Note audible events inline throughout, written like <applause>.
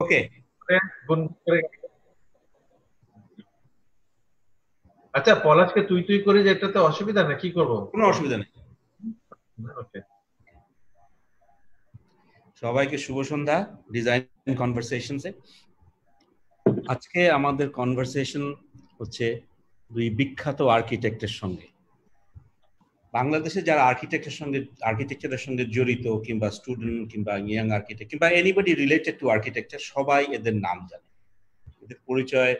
ওকে আচ্ছা পলাশকে তুই তুই করে যে এটাতে অসুবিধা না কি করব? কোনো অসুবিধা নেই। সবাইকে শুভ সন্ধ্যা ডিজাইন কনভারসেশনসে আজকে আমাদের কনভারসেশন হচ্ছে দুই বিখ্যাত আর্কিটেক্টের সঙ্গে। বাংলাদেশে যারা আর্কিটেক্টের সঙ্গে আর্কিটেকচারের সঙ্গে জড়িত কিংবা স্টুডেন্ট কিংবা ইয়াং আর্কিটেক্ট কিংবা এনিবডি রিলেটেড টু আর্কিটেকচার সবাই এদের নাম জানে। এদের পরিচয়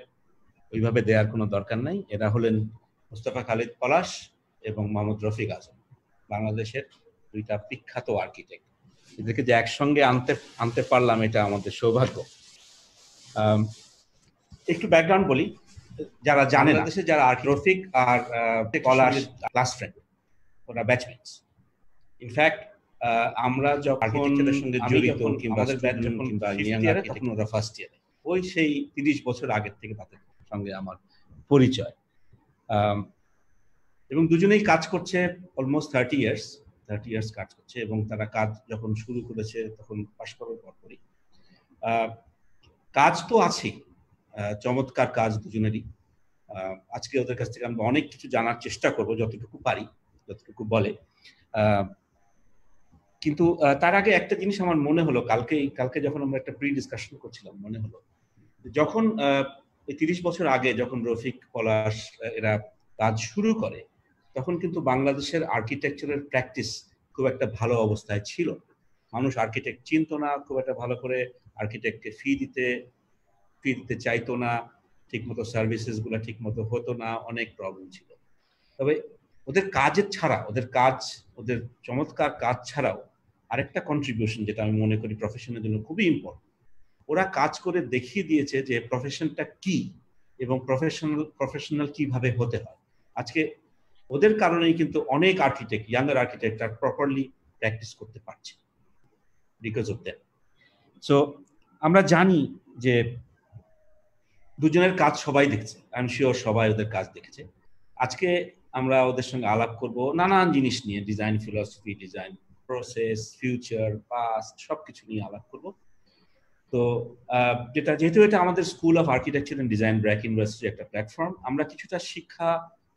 ওইভাবে দেওয়ার কোনো দরকার নাই। এরা হলেন মুস্তফা খালিদ পলাশ এবং মোহাম্মদ রফিক আজম। বাংলাদেশের দুইটা বিখ্যাত আর্কিটেক্ট এদেরকে যে একসঙ্গে আনতে আনতে পারলাম এটা আমাদের সৌভাগ্য। একটু ব্যাকগ্রাউন্ড বলি। যারা জানে দেশে যারা রফিক আর পলাশ ক্লাস ফ্রেন্ড ওরা ব্যাচমেটস ইনফ্যাক্ট আমরা যখন সঙ্গে জড়িত কিংবা তখন ওরা ফার্স্ট ইয়ারে ওই সেই তিরিশ বছর আগের থেকে তাদের সঙ্গে আমার পরিচয়। এবং দুজনেই কাজ করছে almost thirty years thirty years কাজ করছে এবং তারা কাজ যখন শুরু করেছে তখন পাশ করার পরপরই কাজ তো আছেই চমৎকার কাজ দুজনেরই। আজকে ওদের কাছ থেকে আমরা অনেক কিছু জানার চেষ্টা করব যতটুকু পারি। যতটুকু বলে। কিন্তু তার আগে একটা জিনিস আমার মনে হলো কালকে কালকে যখন আমরা একটা প্রি ডিসকাশন করছিলাম, মনে হলো। যখন তিরিশ বছর আগে যখন রফিক, পলাশ, এরা কাজ শুরু করে, তখন কিন্তু বাংলাদেশের আর্কিটেকচারের প্র্যাকটিস খুব একটা ভালো অবস্থায় ছিল মানুষ আর্কিটেক্ট চিনত না, খুব একটা ভালো করে আর্কিটেক্টকে ফি দিতে ফি দিতে চাইতো না, ঠিকমতো সার্ভিসেসগুলা ঠিক মতো হতো না, অনেক প্রবলেম ছিল। তবে ওদের কাজের ছাড়া, ওদের কাজ, ওদের চমৎকার কাজ ছাড়াও আরেকটা কন্ট্রিবিউশন যেটা আমি মনে করি প্রফেশনের জন্য খুবই ইম্পর্টেন্ট ওরা কাজ করে দেখিয়ে দিয়েছে যে প্রফেশনটা কি এবং প্রফেশনাল প্রফেশনাল কীভাবে হতে হয়। আজকে ওদের কারণেই কিন্তু অনেক আর্কিটেক্ট ইয়াঙ্গার আর্কিটেক্ট আর প্রপারলি প্র্যাকটিস করতে পারছে বিকজ অফ দ্যাট সো আমরা জানি যে দুজনের কাজ সবাই দেখছে আই এম শিওর সবাই ওদের কাজ দেখেছে। আজকে আমরা ওদের সঙ্গে আলাপ করব, নানান জিনিস নিয়ে design philosophy design process future past সবকিছু নিয়ে আলাপ করব। তো যেটা, যেহেতু এটা আমাদের school of architecture and design BRAC university একটা প্ল্যাটফর্ম আমরা কিছুটা শিক্ষা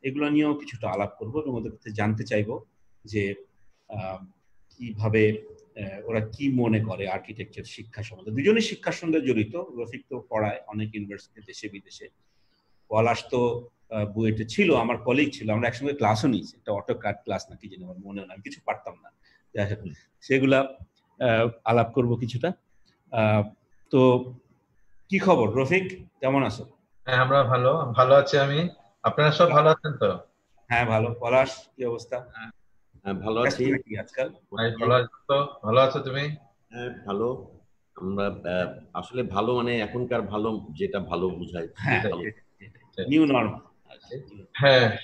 এগুলো নিয়েও কিছুটা আলাপ করব এবং ওদের কাছে জানতে চাইব যে কীভাবে ওরা কি মনে করে আর্কিটেকচার শিক্ষা সম্বন্ধে। দুজনেই শিক্ষার সঙ্গে জড়িত, রফিক তো পড়ায়, অনেক ইউনিভার্সিটি দেশে বিদেশে পলাশ তো বুয়েটে ছিল আমার কলিগ ছিল আমরা একসঙ্গে ক্লাসও নিয়েছি একটা অটো কার্ড ক্লাস নাকি যেন আমার মনে হয় কিছু পারতাম না। যাই হোক সেগুলা আলাপ করব কিছুটা। তো কি খবর রফিক? কেমন আছো? হ্যাঁ আমরা ভালো ভালো আছি আমি। আপনারা সব ভালো আছেন তো? হ্যাঁ ভালো। পলাশ কি অবস্থা? ভালো আছি। আজকাল? ভালো আছো তো? ভালো আছো তুমি? হ্যাঁ ভালো। আমরা আসলে ভালো মানে এখনকার ভালো যেটা ভালো বুঝায়। নিউ নর্মাল হ্যাঁ।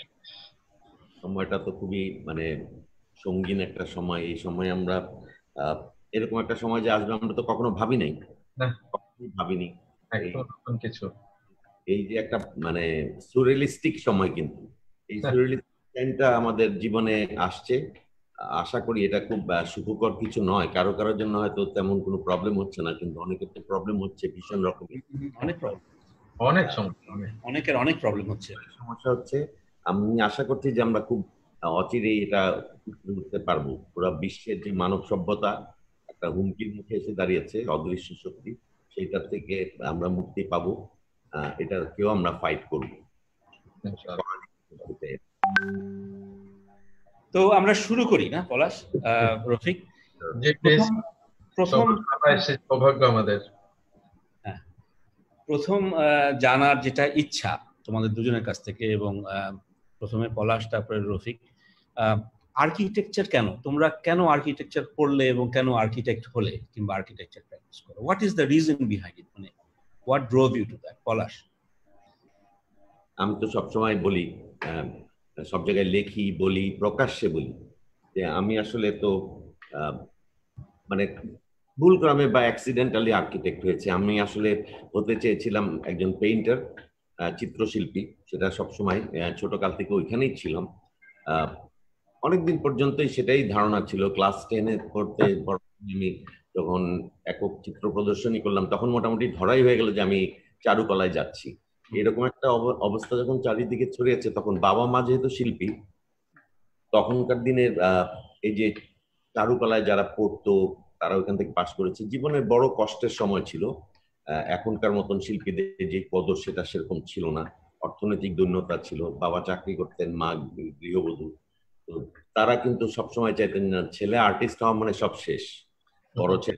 সময়টা তো খুবই মানে সঙ্গীন একটা সময়। এই সময় আমরা এরকম একটা সময় যে আসবে আমরা তো কখনো ভাবি নাই। ভাবিনি। কিছু। এই যে একটা মানে সুরিয়ালিস্টিক সময় কিন্তু। এই সুরিয়ালিস্টিকটা আমাদের জীবনে আসছে। আশা করি এটা খুব সুখকর কিছু নয়। কারও কারোর জন্য হয়তো তেমন কোনো প্রবলেম হচ্ছে না কিন্তু অনেকের তো প্রবলেম হচ্ছে ভীষণ রকমের। অনেক প্রবলেম অনেক সমস্যা অনেকের অনেক প্রবলেম হচ্ছে। সমস্যা হচ্ছে আমি আশা করছি যে আমরা খুব অচিরেই এটা করতে পারব। পুরো বিশ্বের যে মানব সভ্যতা একটা হুমকির মুখে এসে দাঁড়িয়েছে অদৃশ্য শক্তি সেইটা থেকে আমরা মুক্তি পাবো এটা কেউ আমরা ফাইট করব। তো আমরা শুরু করি না পলাশ রফিক? যে প্রথম সৌভাগ্য আমাদের। প্রথম জানার যেটা ইচ্ছা তোমাদের দুজনের কাছ থেকে এবং প্রথমে পলাশ, তারপরে রফিক আর্কিটেকচার কেন? তোমরা কেন আর্কিটেকচার পড়লে এবং কেন আর্কিটেক্ট হলে কিংবা আর্কিটেকচার প্র্যাকটিস করো? What is the reason behind it মানে what drove you to that Palash. আমি তো সবসময় বলি সব জায়গায় লেখি, বলি, প্রকাশ্যে বলি, যে আমি আসলে তো মানে ভুল ক্রমে বা অ্যাক্সিডেন্টালি আর্কিটেক্ট হয়েছে। আমি আসলে হতে চেয়েছিলাম একজন পেইন্টার চিত্রশিল্পী। সেটা সবসময় ছোটকাল থেকে ওইখানেই ছিলাম। অনেকদিন পর্যন্তই সেটাই ধারণা ছিল। ক্লাস টেনে পড়তে আমি যখন একক চিত্র প্রদর্শনী করলাম, তখন মোটামুটি ধরাই হয়ে গেল যে আমি চারুকলায় যাচ্ছি। এরকম একটা অবস্থা যখন চারিদিকে ছড়িয়েছে, তখন বাবা মা যেহেতু শিল্পী, তখনকার দিনের এই যে চারুকলায় যারা পড়তো তারা ওইখান থেকে পাশ করেছে। জীবনের বড় কষ্টের সময় ছিল। এখনকার মতন শিল্পীদের যে কদর সেটা সেরকম ছিল না। অর্থনৈতিক দৈন্যতা ছিল। বাবা চাকরি করতেন, মা গৃহবধূ। তারা কিন্তু সবসময় চাইতেন না, ছেলে আর্টিস্ট হওয়া মানে সব শেষ। বড় ছেলে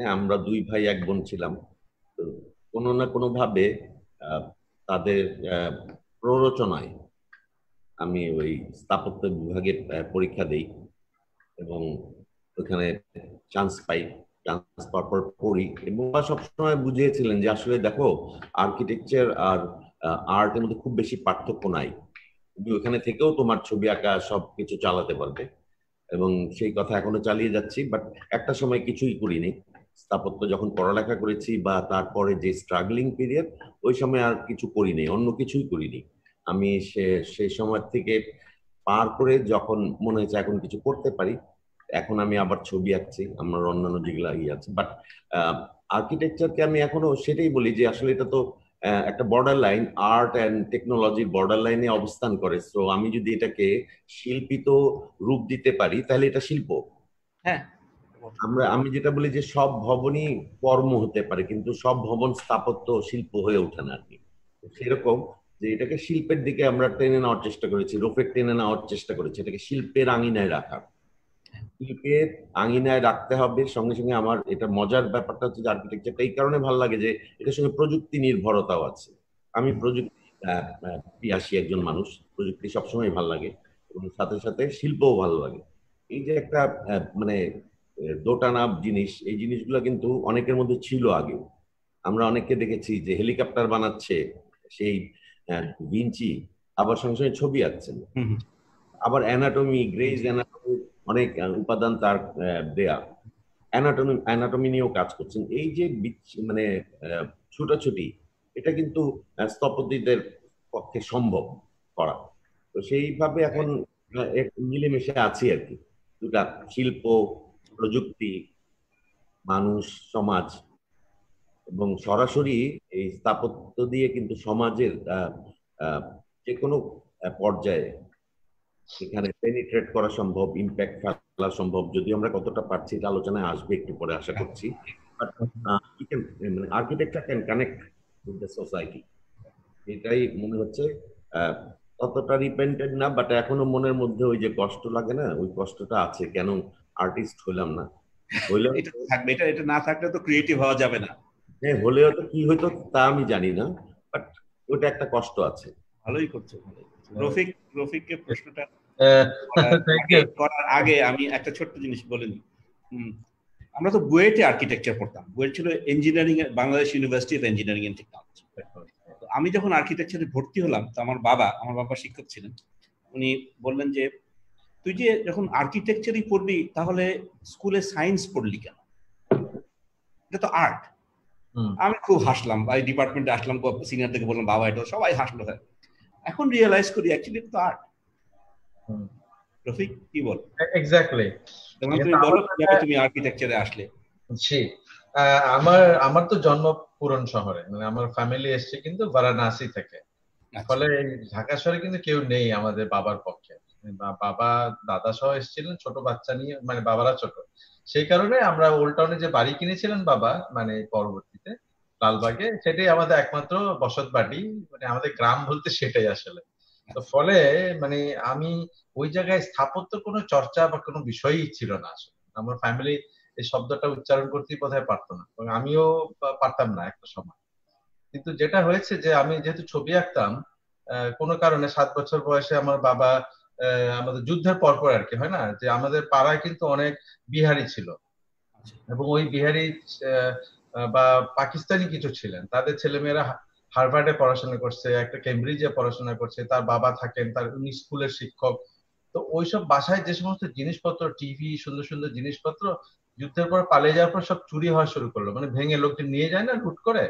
হ্যাঁ আমরা দুই ভাই, এক বোন ছিলাম। কোনো না কোনো ভাবে তাদের প্ররোচনায় আমি ওই স্থাপত্য বিভাগে পরীক্ষা দেই। এবং ওখানে চান্স পাই চান্স পাওয়ার পর পড়ি। এবং সবসময় বুঝিয়েছিলেন যে আসলে দেখো আর্কিটেকচার আর আর্টের মধ্যে খুব বেশি পার্থক্য নাই। তুমি ওখানে থেকেও তোমার ছবি আঁকা সব কিছু চালাতে পারবে। এবং সেই কথা এখনও চালিয়ে যাচ্ছি বাট একটা সময় কিছুই করিনি। স্থাপত্য যখন পড়ালেখা করেছি বা তারপরে যে স্ট্রাগলিং পিরিয়ড ওই সময় আর কিছু করিনি, অন্য কিছুই করিনি। আমি সে সেই সময় থেকে পার করে যখন মনে হয়েছে এখন কিছু করতে পারি এখন আমি আবার ছবি আঁকছি আমার অন্যান্য যেগুলো ইয়ে আছে। বাট আর্কিটেকচারকে আমি এখনও সেটাই বলি যে আসলে এটা তো একটা বর্ডার লাইন আর্ট অ্যান্ড টেকনোলজির বর্ডার লাইনে অবস্থান করে। সো আমি যদি এটাকে শিল্পিত রূপ দিতে পারি তাহলে এটা শিল্প। হ্যাঁ। আমরা আমি যেটা বলি যে সব ভবনই কর্ম হতে পারে কিন্তু সব ভবন স্থাপত্য শিল্প হয়ে ওঠে না আর কি সেরকম যে এটাকে শিল্পের দিকে আমরা টেনে নেওয়ার চেষ্টা করেছি রোফের টেনে নেওয়ার চেষ্টা করেছি এটাকে শিল্পের আঙিনায় রাখার শিল্পের আঙিনায় রাখতে হবে সঙ্গে সঙ্গে আমার এটা মজার ব্যাপারটা হচ্ছে যে আর্কিটেকচারটা এই কারণে ভালো লাগে যে এটার সঙ্গে প্রযুক্তি নির্ভরতাও আছে। আমি প্রযুক্তি পিয়াসী একজন মানুষ প্রযুক্তি সবসময় ভালো লাগে এবং সাথে সাথে শিল্পও ভালো লাগে। এই যে একটা মানে দোটানা জিনিস এই জিনিসগুলো কিন্তু অনেকের মধ্যে ছিল আগে। আমরা অনেককে দেখেছি যে হেলিকপ্টার বানাচ্ছে সেই ভিঞ্চি আবার সঙ্গে সঙ্গে ছবি আঁকছেন। আবার অ্যানাটমি গ্রেজ অ্যানাটমি অনেক উপাদান তার দেয়া। অ্যানাটমি অ্যানাটমি নিয়েও কাজ করছেন। এই যে মানে ছুটাছুটি, এটা কিন্তু স্থপতিদের পক্ষে সম্ভব করা। তো সেইভাবে এখন মিলেমিশে আছি আর কি। দুটা শিল্প, প্রযুক্তি, মানুষ, সমাজ এবং সরাসরি এই স্থাপত্য দিয়ে কিন্তু সমাজের যে কোনো পর্যায়ে সেখানে পেনিট্রেট করা সম্ভব ইম্প্যাক্ট ফেলা সম্ভব। যদি আমরা কতটা পারছি এটা আলোচনায় আসবে একটু পরে আশা করছি। মানে architecture can connect with the society এটাই মনে হচ্ছে ততটা রিপেন্টেড না বাট এখনও মনের মধ্যে ওই যে কষ্ট লাগে না ওই কষ্টটা আছে কেন আর্টিস্ট হইলাম না? হইলেও <laughs> এটা থাকবে এটা এটা না থাকলে তো ক্রিয়েটিভ হওয়া যাবে না। হ্যাঁ হলেও তো কি হইতো তা আমি জানি না বাট ওটা একটা কষ্ট আছে। ভালোই করছে। রফিক রফিককে প্রশ্নটা <laughs> করার আগে আমি একটা ছোট্ট জিনিস বলে নিই। আমরা তো বুয়েটে আর্কিটেকচার পড়তাম। বুয়েট ছিল engineering Bangladesh university of engineering and technology আমি যখন আর্কিটেকচারে ভর্তি হলাম তো আমার বাবা আমার বাবা শিক্ষক ছিলেন। উনি বললেন যে তুই যে যখন আর্কিটেকচারই পড়বি তাহলে স্কুলে সায়েন্স পড়লি কেন? এটা তো আর্ট আমি খুব হাসলাম। এই ডিপার্টমেন্টে আসলাম সিনিয়র থেকে বললাম বাবা এটা সবাই হাসলো হ্যাঁ। এখন রিয়েলাইজ করি অ্যাকচুয়ালি তো আর্ট রফিক কি বল? এক্স্যাক্টলি তুমি বলো কীভাবে তুমি আর্কিটেকচারে আসলে? জি। আমার আমার তো জন্ম পুরন শহরে মানে আমার ফ্যামিলি এসছে কিন্তু বারাণসী থেকে। ফলে ঢাকা শহরে কিন্তু কেউ নেই আমাদের বাবার পক্ষে। বাবা দাদা সহ এসেছিলেন ছোট বাচ্চা নিয়ে মানে বাবারা ছোট। সেই কারণে আমরা ওল্ড টাউনে যে বাড়ি কিনেছিলেন বাবা মানে পরবর্তীতে লালবাগে সেটাই আমাদের একমাত্র বসত বাড়ি মানে আমাদের গ্রাম বলতে সেটাই আসলে। তো ফলে মানে আমি ওই জায়গায় স্থাপত্য কোনো চর্চা বা কোনো বিষয়ই ছিল না আসলে। আমার ফ্যামিলি এই শব্দটা উচ্চারণ করতেই বোধহয় পারতো না। এবং আমিও পারতাম না একটা সময়। কিন্তু যেটা হয়েছে যে আমি যেহেতু ছবি আঁকতাম কোনো কারণে সাত বছর বয়সে আমার বাবা আমাদের যুদ্ধের পরপর আর কি হয় না? যে আমাদের পাড়ায় কিন্তু অনেক বিহারি ছিল। আচ্ছা। এবং ওই বিহারি বা পাকিস্তানি কিছু ছিলেন। তাদের ছেলেমেয়েরা হার্ভার্ডে পড়াশোনা করছে, একটা কেমব্রিজে পড়াশোনা করছে, তার বাবা থাকেন, তার উনি স্কুলের শিক্ষক। তো ওইসব বাসায় যে সমস্ত জিনিসপত্র টিভি সুন্দর সুন্দর জিনিসপত্র, যুদ্ধের পর পালিয়ে যাওয়ার পর সব চুরি হওয়া শুরু করল। মানে ভেঙে লোকটি নিয়ে যায় না লুট করে?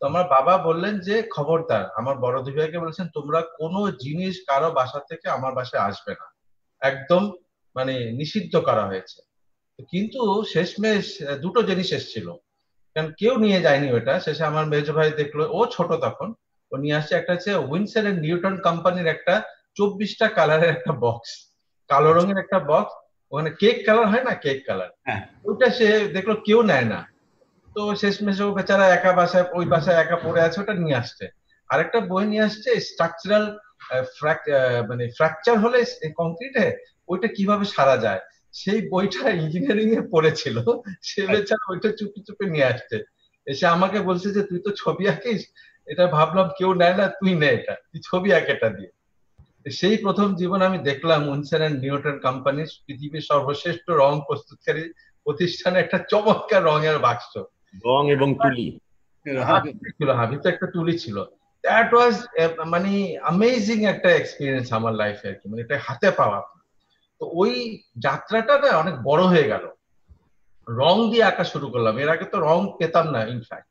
তো আমার বাবা বললেন যে, খবরদার, আমার বড় দিভাইকে বলেছেন, তোমরা কোনো জিনিস কারও বাসা থেকে আমার বাসায় আসবে না। একদম মানে নিষিদ্ধ করা হয়েছে। কিন্তু শেষমেশ দুটো জিনিস এসেছিল। কারণ কেউ নিয়ে যায়নি ওটা। শেষে আমার মেজ ভাই দেখল ও ছোট তখন। ও নিয়ে আসছে একটা হচ্ছে উইনসের নিউটন কোম্পানির একটা চব্বিশটা কালারের একটা বক্স কালো রঙের একটা বক্স ওখানে কেক কালার হয় না? কেক কালার ওইটা সে দেখল কেউ নেয় না। তো শেষমেশ ও বেচারা একা বাসায় ওই বাসায় একা পড়ে আছে ওটা নিয়ে আসছে। আরেকটা বই নিয়ে আসছে স্ট্রাকচারাল মানে ফ্র্যাকচার হলে কংক্রিটে ওইটা কীভাবে সারা যায়? সেই বইটা ইঞ্জিনিয়ারিং এ পড়েছিল। সে বেচারা ওইটা চুপি চুপি নিয়ে আসছে। এসে আমাকে বলছে যে তুই তো ছবি আঁকিস? এটা ভাবলাম কেউ নেয় না তুই নে এটা। তুই ছবি আঁক এটা দিয়ে। সেই প্রথম জীবন আমি দেখলাম উনসেন অ্যান্ড নিউটন কোম্পানির পৃথিবীর সর্বশ্রেষ্ঠ রং প্রস্তুতকারী প্রতিষ্ঠানে একটা চমৎকার রঙের বাক্স। রং এবং তুলি। ছিল হাবিতে একটা তুলি ছিল। দ্যাট ওয়াজ মানে অ্যামেজিং একটা এক্সপিরিয়েন্স আমার লাইফে আর কি। মানে এটা হাতে পাওয়া। তো ওই যাত্রাটা না অনেক বড় হয়ে গেল। রং দিয়ে আঁকা শুরু করলাম। এর আগে তো রং পেতাম না ইনফ্যাক্ট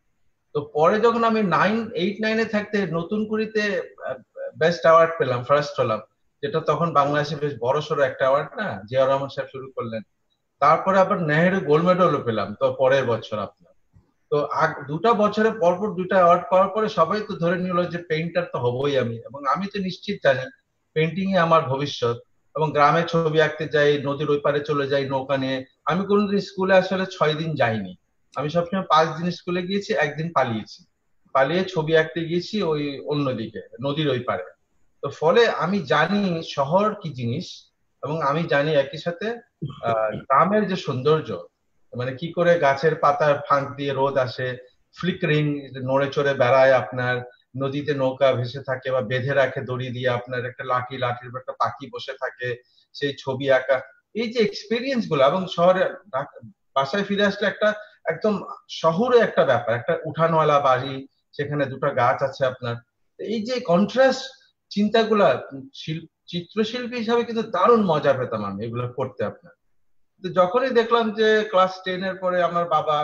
তো পরে যখন আমি নাইন এইট নাইনে থাকতে নতুন কুড়িতে বেস্ট অ্যাওয়ার্ড পেলাম ফার্স্ট হলাম। যেটা তখন বাংলাদেশে বেশ বড় সড়ো একটা অ্যাওয়ার্ড না? জিয়া রহমান সাহেব শুরু করলেন। তারপরে আবার নেহেরু গোল্ড মেডেলও পেলাম, তো পরের বছর আপনার। তো দুটা বছরে পরপর দুটা অ্যাওয়ার্ড পাওয়ার পরে সবাই তো ধরে নিল যে পেইন্টার তো হবই আমি। এবং আমি তো নিশ্চিত জানি পেন্টিং এ আমার ভবিষ্যৎ। এবং গ্রামে ছবি আঁকতে যাই, নদীর ওই পারে চলে যাই নৌকা নিয়ে। আমি কোনোদিন স্কুলে আসলে ছয় দিন যাইনি। আমি সবসময় পাঁচ দিন স্কুলে গিয়েছি, একদিন পালিয়েছি। পালিয়ে ছবি আঁকতে গিয়েছি ওই অন্যদিকে নদীর ওই পারে। তো ফলে আমি জানি শহর কি জিনিস এবং আমি জানি একই সাথে গ্রামের যে সৌন্দর্য মানে কি করে গাছের পাতার ফাঁক দিয়ে রোদ আসে ফ্লিকরিং নড়ে চড়ে বেড়ায় আপনার নদীতে নৌকা ভেসে থাকে বা বেঁধে রাখে দড়ি দিয়ে আপনার একটা লাঠি, লাঠির একটা পাখি বসে থাকে, সেই ছবি আঁকা। এই যে এক্সপিরিয়েন্সগুলো, এবং শহরে বাসায় ফিরে আসলে একটা একদম শহরে একটা ব্যাপার, একটা উঠানওয়ালা বাড়ি সেখানে দুটো গাছ আছে আপনার। এই যে কন্ট্রাস্ট চিন্তাগুলা চিত্রশিল্পী হিসাবে কিন্তু দারুণ মজা পেতাম আমি এগুলো করতে আপনার। তো যখনই দেখলাম যে ক্লাস টেন এর পরে আমার বাবা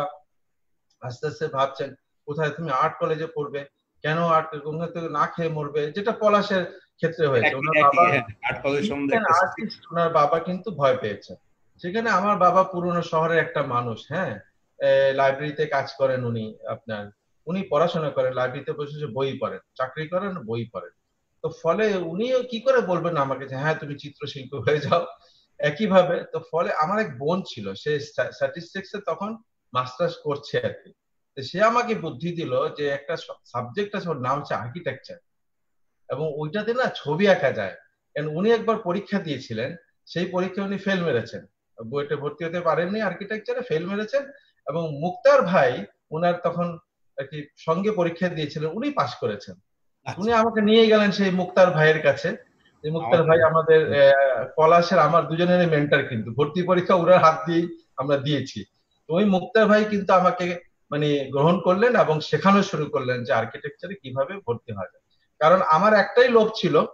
আস্তে আস্তে ভাবছেন, কোথায় তুমি আর্ট কলেজে পড়বে? কেন আর্ট থেকে না খেয়ে মরবে? যেটা পলাশের ক্ষেত্রে হয়েছে। ওনার বাবা আর্টিস্ট ওনার বাবা কিন্তু ভয় পেয়েছে। সেখানে আমার বাবা পুরনো শহরের একটা মানুষ হ্যাঁ? লাইব্রেরিতে কাজ করেন উনি আপনার। উনি পড়াশোনা করেন লাইব্রেরিতে বসে বই পড়েন। চাকরি করেন বই পড়েন। তো ফলে উনিও কি করে বলবেন আমাকে যে হ্যাঁ তুমি চিত্রশিল্পী হয়ে যাও? একইভাবে তো ফলে আমার এক বোন ছিল সে স্ট্যাটিস্টিক্সে তখন মাস্টার্স করছে আর কি। সে আমাকে বুদ্ধি দিল যে একটা সাবজেক্ট আছে ওর নাম হচ্ছে আর্কিটেকচার এবং ওইটাতে না ছবি আঁকা যায়। উনি একবার পরীক্ষা দিয়েছিলেন সেই পরীক্ষা উনি ফেল মেরেছেন। বইটা ভর্তি হতে পারেননি আর্কিটেকচারে ফেল মেরেছেন। এবং মুক্তার ভাই উনার তখন আর কি সঙ্গে পরীক্ষা দিয়েছিলেন উনি পাশ করেছেন। উনি আমাকে নিয়ে গেলেন সেই মুক্তার ভাইয়ের কাছে। যে মুক্তার ভাই আমাদের পলাশের আমার দুজনের মেন্টার কিন্তু। ভর্তি পরীক্ষা ওনার হাত দিয়েই আমরা দিয়েছি। তো ওই মুক্তার ভাই কিন্তু আমাকে মানে গ্রহণ করলেন এবং শেখানো শুরু করলেন যে আর্কিটেকচারে কীভাবে ভর্তি হয় কারণ আমার একটাই লোভ ছিল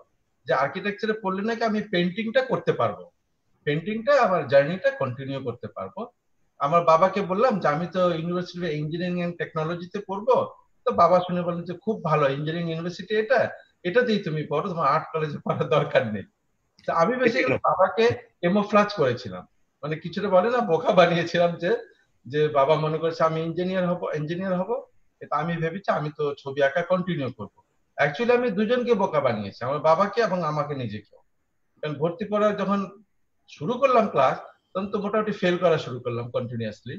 যে আর্কিটেকচারে পড়লে নাকি আমি পেন্টিংটা করতে পারব। পেন্টিংটা আমার জার্নিটা কন্টিনিউ করতে পারব। আমার বাবাকে বললাম যে আমি তো ইউনিভার্সিটি ইঞ্জিনিয়ারিং এন্ড টেকনোলজিতে পড়ব। তো বাবা শুনে বললেন যে খুব ভালো ইঞ্জিনিয়ারিং ইউনিভার্সিটি এটা। এটাতেই তুমি পড়ো তোমার আর্ট কলেজে পড়ার দরকার নেই। তো আমি বেশি বাবাকে এমোফ্লাজ করেছিলাম। মানে কিছুটা বলে না বোকা বানিয়েছিলাম যে যে বাবা মনে করছে আমি ইঞ্জিনিয়ার হব ইঞ্জিনিয়ার হব, এটা আমি ভেবেছি, আমি তো ছবি আঁকা কন্টিনিউ করব। অ্যাকচুয়ালি আমি দুজনকে বোকা বানিয়েছি, আমার বাবাকে এবং আমাকে নিজেকেও। কারণ ভর্তি পড়া যখন শুরু করলাম ক্লাস তখন তো মোটামুটি ফেল করা শুরু করলাম কন্টিনিউয়াসলি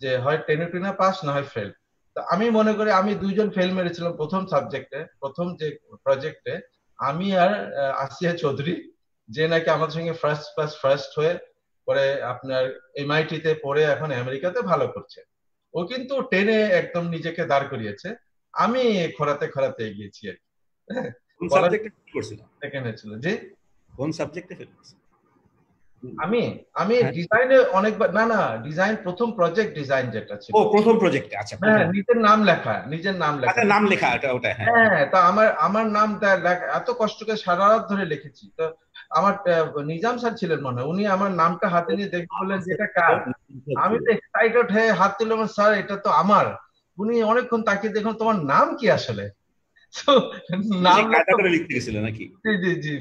যে হয় টেনে টেনে পাস, না হয় ফেল তো আমি মনে করি আমি দুইজন ফেল মেরেছিলাম প্রথম সাবজেক্টে প্রথম যে প্রজেক্টে আমি আর আসিয়া চৌধুরী, যে নাকি আমাদের সঙ্গে ফার্স্ট ক্লাস ফার্স্ট হয়ে পরে আপনার এমআইটি তে পড়ে এখন আমেরিকাতে ভালো করছে। ও কিন্তু টেনে একদম নিজেকে দাঁড় করিয়েছে। আমি খরাতে খরাতে এগিয়েছি আর জি? কোন সাবজেক্টে আমি? আমি ডিজাইনে অনেকবার না না ডিজাইন প্রথম প্রজেক্ট ডিজাইন যেটা ছিল। ও প্রথম প্রজেক্টে আচ্ছা হ্যাঁ নিজের নাম লেখা নিজের নাম লেখা। আচ্ছা নাম লেখা এটা ওটা হ্যাঁ। হ্যাঁ তা আমার আমার নামটা এত কষ্ট করে সারা রাত ধরে লিখেছি। তো আমার নিজাম স্যার ছিলেন মনে হয়। উনি আমার নামটা হাতে নিয়ে দেখে বললেন যে এটা কার? আমি তো এক্সাইটেড হয়ে হাত তুললাম স্যার এটা তো আমার। উনি অনেকক্ষণ তাকিয়ে দেখুন তোমার নাম কি আসলে? নাম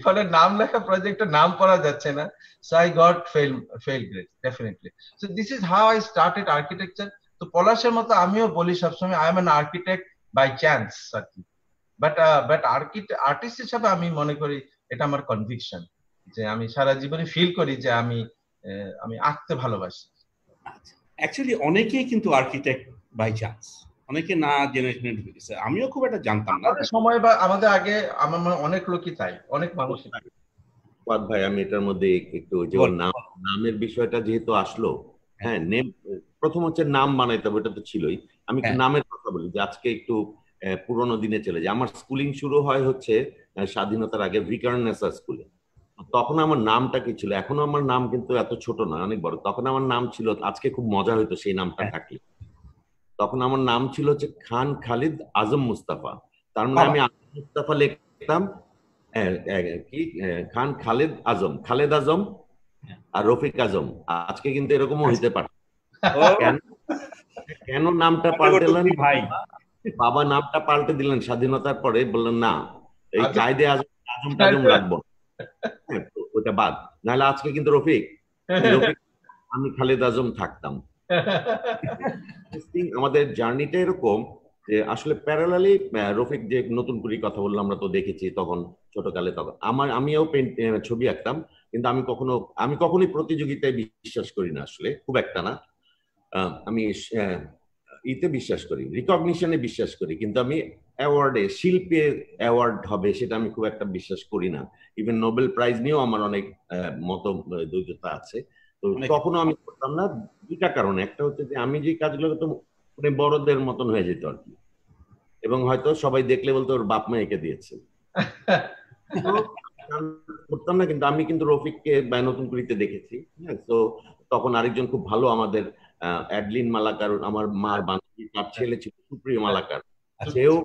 ফলে লেখা প্রজেক্টের নাম পড়া যাচ্ছে না। So I got fail fail grade definitely so this is how I started architecture তো পলাশের মতো আমিও বলি সবসময় I am an architect by chance আর কি বাট বাট আর্টিস্ট হিসাবে আমি মনে করি এটা আমার কনভিকশন যে আমি সারা জীবনে ফিল করি যে আমি আমি আঁকতে ভালোবাসি। অ্যাকচুয়ালি অনেকেই কিন্তু আর্কিটেক্ট বাই চান্স অনেকে না জেনে শুনে ঢুকে গেছে। আমিও খুব একটা জানতাম না। সময় বা আমাদের আগে আমার মনে অনেক লোকই তাই অনেক মানুষ ভাই আমি এটার মধ্যে একটু যেমন নাম নামের বিষয়টা যেহেতু আসলো হ্যাঁ। নেম প্রথম হচ্ছে নাম বানাইতে হবে এটা তো ছিলই। আমি একটু নামের কথা বলি যে আজকে একটু পুরোনো দিনে চলে যায় আমার স্কুলিং শুরু হয় হচ্ছে স্বাধীনতার আগে ভিকারনেসা স্কুলে তখন আমার নামটা কি ছিল? এখনও আমার নাম কিন্তু এত ছোট না অনেক বড়। তখন আমার নাম ছিল আজকে খুব মজা হইতো সেই নামটা থাকলে। তখন আমার নাম ছিল হচ্ছে খান খালিদ আজম মুস্তাফা। তার মানে আমি আজম মুস্তাফা লিখতাম কি? খান খালিদ আজম খালেদ আজম আর রফিক আজম। আজকে কিন্তু এরকমও হইতে পারে। কেন? নামটা পাল্টালেন ভাই। বাবা নামটা পাল্টে দিলেন স্বাধীনতার পরে বললেন না এই কায়দে আজম আজম রাখব ওটা বাদ। নাহলে আজকে কিন্তু রফিক। রফিক, আমি খালেদ আজম থাকতাম। আমাদের জার্নিটা এরকম যে আসলে প্যারালালি রফিক যে নতুন করে কথা বললাম আমরা তো দেখেছি তখন, ছোটকালে তখন। আমার, আমিও ছবি আঁকতাম, কিন্তু আমি কখনো, আমি কখনোই প্রতিযোগিতায় বিশ্বাস করি না আসলে, খুব একটা না। আমি ইতে বিশ্বাস করি রিকগনিশনে বিশ্বাস করি কিন্তু আমি অ্যাওয়ার্ডে শিল্পের অ্যাওয়ার্ড হবে সেটা আমি খুব একটা বিশ্বাস করি না। ইভেন নোবেল প্রাইজ নিয়েও আমার অনেক মত দ্বৈততা আছে। তো তখনও আমি করতাম না। দুইটা কারণে একটা হচ্ছে যে আমি যে কাজগুলো করতাম মানে বড়দের মতন হয়ে যেত আর কি। এবং হয়তো সবাই দেখলে বলতো ওর বাপ মা এঁকে দিয়েছে। <laughs> করতাম না কিন্তু আমি কিন্তু রফিককে নতুন করিতে দেখেছি হ্যাঁ? তো তখন আরেকজন খুব ভালো আমাদের অ্যাডলিন মালাকার আমার মার বান্ধবী তার ছেলে ছিল সুপ্রিয় মালাকার। সেও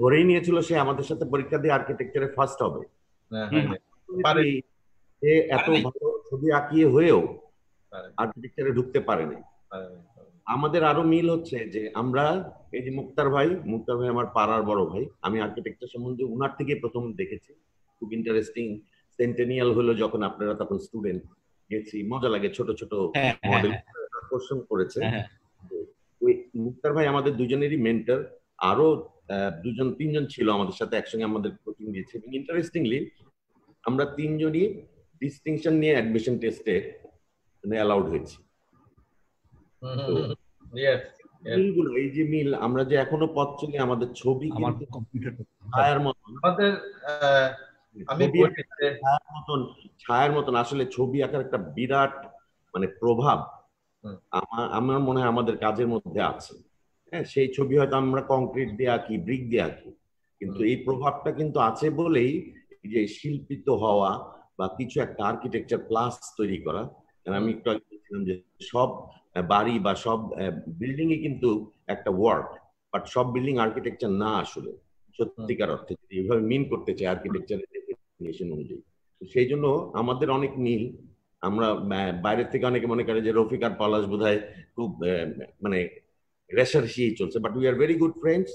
ধরেই নিয়েছিল সে আমাদের সাথে পরীক্ষা দিয়ে আর্কিটেকচারে ফার্স্ট হবে। সে এত ভালো ছবি আঁকিয়ে হয়েও আর্কিটেকচারে ঢুকতে পারেনি। আমাদের আরও মিল হচ্ছে যে আমরা এই যে মুক্তার ভাই মুক্তার ভাই আমার পাড়ার বড় ভাই আমি আর্কিটেকচার সম্বন্ধে উনার থেকে প্রথম দেখেছি। খুব ইন্টারেস্টিং সেন্টেনিয়াল হলো যখন আপনারা তখন স্টুডেন্ট গেছি মজা লাগে ছোট ছোট মডেল আকর্ষণ করেছে। ওই মুক্তার ভাই আমাদের দুজনেরই মেন্টার আরও দুজন তিনজন ছিল আমাদের সাথে একসঙ্গে আমাদের কোচিং দিয়েছে। এবং ইন্টারেস্টিংলি আমরা তিনজনই ডিস্টিংশন নিয়ে অ্যাডমিশন টেস্টে মানে অ্যালাউড হয়েছি। মিলগুলো এই যে মিল আমরা যে এখনও পথ চলি আমাদের ছবি ছায়ার মতন। আমাদের আমি ছায়ার মতন ছায়ার মতন। আসলে ছবি আঁকার একটা বিরাট মানে প্রভাব আমার আমার মনে হয় আমাদের কাজের মধ্যে আছে। হ্যাঁ সেই ছবি হয়তো আমরা কংক্রিট দিয়ে আঁকি ব্রিক দিয়ে আঁকি। কিন্তু এই প্রভাবটা কিন্তু আছে বলেই যে শিল্পিত হওয়া বা কিছু একটা আর্কিটেকচার প্লাস তৈরি করা। আমি একটু আগে বলছিলাম যে সব বাড়ি বা সব বিল্ডিং এ কিন্তু একটা ওয়ার্ক বাট সব বিল্ডিং আর্কিটেকচার না আসলে। সত্যিকার অর্থে যদি এইভাবে মিন করতে চাই আর্কিটেকচারের ডেফিনেশন অনুযায়ী। সেই জন্য আমাদের অনেক মিল আমরা বাইরের থেকে অনেকে মনে করে যে রফিক আর পলাশ বোধ খুব মানে রেশারেশি চলছে but we are very good friends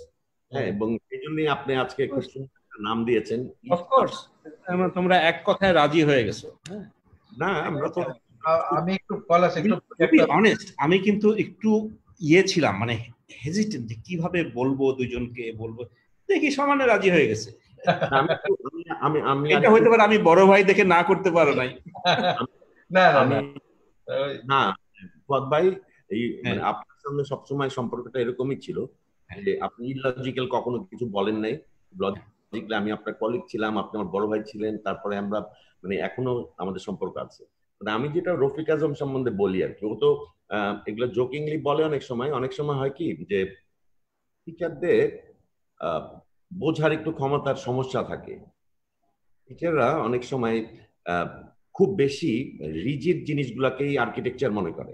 হ্যাঁ এবং সেই জন্যই আপনি আজকে খুব নাম দিয়েছেন। অফকোর্স তোমরা এক কথায় রাজি হয়ে গেছো হ্যাঁ। না আমরা তো আমি একটু পলাশ একটু অনেস্ট আমি কিন্তু একটু ইয়ে ছিলাম মানে হেজিটেন্ট যে কীভাবে বলব দুজনকে বলব দেখি সমানে রাজি হয়ে গেছে। আমি আমি এটা হইতে পারে আমি বড় ভাই দেখে না করতে পারো নাই। না না পদ ভাই এই মানে আপনার সঙ্গে সবসময় সম্পর্কটা এরকমই ছিল যে আপনি ইলজিক্যাল কখনো কিছু বলেন নাই। লজিক্যালি আমি আপনার কলিগ ছিলাম আপনি আমার বড় ভাই ছিলেন তারপরে আমরা মানে এখনও আমাদের সম্পর্ক আছে। মানে আমি যেটা রফিক আজম সম্বন্ধে বলি আর কি ও তো এগুলো জোকিংলি বলে অনেক সময়। অনেক সময় হয় কি যে টিচারদের বোঝার একটু ক্ষমতার সমস্যা থাকে। টিচাররা অনেক সময় খুব বেশি রিজিড জিনিসগুলাকেই আর্কিটেকচার মনে করে।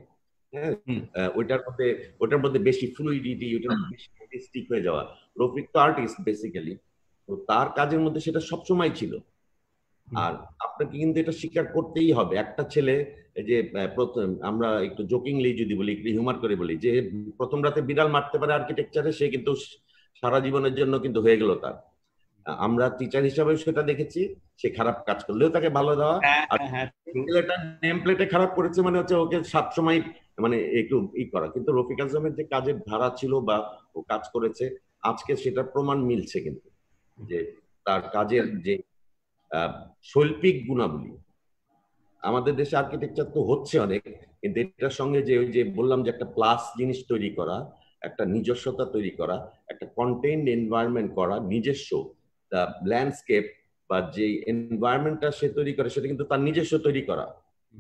হ্যাঁ? ওইটার মধ্যে ওটার মধ্যে বেশি ফ্লুইডিটি ওটার বেশি হয়ে যাওয়া। রফিক তো আর্টিস্ট বেসিক্যালি তো তার কাজের মধ্যে সেটা সবসময় ছিল। আর আপনাকে কিন্তু এটা স্বীকার করতেই হবে। একটা ছেলে যে প্রথম আমরা একটু জোকিংলি যদি বলি একটু হিউমার করে বলি যে প্রথম রাতে বিড়াল মারতে পারে আর্কিটেকচারে সে কিন্তু সারা জীবনের জন্য কিন্তু হয়ে গেল তার। আমরা টিচার হিসাবে সেটা দেখেছি সে খারাপ কাজ করলেও তাকে ভালো দেওয়া। হ্যাঁ, আর হ্যাঁ, ছেলেটা নেম প্লেটে খারাপ করেছে মানে হচ্ছে ওকে সাত সবসময় মানে একটু ই করা। কিন্তু রফিক আজমের যে কাজের ধারা ছিল বা ও কাজ করেছে আজকে সেটা প্রমাণ মিলছে কিন্তু যে তার কাজের যে শৈল্পিক গুণাবলী। আমাদের দেশে আর্কিটেকচার তো হচ্ছে অনেক কিন্তু এটার সঙ্গে যে ওই যে বললাম যে একটা প্লাস জিনিস তৈরি করা একটা নিজস্বতা তৈরি করা একটা কন্টেন্ট এনভায়রনমেন্ট করা নিজস্ব ল্যান্ডস্কেপ বা যে এনভায়রনমেন্টটা সে তৈরি করে, সেটা কিন্তু তার নিজস্ব তৈরি করা।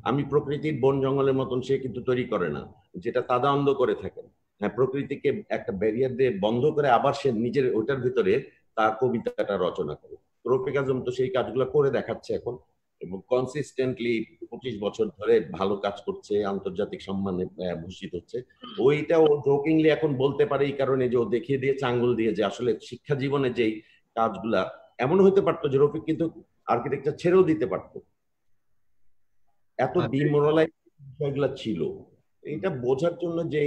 আমি প্রকৃতির বন জঙ্গলের মতন সে কিন্তু তৈরি করে না, যেটা তাদা অন্ধ করে থাকে। হ্যাঁ প্রকৃতিকে একটা ব্যারিয়ার দিয়ে বন্ধ করে আবার সে নিজের ওইটার ভিতরে তার কবিতাটা রচনা করে। রফিক আজম তো সেই কাজগুলো করে দেখাচ্ছে এখন এবং কনসিস্টেন্টলি পঁচিশ বছর ধরে ভালো কাজ করছে, আন্তর্জাতিক সম্মানে ভূষিত হচ্ছে। ওইটা ও জোকিংলি এখন বলতে পারে এই কারণে যে ও দেখিয়ে দিয়েছে, আঙ্গুল দিয়ে যে আসলে শিক্ষা জীবনে যেই কাজগুলা এমন হতে পারতো যে রফিক কিন্তু আর্কিটেকচার ছেড়েও দিতে পারতো। এত ডিমোরালাইজ বিষয়গুলো ছিল। এটা বোঝার জন্য যে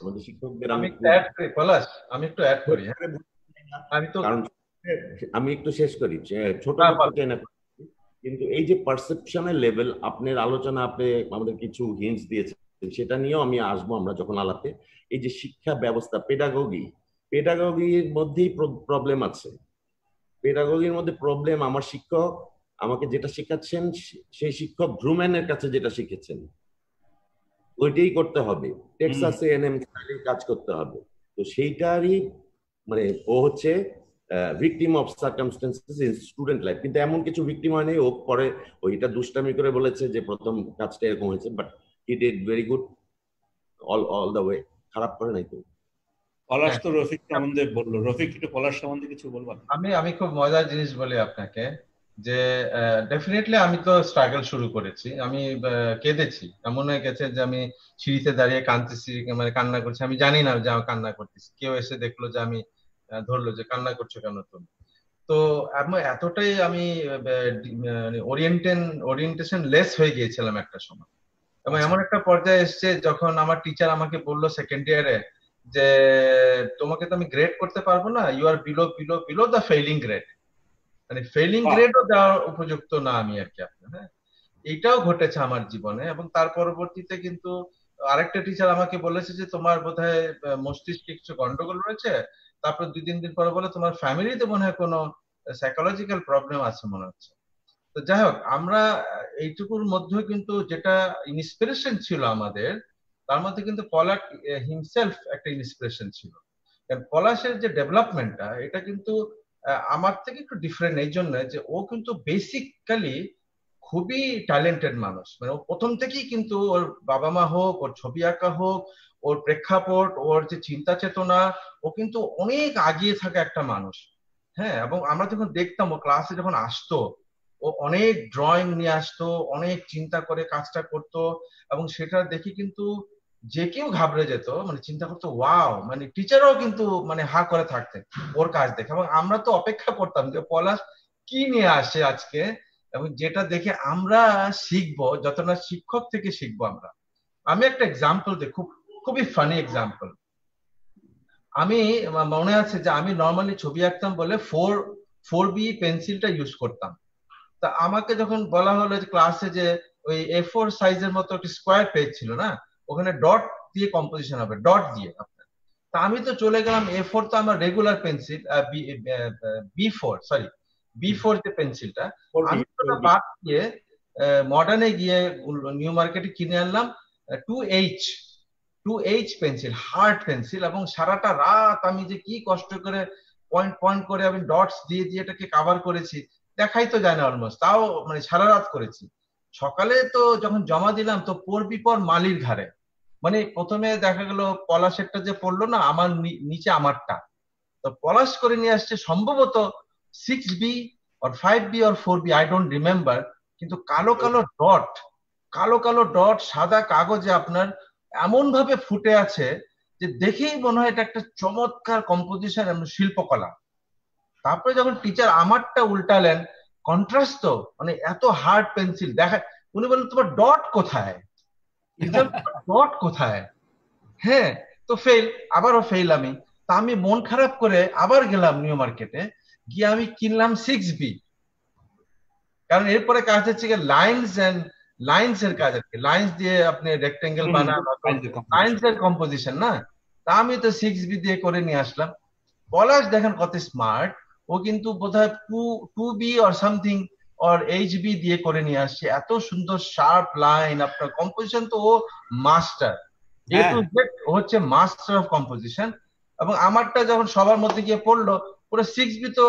আমাদের শিক্ষকদের আমি অ্যাড করি পলাশ আমি একটু অ্যাড করি হ্যাঁ? আমি তো আমি একটু শেষ করি ছোট হ্যাঁ, কিন্তু এই যে পারসেপশনের লেভেল আপনার আলোচনা আপনি আমাদের কিছু হিন্টস দিয়েছেন সেটা নিয়েও আমি আসব আমরা যখন আলাপে। এই যে শিক্ষা ব্যবস্থা পেডাগগি পেডাগগির মধ্যেই প্রবলেম আছে। পেডাগগির মধ্যে প্রবলেম আমার শিক্ষক আমাকে যেটা শেখাচ্ছেন সেই শিক্ষক ভ্রুম্যানের কাছে যেটা শিখেছেন। ওইটাই করতে হবে। টেক্সাসে এনএম কাজ করতে হবে। তো সেইটারই মানে ও হচ্ছে victim of circumstances in student life কিন্তু এমন কিছু ভিকটিম হয় নাই ও পরে ওইটা দুষ্টামি করে বলেছে যে প্রথম কাজটা এরকম হয়েছে but he did very good all all the way খারাপ করে নাই তো। পলাশ তো রফিক সম্বন্ধে বলল। রফিক একটু পলাশ সম্বন্ধে কিছু বলব? আমি আমি খুব মজার জিনিস বলি আপনাকে যে ডেফিনেটলি আমি তো স্ট্রাগল শুরু করেছি। আমি কেঁদেছি। এমন হয়ে গেছে যে আমি সিঁড়িতে দাঁড়িয়ে কাঁদতেছি মানে কান্না করছি। আমি জানি না যে আমি কান্না করতেছি। কেউ এসে দেখল যে আমি ধরলো যে কান্না করছ কেন তুমি? তো এতটাই আমি ওরিয়েন্টেন ওরিয়েন্টেশন লেস হয়ে গিয়েছিলাম একটা সময়। এবং আচ্ছা। এমন একটা পর্যায়ে এসছে যখন আমার টিচার আমাকে বলল সেকেন্ড ইয়ারে যে তোমাকে তো আমি গ্রেড করতে পারব না you are below below below the failing grade মানে ফেইলিং গ্রেডও দেওয়ার উপযুক্ত না আমি আর কি আপনার হ্যাঁ? এইটাও ঘটেছে আমার জীবনে এবং তার পরবর্তীতে কিন্তু আরেকটা টিচার আমাকে বলেছে যে তোমার বোধহয় মস্তিষ্কে কিছু গন্ডগোল রয়েছে তারপর দুই তিন দিন পরে বলে তোমার ফ্যামিলিতে মনে হয় কোনো সাইকোলজিক্যাল প্রবলেম আছে মনে হচ্ছে। তো যাই হোক আমরা এইটুকুর মধ্যে কিন্তু যেটা ইন্সপিরেশন ছিল আমাদের তার মধ্যে কিন্তু পলাশ হিমসেলফ একটা ইন্সপিরেশন ছিল। পলাশের যে ডেভেলপমেন্টটা এটা কিন্তু আমার থেকে একটু ডিফারেন্ট এই জন্য যে ও কিন্তু বেসিক্যালি খুবই ট্যালেন্টেড মানুষ। মানে ও প্রথম থেকেই কিন্তু ওর বাবা মা হোক, ওর ছবি আঁকা হোক, ওর প্রেক্ষাপট, ওর যে চিন্তা চেতনা, ও কিন্তু অনেক আগিয়ে থাকা একটা মানুষ। হ্যাঁ এবং আমরা যখন দেখতাম ও ক্লাসে যখন আসতো, ও অনেক ড্রয়িং নিয়ে আসতো, অনেক চিন্তা করে কাজটা করতো, এবং সেটা দেখি কিন্তু যে কেউ ঘাবড়ে যেত মানে চিন্তা করতো, ওয়াও! মানে টিচারও কিন্তু মানে হা করে থাকতেন ওর কাজ দেখে। এবং আমরা তো অপেক্ষা করতাম যে পলাশ কি নিয়ে আসে আজকে? এবং যেটা দেখে আমরা শিখব যতটা শিক্ষক থেকে শিখব আমরা। আমি একটা এক্সাম্পল দিই খুব, খুবই ফানি এক্সাম্পল আমি মনে আছে যে আমি নর্মালি ছবি আঁকতাম বলে ফোর ফোর বি পেন্সিলটা ইউজ করতাম। তা আমাকে যখন বলা হলো ক্লাসে যে ওই এ ফোর সাইজের মতো একটা স্কোয়ার পেজ ছিল না ওখানে ডট দিয়ে কম্পোজিশন হবে ডট দিয়ে আপনার। তা আমি তো চলে গেলাম এ ফোর তো আমার regular pencil B four sorry B four যে পেন্সিলটা আমি বাদ দিয়ে মডার্নে গিয়ে নিউ মার্কেটে কিনে আনলাম two H two H pencil hard pencil এবং সারাটা রাত আমি যে কি কষ্ট করে পয়েন্ট পয়েন্ট করে আমি ডটস দিয়ে দিয়ে এটাকে কাভার করেছি দেখাই তো যায় না অলমোস্ট তাও মানে সারা রাত করেছি। সকালে তো যখন জমা দিলাম তো পর মালির ঘাড়ে। মানে প্রথমে দেখা গেল পলাশেরটা যে পড়ল না, আমার নিচে আমারটা। তো পলাশ করে নিয়ে আসছে সম্ভবত six B or five B or four B I don't remember কিন্তু কালো কালো ডট কালো কালো ডট সাদা কাগজে আপনার এমন ভাবে ফুটে আছে যে দেখেই মনে হয় এটা একটা চমৎকার কম্পোজিশন শিল্পকলা। তারপরে যখন টিচার আমারটা উল্টালেন কন্ট্রাস্ট তো মানে এত হার্ড পেন্সিল দেখা, উনি বললেন, তোমার ডট কোথায়? ডট কোথায়? হ্যাঁ তো ফেল আবারও ফেল আমি। তা আমি মন খারাপ করে আবার গেলাম নিউ মার্কেটে গিয়ে আমি কিনলাম সিক্স বি কারণ এরপরে কাজ হচ্ছে লাইন্স এন্ড লাইন্স এর কাজ আর কি। লাইন্স দিয়ে আপনি রেক্টেঙ্গেল বানান লাইন্স এর কম্পোজিশন না? তা আমি তো সিক্স বি দিয়ে করে নিয়ে আসলাম। পলাশ দেখেন কত স্মার্ট ও কিন্তু বোধহয় two two B or something or H B দিয়ে করে নিয়ে আসছে। এত সুন্দর শার্প লাইন আপনার কম্পোজিশন তো ও মাস্টার এ টু জেড হচ্ছে মাস্টার অফ কম্পোজিশন এবং আমারটা যখন সবার মধ্যে গিয়ে পড়ল পুরো সিক্স বি তো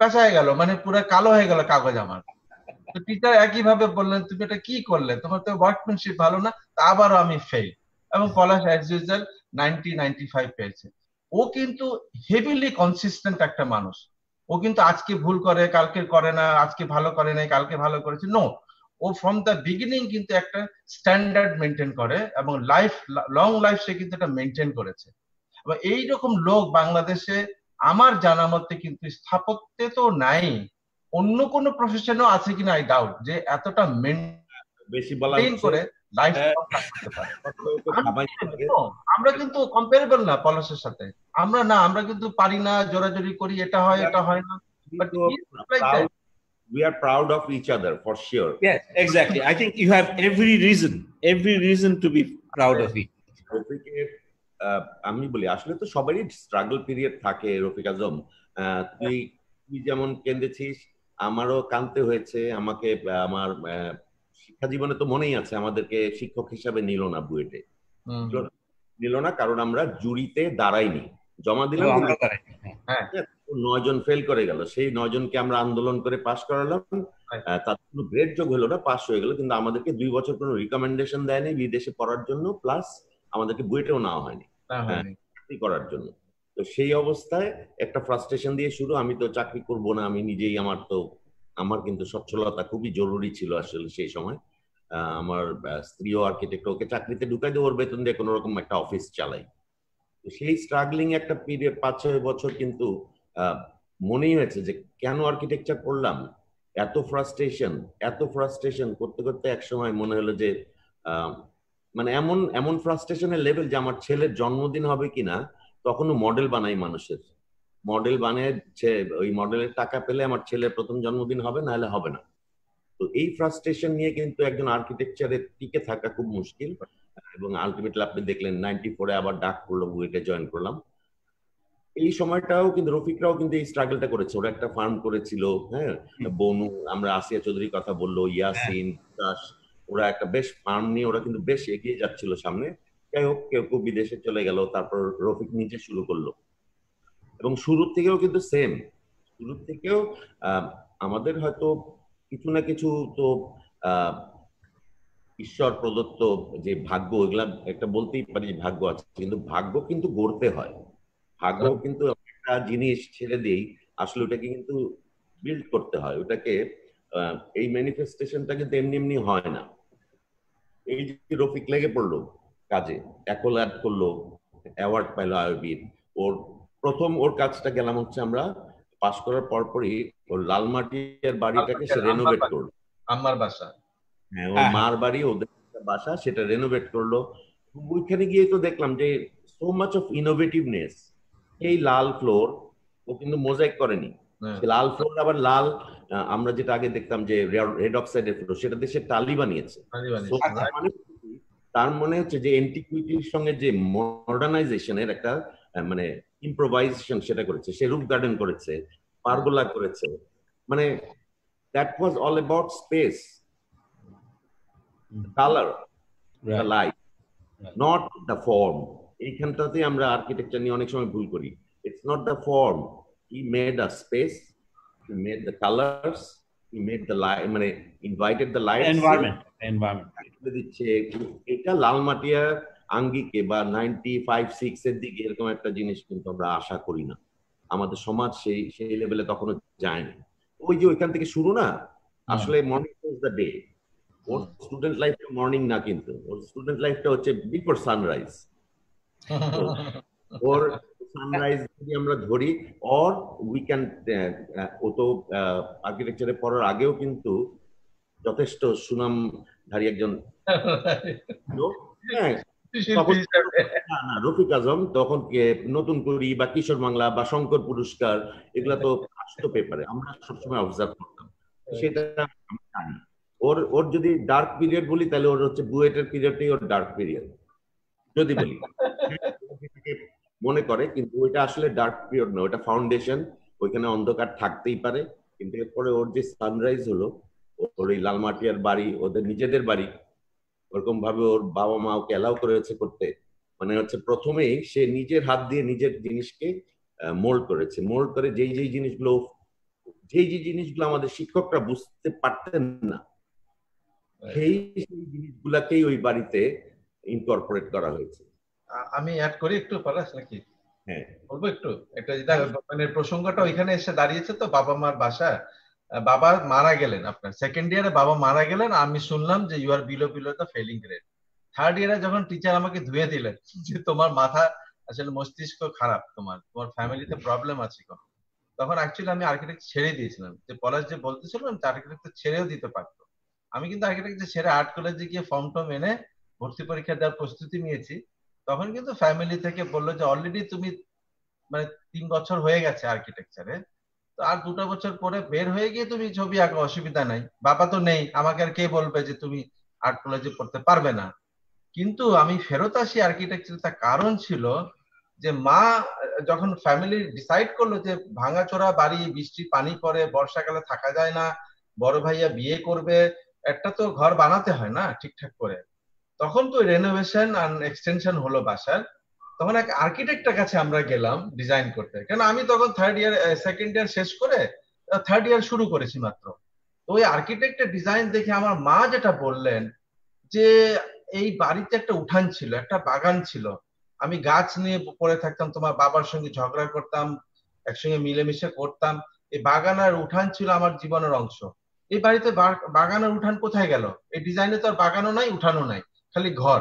পেঁচায় গেল মানে পুরো কালো হয়ে গেল কাগজ আমার। তো টিচার একই ভাবে বললেন তুমি এটা কি করলে? তোমার তো ওয়ার্কম্যানশিপ ভালো না তা আবারও আমি ফেল এবং Palash as usual ninety ninety five পেয়েছে। ও কিন্তু হেভিলি কনসিস্টেন্ট একটা মানুষ। ও কিন্তু আজকে ভুল করে কালকে করে না আজকে ভালো করে নাই কালকে ভালো করেছে। নো ও ফ্রম দ্য বিগিনিং কিন্তু একটা স্ট্যান্ডার্ড মেনটেন করে এবং লাইফ লং লাইফ সে কিন্তু এটা মেনটেন করেছে। এবং এইরকম লোক বাংলাদেশে আমার জানা মতে কিন্তু স্থাপত্যে তো নাই। অন্য কোন প্রফেশনও আছে কিনা আই ডাউট যে এতটা বেশি বলা করে <laughs> আমরা কিন্তু কম্পারেবল না পলাশের সাথে। আমরা না আমরা কিন্তু পারি না জোরাজোরি করি এটা হয় এটা হয় না। We are proud of each other for sure. Yes exactly. I think you have every reason every reason to be proud of it. আমি বলি আসলে তো সবারই স্ট্রাগল পিরিয়ড থাকে রফিক আজম। তুই তুই যেমন কেঁদেছিস আমারও কানতে হয়েছে আমাকে আমার শিক্ষা জীবনে তো মনেই আছে আমাদেরকে শিক্ষক হিসাবে নিল না বুয়েটে। নিল না কারণ আমরা জুরিতে দাঁড়াইনি। জমা দিলাম হ্যাঁ। নয় জন ফেল করে গেল। সেই নয় জনকে আমরা আন্দোলন করে পাশ করালাম। তার কোনো গ্রেড যোগ হলো না পাস হয়ে গেল। কিন্তু আমাদেরকে দুই বছর কোনো রিকমেন্ডেশন দেয়নি বিদেশে পড়ার জন্য প্লাস আমাদেরকে বুয়েটেও নেওয়া হয়নি। চাকরি করার জন্য। তো সেই অবস্থায় একটা ফ্রাস্ট্রেশন দিয়ে শুরু। আমি তো চাকরি করব না আমি নিজেই আমার তো আমার কিন্তু সচ্ছলতা খুবই জরুরি ছিল আসলে সেই সময়। আমার স্ত্রীও আর্কিটেক্ট ওকে চাকরিতে ঢুকাই দিয়ে ওর বেতন দিয়ে কোনো রকম একটা অফিস চালাই। তো সেই স্ট্রাগলিং একটা পিরিয়ড পাঁচ ছয় বছর কিন্তু মনেই হয়েছে যে কেন আর্কিটেকচার করলাম? এত ফ্রাস্ট্রেশন এত ফ্রাস্ট্রেশন করতে করতে এক সময় মনে হলো যে মানে এমন এমন ফ্রাস্ট্রেশনের লেভেল যে আমার ছেলের জন্মদিন হবে কিনা, তখনও মডেল বানাই মানুষের। মডেল বানিয়ে ওই মডেলের টাকা পেলে আমার ছেলের প্রথম জন্মদিন হবে না হলে হবে না। তো এই ফ্রাস্ট্রেশন নিয়ে কিন্তু একজন আর্কিটেকচারে টিকে থাকা খুব মুশকিল। এবং আলটিমেটলি আপনি দেখলেন নাইনটি ফোরে আবার ডাক করল বুয়েটে জয়েন করলাম। এই সময়টাও কিন্তু রফিকরাও কিন্তু এই স্ট্রাগলটা করেছে। ওরা একটা ফার্ম করেছিল হ্যাঁ? বনু আমরা আসিয়া চৌধুরীর কথা বলল ইয়াসিন দাস ওরা একটা বেশ ফার্ম নিয়ে ওরা কিন্তু বেশ এগিয়ে যাচ্ছিল সামনে। যাই হোক কেউ কেউ বিদেশে চলে গেল তারপর রফিক নিজে শুরু করল। এবং শুরুর থেকেও কিন্তু সেম শুরুর থেকেও আমাদের হয়তো কিছু না কিছু তো ঈশ্বর প্রদত্ত যে ভাগ্য এগুলা একটা বলতেই পারি ভাগ্য আছে কিন্তু ভাগ্য কিন্তু গড়তে হয়। ভাগ্য কিন্তু একটা জিনিস ছেড়ে দিই আসলে ওটাকে কিন্তু বিল্ড করতে হয়। ওটাকে এই ম্যানিফেস্টেশনটা কিন্তু এমনি এমনি হয় না। এই যে রফিক লেগে পড়ল কাজে অ্যাকোলার্ড করল অ্যাওয়ার্ড পাইলো আয়োবির ওর প্রথম ওর কাজটা গেলাম হচ্ছে আমরা পাস করার পরপরই ওর লালমাটির বাড়িটাকে সে রেনোভেট করল। আমার বাসা। হ্যাঁ ওর মার বাড়ি ওদের বাসা সেটা রেনোভেট করল। ওইখানে গিয়ে তো দেখলাম যে সো মাচ অফ ইনোভেটিভনেস এই লাল ফ্লোর ও কিন্তু মোজাইক করেনি। লাল ফ্লোর আবার লাল আমরা যেটা আগে দেখতাম যে রেড অক্সাইডের ফ্লোর সেটা দেশে টালি বানিয়েছে। মানে তার মনে হচ্ছে যে এন্টিকুইটির সঙ্গে যে মডার্নাইজেশনের একটা মানে ইম্প্রোভাইজেশন সেটা করেছে সে রুফ গার্ডেন করেছে পারগোলা করেছে। মানে that was all about space colour light not the form এইখানটাতে আমরা আর্কিটেকচার নিয়ে অনেক সময় ভুল করি। It's not the form he made a space he made the colours he made the light মানে invited the light environment environment দিচ্ছে। এটা লালমাটিয়া আঙ্গিকে বা নাইনটি ফাইভ সিক্স এর দিকে এরকম একটা জিনিস কিন্তু আমরা আশা করি না। আমাদের সমাজ সেই সেই লেভেলে তখনও যায়নি ওই যে ওইখান থেকে শুরু না আসলে মর্নিং ইজ দ্য ডে ওর স্টুডেন্ট লাইফ মর্নিং না কিন্তু ওর স্টুডেন্ট লাইফটা হচ্ছে বিফোর সানরাইজ <laughs> ওর সানরাইজ যদি আমরা ধরি অর উই ক্যান ও তো আর্কিটেকচারে পড়ার আগেও কিন্তু যথেষ্ট সুনাম সুনামধারী একজন <laughs> হ্যাঁ রফিক আজম তখন নতুন করি বা কিশোর বাংলা বা শঙ্কর পুরস্কার এগুলা তো আসতো পেপারে আমরা সবসময় অবজার্ভ করতাম। সেটা আমি জানি। ওর ওর যদি ডার্ক পিরিয়ড বলি তাহলে ওর হচ্ছে বুয়েটের পিরিয়ডটাই ওর ডার্ক পিরিয়ড যদি বলি। <laughs> মনে করে কিন্তু ওইটা আসলে ডার্ক পিরিয়ড না ওটা ফাউন্ডেশন ওইখানে অন্ধকার থাকতেই পারে। কিন্তু এরপরে ওর যে সানরাইজ হলো ওর এই লালমাটিয়ার বাড়ি ওদের নিজেদের বাড়ি ওরকম ভাবে ওর বাবা মা ওকে অ্যালাউ করেছে করতে মানে হচ্ছে প্রথমেই সে নিজের হাত দিয়ে নিজের জিনিসকে মোল্ড করেছে। মোল্ড করে যেই যেই জিনিসগুলো যেই যে জিনিসগুলো আমাদের শিক্ষকরা বুঝতে পারতেন না সেই সেই জিনিসগুলাকেই ওই বাড়িতে ইনকর্পোরেট করা হয়েছে। আমি অ্যাড করি একটু পলাশ নাকি? হ্যাঁ। বলব একটু? একটা যেটা মানে প্রসঙ্গটা ওইখানে এসে দাঁড়িয়েছে তো বাবা মার বাসা। বাবা মারা গেলেন আপনার। সেকেন্ড ইয়ারে বাবা মারা গেলেন, আমি শুনলাম যে you are below below the failing grade third ইয়ারে যখন টিচার আমাকে ধুয়ে দিলেন, <laughs> যে তোমার মাথা আসলে মস্তিষ্ক খারাপ, তোমার তোমার ফ্যামিলিতে প্রবলেম আছে কোনো। তখন অ্যাকচুয়ালি আমি আর্কিটেক্ট ছেড়ে দিয়েছিলাম। যে পলাশ যে বলতেছিল, আমি আর্কিটেক্ট ছেড়েও দিতে পারতো। আমি কিন্তু আর্কিটেক্ট ছেড়ে আর্ট কলেজে গিয়ে ফর্ম টম এনে ভর্তি পরীক্ষা দেওয়ার প্রস্তুতি নিয়েছি। তখন কিন্তু ফ্যামিলি থেকে বলল যে অলরেডি তুমি মানে তিন বছর হয়ে গেছে আর্কিটেকচারে আর দুটো বছর পরে বের হয়ে গিয়ে তুমি ছবি আঁকা অসুবিধা নাই। বাবা তো নেই, আমাকে আর কে বলবে যে তুমি আর্ট কলেজে পড়তে পারবে না? কিন্তু আমি ফেরত আসি আর্কিটেকচার তার কারণ ছিল যে মা যখন ফ্যামিলি ডিসাইড করল যে ভাঙাচোরা বাড়ি, বৃষ্টি, পানি পরে বর্ষাকালে থাকা যায় না, বড় ভাইয়া বিয়ে করবে, একটা তো ঘর বানাতে হয় না ঠিকঠাক করে। তখন তো রেনোভেশন আর এক্সটেনশন হলো বাসার। তখন এক আর্কিটেক্টের কাছে আমরা গেলাম ডিজাইন করতে। কেন আমি তখন থার্ড ইয়ার সেকেন্ড ইয়ার শেষ করে থার্ড ইয়ার শুরু করেছি মাত্র। তো ওই আর্কিটেক্টের ডিজাইন দেখে আমার মা যেটা বললেন যে, এই বাড়িতে একটা উঠান ছিল, একটা বাগান ছিল। আমি গাছ নিয়ে পড়ে থাকতাম, তোমার বাবার সঙ্গে ঝগড়া করতাম, একসঙ্গে মিলেমিশে করতাম। এই বাগান আর উঠান ছিল আমার জীবনের অংশ। এই বাড়িতে বাগান আর উঠান কোথায় গেল? এই ডিজাইনে তো আর বাগানও নাই, উঠানও নাই, খালি ঘর।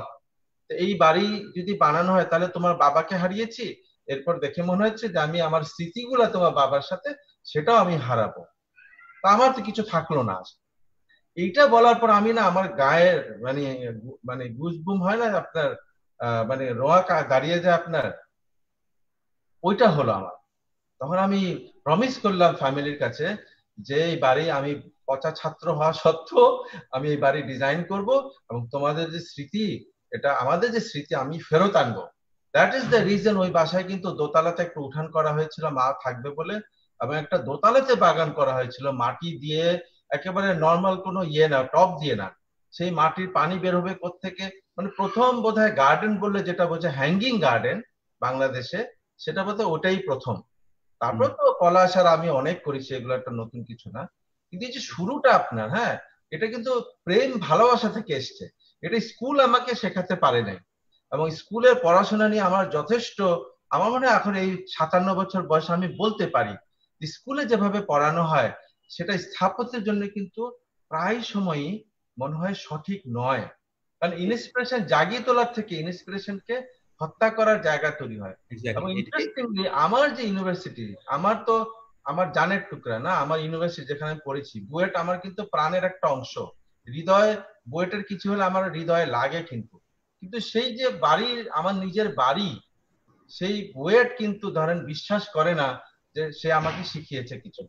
এই বাড়ি যদি বানানো হয়, তাহলে তোমার বাবাকে হারিয়েছি। এরপর দেখে মনে হচ্ছে যে আমি আমার স্মৃতিগুলা তোমার বাবার সাথে, সেটাও আমি হারাবো। তা আমার তো কিছু থাকল না। এইটা বলার পর আমি না আমার গায়ের মানে মানে গুজবুম হয় না আপনার মানে রোয়া দাঁড়িয়ে যায় আপনার? ওইটা হলো আমার। তখন আমি প্রমিস করলাম ফ্যামিলির কাছে যে এই বাড়ি আমি পচা ছাত্র হওয়া সত্ত্বেও আমি এই বাড়ি ডিজাইন করব এবং তোমাদের যে স্মৃতি এটা আমাদের যে স্মৃতি, আমি ফেরত আনব। দ্যাট ইজ দ্য রিজন ওই বাসায় কিন্তু দোতলাতে একটু উঠান করা হয়েছিল, মা থাকবে বলে, এবং একটা দোতলাতে বাগান করা হয়েছিল। মাটি দিয়ে একেবারে নর্মাল কোনো ইয়ে না টপ দিয়ে না। সেই মাটির পানি বের হবে থেকে মানে প্রথম বোধহয় গার্ডেন বললে যেটা বোঝে হ্যাঙ্গিং গার্ডেন বাংলাদেশে, সেটা বোধহয় ওটাই প্রথম। তারপর তো পলাশ আর আমি অনেক করেছি, এগুলো একটা নতুন কিছু না। কিন্তু এই যে শুরুটা আপনার হ্যাঁ এটা কিন্তু প্রেম ভালোবাসা থেকে এসছে। এটা স্কুল আমাকে শেখাতে পারে নাই। এবং স্কুলের পড়াশোনা নিয়ে আমার যথেষ্ট আমার মনে হয় এখন এই সাতান্ন বছর বয়সে আমি বলতে পারি স্কুলে যেভাবে পড়ানো হয় সেটা স্থাপত্যের জন্য কিন্তু প্রায় সময়ই মনে হয় সঠিক নয়। কারণ ইন্সপিরেশন জাগিয়ে তোলার থেকে ইন্সপিরেশনকে হত্যা করার জায়গা তৈরি হয়। এবং ইন্টারেস্টিংলি আমার যে ইউনিভার্সিটি আমার তো আমার জানের টুকরা না আমার ইউনিভার্সিটি যেখানে আমি পড়েছি বুয়েট আমার কিন্তু প্রাণের একটা অংশ। হৃদয় বুয়েটের কিছু হলে আমার হৃদয়ে লাগে কিন্তু। কিন্তু সেই যে বাড়ি আমার নিজের বাড়ি সেই বুয়েট কিন্তু ধরেন বিশ্বাস করে না যে সে আমাকে শিখিয়েছে কিছু।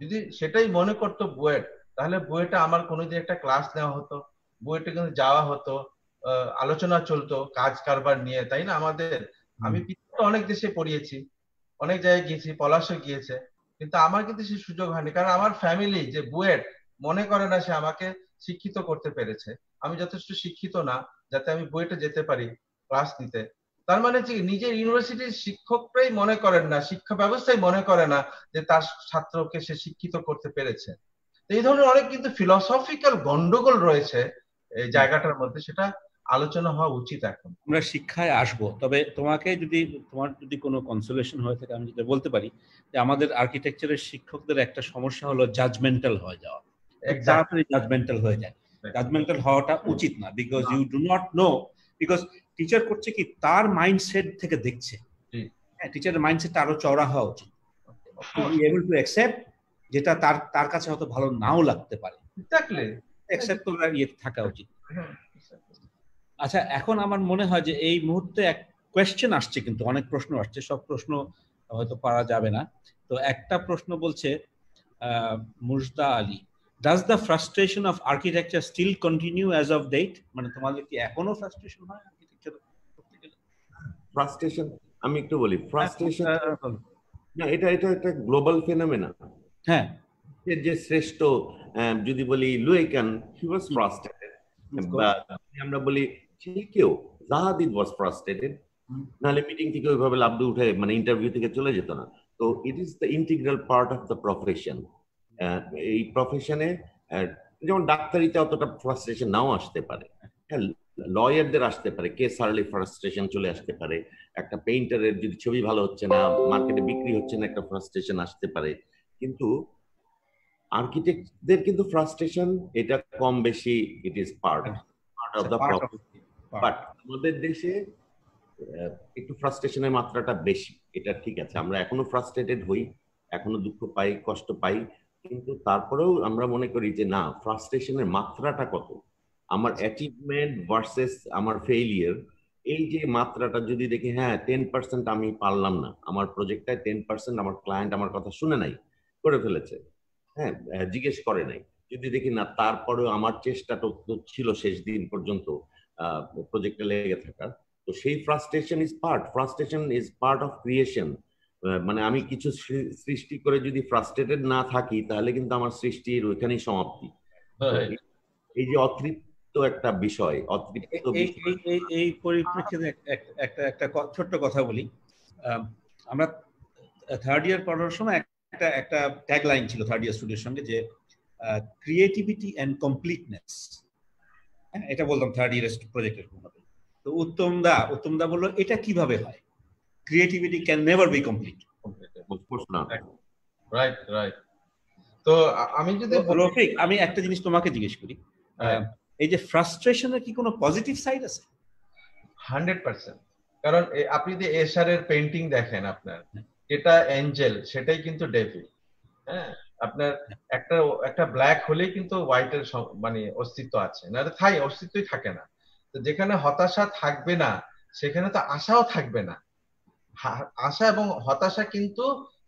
যদি সেটাই মনে করতো বুয়েট তাহলে বুয়েটে আমার কোনোদিন একটা ক্লাস নেওয়া হতো বুয়েটে কিন্তু যাওয়া হতো আলোচনা চলতো কাজ কারবার নিয়ে তাই না আমাদের? আমি অনেক দেশে পড়িয়েছি অনেক জায়গায় গিয়েছি পলাশও গিয়েছে কিন্তু আমার কিন্তু সে সুযোগ হয়নি। কারণ আমার ফ্যামিলি যে বুয়েট মনে করে না সে আমাকে শিক্ষিত করতে পেরেছে। আমি যথেষ্ট শিক্ষিত না, যাতে আমি বইটা যেতে পারি ক্লাস নিতে। তার মানে যে নিজের ইউনিভার্সিটির শিক্ষকরাই মনে করেন না, শিক্ষা ব্যবস্থাই মনে করে না যে তার ছাত্রকে সে শিক্ষিত করতে পেরেছে। এই ধরনের অনেক কিন্তু ফিলসফিক্যাল গন্ডগোল রয়েছে এই জায়গাটার মধ্যে, সেটা আলোচনা হওয়া উচিত এখন। আমরা শিক্ষায় আসব, তবে তোমাকে যদি, তোমার যদি কোনো কনসোলেশন হয়ে থাকে, আমি যেটা বলতে পারি যে আমাদের আর্কিটেকচারের শিক্ষকদের একটা সমস্যা হলো জাজমেন্টাল হয়ে যাওয়া। তাড়াতাড়ি জাজমেন্টাল হয়ে যায়। জাজমেন্টাল হওয়াটা উচিত না because you do not know because teacher করছে কি তার মাইন্ডসেট থেকে দেখছে। হ্যাঁ টিচারের মাইন্ডসেটটা আরও চওড়া হওয়া উচিত। এবল টু অ্যাকসেপ্ট যেটা তার তার কাছে হয়তো ভালো নাও লাগতে পারে। অ্যাকসেপ্ট করার ইয়ে থাকা উচিত। আচ্ছা এখন আমার মনে হয় যে এই মুহূর্তে এক কোয়েশ্চেন আসছে কিন্তু অনেক প্রশ্ন আসছে সব প্রশ্ন হয়তো পারা যাবে না। তো একটা প্রশ্ন বলছে Murshida Ali does the frustration of architecture still continue as of date মানে তোমাদের কি এখনও ফ্রাস্ট্রেশন হয় আর্কিটেকচার ফ্রাস্ট্রেশন আমি একটু বলি ফ্রাস্ট্রেশন হ্যাঁ, না এটা এটা একটা গ্লোবাল ফেনোমেনা হ্যাঁ। যে শ্রেষ্ঠ যদি বলি লুয়েকান হি ওয়াজ ফ্রাস্ট্রেটেড আমরা বলি কেউ জাহাদিদ ওয়াজ ফ্রাস্ট্রেটেড নাহলে মিটিং থেকে ওইভাবে লাভ উঠে মানে ইন্টারভিউ থেকে চলে যেত না। তো it is the integral part of the profession এই প্রফেশনে যেমন ডাক্তারিতে অতটা ফ্রাস্ট্রেশন নাও আসতে পারে। হ্যাঁ লয়ারদের আসতে পারে। কে সারলি ফ্রাস্ট্রেশন চলে আসতে পারে। একটা পেইন্টারের যদি ছবি ভালো হচ্ছে না মার্কেটে বিক্রি হচ্ছে না একটা ফ্রাস্ট্রেশন আসতে পারে। কিন্তু আর্কিটেক্টদের কিন্তু ফ্রাস্ট্রেশন এটা কম বেশি it is part part of the profession but আমাদের দেশে একটু ফ্রাস্ট্রেশনের মাত্রাটা বেশি। এটা ঠিক আছে আমরা এখনও ফ্রাস্ট্রেটেড হই এখনও দুঃখ পাই কষ্ট পাই। কিন্তু তারপরেও আমরা মনে করি যে না ফ্রাস্ট্রেশনের মাত্রাটা কত? আমার অ্যাচিভমেন্ট ভার্সেস আমার ফেইলিয়ার এই যে মাত্রাটা যদি দেখি হ্যাঁ টেন পার্সেন্ট আমি পারলাম না আমার প্রজেক্টটায় টেন পার্সেন্ট আমার ক্লায়েন্ট আমার কথা শুনে নাই করে ফেলেছে হ্যাঁ জিজ্ঞেস করে নাই। যদি দেখি না তারপরেও আমার চেষ্টাটা তো ছিল শেষ দিন পর্যন্ত প্রজেক্টে লেগে থাকার তো সেই frustration is part frustration is part of creation মানে আমি কিছু সৃষ্টি করে যদি ফ্রাস্ট্রেটেড না থাকি তাহলে কিন্তু আমার সৃষ্টির ওইখানেই সমাপ্তি। এই যে অতৃপ্ত একটা বিষয় অতৃপ্ত এই পরিপ্রেক্ষিতে একটা একটা ছোট্ট কথা বলি। আমরা থার্ড ইয়ার পড়ার সময় একটা একটা ট্যাগ লাইন ছিল থার্ড ইয়ার স্টুডেন্টের সঙ্গে যে ক্রিয়েটিভিটি অ্যান্ড কমপ্লিটনেস এটা বলতাম থার্ড ইয়ার প্রজেক্টের মধ্যে। তো উত্তম দা উত্তম দা বলল এটা কীভাবে হয়? Creativity can never be complete right right তো আমি যদি রফিক আমি একটা জিনিস তোমাকে জিজ্ঞেস করি। এই যে ফ্রাস্ট্রেশনের কি কোনো পজিটিভ সাইড আছে? Hundred percent. কারণ আপনি যদি এশারের পেন্টিং দেখেন আপনার যেটা এঞ্জেল সেটাই কিন্তু ডেভিল হ্যাঁ? আপনার একটা একটা ব্ল্যাক হলেই কিন্তু হোয়াইটের মানে অস্তিত্ব আছে। না থাই অস্তিত্বই থাকে না। তো যেখানে হতাশা থাকবে না সেখানে তো আশাও থাকবে না। আশা এবং হতাশা কিন্তু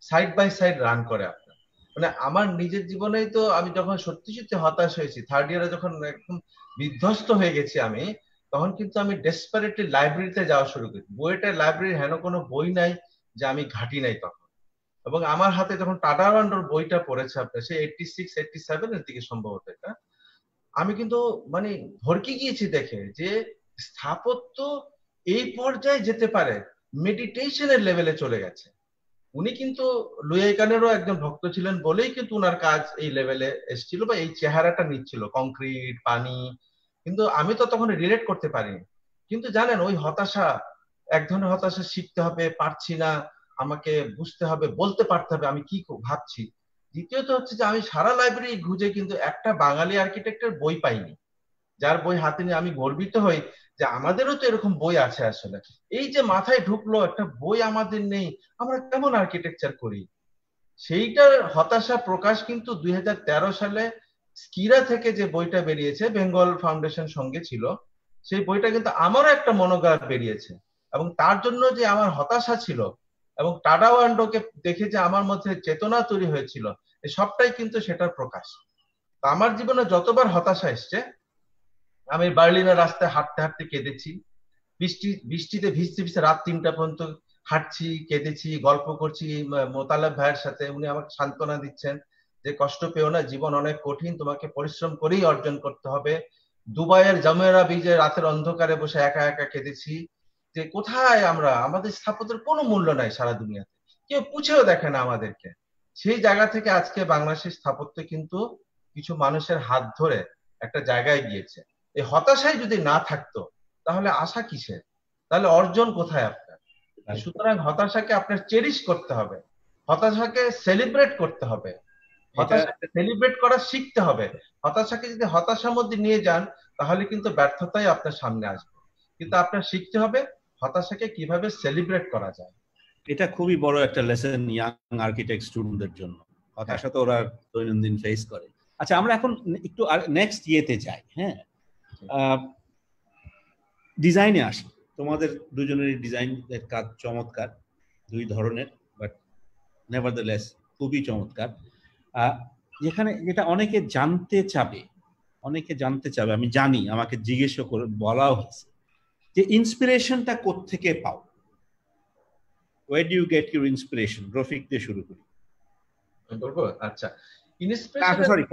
সাইড বাই সাইড রান করে আপনার। মানে আমার নিজের জীবনেই তো আমি যখন সত্যি সত্যি হতাশ হয়েছি থার্ড ইয়ারে যখন একদম বিধ্বস্ত হয়ে গেছি আমি, তখন কিন্তু আমি ডেসপারেটলি লাইব্রেরিতে যাওয়া শুরু করি। বইটা লাইব্রেরির হেন কোনো বই নাই যে আমি ঘাটি নাই তখন। এবং আমার হাতে যখন টাটা ওয়ান্ডোর বইটা পড়েছে আপনার সে এইটটি সিক্স এইটটি সেভেন এর দিকে সম্ভবত এটা, আমি কিন্তু মানে ভরকে গিয়েছি দেখে যে স্থাপত্য এই পর্যায়ে যেতে পারে। মেডিটেশনের লেভেলে চলে গেছে। উনি কিন্তু লুয়াইকানেরও একজন ভক্ত ছিলেন বলেই কিন্তু উনার কাজ এই লেভেলে এসেছিল বা এই চেহারাটা নিচ্ছিল কংক্রিট পানি। কিন্তু আমি তো তখন রিলেট করতে পারিনি। কিন্তু জানেন, ওই হতাশা, এক ধরনের হতাশা শিখতে হবে, পারছি না, আমাকে বুঝতে হবে, বলতে পারতে হবে, আমি কি ভাবছি। দ্বিতীয়ত হচ্ছে যে আমি সারা লাইব্রেরি ঘুরে কিন্তু একটা বাঙালি আর্কিটেক্টের বই পাইনি। যার বই হাতে নিয়ে আমি গর্বিত হই যে আমাদেরও তো এরকম বই আছে আসলে। এই যে মাথায় ঢুকলো একটা বই আমাদের নেই, আমরা কেমন আর্কিটেকচার করি? সেইটার হতাশা প্রকাশ কিন্তু দুই হাজার তেরো সালে স্কিরা থেকে যে বইটা বেরিয়েছে, বেঙ্গল ফাউন্ডেশন সঙ্গে ছিল, সেই বইটা কিন্তু আমারও একটা মনোগ্রাফ বেরিয়েছে। এবং তার জন্য যে আমার হতাশা ছিল এবং টাডা ওয়ান্ডোকে দেখে যে আমার মধ্যে চেতনা তৈরি হয়েছিল সবটাই কিন্তু সেটার প্রকাশ। আমার জীবনে যতবার হতাশা এসছে আমি বার্লিনের রাস্তায় হাঁটতে হাঁটতে কেঁদেছি। বৃষ্টি, বৃষ্টিতে ভিজতে ভিজতে রাত তিনটা পর্যন্ত হাঁটছি, কেঁদেছি, গল্প করছি। মোতালেব ভাইয়ের সাথে উনি আমাকে সান্ত্বনা দিচ্ছেন যে কষ্ট পেও না, জীবন অনেক কঠিন, তোমাকে পরিশ্রম করেই অর্জন করতে হবে। দুবাইয়ের জামেরা বিজে রাতের অন্ধকারে বসে একা একা কেঁদেছি। যে কোথায় আমরা? আমাদের স্থাপত্যের কোনো মূল্য নাই সারা দুনিয়াতে। কেউ পুছেও দেখে না আমাদেরকে। সেই জায়গা থেকে আজকে বাংলাদেশের স্থাপত্য কিন্তু কিছু মানুষের হাত ধরে একটা জায়গায় গিয়েছে। এই হতাশাই যদি না থাকতো তাহলে আশা কিসের? তাহলে অর্জন কোথায় আপনার? সুতরাং হতাশাকে আপনার চেরিশ করতে হবে। হতাশাকে সেলিব্রেট করতে হবে। হতাশাকে সেলিব্রেট করা শিখতে হবে। হতাশাকে যদি হতাশার মধ্যে নিয়ে যান তাহলে কিন্তু ব্যর্থতাই আপনার সামনে আসবে। কিন্তু আপনার শিখতে হবে হতাশাকে কীভাবে সেলিব্রেট করা যায়। এটা খুবই বড় একটা লেসন ইয়াং আর্কিটেক্ট স্টুডেন্টদের জন্য। হতাশা তো ওরা দৈনন্দিন ফেস করে। আচ্ছা আমরা এখন একটু নেক্সট ইয়েতে যাই হ্যাঁ? ডিজাইনে আসি। তোমাদের দুজনেরই ডিজাইনের কাজ চমৎকার দুই ধরনের বাট নেভারদ্যালেস খুবই চমৎকার। যেখানে যেটা অনেকে জানতে চাবে অনেকে জানতে চাবে আমি জানি আমাকে জিজ্ঞেস করে বলাও হয়েছে যে ইন্সপিরেশনটা থেকে পাও? Way do you get your inspiration Rafiq দিয়ে শুরু করি। বলব? আচ্ছা। ইন্সপিরেশন সরি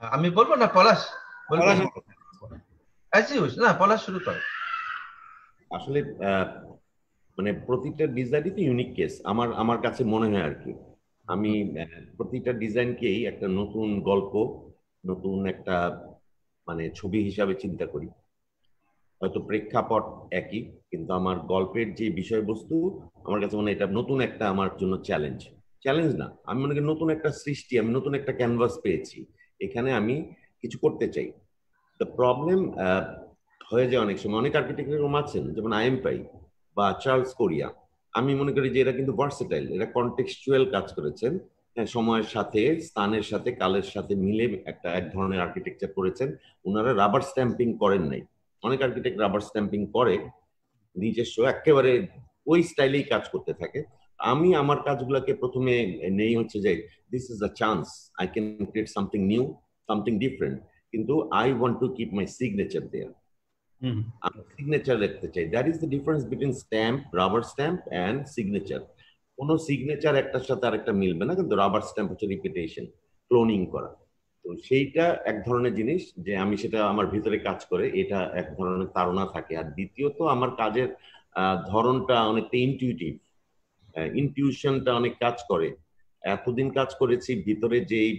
আমি বলব না পলাশ? না পলাশ শুরু কর। আসলে মানে প্রতিটা ডিজাইনই তো ইউনিক কেস আমার আমার কাছে মনে হয় আর কি। আমি প্রতিটা ডিজাইনকেই একটা নতুন গল্প নতুন একটা মানে ছবি হিসাবে চিন্তা করি। হয়তো প্রেক্ষাপট একই কিন্তু আমার গল্পের যে বিষয়বস্তু আমার কাছে মনে এটা নতুন একটা আমার জন্য চ্যালেঞ্জ চ্যালেঞ্জ না। আমি মনে করি নতুন একটা সৃষ্টি আমি নতুন একটা ক্যানভাস পেয়েছি। এখানে আমি কিছু করতে চাই। দ্য প্রবলেম হয়ে যায় অনেক সময়। অনেক আর্কিটেক্ট এরকম আছেন যেমন আই এম বা চার্লস কোরিয়া আমি মনে করি যে এরা কিন্তু ভার্সেটাইল এরা কন্টেক্সচুয়াল কাজ করেছেন। হ্যাঁ সময়ের সাথে, স্থানের সাথে, কালের সাথে মিলে একটা, এক ধরনের আর্কিটেকচার করেছেন। ওনারা রাবার স্ট্যাম্পিং করেন নাই। অনেক আর্কিটেক্ট রাবার স্ট্যাম্পিং করে, নিজস্ব, একেবারে ওই স্টাইলেই কাজ করতে থাকে। আমি আমার কাজগুলোকে প্রথমে নেই হচ্ছে যে this is a chance I can create something new something different কিন্তু I want to keep my signature there আমি সিগনেচার রাখতে চাই that is the difference between stamp rubber stamp and signature কোন সিগনেচার একটার সাথে আরেকটা মিলবে না কিন্তু রাবার স্ট্যাম্প হচ্ছে রিপিটেশন ক্লোনিং করা। তো সেইটা এক ধরনের জিনিস যে আমি সেটা আমার ভিতরে কাজ করে এটা এক ধরনের তাড়না থাকে। আর দ্বিতীয়ত আমার কাজের ধরনটা অনেকটা ইনটিউটিভ ইনটিউশনটা অনেক কাজ করে। এতদিন কাজ করেছি ভিতরে যেই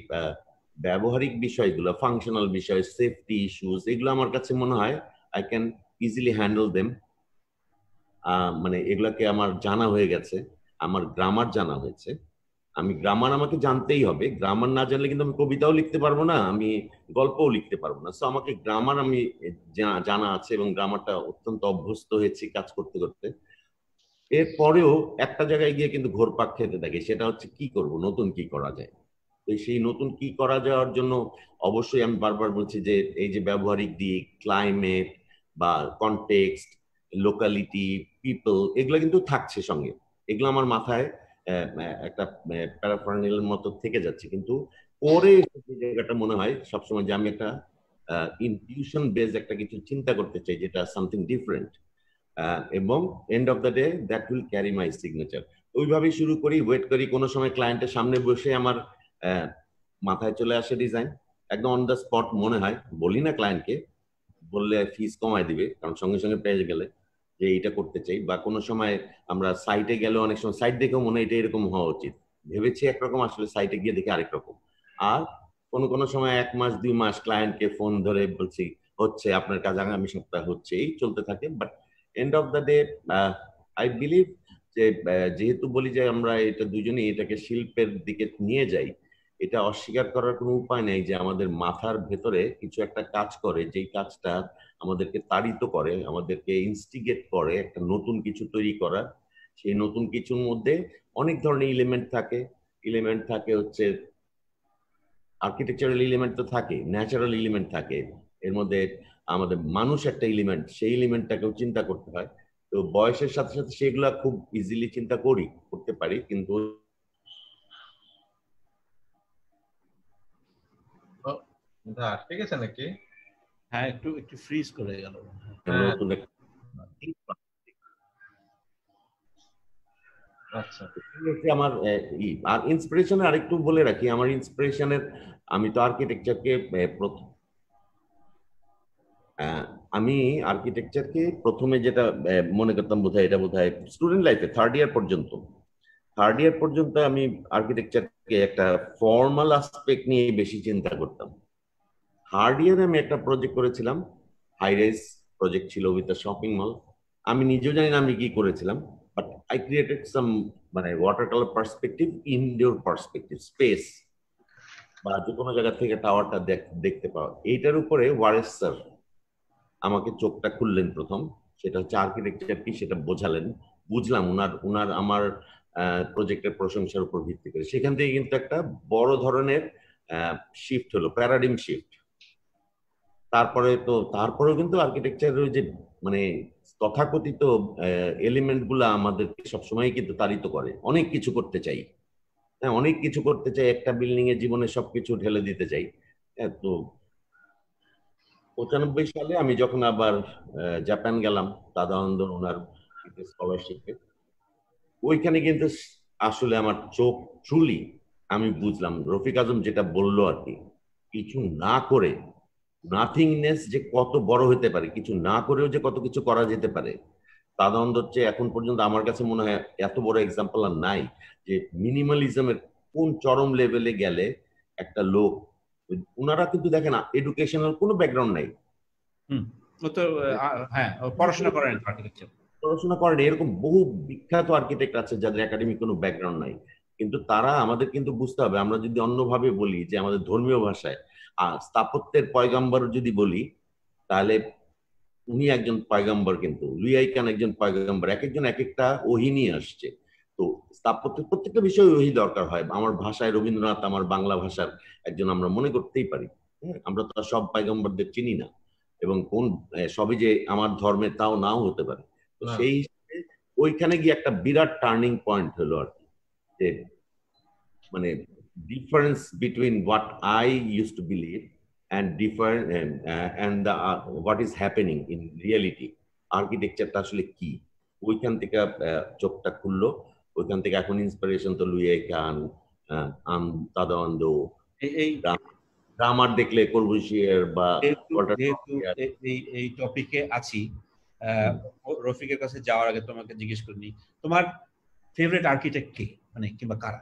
ব্যবহারিক বিষয়গুলো ফাংশনাল বিষয় সেফটি ইস্যুস এগুলো আমার কাছে মনে হয় I can easily handle them মানে এগুলাকে আমার জানা হয়ে গেছে, আমার গ্রামার জানা হয়েছে। আমি গ্রামার আমাকে জানতেই হবে। গ্রামার না জানলে কিন্তু আমি কবিতাও লিখতে পারব না, আমি গল্পও লিখতে পারব না। সো আমাকে গ্রামার আমি জানা আছে এবং গ্রামারটা অত্যন্ত অভ্যস্ত হয়েছি কাজ করতে করতে। এরপরেও একটা জায়গায় গিয়ে কিন্তু ঘোরপাক খেতে থাকে, সেটা হচ্ছে কি করব, নতুন কি করা যায়? সেই নতুন কি করা যাওয়ার জন্য অবশ্যই আমি বারবার বলছি যে এই যে ব্যবহারিক দিক ক্লাইমেট বা কনটেক্সট লোকালিটি পিপল এগুলো কিন্তু থাকছে সঙ্গে। এগুলো আমার মাথায় একটা প্যারাফার্নিল মতো থেকে যাচ্ছে। কিন্তু পরে জায়গাটা মনে হয় সবসময় যে আমি একটা ইনটিউশন বেস একটা কিছু চিন্তা করতে চাই, যেটা সামথিং ডিফারেন্ট এবং end of the day that will carry my signature ওইভাবেই শুরু করি ওয়েট করি, কোনো সময় ক্লায়েন্টের সামনে বসে আমার মাথায় চলে আসে ডিজাইন একদম অন দ্য স্পট মনে হয়, বলি না ক্লায়েন্টকে বললে ফিস কমায় দিবে, কারণ সঙ্গে সঙ্গে পেয়ে গেলে যে এইটা করতে চাই। বা কোনো সময় আমরা সাইটে গেলে অনেক সময় সাইট দেখেও মনে এটা এরকম হওয়া উচিত। ভেবেছি একরকম আসলে সাইটে গিয়ে দেখে আরেক রকম। আর কোনো কোনো সময় এক মাস, দুই মাস ক্লায়েন্টকে ফোন ধরে বলছি, হচ্ছে, আপনার কাজ আগামী সপ্তাহে হচ্ছে। এই চলতে থাকে। But end of the day I believe যে যেহেতু বলি যে আমরা এটা দুজনেই এটাকে শিল্পের দিকে নিয়ে যাই এটা অস্বীকার করার কোনো উপায় নেই যে আমাদের মাথার ভেতরে কিছু একটা কাজ করে, যেই কাজটা আমাদেরকে তাড়িত করে, আমাদেরকে ইনস্টিগেট করে, একটা নতুন কিছু তৈরি করা, সেই নতুন কিছুর মধ্যে অনেক ধরনের ইলিমেন্ট থাকে। ইলিমেন্ট থাকে হচ্ছে আর্কিটেকচারাল ইলিমেন্ট তো থাকে ন্যাচারাল ইলিমেন্ট থাকে। এর মধ্যে আমাদের মানুষ একটা ইলিমেন্ট সেই ইলিমেন্টটাকেও চিন্তা করতে হয়। তো বয়সের সাথে সাথে সেগুলা খুব ইজিলি চিন্তা করি, করতে পারি, কিন্তু ঠিক আছে নাকি? হ্যাঁ একটু একটু ফ্রিজ করে গেল। আচ্ছা। আমার আর আরেকটু বলে রাখি। আমার ইন্সপিরেশনের আমি তো আর্কিটেকচারকে আমি আর্কিটেকচারকে প্রথমে যেটা মনে করতাম বোধ এটা বোধ হয় স্টুডেন্ট লাইফে থার্ড ইয়ার পর্যন্ত। থার্ড ইয়ার পর্যন্ত আমি আর্কিটেকচারকে একটা ফর্মাল আসপেক্ট নিয়ে বেশি চিন্তা করতাম। থার্ড ইয়ারে আমি একটা প্রজেক্ট করেছিলাম। হাইরাইজ প্রজেক্ট ছিল উইথ দ্য শপিং মল আমি নিজেও জানি না আমি কি করেছিলাম বাট আই ক্রিয়েটেড সাম মানে water colour perspective indoor perspective space বা যে কোনো জায়গা থেকে টাওয়ারটা দেখতে পাওয়া। এইটার উপরে ওয়ারেস স্যার আমাকে চোখটা খুললেন প্রথম। সেটা হচ্ছে আর্কিটেকচার কি সেটা বোঝালেন। বুঝলাম উনার উনার আমার প্রজেক্টের প্রশংসার উপর ভিত্তি করে। সেখান থেকে কিন্তু একটা বড় ধরনের শিফট হলো প্যারাডিম শিফট তারপরে তো, তারপরেও কিন্তু আর্কিটেকচারের যে মানে তথাকথিত এলিমেন্টগুলা আমাদেরকে সবসময় কিন্তু তাড়িত করে। অনেক কিছু করতে চাই। হ্যাঁ অনেক কিছু করতে চাই। একটা বিল্ডিং এর জীবনে সবকিছু ঢেলে দিতে চাই। হ্যাঁ তো পঁচানব্বই সালে আমি যখন আবার জাপান গেলাম দাদানন্দ ওনার স্কলারশিপে ওইখানে কিন্তু আসলে আমার চোখ ট্রুলি আমি বুঝলাম। রফিক আজম যেটা বলল আর কি, কিছু না করে নাথিংনেস যে কত বড় হতে পারে কিছু না করেও যে কত কিছু করা যেতে পারে দাদানন্দ হচ্ছে এখন পর্যন্ত আমার কাছে মনে হয় এত বড় এক্সাম্পল আর নাই যে মিনিমালিজমের কোন চরম লেভেলে গেলে একটা লোক ওনারা কিন্তু দেখেন এডুকেশনাল কোনো ব্যাকগ্রাউন্ড নাই। হ্যাঁ পড়াশোনা করেন পড়াশোনা করেন এরকম বহু বিখ্যাত আর্কিটেক্ট আছে যাদের একাডেমিক কোনো ব্যাকগ্রাউন্ড নাই। কিন্তু তারা আমাদের কিন্তু বুঝতে হবে আমরা যদি অন্যভাবে বলি যে আমাদের ধর্মীয় ভাষায় আর স্থাপত্যের পয়গাম্বর যদি বলি তাহলে উনি একজন পয়গাম্বর কিন্তু লুইয়াই খান একজন পয়গাম্বর এক একজন এক একটা ওহি নিয়ে আসছে। তো স্থাপত্যের প্রত্যেকটা বিষয় ওহি দরকার হয়। আমার ভাষায় রবীন্দ্রনাথ আমার বাংলা ভাষার একজন আমরা মনে করতেই পারি। হ্যাঁ আমরা তো সব পয়গাম্বরদের চিনি না। এবং কোন সবই যে আমার ধর্মের তাও নাও হতে পারে। তো সেই হিসেবে ওইখানে গিয়ে একটা বিরাট টার্নিং পয়েন্ট হলো আর কি। যে মানে difference between what I use to believe and different and, uh, and the, uh, what is happening in reality. আর্কিটেকচারটা আসলে কি? ওইখান থেকে চোখটা খুললো। ওইখান থেকে এখন ইন্সপিরেশন তো লুইয়ে খান আম তাদানন্দ এই গ্রামার দেখলে করবুশিয়ার বা এই টপিকে আছি রফিকের কাছে যাওয়ার আগে তোমাকে জিজ্ঞেস করিনি তোমার ফেভারিট আর্কিটেক্ট কে? মানে কিংবা কারা?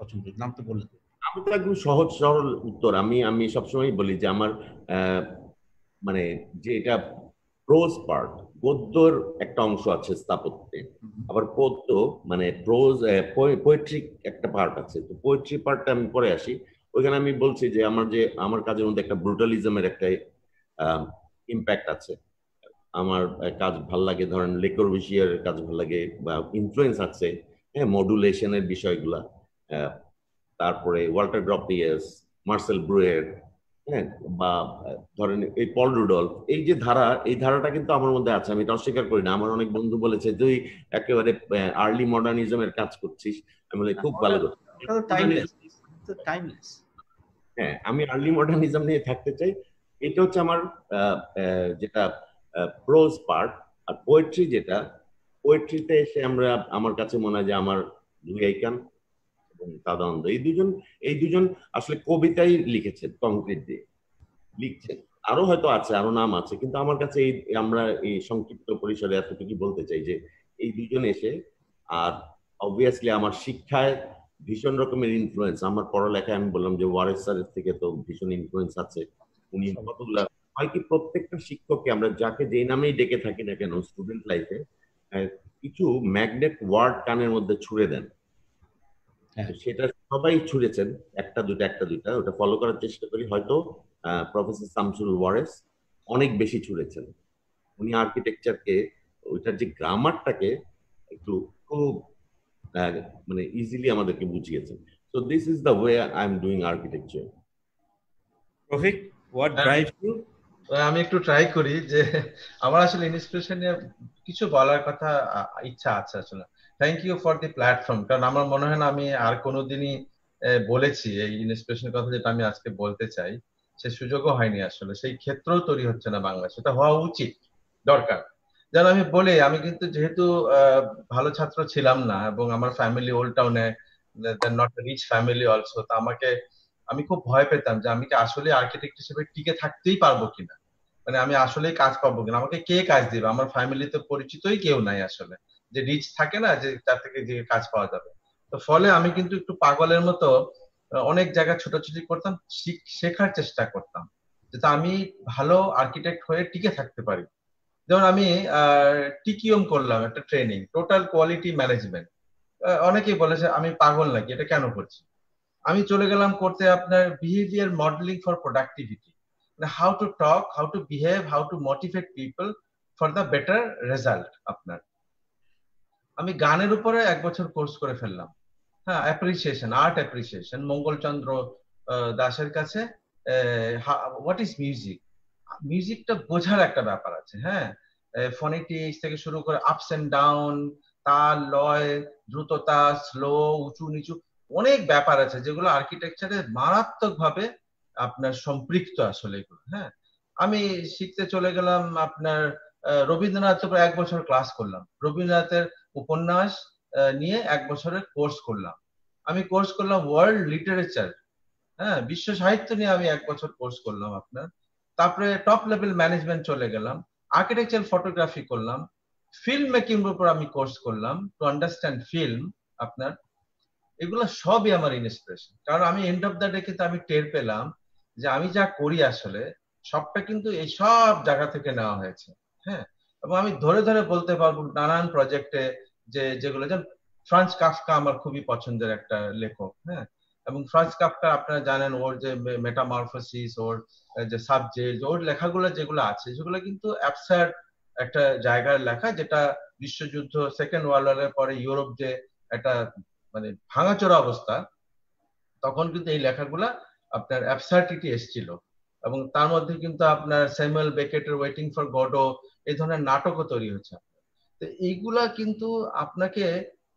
পছন্দ নাম তো বললে আমি তো একদম সহজ সরল উত্তর। আমি আমি সবসময় বলি যে আমার মানে যে এটা প্রোজ পার্ট গদ্যর একটা অংশ আছে স্থাপত্যে। আবার পদ্য মানে প্রোজ পোয়েট্রি একটা পার্ট আছে। তো পোয়েট্রি পার্টটা আমি পরে আসি। ওইখানে আমি বলছি যে আমার যে আমার কাজের মধ্যে একটা ব্রুটালিজমের একটা ইম্প্যাক্ট আছে। আমার কাজ ভালো লাগে ধরেন লেকর কাজ ভালো লাগে বা ইনফ্লুয়েন্স আছে হ্যাঁ মডুলেশনের বিষয়গুলা। তারপরে ওয়াল্টার গ্রপিয়াস মার্সেল ব্রুয়ের হ্যাঁ বা ধরেন এই পল রুডলফ এই যে ধারা এই ধারাটা কিন্তু আমার মধ্যে আছে আমি এটা অস্বীকার করি না। আমার অনেক বন্ধু বলেছে তুই একেবারে আর্লি মডার্নিজমের কাজ করছিস। আমি বলি খুব ভালো হ্যাঁ আমি আর্লি মডার্নিজম নিয়ে থাকতে চাই। এটা হচ্ছে আমার যেটা প্রোজ পার্ট আর পোয়েট্রি যেটা পোয়েট্রিতে এসে আমরা আমার কাছে মনে হয় যে আমার দুই আইকান এবং এই দুজন এই দুজন আসলে কবিতাই লিখেছেন কংক্রিট দিয়ে। লিখছেন। আরও হয়তো আছে আরও নাম আছে কিন্তু আমার কাছে এই আমরা এই সংক্ষিপ্ত পরিসরে এতটুকু বলতে চাই যে এই দুজন এসে আর অবভিয়াসলি আমার শিক্ষায় ভীষণ রকমের ইনফ্লুয়েন্স আমার পড়ালেখায় আমি বললাম যে ওয়ারেস স্যারের থেকে তো ভীষণ ইনফ্লুয়েন্স আছে। উনি কতগুলা হয় কি প্রত্যেকটা শিক্ষককে আমরা যাকে যেই নামেই ডেকে থাকি না কেন স্টুডেন্ট লাইফে কিছু ম্যাগনেট ওয়ার্ড কানের মধ্যে ছুড়ে দেন। সেটা সবাই ছুড়েছেন একটা দুটা একটা দুটা ওটা ফলো করার চেষ্টা করি। হয়তো প্রফেসর শামসুল ওয়ারেস অনেক বেশি ছুড়েছেন। উনি আর্কিটেকচারকে ওইটার যে গ্রামারটাকে একটু খুব মানে ইজিলি আমাদেরকে বুঝিয়েছেন। So this is the way I am doing architecture Rafiq what drive you আমি একটু ট্রাই করি যে আমার আসলে ইন্সপিরেশন নিয়ে কিছু বলার কথা ইচ্ছা আছে আসলে। Thank you for the platform কারণ আমার মনে হয় না আমি আর কোনোদিনই বলেছি এই ইন্সপিরেশনের কথা যেটা আমি আজকে বলতে চাই, সে সুযোগও হয়নি আসলে। সেই ক্ষেত্রও তৈরি হচ্ছে না বাংলা সেটা হওয়া উচিত, দরকার। যেন আমি বলি, আমি কিন্তু যেহেতু ভালো ছাত্র ছিলাম না এবং আমার ফ্যামিলি ওল্ড টাউনে নট রিচ ফ্যামিলি অলসো তা আমাকে, আমি খুব ভয় পেতাম যে আমি কি আসলে আর্কিটেক্ট হিসেবে টিকে থাকতেই পারব কিনা? মানে আমি আসলেই কাজ পাবো কিনা? আমাকে কে কাজ দিবে? আমার ফ্যামিলিতে পরিচিতই কেউ নাই আসলে। যে রিচ থাকে না, যে তার থেকে যে কাজ পাওয়া যাবে। তো ফলে আমি কিন্তু একটু পাগলের মতো অনেক জায়গায় ছোটাছুটি করতাম শেখার চেষ্টা করতাম। যাতে আমি ভালো আর্কিটেক্ট হয়ে টিকে থাকতে পারি। যেমন আমি টিকিওম করলাম একটা ট্রেনিং টোটাল কোয়ালিটি ম্যানেজমেন্ট অনেকেই বলেছে আমি পাগল নাকি, এটা কেন করছি? আমি চলে গেলাম করতে আপনার behaviour modelling for productivity how to talk how to behave how to motivate people for the better result আপনার। আমি গানের উপরে এক বছর কোর্স করে ফেললাম। হ্যাঁ অ্যাপ্রিসিয়েশন আর্ট অ্যাপ্রিসিয়েশন মঙ্গলচন্দ্র দাসের কাছে হোয়াট ইজ মিউজিক মিউজিকটা বোঝার একটা ব্যাপার আছে হ্যাঁ? ফনিটিক্স থেকে শুরু করে আপস এন্ড ডাউন তাল, লয়, দ্রুততা স্লো উঁচু, নিচু, অনেক ব্যাপার আছে যেগুলো আর্কিটেকচারে মারাত্মক ভাবে আপনার সম্পৃক্ত আসলে এগুলো হ্যাঁ? আমি শিখতে চলে গেলাম আপনার রবীন্দ্রনাথ এক বছর ক্লাস করলাম। রবীন্দ্রনাথের উপন্যাস নিয়ে এক বছরের কোর্স করলাম। আমি কোর্স করলাম ওয়ার্ল্ড লিটারেচার হ্যাঁ বিশ্ব সাহিত্য নিয়ে আমি এক বছর কোর্স করলাম আপনার। তারপরে টপ লেভেল ম্যানেজমেন্ট চলে গেলাম। আর্কিটেকচার ফটোগ্রাফি করলাম। ফিল্ম মেকিং উপর আমি কোর্স করলাম টু আন্ডারস্ট্যান্ড ফিল্ম আপনার। এগুলো সবই আমার ইন্সপিরেশন কারণ আমি এন্ড অফ দ্য ডে কিন্তু আমি টের পেলাম যে আমি যা করি আসলে, সবটা কিন্তু এই সব জায়গা থেকে নেওয়া হয়েছে। হ্যাঁ এবং আমি ধরে ধরে বলতে পারব নানান প্রজেক্টে যে, যেগুলো, যেমন ফ্রান্স কাফকা আমার খুবই পছন্দের একটা লেখক হ্যাঁ? এবং ফ্রান্স কাফকা আপনারা জানেন ওর যে মেটামারফোসিস ওর যে সাবজেক্ট ওর লেখাগুলো যেগুলো আছে, সেগুলো কিন্তু অ্যাবসার্ড একটা জায়গার লেখা যেটা বিশ্বযুদ্ধ সেকেন্ড ওয়ার্ল্ড ওয়ারের পরে ইউরোপ যে একটা মানে ভাঙাচোরা অবস্থা, তখন কিন্তু এই লেখাগুলা আপনার অ্যাবসার্টিটি এসছিল। এবং তার মধ্যে কিন্তু আপনার স্যামুয়েল বেকেটের ওয়েটিং ফর গডো এই ধরনের নাটকও তৈরি হচ্ছে তো এইগুলা কিন্তু আপনাকে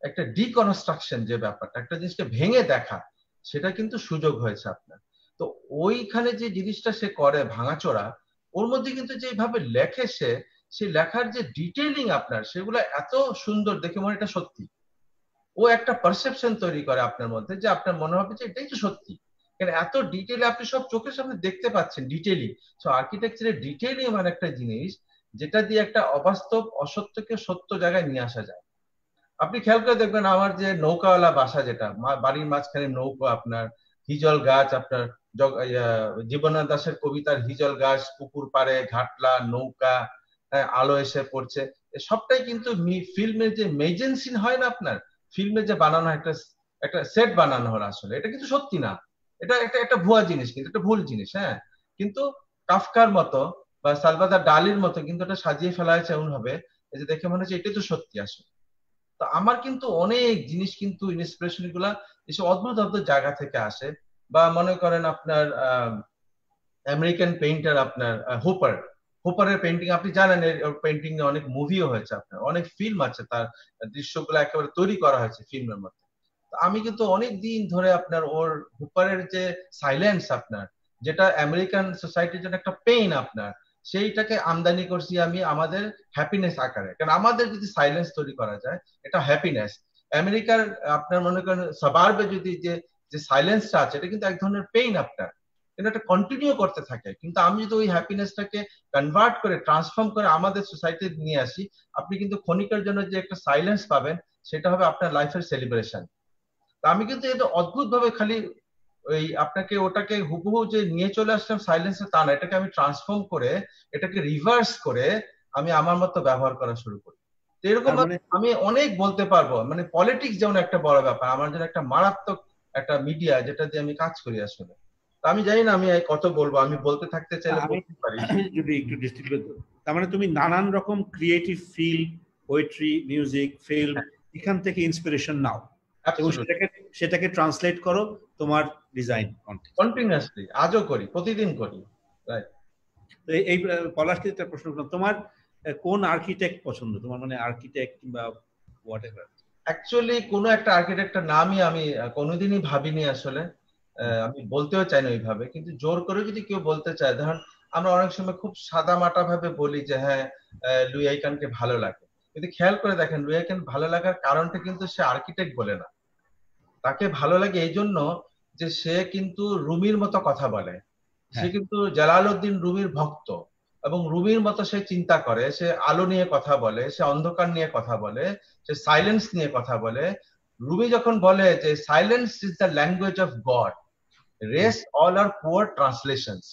একটা ডিকনস্ট্রাকশন যে ব্যাপারটা, একটা জিনিসকে ভেঙে দেখা, সেটা কিন্তু সুযোগ হয়েছে আপনার। তো ওইখানে যে জিনিসটা সে করে ভাঙাচোরা, ওর মধ্যে কিন্তু যেভাবে লেখে সে সেই লেখার যে ডিটেলিং আপনার, সেগুলো এত সুন্দর দেখে মনে এটা সত্যি। ও একটা পারসেপশন তৈরি করে আপনার মধ্যে যে আপনার মনে হবে যে এটাই তো সত্যি। কেন এত ডিটেলে আপনি সব চোখের সামনে দেখতে পাচ্ছেন ডিটেলি সো আর্কিটেকচারের ডিটেলিং এমন একটা জিনিস যেটা দিয়ে একটা অবাস্তব, অসত্যকে সত্য জায়গায় নিয়ে আসা যায়। আপনি খেয়াল করে দেখবেন আমার যে নৌকাওয়ালা বাসা যেটা বাড়ির মাঝখানে নৌকা আপনার, হিজল গাছ আপনার জীবনাথ দাসের কবিতার হিজল গাছ, পুকুর পাড়ে, ঘাটলা, নৌকা আলো এসে পড়ছে। সবটাই কিন্তু ফিল্মের যে মেজেন্সিন হয় না আপনার? ফিল্মে যে বানানো একটা একটা সেট বানানো হলো আসলে। এটা কিন্তু সত্যি না। এটা একটা একটা ভুয়া জিনিস কিন্তু একটা ভুল জিনিস হ্যাঁ। কিন্তু কাফকার মতো বা সালবাদা ডালির মতো, কিন্তু এটা সাজিয়ে ফেলা হয়েছে এমন ভাবে যে দেখে মনে হচ্ছে এটাই তো সত্যি আসলে। তো আমার কিন্তু অনেক জিনিস কিন্তু ইন্সপিরেশনগুলা এসব অদ্ভুত অদ্ভুত জায়গা থেকে আসে। বা মনে করেন আপনার আমেরিকান পেইন্টার আপনার হুপার হুপারের পেন্টিং আপনি জানেন পেন্টিং এ অনেক মুভিও হয়েছে আপনার। অনেক ফিল্ম আছে, তার দৃশ্যগুলো একেবারে তৈরি করা হয়েছে ফিল্মের মধ্যে। আমি কিন্তু অনেক দিন ধরে আপনার, ওর হুপারের যে সাইলেন্স আপনার, যেটা আমেরিকান সোসাইটির জন্য একটা পেইন আপনার। সেইটাকে আমদানি করছি আমি আমাদের হ্যাপিনেস আকারে। কারণ আমাদের যদি সাইলেন্স তৈরি করা যায়, এটা হ্যাপিনেস আমেরিকার, আপনার মনে করেন সবার্বে যদি যে যে সাইলেন্সটা আছে, এটা কিন্তু এক ধরনের পেইন আপনার। কিন্তু এটা কন্টিনিউ করতে থাকে। কিন্তু আমি যদি ওই হ্যাপিনেসটাকে কনভার্ট করে ট্রান্সফর্ম করে আমাদের সোসাইটি নিয়ে আসি, আপনি কিন্তু ক্ষণিকের জন্য যে একটা সাইলেন্স পাবেন, সেটা হবে আপনার লাইফের সেলিব্রেশন তা আমি কিন্তু এটা অদ্ভুত ভাবে খালি ওই আপনাকে ওটাকে হুবহু যে নিয়ে চলে আসলাম সাইলেন্সে তা না এটাকে আমি ট্রান্সফর্ম করে এটাকে রিভার্স করে আমি আমার মতো ব্যবহার করা শুরু করি। এরকম আমি অনেক বলতে পারব মানে পলিটিক্স যেমন একটা বড় ব্যাপার আমার জন্য একটা মারাত্মক একটা মিডিয়া যেটা দিয়ে আমি কাজ করি আসলে। আমি জানি না আমি কত বলব আমি বলতে থাকতে চাইলে বলতে পারি। <laughs> যদি একটু ডিস্ট্রিবিউট তার মানে তুমি নানান রকম creative field poetry music film এখান থেকে ইন্সপিরেশন নাও। সেটাকে সেটাকে ট্রান্সলেট করো তোমার ডিজাইন কন্টিনিউয়াসলি আজও করি প্রতিদিন করি রাইট এই পলাশকে একটা প্রশ্ন করলাম তোমার কোন আর্কিটেক্ট পছন্দ? তোমার মানে আর্কিটেক্ট কিংবা হোয়াট এভার অ্যাকচুয়ালি কোনো একটা আর্কিটেক্টের নামই আমি কোনোদিনই ভাবিনি আসলে। আমি বলতেও চাই না ওইভাবে কিন্তু জোর করে যদি কেউ বলতে চায় ধরেন আমরা অনেক সময় খুব সাদা মাটা ভাবে বলি যে হ্যাঁ লুই আইকানকে ভালো লাগে। কিন্তু খেয়াল করে দেখেন লুই আইকান ভালো লাগার কারণটা কিন্তু সে আর্কিটেক্ট বলে না। তাকে ভালো লাগে এই জন্য যে সে কিন্তু রুমির মতো কথা বলে। সে কিন্তু জালালউদ্দিন রুমির ভক্ত এবং রুমির মতো সে চিন্তা করে সে আলো নিয়ে কথা বলে সে অন্ধকার নিয়ে কথা বলে সে সাইলেন্স নিয়ে কথা বলে। রুমি যখন বলে যে silence is the language of God rest all are poor translations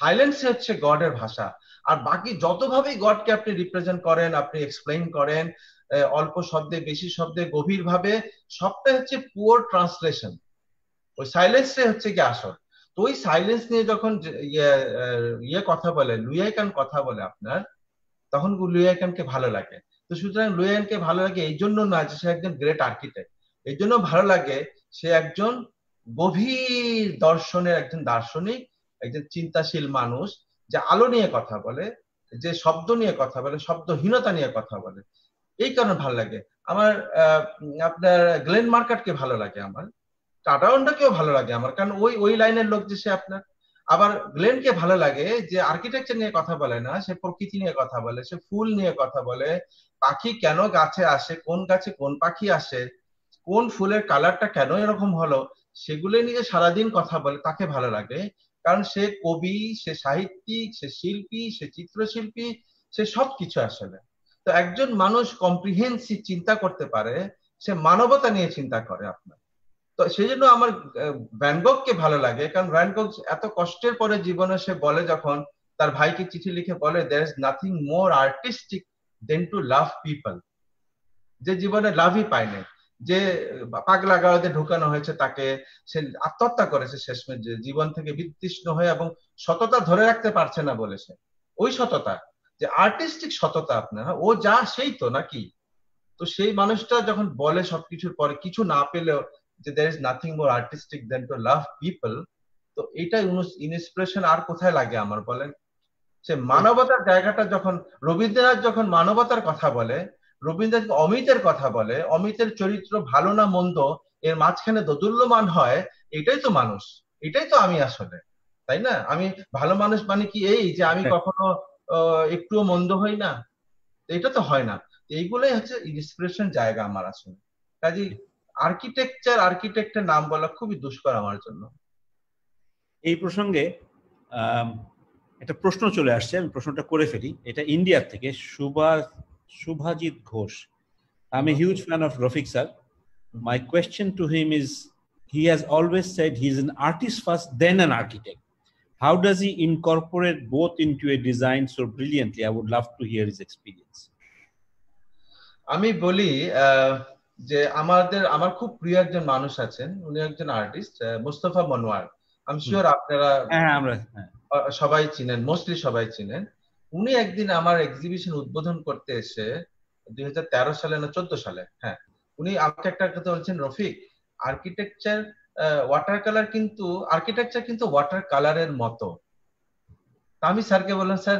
silence হচ্ছে গডের ভাষা। আর বাকি যতভাবেই গডকে আপনি রিপ্রেজেন্ট করেন আপনি এক্সপ্লেইন করেন অল্প শব্দে, বেশি শব্দে গভীর ভাবে সবটাই হচ্ছে পুয়ার ট্রান্সলেশন। ওই সাইলেন্সে হচ্ছে কি আসল। তো ওই সাইলেন্স নিয়ে যখন ইয়ে ইয়ে কথা বলে, লুইয়াইকান কথা বলে আপনার, তখন লুইয়াইকানকে ভালো লাগে। তো সুতরাং লুইয়ানকে ভালো লাগে এই জন্য না যে সে একজন গ্রেট আর্কিটেক্ট এই জন্য ভালো লাগে সে একজন গভীর দর্শনের একজন দার্শনিক, একজন চিন্তাশীল মানুষ, যে আলো নিয়ে কথা বলে, যে শব্দ নিয়ে কথা বলে, শব্দহীনতা নিয়ে কথা বলে। এই কারণে ভালো লাগে। আমার আপনার গ্লেন মার্কাটকে ভালো লাগে আমার। টাটাউন্ডাকেও ভালো লাগে আমার, কারণ ওই ওই লাইনের লোক যে সে আপনার। আবার গ্লেনকে ভালো লাগে যে আর্কিটেকচার নিয়ে কথা বলে না, সে প্রকৃতি নিয়ে কথা বলে, সে ফুল নিয়ে কথা বলে। পাখি কেন গাছে আসে, কোন গাছে কোন পাখি আসে, কোন ফুলের কালারটা কেন এরকম হলো, সেগুলো নিয়ে সারাদিন কথা বলে, তাকে ভালো লাগে। কারণ সে কবি, সে সাহিত্যিক, সে শিল্পী, সে চিত্রশিল্পী, সে সব কিছু আসলে। তো একজন মানুষ কম্প্রিহেন্সিভ চিন্তা করতে পারে, সে মানবতা নিয়ে চিন্তা করে আপনার। তো সেই জন্য আমার ভ্যানগককে ভালো লাগে, কারণ ভ্যানগক এত কষ্টের পরে জীবনে সে বলে যখন, তার ভাইকে চিঠি লিখে বলে there is nothing more artistic than to love people যে জীবনে লাভই পায় না যে পাগলা গাড়াতে ঢুকানো হয়েছে তাকে, সে আত্মহত্যা করেছে শেষমেশ জীবন থেকে বিতৃষ্ণ হয়ে এবং সততা ধরে রাখতে পারছে না বলেছে ওই সততা যে আর্টিস্টিক সততা আপনার ও যা সেই তো নাকি? তো সেই মানুষটা যখন বলে সবকিছুর পরে কিছু না পেলেও যে there is nothing more artistic than to love people তো এটা ইনস্পিরেশন আর কোথায় লাগে আমার বলেন? সে মানবতার জায়গাটা যখন রবীন্দ্রনাথ যখন মানবতার কথা বলে রবীন্দ্রনাথ অমিতের কথা বলে অমিতের চরিত্র ভালো না মন্দ এর মাঝখানে দোদুল্যমান হয় এটাই তো মানুষ এটাই তো আমি আসলে তাই না? আমি ভালো মানুষ মানে কি এই যে আমি হ্যাঁ। কখনো একটুও মন্দ হই না। এটা তো হয় না। এইগুলোই হচ্ছে ইন্সপিরেশন জায়গা আমার আসলে। কাজে আর্কিটেকচার আর্কিটেক্টের নাম বলা খুবই দুষ্কর আমার জন্য। এই প্রসঙ্গে একটা প্রশ্ন চলে আসছে আমি প্রশ্নটা করে ফেলি। এটা ইন্ডিয়ার থেকে Subha Subhajit Ghosh. I'm a huge fan of Rafiq sir. My question to him he he always always said he's an artist first, then an architect. How does he incorporate both into a design so brilliantly? I would love to hear his experience. আমি বলি যে আমাদের আমার খুব প্রিয় একজন মানুষ আছেন উনি একজন আর্টিস্ট মুস্তফা মনোয়ার আমি শিওর আপনারা হ্যাঁ আমরা হ্যাঁ। সবাই চিনেন মোস্টলি সবাই চিনেন উনি একদিন আমার এক্সিবিশন উদ্বোধন করতে এসে দুই হাজার তেরো সালে না চোদ্দ সালে হ্যাঁ উনি আমাকে একটা কথা বলছেন রফিক আর্কিটেকচার ওয়াটার কালার কিন্তু আর্কিটেকচার কিন্তু ওয়াটার কালারের মতো। আমি স্যারকে বললাম, স্যার,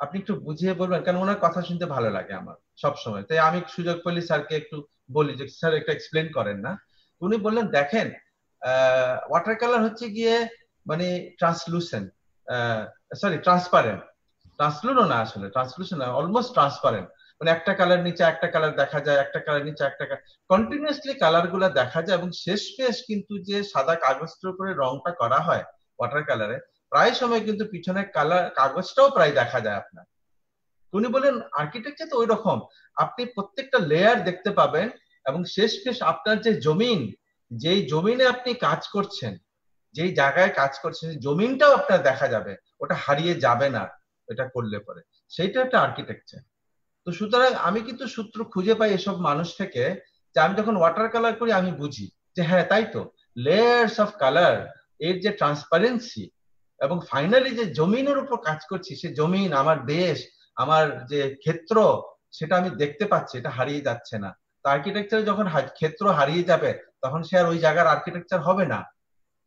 আপনি একটু বুঝিয়ে বলবেন কারণ ওনার কথা শুনতে ভালো লাগে আমার সব সময় তাই আমি সুযোগ পেলে স্যারকে একটু বলি যে, স্যার, একটু এক্সপ্লেন করেন না। উনি বললেন, দেখেন ওয়াটার কালার হচ্ছে গিয়ে মানে ট্রান্সলুসেন্ট সরি ট্রান্সপারেন্ট ট্রান্সলুনও না আসলে ট্রান্সলুশন না অলমোস্ট ট্রান্সপারেন্ট মানে একটা কালার নিচে একটা কালার দেখা যায়, একটা কালার নিচে একটা কালার কন্টিনিউসলি কালারগুলা দেখা যায় এবং শেষ পেশ কিন্তু যে সাদা কাগজটার উপরে রংটা করা হয় ওয়াটার কালারে প্রায় সময় কিন্তু পিছনে কালার কাগজটাও প্রায় দেখা যায় আপনার। উনি বলেন আর্কিটেকচার তো ওই রকম আপনি প্রত্যেকটা লেয়ার দেখতে পাবেন এবং শেষ পেশ আপনার যে জমিন, যেই জমিনে আপনি কাজ করছেন, যেই জায়গায় কাজ করছেন জমিনটাও আপনার দেখা যাবে। ওটা হারিয়ে যাবে না, এটা করলে পরে। সেইটা একটা আর্কিটেকচার তো সুতরাং আমি কিন্তু সূত্র খুঁজে পাই এসব মানুষ থেকে যে আমি যখন ওয়াটার কালার করি, আমি বুঝি যে হ্যাঁ তাই তো। লেয়ার্স অফ কালারের যে ট্রান্সপারেন্সি এবং ফাইনালি যে জমিনের উপর কাজ করছি, সে জমিন, আমার দেশ, আমার যে ক্ষেত্র, সেটা আমি দেখতে পাচ্ছি, এটা হারিয়ে যাচ্ছে না। তো আর্কিটেকচার যখন ক্ষেত্র হারিয়ে যাবে, তখন সে আর ওই জায়গার আর্কিটেকচার হবে না।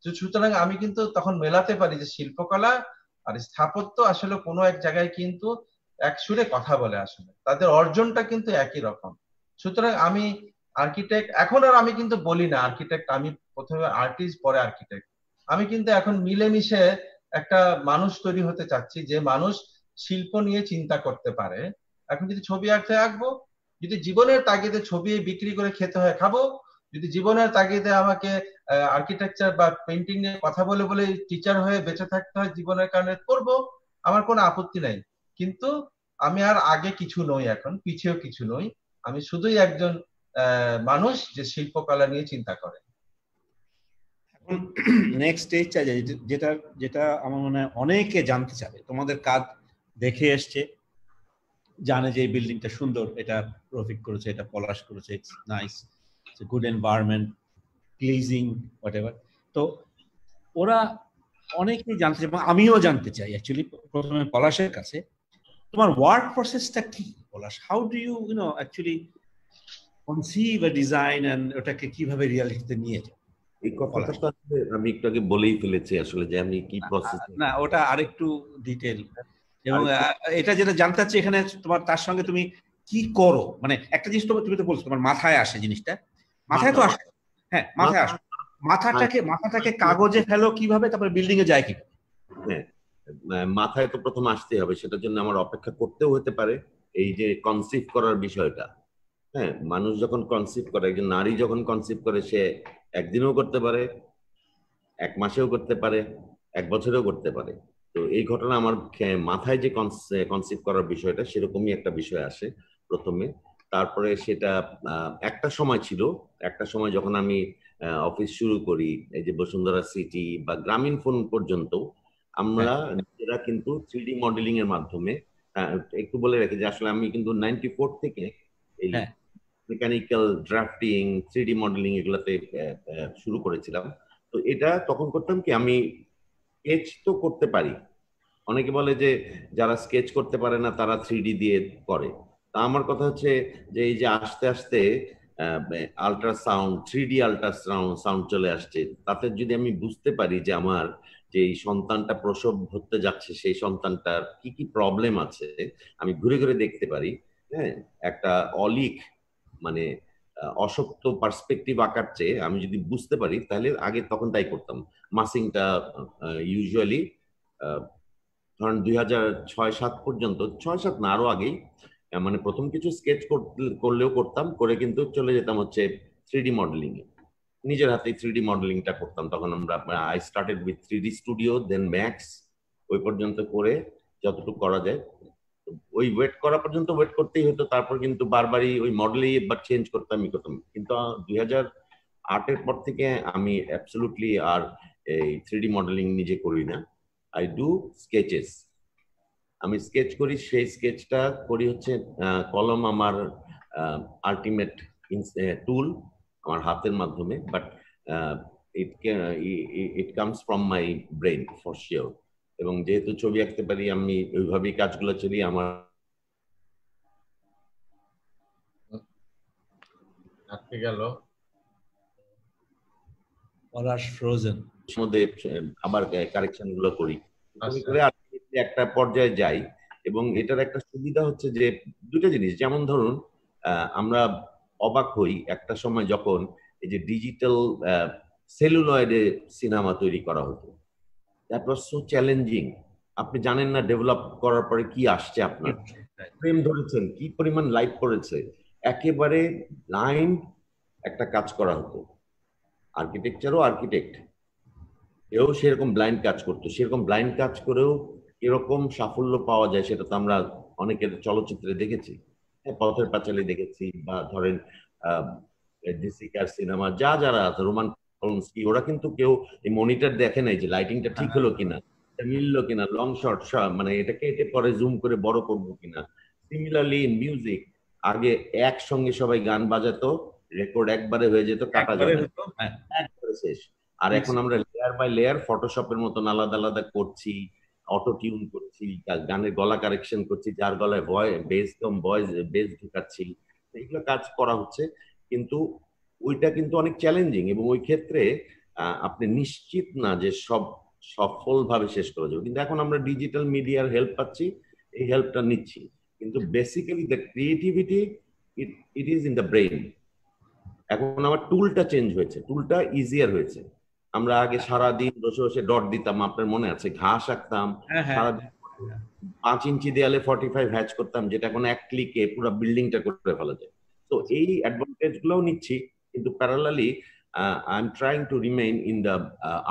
সুতরাং আমি কিন্তু তখন মেলাতে পারি যে শিল্পকলা আর স্থাপত্য আসলে কোনো এক জায়গায় কিন্তু এক সুরে কথা বলে আসলে। তাদের অর্জনটা কিন্তু একই রকম। সুতরাং আমি আর্কিটেক্ট এখন আর আমি কিন্তু বলি না আর্কিটেক্ট আমি প্রথমে আর্টিস্ট পরে আর্কিটেক্ট আমি কিন্তু এখন মিলেমিশে একটা মানুষ তৈরি হতে চাচ্ছি, যে মানুষ শিল্প নিয়ে চিন্তা করতে পারে। এখন যদি ছবি আঁকতে আঁকবো, যদি জীবনের তাগিদে ছবি বিক্রি করে খেতে হয় খাব, যদি জীবনের তাগিদে আমাকে আর্কিটেকচার বা পেন্টিং নিয়ে কথা বলে বলে টিচার হয়ে বেঁচে থাকতে হয় জীবনের কারণে করব, আমার কোনো আপত্তি নাই। কিন্তু আমি আর আগে কিছু নই এখন পিছিয়েও কিছু নই। আমি শুধুই একজন মানুষ যে শিল্পকলা নিয়ে চিন্তা করে। এখন নেক্সট স্টেজটা যেটা যেটা আমার মনে হয় অনেকে জানতে চাবে। তোমাদের কাজ দেখে এসছে, জানে যে এই বিল্ডিংটা সুন্দর, এটা প্রফিট করেছে, এটা পলাশ করেছে it's nice good environment pleasing whatever তো ওরা অনেকেই জানতে চাই এবং আমিও জানতে চাই অ্যাকচুয়ালি প্রথমে পলাশের কাছে। তোমার ওয়ার্ক প্রসেসটা কি? Palash how do you you know actually conceive a design and ওটাকে কীভাবে রিয়ালিটিতে নিয়ে যাও এই কথাটা আমি একটু আগে বলেই ফেলেছি আসলে যে আমি কি প্রসেস না ওটা আরেকটু ডিটেল এবং এটা যেটা জানতে চাচ্ছি এখানে তোমার তার সঙ্গে তুমি কি করো? মানে একটা জিনিস তোমার তুমি তো বলছো তোমার মাথায় আসে জিনিসটা। মাথায় তো আসে। হ্যাঁ মাথায় আসে। মাথাটাকে মাথাটাকে কাগজে ফেলো কীভাবে তারপরে বিল্ডিং এ যায় কি হ্যাঁ। মাথায় তো প্রথম আসতে হবে, সেটার জন্য আমার অপেক্ষা করতেও হতে পারে এই যে কনসিভ করার বিষয়টা। হ্যাঁ মানুষ যখন কনসিভ করে, একজন নারী যখন কনসিভ করে, সে একদিনও করতে পারে, এক মাসেও করতে পারে, এক বছরেও করতে পারে। তো এই ঘটনা আমার মাথায় যে কনসিভ করার বিষয়টা, সেরকমই একটা বিষয় আসে প্রথমে। তারপরে সেটা একটা সময় ছিল, একটা সময় যখন আমি অফিস শুরু করি, এই যে বসুন্ধরা সিটি বা গ্রামীণ ফোন পর্যন্ত আমরা হ্যাঁ। নিজেরা কিন্তু থ্রি মডেলিং এর মাধ্যমে একটু বলে রাখি যে আসলে আমি কিন্তু নাইনটি ফোর থেকে এই মেকানিক্যাল ড্রাফটিং থ্রি মডেলিং এগুলাতে শুরু করেছিলাম। তো এটা তখন করতাম কি আমি স্কেচ তো করতে পারি। অনেকে বলে যে যারা স্কেচ করতে পারে না তারা থ্রি দিয়ে করে। তা আমার কথা হচ্ছে যে এই যে আস্তে আস্তে ultrasound three D ultrasound sound চলে আসছে তাতে যদি আমি বুঝতে পারি যে আমার যে এই সন্তানটা প্রসব হতে যাচ্ছে, সেই সন্তানটার কি কি প্রবলেম আছে, আমি ঘুরে ঘুরে দেখতে পারি। হ্যাঁ একটা অলিক মানে অসত্য পার্সপেক্টিভ আঁকার চেয়ে আমি যদি বুঝতে পারি, তাহলে আগে তখন তাই করতাম। মাসিংটা ইউজুয়ালি ধরেন দুই হাজার ছয় সাত পর্যন্ত, ছয় সাত না, আরও আগেই মানে প্রথম কিছু স্কেচ করলেও করতাম, করে কিন্তু চলে যেতাম হচ্ছে থ্রি মডেলিং এ নিজের হাতে থ্রি ডি মডেলিংটা করতাম। তখন আমরা I started with three D Studio then Max ওই পর্যন্ত করে যতটুকু করা যায়। ওই ওয়েট করা পর্যন্ত ওয়েট করতেই হতো। তারপর কিন্তু বারবারই ওই মডেলই একবার চেঞ্জ করতাম ই করতাম কিন্তু দুই হাজার আটের পর থেকে আমি অ্যাবসলুটলি আর এই থ্রি ডি মডেলিং নিজে করি না। আই ডু স্কেচেস আমি স্কেচ করি, সেই স্কেচটা করি হচ্ছে কলম আমার আলটিমেট টুল আমার হাতের মাধ্যমে but it it comes from my brain for sure এবং যেহেতু ছবি আঁকতে পারি আমি ওইভাবেই কাজগুলো চলি আমার আটকে গেল। পলাশ ফ্রোজেন মধ্যে আবার কারেকশনগুলো করি। আচ্ছা। করে একটা পর্যায়ে যাই এবং এটার একটা সুবিধা হচ্ছে যে দুটো জিনিস। যেমন ধরুন আমরা অবাক হই একটা সময় যখন এই যে ডিজিটাল সেলুলয়েডে সিনেমা তৈরি করা হতো। দ্যাট সো চ্যালেঞ্জিং আপনি জানেন না ডেভেলপ করার পরে কি আসছে আপনার? ফ্রেম ধরেছেন, কি পরিমাণ লাইট পড়েছে? একেবারে লাইন একটা কাজ করা হতো। আর্কিটেকচারও আর্কিটেক্ট এও সেরকম ব্লাইন্ড কাজ করতো। সেরকম ব্লাইন্ড কাজ করেও এরকম সাফল্য পাওয়া যায়, সেটা তো আমরা অনেকের চলচ্চিত্রে দেখেছি। পথের পাঁচালি দেখেছি বা ধরেন সিনেমা যা যারা আছে রোমান পলন্সকি ওরা কিন্তু কেউ এই মনিটর দেখে নাই যে লাইটিংটা ঠিক হলো কিনা মিললো কিনা লং শর্ট মানে এটাকে এটে পরে জুম করে বড় করব কিনা। সিমিলারলি ইন মিউজিক আগে একসঙ্গে সবাই গান বাজাতো রেকর্ড একবারে হয়ে যেত কাটা যাবে হ্যাঁ। একবারে শেষ। আর এখন আমরা লেয়ার বাই লেয়ার ফটোশপের মতন আলাদা আলাদা করছি অটো টিউন করছি গানের গলা কারেকশন করছি, যার গলায় ভয় বেস কম ভয়েস বেস ঢুকাচ্ছি, এইগুলো কাজ করা হচ্ছে। কিন্তু ওইটা কিন্তু অনেক চ্যালেঞ্জিং এবং ওই ক্ষেত্রে আপনি নিশ্চিত না যে সব সফলভাবে শেষ করা যাবে। কিন্তু এখন আমরা ডিজিটাল মিডিয়ার হেল্প পাচ্ছি, এই হেল্পটা নিচ্ছি। কিন্তু basically the creativity it it is in the brain এখন আমার টুলটা চেঞ্জ হয়েছে। টুলটা ইজিয়ার হয়েছে। আমরা আগে সারা দিন বসে বসে ডট দিতাম আপনার মনে আছে? ঘাস আঁকতাম হ্যাঁ, হ্যাঁ। সারাদিন পাঁচ ইঞ্চি দেয়ালে ফর্টি ফাইভ হ্যাচ করতাম যেটা এখন এক ক্লিকে পুরো বিল্ডিংটা করে ফেলা যায়। তো এই অ্যাডভান্টেজ গুলোও নিচ্ছি কিন্তু parallelly I am trying to remain in the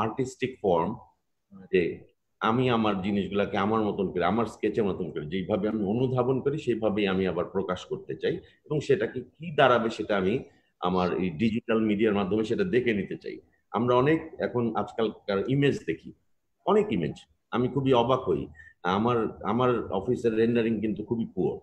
artistic form যে আমি আমার জিনিসগুলোকে আমার মতন করে আমার স্কেচের মতন করে যেভাবে আমি অনুধাবন করি সেইভাবেই আমি আবার প্রকাশ করতে চাই এবং সেটাকে কি দাঁড়াবে সেটা আমি আমার এই ডিজিটাল মিডিয়ার মাধ্যমে সেটা দেখে নিতে চাই। আমরা অনেক এখন আজকালকার ইমেজ দেখি, অনেক ইমেজ আমি খুবই অবাক হই। আমার আমার অফিসের রেন্ডারিং কিন্তু খুবই পুয়ার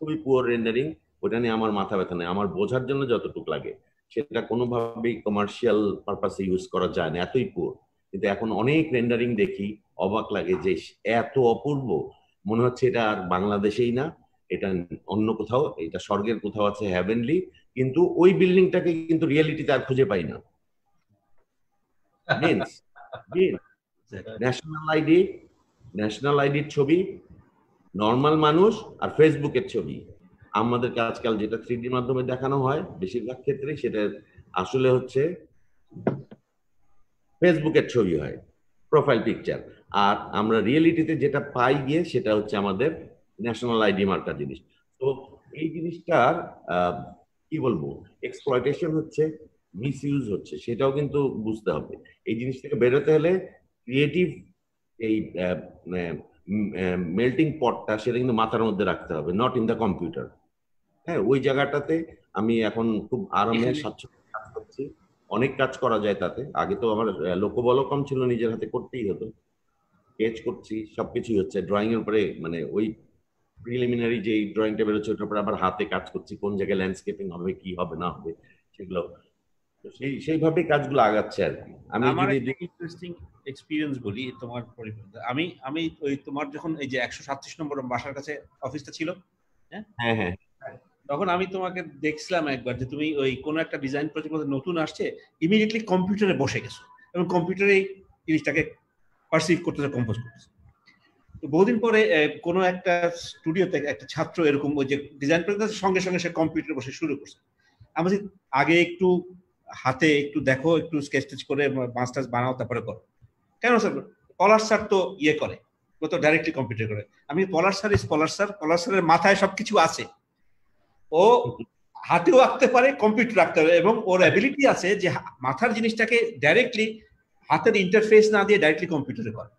খুবই পুয়ার রেন্ডারিং ওটা নিয়ে আমার মাথা ব্যথা নেই। আমার বোঝার জন্য যতটুকু লাগে, সেটা কোনোভাবেই কমার্শিয়াল পারপাসে ইউজ করা যায় না। এতই পুয়ার কিন্তু এখন অনেক রেন্ডারিং দেখি, অবাক লাগে যে এত অপূর্ব। মনে হচ্ছে এটা আর বাংলাদেশেই না, এটা অন্য কোথাও, এটা স্বর্গের কোথাও আছে হ্যাভেনলি কিন্তু ওই বিল্ডিংটাকে কিন্তু রিয়েলিটিতে আর খুঁজে পাই না। ন্যাশনাল আইডি ন্যাশনাল আইডির ছবি নর্মাল মানুষ আর ফেসবুকের ছবি। আমাদেরকে আজকাল যেটা থ্রি মাধ্যমে দেখানো হয়, বেশিরভাগ ক্ষেত্রে সেটা আসলে হচ্ছে ফেসবুকের ছবি হয় প্রোফাইল পিকচার আর আমরা রিয়েলিটিতে যেটা পাই গিয়ে সেটা হচ্ছে আমাদের ন্যাশনাল আইডি মার্কা জিনিস। তো এই জিনিসটার কি বলব? এক্সপ্লয়টেশন হচ্ছে মিস ইউজ হচ্ছে সেটাও কিন্তু বুঝতে হবে। এই জিনিস থেকে বেরোতে হলে ক্রিয়েটিভ এই মেল্টিং পটটা সেটা কিন্তু মাথার মধ্যে রাখতে হবে নট ইন দ্য কম্পিউটার হ্যাঁ ওই জায়গাটাতে আমি এখন খুব আরামে <laughs> স্বাচ্ছন্দ্য কাজ করছি। অনেক কাজ করা যায় তাতে। আগে তো আমার লোকবল কম ছিল নিজের হাতে করতেই হতো। স্কেচ করছি সবকিছুই হচ্ছে। ড্রয়িং এর উপরে মানে ওই প্রিলিমিনারি যে ড্রয়িংটা বেরোচ্ছে ওটার উপরে আবার হাতে কাজ করছি কোন জায়গায় ল্যান্ডস্কেপিং হবে কি হবে না হবে সেগুলো সেই সেইভাবে কাজগুলো আগাচ্ছে আর কি। আমি ইন্টারেস্টিং এক্সপিরিয়েন্স বলি তোমার আমি আমি ওই তোমার যখন এই যে একশো সাতত্রিশ নম্বর বাসার কাছে অফিসটা ছিল হ্যাঁ? হ্যাঁ হ্যাঁ। তখন আমি তোমাকে দেখছিলাম একবার যে তুমি ওই কোনো একটা ডিজাইন প্রজেক্ট নতুন আসছে ইমিডিয়েটলি কম্পিউটারে বসে গেছো এবং কম্পিউটারে জিনিসটাকে পারসিভ করতেছে কম্পোজ করতেছে। তো বহুদিন পরে কোনো একটা স্টুডিওতে একটা ছাত্র এরকম ওই যে ডিজাইন প্রজেক্ট সঙ্গে সঙ্গে সে কম্পিউটারে বসে শুরু করছে। আমি আগে একটু হাতে একটু দেখো একটু স্কেচ টেচ করে মাছ টাছ বানাও তারপরে করো। কেন স্যার? পলার স্যার তো ইয়ে করে ও তো ডাইরেক্টলি কম্পিউটার করে। আমি পলার স্যার ইস পলার স্যার পলার স্যারের মাথায় সবকিছু আছে। ও হাতেও আঁকতে পারে কম্পিউটার আঁকতে পারে এবং ওর অ্যাবিলিটি আছে যে মাথার জিনিসটাকে ডাইরেক্টলি হাতের ইন্টারফেস না দিয়ে ডাইরেক্টলি কম্পিউটারে করে।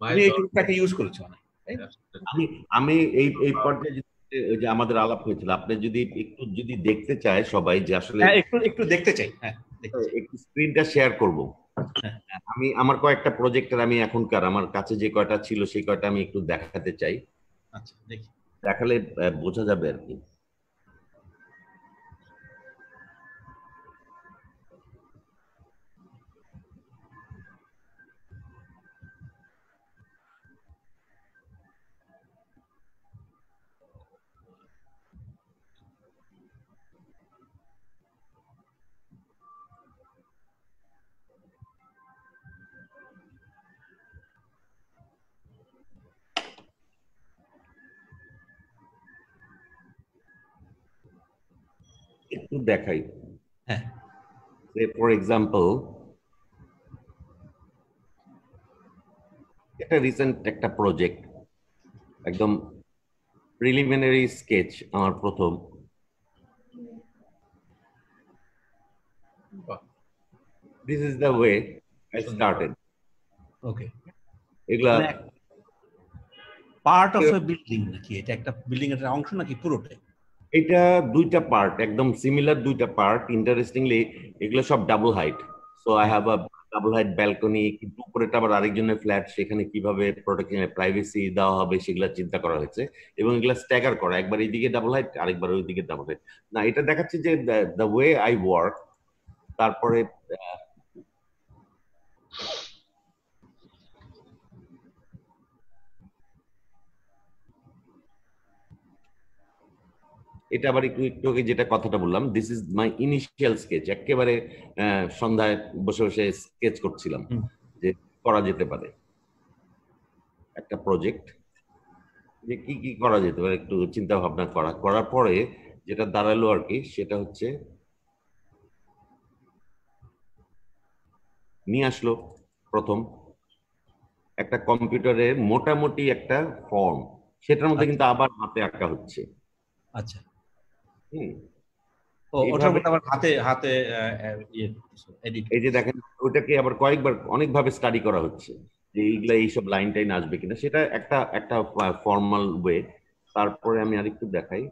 আমি এই টুলটাকে ইউজ করেছি অনেক আমি আমি এই এই পর্যায়ে যে আমাদের আলাপ হয়েছিল। আপনি যদি একটু যদি দেখতে চায় সবাই যে আসলে হ্যাঁ একটু একটু দেখতে চাই। হ্যাঁ একটু স্ক্রিনটা শেয়ার করব। আমি আমার কয়েকটা প্রজেক্টের আমি এখনকার আমার কাছে যে কয়টা ছিল সেই কয়টা আমি একটু দেখাতে চাই। আচ্ছা দেখি। দেখালে বোঝা যাবে আর কি। একটু দেখাই। হ্যাঁ। ফর এক্সাম্পল একটা রিসেন্ট একটা প্রজেক্ট একদম প্রিলিমিনারি স্কেচ আমার প্রথম। This is the way I started okay এগুলা পার্ট অফ এ বিল্ডিং নাকি? এটা একটা বিল্ডিং এর অংশ নাকি পুরোটাই? এটা দুইটা পার্ট একদম সিমিলার দুইটা পার্ট ইন্টারেস্টিংলি এগুলো সব double height so I have a double height balcony কিন্তু উপরেটা আবার আরেকজনের ফ্ল্যাট সেখানে কীভাবে প্রোটেকশন প্রাইভেসি দেওয়া হবে সেগুলো চিন্তা করা হয়েছে এবং এগুলো স্ট্যাগার করা, একবার এইদিকে ডাবল হাইট আরেকবার ওইদিকে ডাবল হাইট না, এটা দেখাচ্ছে যে দ্য ওয়ে আই ওয়ার্ক তারপরে এটা আবার একটু একটু আগে যেটা কথাটা বললাম this is my initial sketch একেবারে সন্ধ্যায় বসে বসে স্কেচ করছিলাম যে করা যেতে পারে। একটা প্রজেক্ট যে কি কি করা যেতে পারে একটু চিন্তা ভাবনা করা। করার পরে যেটা দাঁড়াল আর কি সেটা হচ্ছে নিয়ে আসলো প্রথম একটা কম্পিউটারে মোটামুটি একটা ফর্ম সেটার মধ্যে কিন্তু আবার হাতে আঁকা হচ্ছে। আচ্ছা। ওটার মধ্যে আবার হাতে হাতে এই যে দেখেন ওটাকে আবার কয়েকবার অনেকভাবে স্টাডি করা হচ্ছে যে এইগুলা এইসব লাইন টাইন আসবে কিনা। সেটা একটা একটা ফর্মাল ওয়ে তারপরে আমি আরেকটু দেখাই।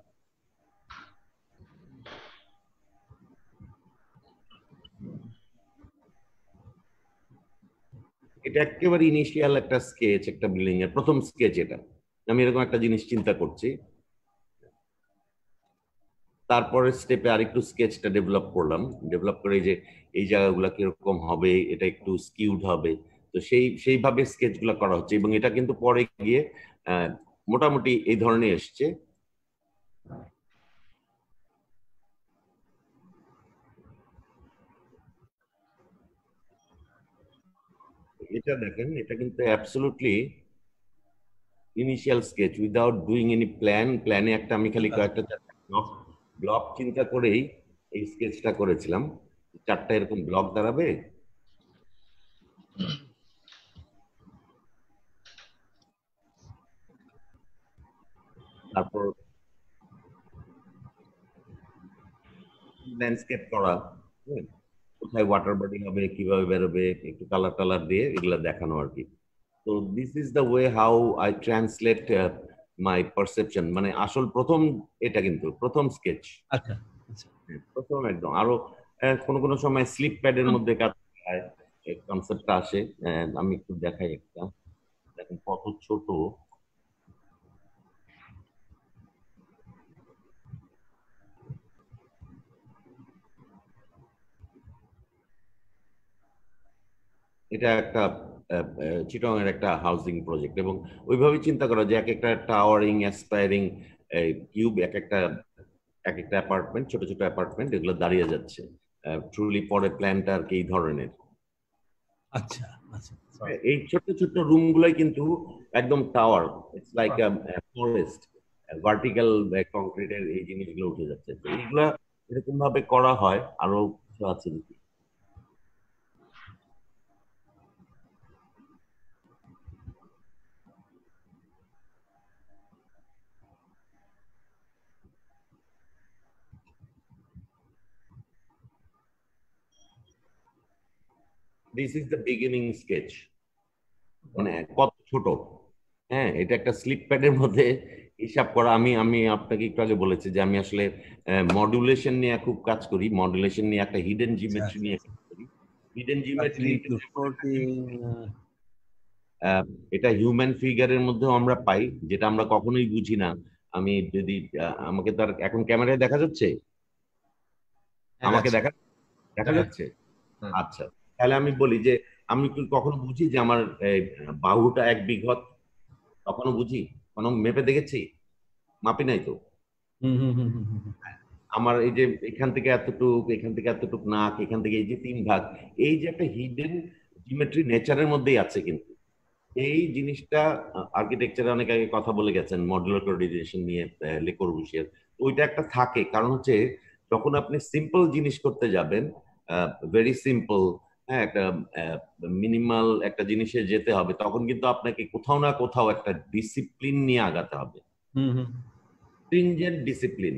এটা একেবারে ইনিশিয়াল একটা স্কেচ একটা বিল্ডিং এর প্রথম স্কেচ এটা। আমি এরকম একটা জিনিস চিন্তা করছি। তারপরের স্টেপে আরেকটু স্কেচটা ডেভেলপ করলাম। ডেভেলপ করে যে এই জায়গাগুলো কীরকম হবে এটা একটু স্কিউড হবে। তো সেই সেইভাবে স্কেচগুলো করা হচ্ছে এবং এটা কিন্তু পরে গিয়ে মোটামুটি এই ধরনের এসছে। এটা দেখেন এটা কিন্তু absolutely initial sketch without doing any plan প্ল্যানে একটা আমি খালি কয়েকটা ব্লক চিন্তা করেই এই স্কেচটা করেছিলাম। চারটা এরকম ব্লক দাঁড়াবে? তারপর ল্যান্ডস্কেপ করা কোথায় ওয়াটার বডি হবে, কীভাবে বেরোবে, একটু কালার টালার দিয়ে এগুলা দেখানো আর কি। তো this is the way how I translate my perception মানে আসল প্রথম এটা কিন্তু প্রথম স্কেচ আচ্ছা প্রথম একদম। আরও কোন কোন সময় স্লিপ প্যাডের মধ্যে কাজ কনসেপ্টটা আসে আমি একটু দেখাই একটা। দেখেন কত ছোট। এটা একটা চিটং এর একটা হাউজিং প্রজেক্ট এবং ওইভাবে চিন্তা করা যে এক একটা টাওয়ারিং অ্যাসপায়ারিং কিউব এক একটা এক একটা অ্যাপার্টমেন্ট ছোট ছোট অ্যাপার্টমেন্ট এগুলো দাঁড়িয়ে যাচ্ছে। ট্রুলি পরে প্ল্যানটা আর কি এই ধরনের। আচ্ছা আচ্ছা এই ছোট ছোট রুম গুলাই কিন্তু একদম tower it's like forest vertical কংক্রিটের এই জিনিসগুলো উঠে যাচ্ছে। এইগুলা এরকম ভাবে করা হয় আরও কিছু আছে। This is the beginning sketch মানে কত ছোট। হ্যাঁ এটা একটা স্লিপ প্যাডের মধ্যে হিসাব করা। আমি আমি আপনাকে একটু আগে বলেছি যে আমি আসলে মডুলেশন নিয়ে খুব কাজ করি। মডুলেশন নিয়ে একটা হিডেন জিমেট্রি নিয়ে কাজ করি। হিডেন জিমেট্রি এটা হিউম্যান ফিগারের মধ্যেও আমরা পাই যেটা আমরা কখনোই বুঝি না। আমি যদি আমাকে তার এখন ক্যামেরায় দেখা যাচ্ছে? আমাকে দেখা দেখা যাচ্ছে? আচ্ছা। তাহলে আমি বলি যে আমি কখনো বুঝি যে আমার বাহুটা এক বিঘত? কখনো বুঝি? কোনো মেপে দেখেছি? মাপি নাই তো। আমার এই যে এখান থেকে এতটুক এখান থেকে এতটুক নাক এখান থেকে এই যে তিন ভাগ এই যে একটা হিডেন জিমেট্রি নেচারের মধ্যেই আছে কিন্তু। এই জিনিসটা আর্কিটেকচারে অনেক আগে কথা বলে গেছেন মডুলার কোঅর্ডিনেশন নিয়ে ওইটা একটা থাকে। কারণ হচ্ছে যখন আপনি সিম্পল জিনিস করতে যাবেন ভেরি সিম্পল হ্যাঁ একটা মিনিমাল একটা জিনিসে যেতে হবে। তখন কিন্তু আপনাকে কোথাও না কোথাও একটা ডিসিপ্লিন নিয়ে আগাতে হবে। স্ট্রিনজেন্ট ডিসিপ্লিন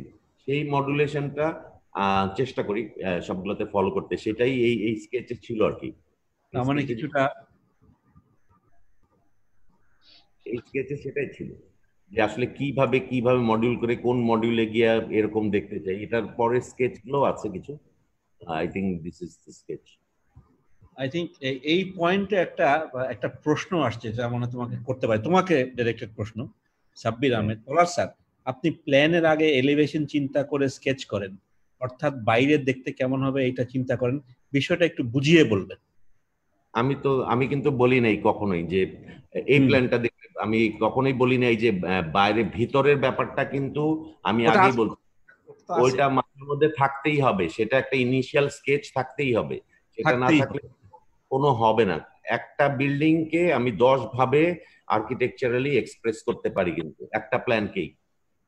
সেই মডুলেশনটা চেষ্টা করি সবগুলোতে ফলো করতে। সেটাই এই এই স্কেচে ছিল আর কি। মানে কিছুটা এই স্কেচে সেটাই ছিল। যে আসলে কীভাবে কীভাবে মডিউল করে কোন মডিউলে গিয়ে এরকম দেখতে চাই। এটার পরে স্কেচগুলো আছে কিছু। I think this is the sketch I think এই পয়েন্টে একটা একটা প্রশ্ন আসছে যা মনে তোমাকে করতে পারে। তোমাকে ডাইরেক্টেড প্রশ্ন সাব্বির আহমেদ। পলার স্যার আপনি প্ল্যানের আগে এলিভেশন চিন্তা করে স্কেচ করেন। অর্থাৎ বাইরের দেখতে কেমন হবে এটা চিন্তা করেন। বিষয়টা একটু বুঝিয়ে বলবেন। আমি তো আমি কিন্তু বলি নাই কখনোই যে এই প্ল্যানটা দেখতে আমি কখনোই বলি নাই যে বাইরে ভিতরের ব্যাপারটা কিন্তু আমি আগেই বলছি। ওইটা মাথার মধ্যে থাকতেই হবে। সেটা একটা ইনিশিয়াল স্কেচ থাকতেই হবে। সেটা না থাকলে কোনো হবে না। একটা বিল্ডিং কে আমি দশ ভাবে আর্কিটেকচারালি এক্সপ্রেস করতে পারি কিন্তু একটা প্ল্যানকেই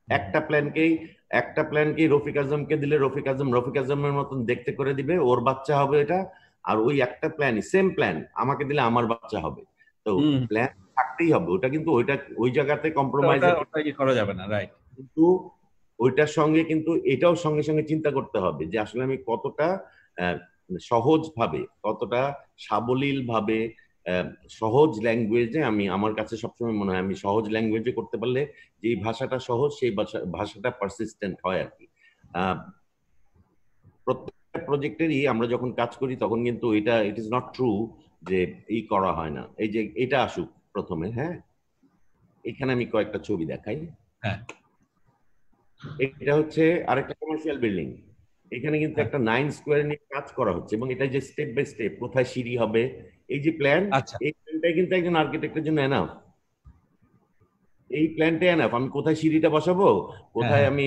একটা প্ল্যানকেই একটা প্ল্যানকেই রফিক আজমকে দিলে রফিক আজম রফিক আজমের মতন দেখতে করে দিবে ওর বাচ্চা হবে এটা আর ওই একটা প্ল্যানই সেম প্ল্যান আমাকে দিলে আমার বাচ্চা হবে। তো প্ল্যান থাকতেই হবে ওটা কিন্তু ওইটা ওই জায়গাতে কম্প্রোমাইজ করা যাবে না রাইট কিন্তু ওইটার সঙ্গে কিন্তু এটাও সঙ্গে সঙ্গে চিন্তা করতে হবে যে আসলে আমি কতটা সহজ ভাবে কতটা সাবলীল ভাবে সহজ ল্যাঙ্গুয়েজে আমি আমার কাছে সবসময় মনে হয় আমি সহজ ল্যাঙ্গুয়েজে করতে পারলে যে ভাষাটা সহজ সেই ভাষাটা পারসিস্টেন্ট হয় আর কি। প্রত্যেকটা প্রজেক্টেরই আমরা যখন কাজ করি তখন কিন্তু এটা ইট ইজ নট ট্রু যে এই করা হয় না। এই যে এটা আসুক প্রথমে হ্যাঁ? এখানে আমি কয়েকটা ছবি দেখাই। হ্যাঁ। এটা হচ্ছে আরেকটা কমার্শিয়াল বিল্ডিং এখানে কিন্তু একটা নাইন স্কোয়ার নিয়ে কাজ করা হচ্ছে এবং এটা যে স্টেপ বাই স্টেপ কোথায় সিঁড়ি হবে এই যে প্ল্যান এই প্ল্যানটাই কিন্তু একজন আর্কিটেক্টের জন্য এনাফ এই প্ল্যানটা এনাফ আমি কোথায় সিঁড়িটা বসাবো? কোথায় আমি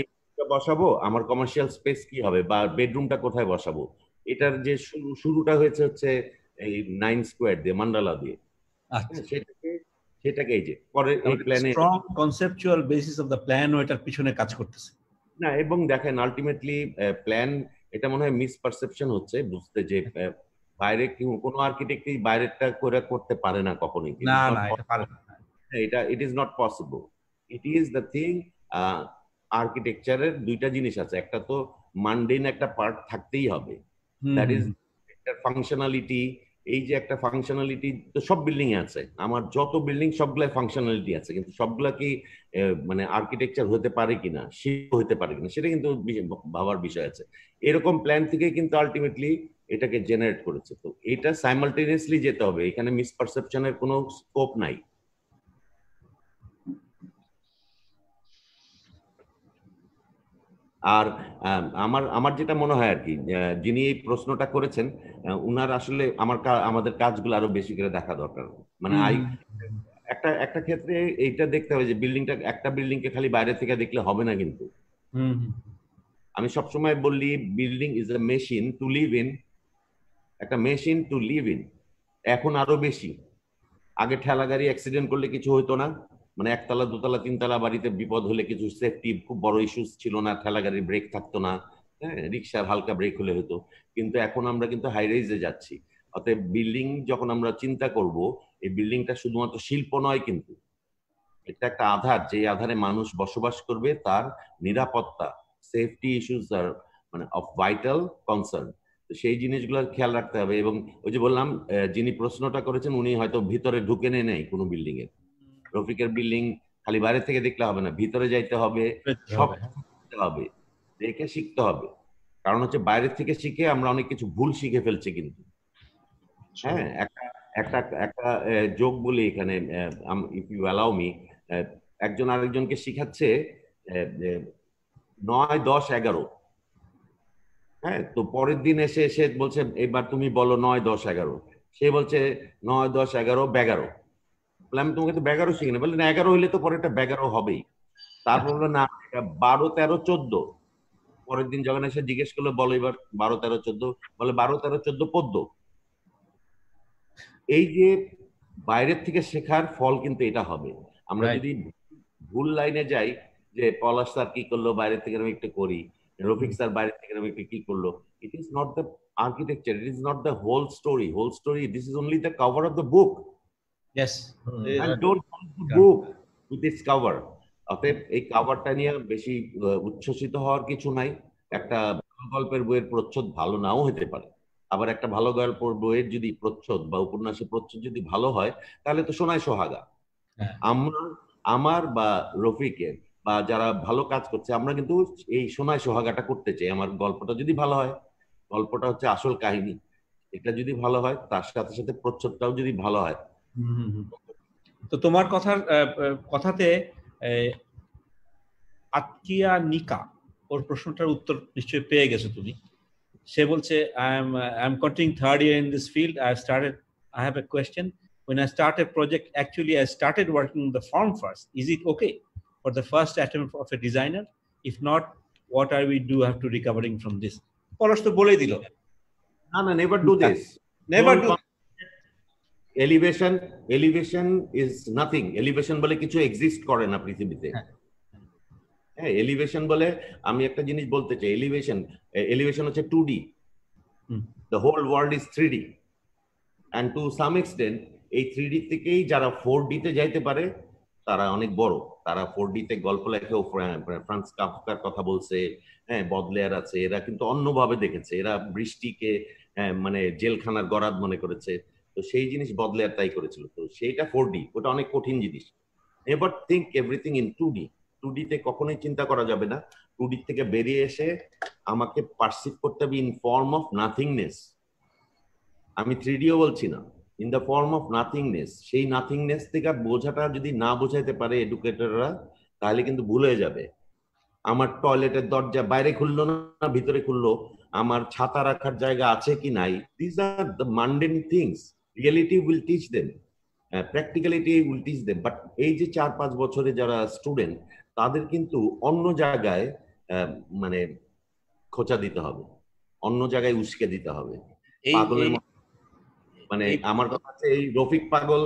বসাবো? আমার কমার্শিয়াল স্পেস কি হবে? বা বেডরুমটা কোথায় বসাবো? এটার যে শুরুটা হয়েছে হচ্ছে এই নাইন স্কোয়ার দিয়ে মান্ডালা দিয়ে। সেটাকে সেটাকে এই যে পরে এই প্ল্যানে strong conceptual basis of the plan ও এটার পিছনে কাজ করতেছে। না এবং দেখেন আলটিমেটলি প্ল্যান এটা মনে হয় মিসপারসেপশন হচ্ছে বুঝতে যে বাইরে কেউ- কোনো আর্কিটেক্টই বাইরেরটা করে করতে পারে না কখনোই না না এটা পারে না। এটা it is not possible it is the thing আর্কিটেকচারের দুইটা জিনিস আছে। একটা তো মান্ডেন একটা পার্ট থাকতেই হবে। দ্যাট ইজ ফাংশনালিটি এই যে একটা ফাংশনালিটি তো সব বিল্ডিং এ আছে। আমার যত বিল্ডিং সবগুলাই ফাংশনালিটি আছে। কিন্তু সবগুলা কি মানে আর্কিটেকচার হতে পারে কিনা শিল্প হতে পারে কিনা, সেটা কিন্তু ভাবার বিষয় আছে। এরকম প্ল্যান থেকে কিন্তু আলটিমেটলি এটাকে জেনারেট করেছে। তো এটা সাইমালটেনিয়াসলি যেতে হবে। এখানে মিসপারসেপশনের কোনো স্কোপ নাই। আর আমার আমার যেটা মনে হয় আর কি যিনি এই প্রশ্নটা করেছেন উনার আসলে আমার আমাদের কাজগুলো আরও বেশি করে দেখা দরকার। মানে আই একটা একটা ক্ষেত্রে এইটা দেখতে হবে যে বিল্ডিংটা একটা বিল্ডিং কে খালি বাইরে থেকে দেখলে হবে না কিন্তু। আমি সবসময় বললি building is a machine to live in. একটা মেশিন টু লিভ ইন। এখন আরও বেশি। আগে ঠেলা গাড়ি অ্যাক্সিডেন্ট করলে কিছু হতো না। মানে একতলা, দোতলা, তিনতলা বাড়িতে বিপদ হলে কিছু সেফটি খুব বড় ইস্যুস ছিল না, ঠেলা গাড়ির ব্রেক থাকতো না হ্যাঁ রিক্সার হালকা ব্রেক হলে হতো। কিন্তু এখন আমরা কিন্তু হাই রাইজে যাচ্ছি। অতএব বিল্ডিং যখন আমরা চিন্তা করব, এই বিল্ডিংটা শুধুমাত্র শিল্প নয় কিন্তু, এটা একটা আধার যে আধারে মানুষ বসবাস করবে, তার নিরাপত্তা সেফটি ইস্যুস আর মানে অফ ভাইটাল কনসার্ন তো সেই জিনিসগুলো খেয়াল রাখতে হবে এবং ওই যে বললাম যিনি প্রশ্নটা করেছেন, উনি হয়তো ভিতরে ঢুকে নেই কোনো বিল্ডিং এ। রফিকের বিল্ডিং খালি বাইরে থেকে দেখলে হবে না ভিতরে যাইতে হবে সব হবে। শিখতে হবে দেখে শিখতে হবে। কারণ হচ্ছে বাইরে থেকে শিখে আমরা অনেক কিছু ভুল শিখে ফেলছি কিন্তু। হ্যাঁ একটা একটা একটা যোগ বলি এখানে ইফ ইউ অ্যালাউ মি একজন আরেকজনকে শিখাচ্ছে নয় দশ এগারো। হ্যাঁ তো পরের দিন এসে এসে বলছে এবার তুমি বলো নয় দশ এগারো। সে বলছে নয় দশ এগারো বেগারো বলে আমি তোমাকে তো বেগারো শিখি না। বললে না এগারো হইলে তো পরে একটা বেগারো হবেই। তারপর বলল না এটা বারো তেরো চোদ্দ। পরের দিন যখন এসে জিজ্ঞেস করল বলো এবার বারো তেরো চোদ্দ? বলে বারো তেরো চোদ্দ পদ্য এই যে বাইরের থেকে শেখার ফল কিন্তু এটা হবে। আমরা যদি ভুল লাইনে যাই যে পলাশ স্যার কি করল বাইরে থেকে আমি একটু করি রফিক স্যার বাইরে থেকে আমি একটু কি করল it is not the architecture it is not the whole story whole story this is only the cover of the book Yes. Yeah. and don't the Yeah. book with its cover অতএব এই কাভারটা নিয়ে বেশি উচ্ছ্বসিত হওয়ার কিছু নাই একটা গল্পের বইয়ের প্রচ্ছদ ভালো নাও হতে পারে আবার একটা ভালো গল্পের বইয়ের যদি প্রচ্ছদ বা উপন্যাসের প্রচ্ছদ যদি ভালো হয় তাহলে তো সোনায় সোহাগা হ্যাঁ। আমরা আমার বা রফিকের বা যারা ভালো কাজ করছে আমরা কিন্তু এই সোনায় সোহাগাটা করতে চাই আমার গল্পটা যদি ভালো হয় গল্পটা হচ্ছে আসল কাহিনী এটা যদি ভালো হয় তার সাথে সাথে প্রচ্ছদটাও যদি ভালো হয়। তো তোমার কথার কথাতে আতকিয়া নিকা ওর প্রশ্নটার উত্তর নিশ্চয়ই পেয়ে গেছো তুমি সে বলছে I am I am continuing third year in this field I started I have a question when I start a project, actually I started working the form first. Is it okay for the first attempt of a designer? If not, what are we do have to recovering from this? Parash তো বলেই দিল না না never do this never do elevation elevation is nothing elevation বলে কিছু exist করে না পৃথিবীতে। হ্যাঁ। হ্যাঁ এলিভেশন বলে আমি একটা জিনিস বলতে চাই। এলিভেশন এলিভেশন হচ্ছে two D. The whole world is three D and to some extent এই থ্রি ডি থেকেই যারা ফোর ডিতে যাইতে পারে তারা অনেক বড়। তারা ফোর ডিতে গল্প লেখেও ফ্রা- ফ্রান্স কাফকার কথা বলছে। হ্যাঁ বদলেয়ার আছে। এরা কিন্তু অন্যভাবে দেখেছে। এরা বৃষ্টিকে হ্যাঁ, মানে জেলখানার গরাদ মনে করেছে। তো সেই জিনিস বদলেয়ার তাই করেছিল। তো সেইটা ফোর ডি ওটা অনেক কঠিন জিনিস। এবার think everything in two D two ডিতে কখনোই চিন্তা করা যাবে না। টু ডি থেকে বেরিয়ে এসে আমাকে পারসিভ করতে হবে ইন ফর্ম অফ নাথিংনেস আমি থ্রি ডিও বলছি না। In the form of nothingness সেই নাথিংনেস থেকে বোঝাটা যদি না বোঝাইতে পারে এডুকেটররা তাহলে কিন্তু ভুল হয়ে যাবে। আমার টয়লেটের দরজা বাইরে খুললো না, ভিতরে খুললো। আমার ছাতা রাখার জায়গা আছে কি নাই? This are the mundane things reality will teach them practicality will teach them but এই যে চার পাঁচ বছরে যারা স্টুডেন্ট তাদের কিন্তু অন্য জায়গায় মানে খোঁচা দিতে হবে। অন্য জায়গায় উস্কে দিতে হবে। পাগলের মানে আমার কথা হচ্ছে এই রফিক পাগল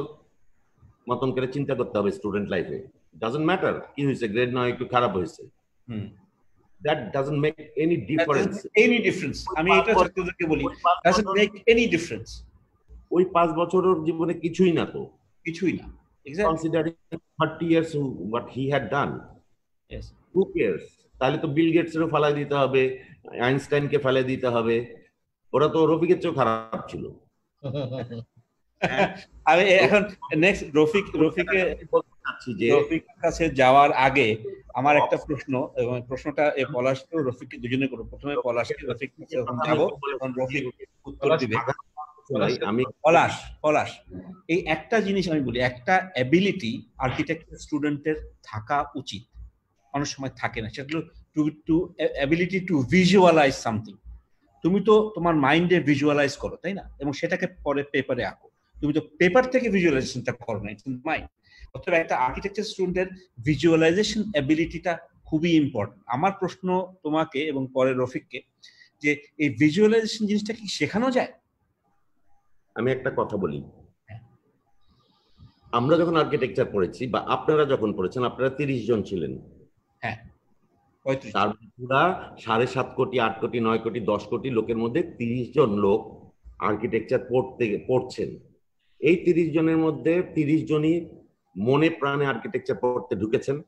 মতন করে চিন্তা করতে হবে স্টুডেন্ট লাইফে ডাজন্ট ম্যাটার কি হয়েছে গ্রেড নয় একটু খারাপ হয়েছে। That doesn't make any difference any difference আমি এটা ছাত্রদেরকে বলি। ডাজন্ট মেক এনি ডিফারেন্স ওই পাঁচ বছরের জীবনে কিছুই না তো। কিছুই না। Considering thirty years what he had done who cares তাহলে তো বিল গেটসেরও ফালাই দিতে হবে আইনস্টাইনকে ফেলে দিতে হবে। ওরা তো রফিকের চেয়েও খারাপ ছিল। <laughs> আমি এখন নেক্সট রফিক রফিকে রফিকের কাছে যাওয়ার আগে আমার একটা প্রশ্ন এবং প্রশ্নটা এ পলাশকে রফিককে দুজনে করব প্রথমে পলাশকে রফিক যখন রফিক উত্তর দিবে। আমি পলাশ পলাশ। এই একটা জিনিস আমি বলি একটা অ্যাবিলিটি আর্কিটেকচার স্টুডেন্টের থাকা উচিত। অনেক সময় থাকে না সেটা to to ability to visualise something তুমি তো তোমার মাইন্ডে ভিজুয়ালাইজ করো তাই না? এবং সেটাকে পরে পেপারে আঁকো। তুমি তো পেপার থেকে ভিজুয়ালাইজেশনটা করো না ইটস মাইন্ড অথবা একটা আর্কিটেকচার স্টুডেন্টের ভিজুয়ালাইজেশন অ্যাবিলিটিটা খুবই ইম্পর্টেন্ট আমার প্রশ্ন তোমাকে এবং পরে রফিককে যে এই ভিজুয়ালাইজেশন জিনিসটা কি শেখানো যায়? আমি একটা কথা বলি। আমরা যখন আর্কিটেকচার পড়েছি বা আপনারা যখন পড়েছেন আপনারা তিরিশ জন ছিলেন। হ্যাঁ। পঁয়ত্রিশ। সাড়ে সাত কোটি আট কোটি নয় কোটি দশ কোটি লোকের মধ্যে তিরিশ জন লোক আর্কিটেকচার পড়তে পড়ছেন। এই তিরিশ জনের মধ্যে তিরিশ জনই মনে প্রাণে আর্কিটেকচার পড়তে ঢুকেছেন।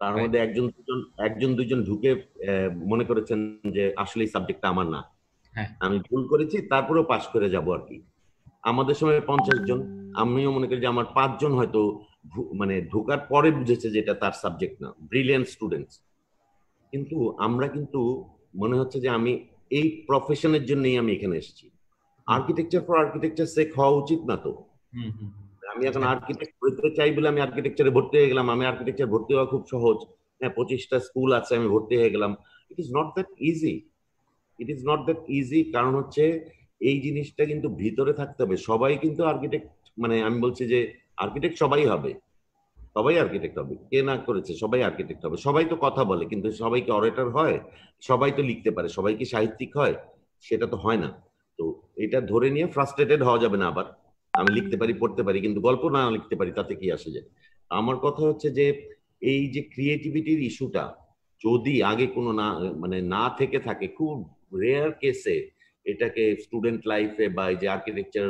তার মধ্যে একজন দুজন একজন দুজন ঢুকে আহ, মনে করেছেন যে আসলে এই সাবজেক্টটা আমার না। হ্যাঁ। আমি ভুল করেছি তারপরেও পাশ করে যাব আর কি। আমাদের সময় পঞ্চাশ জন আমিও মনে করি যে আমার পাঁচজন হয়তো মানে ঢোকার পরে বুঝেছে যে এটা তার সাবজেক্ট না। ব্রিলিয়ান্ট স্টুডেন্টস কিন্তু আমরা কিন্তু মনে হচ্ছে যে আমি এই প্রফেশনের জন্যই আমি এখানে এসেছি। আর্কিটেকচার ফর আর্কিটেকচার সেক হওয়া উচিত না তো। আমি এখন আর্কিটেক্ট হতে চাই বলে আমি আর্কিটেকচারে ভর্তি হয়ে গেলাম। আমি আর্কিটেকচার ভর্তি হওয়া খুব সহজ। হ্যাঁ পঁচিশটা স্কুল আছে আমি ভর্তি হয়ে গেলাম। It is not that easy it is not that easy কারণ হচ্ছে এই জিনিসটা কিন্তু ভিতরে থাকতে হবে। সবাই কিন্তু আর্কিটেক্ট মানে আমি বলছি যে আর্কিটেক্ট সবাই হবে। সবাই আর্কিটেক্ট হবে। কে না করেছে, সবাই আর্কিটেক্ট হবে। সবাই তো কথা বলে, কিন্তু সবাই কি অরেটর হয়? সবাই তো লিখতে পারে, সবাই কি সাহিত্যিক হয়? সেটা তো হয় না। তো এটা ধরে নিয়ে ফ্রাস্ট্রেটেড হওয়া যাবে না আবার। আমি লিখতে পারি, পড়তে পারি, কিন্তু গল্প না লিখতে পারি, তাতে কি আসে যায়? আমার কথা হচ্ছে যে এই যে ক্রিয়েটিভিটির ইস্যুটা যদি আগে কোনো না মানে না থেকে থাকে, খুব রেয়ার কেসে এটাকে স্টুডেন্ট লাইফে বা এই যে আর্কিটেকচার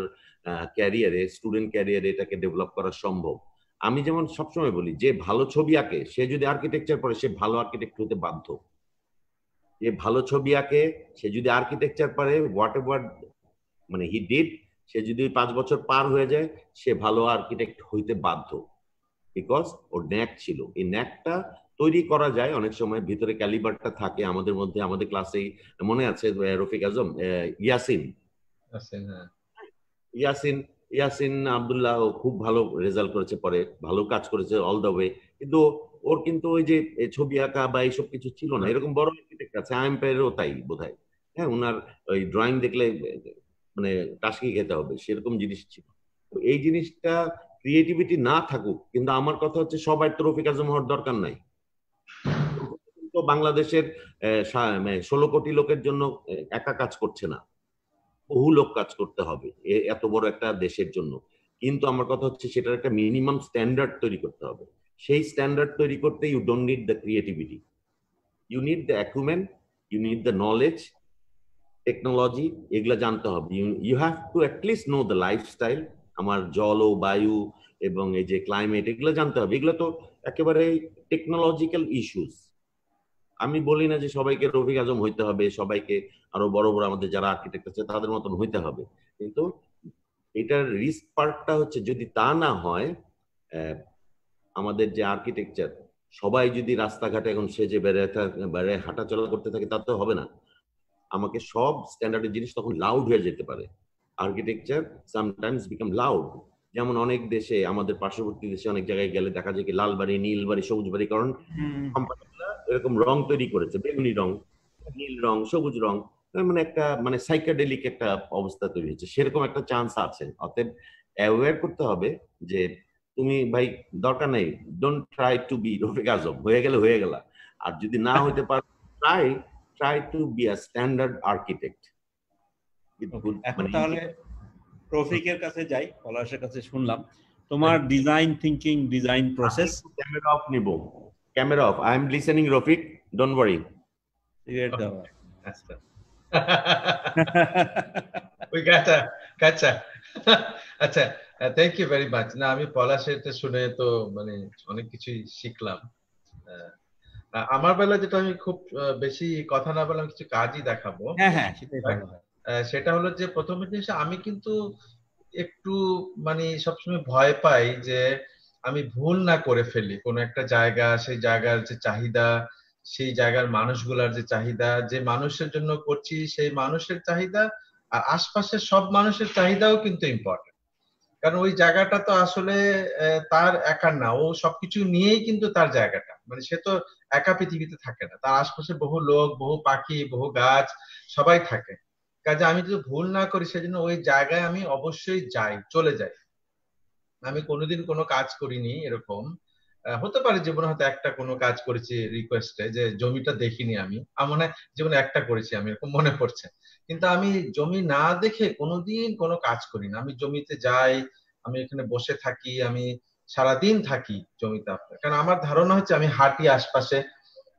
ক্যারিয়ারে স্টুডেন্ট ক্যারিয়ারে এটাকে ডেভেলপ করা সম্ভব। আমি যেমন সবসময় বলি, যে ভালো ছবি আঁকে, সে যদি আর্কিটেকচার পড়ে, সে ভালো আর্কিটেক্ট হতে বাধ্য। যে ভালো ছবি আঁকে, সে যদি আর্কিটেকচার পারে হোয়াট এভার মানে হি ডিড সে যদি পাঁচ বছর পার হয়ে যায়, সে ভালো আর্কিটেক্ট হইতে বাধ্য। বিকজ ওর ন্যাক ছিল। এই ন্যাকটা তৈরি করা যায়। অনেক সময় ভিতরে ক্যালিবারটা থাকে আমাদের মধ্যে। আমাদের ক্লাসেই মনে আছে রফিক আজম ইয়াসিন। হ্যাঁ। ইয়াসিন ইয়াসিন আব্দুল্লাহ খুব ভালো রেজাল্ট করেছে পরে ভালো কাজ করেছে অল দ্য ওয়ে কিন্তু ওর কিন্তু ওই যে ছবি আঁকা বা এইসব কিছু ছিল না। এরকম বড় আর্কিটেক্ট আছে আইএমপেরও তাই বোধহয়। হ্যাঁ ওনার ওই ড্রয়িং দেখলে মানে টাসকি খেতে হবে সেরকম জিনিস ছিল। তো এই জিনিসটা ক্রিয়েটিভিটি না থাকুক কিন্তু আমার কথা হচ্ছে সবাই তো রফিক আজম হওয়ার দরকার নাই। বাংলাদেশের ষোলো কোটি লোকের জন্য একা কাজ করছে না। বহু লোক কাজ করতে হবে এত বড় একটা দেশের জন্য। কিন্তু আমার কথা হচ্ছে সেটার একটা মিনিমাম স্ট্যান্ডার্ড তৈরি করতে হবে। সেই স্ট্যান্ডার্ড তৈরি করতে you don't need the creativity you need the acumen you need the knowledge technology এগুলা জানতে হবে। You have to at least know the lifestyle আমার জল ও বায়ু এবং এই যে ক্লাইমেট এগুলো জানতে হবে। এগুলো তো একেবারে টেকনোলজিক্যাল ইস্যুস আমি বলি না যে সবাইকে রফিক আজম হইতে হবে সবাইকে আরও বড় বড় আমাদের যারা আর্কিটেক্ট আছে তাদের মতন হইতে হবে। কিন্তু এটার রিস্ক পার্টটা হচ্ছে যদি তা না হয় আমাদের যে আর্কিটেকচার সবাই যদি রাস্তাঘাটে এখন সেজে বেড়ে বেড়ে হাঁটাচলা করতে থাকে তা তো হবে না। আমাকে সব স্ট্যান্ডার্ডের জিনিস তখন লাউড হয়ে যেতে পারে। আর্কিটেকচার সামটাইমস বিকাম লাউড যেমন অনেক দেশে আমাদের পার্শ্ববর্তী দেশে অনেক জায়গায় গেলে দেখা যায় কি লাল বাড়ি নীল বাড়ি সবুজ বাড়ি কারণ হুম, কোম্পানিগুলো এরকম রং তৈরি করেছে বেগুনি রং নীল রং সবুজ রং মানে একটা মানে সাইকাডেলিক একটা অবস্থা তৈরি হচ্ছে সেরকম একটা চান্স আছে। অতএব অ্যাওয়ার করতে হবে যে তুমি ভাই দরকার নেই don't try to be Rafiq Azam হয়ে গেলে হয়ে গেল। আর যদি না হইতে পারো try try to be a standard architect এখন তাহলে রফিকের কাছে যাই পলাশের কাছে শুনলাম। তোমার design thinking design process camera off নিব। Camera off I am listening Rafiq don't worry cigarette দাও আচ্ছা ওই গাছা গাছা আচ্ছা থ্যাংক ইউ ভেরি মাচ না আমি পলাশের শুনে তো মানে অনেক কিছুই শিখলাম। আমার বেলা যেটা আমি খুব বেশি কথা না বললাম কিছু কাজই দেখাবো। হ্যাঁ হ্যাঁ সেটা হলো যে প্রথম জিনিস আমি কিন্তু একটু মানে সবসময় ভয় পাই যে আমি ভুল না করে ফেলি। কোন একটা জায়গা, সেই জায়গার যে চাহিদা, সেই জায়গার মানুষগুলার যে চাহিদা, যে মানুষের জন্য করছি সেই মানুষের চাহিদা আর আশপাশের সব মানুষের চাহিদাও কিন্তু ইম্পর্টেন্ট কারণ ওই জায়গাটা তো আসলে তার একার না। ও সবকিছু নিয়েই কিন্তু তার জায়গাটা। মানে সে তো একা পৃথিবীতে থাকে না। তার আশপাশে বহু লোক, বহু পাখি, বহু গাছ, সবাই থাকে। কাজে আমি যদি ভুল না করি, সেজন্য ওই জায়গায় আমি অবশ্যই যাই, চলে যাই। আমি কোনোদিন কোনো কাজ করিনি এরকম। হতে পারে জীবনে হয়তো একটা কোনো কাজ করেছি রিকোয়েস্টে যে জমিটা দেখিনি আমি। আমার মনে হয় জীবনে একটা করেছি আমি, এরকম মনে পড়ছে। কিন্তু আমি জমি না দেখে কোনোদিন কোনো কাজ করি না আমি জমিতে যাই, আমি এখানে বসে থাকি, আমি সারাদিন থাকি জমিতে আপনার। কারণ আমার ধারণা হচ্ছে আমি হাঁটি আশপাশে।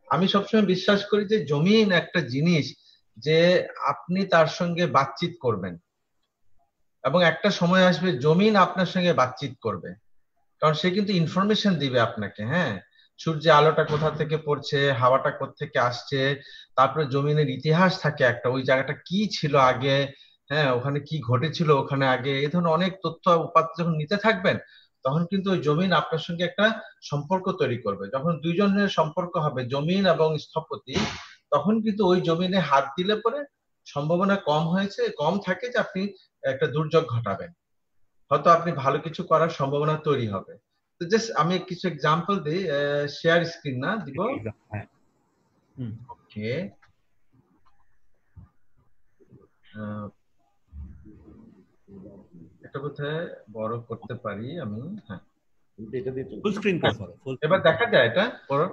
আমি সবসময় বিশ্বাস করি যে জমিন একটা জিনিস যে আপনি তার সঙ্গে বাতচিত করবেন। এবং একটা সময় আসবে জমিন আপনার সঙ্গে বাতচিত করবে। কারণ সে কিন্তু ইনফরমেশন দিবে আপনাকে হ্যাঁ? সূর্যে আলোটা কোথা থেকে পড়ছে, হাওয়াটা থেকে আসছে, তারপরে জমিনের ইতিহাস থাকে একটা, ওই জায়গাটা কি ছিল আগে হ্যাঁ? ওখানে কি ঘটেছিল ওখানে আগে এই ধরনের অনেক তথ্য উপাত্ত যখন নিতে থাকবেন, তখন কিন্তু ওই জমিন আপনার সঙ্গে একটা সম্পর্ক তৈরি করবে। যখন দুইজনের সম্পর্ক হবে, জমিন এবং স্থপতি, তখন কিন্তু ওই জমিনে হাত দিলে পরে সম্ভাবনা কম হয়েছে কম থাকে যে আপনি একটা দুর্যোগ ঘটাবেন। হয়তো আপনি ভালো কিছু করার সম্ভাবনা তৈরি হবে। তো জাস্ট আমি কিছু এক্সাম্পল দিই শেয়ার স্ক্রিন না দিব? ওকে এটা বোধহয় বড় করতে পারি আমি হ্যাঁ। ফুল স্ক্রিন এবার দেখা যায় এটা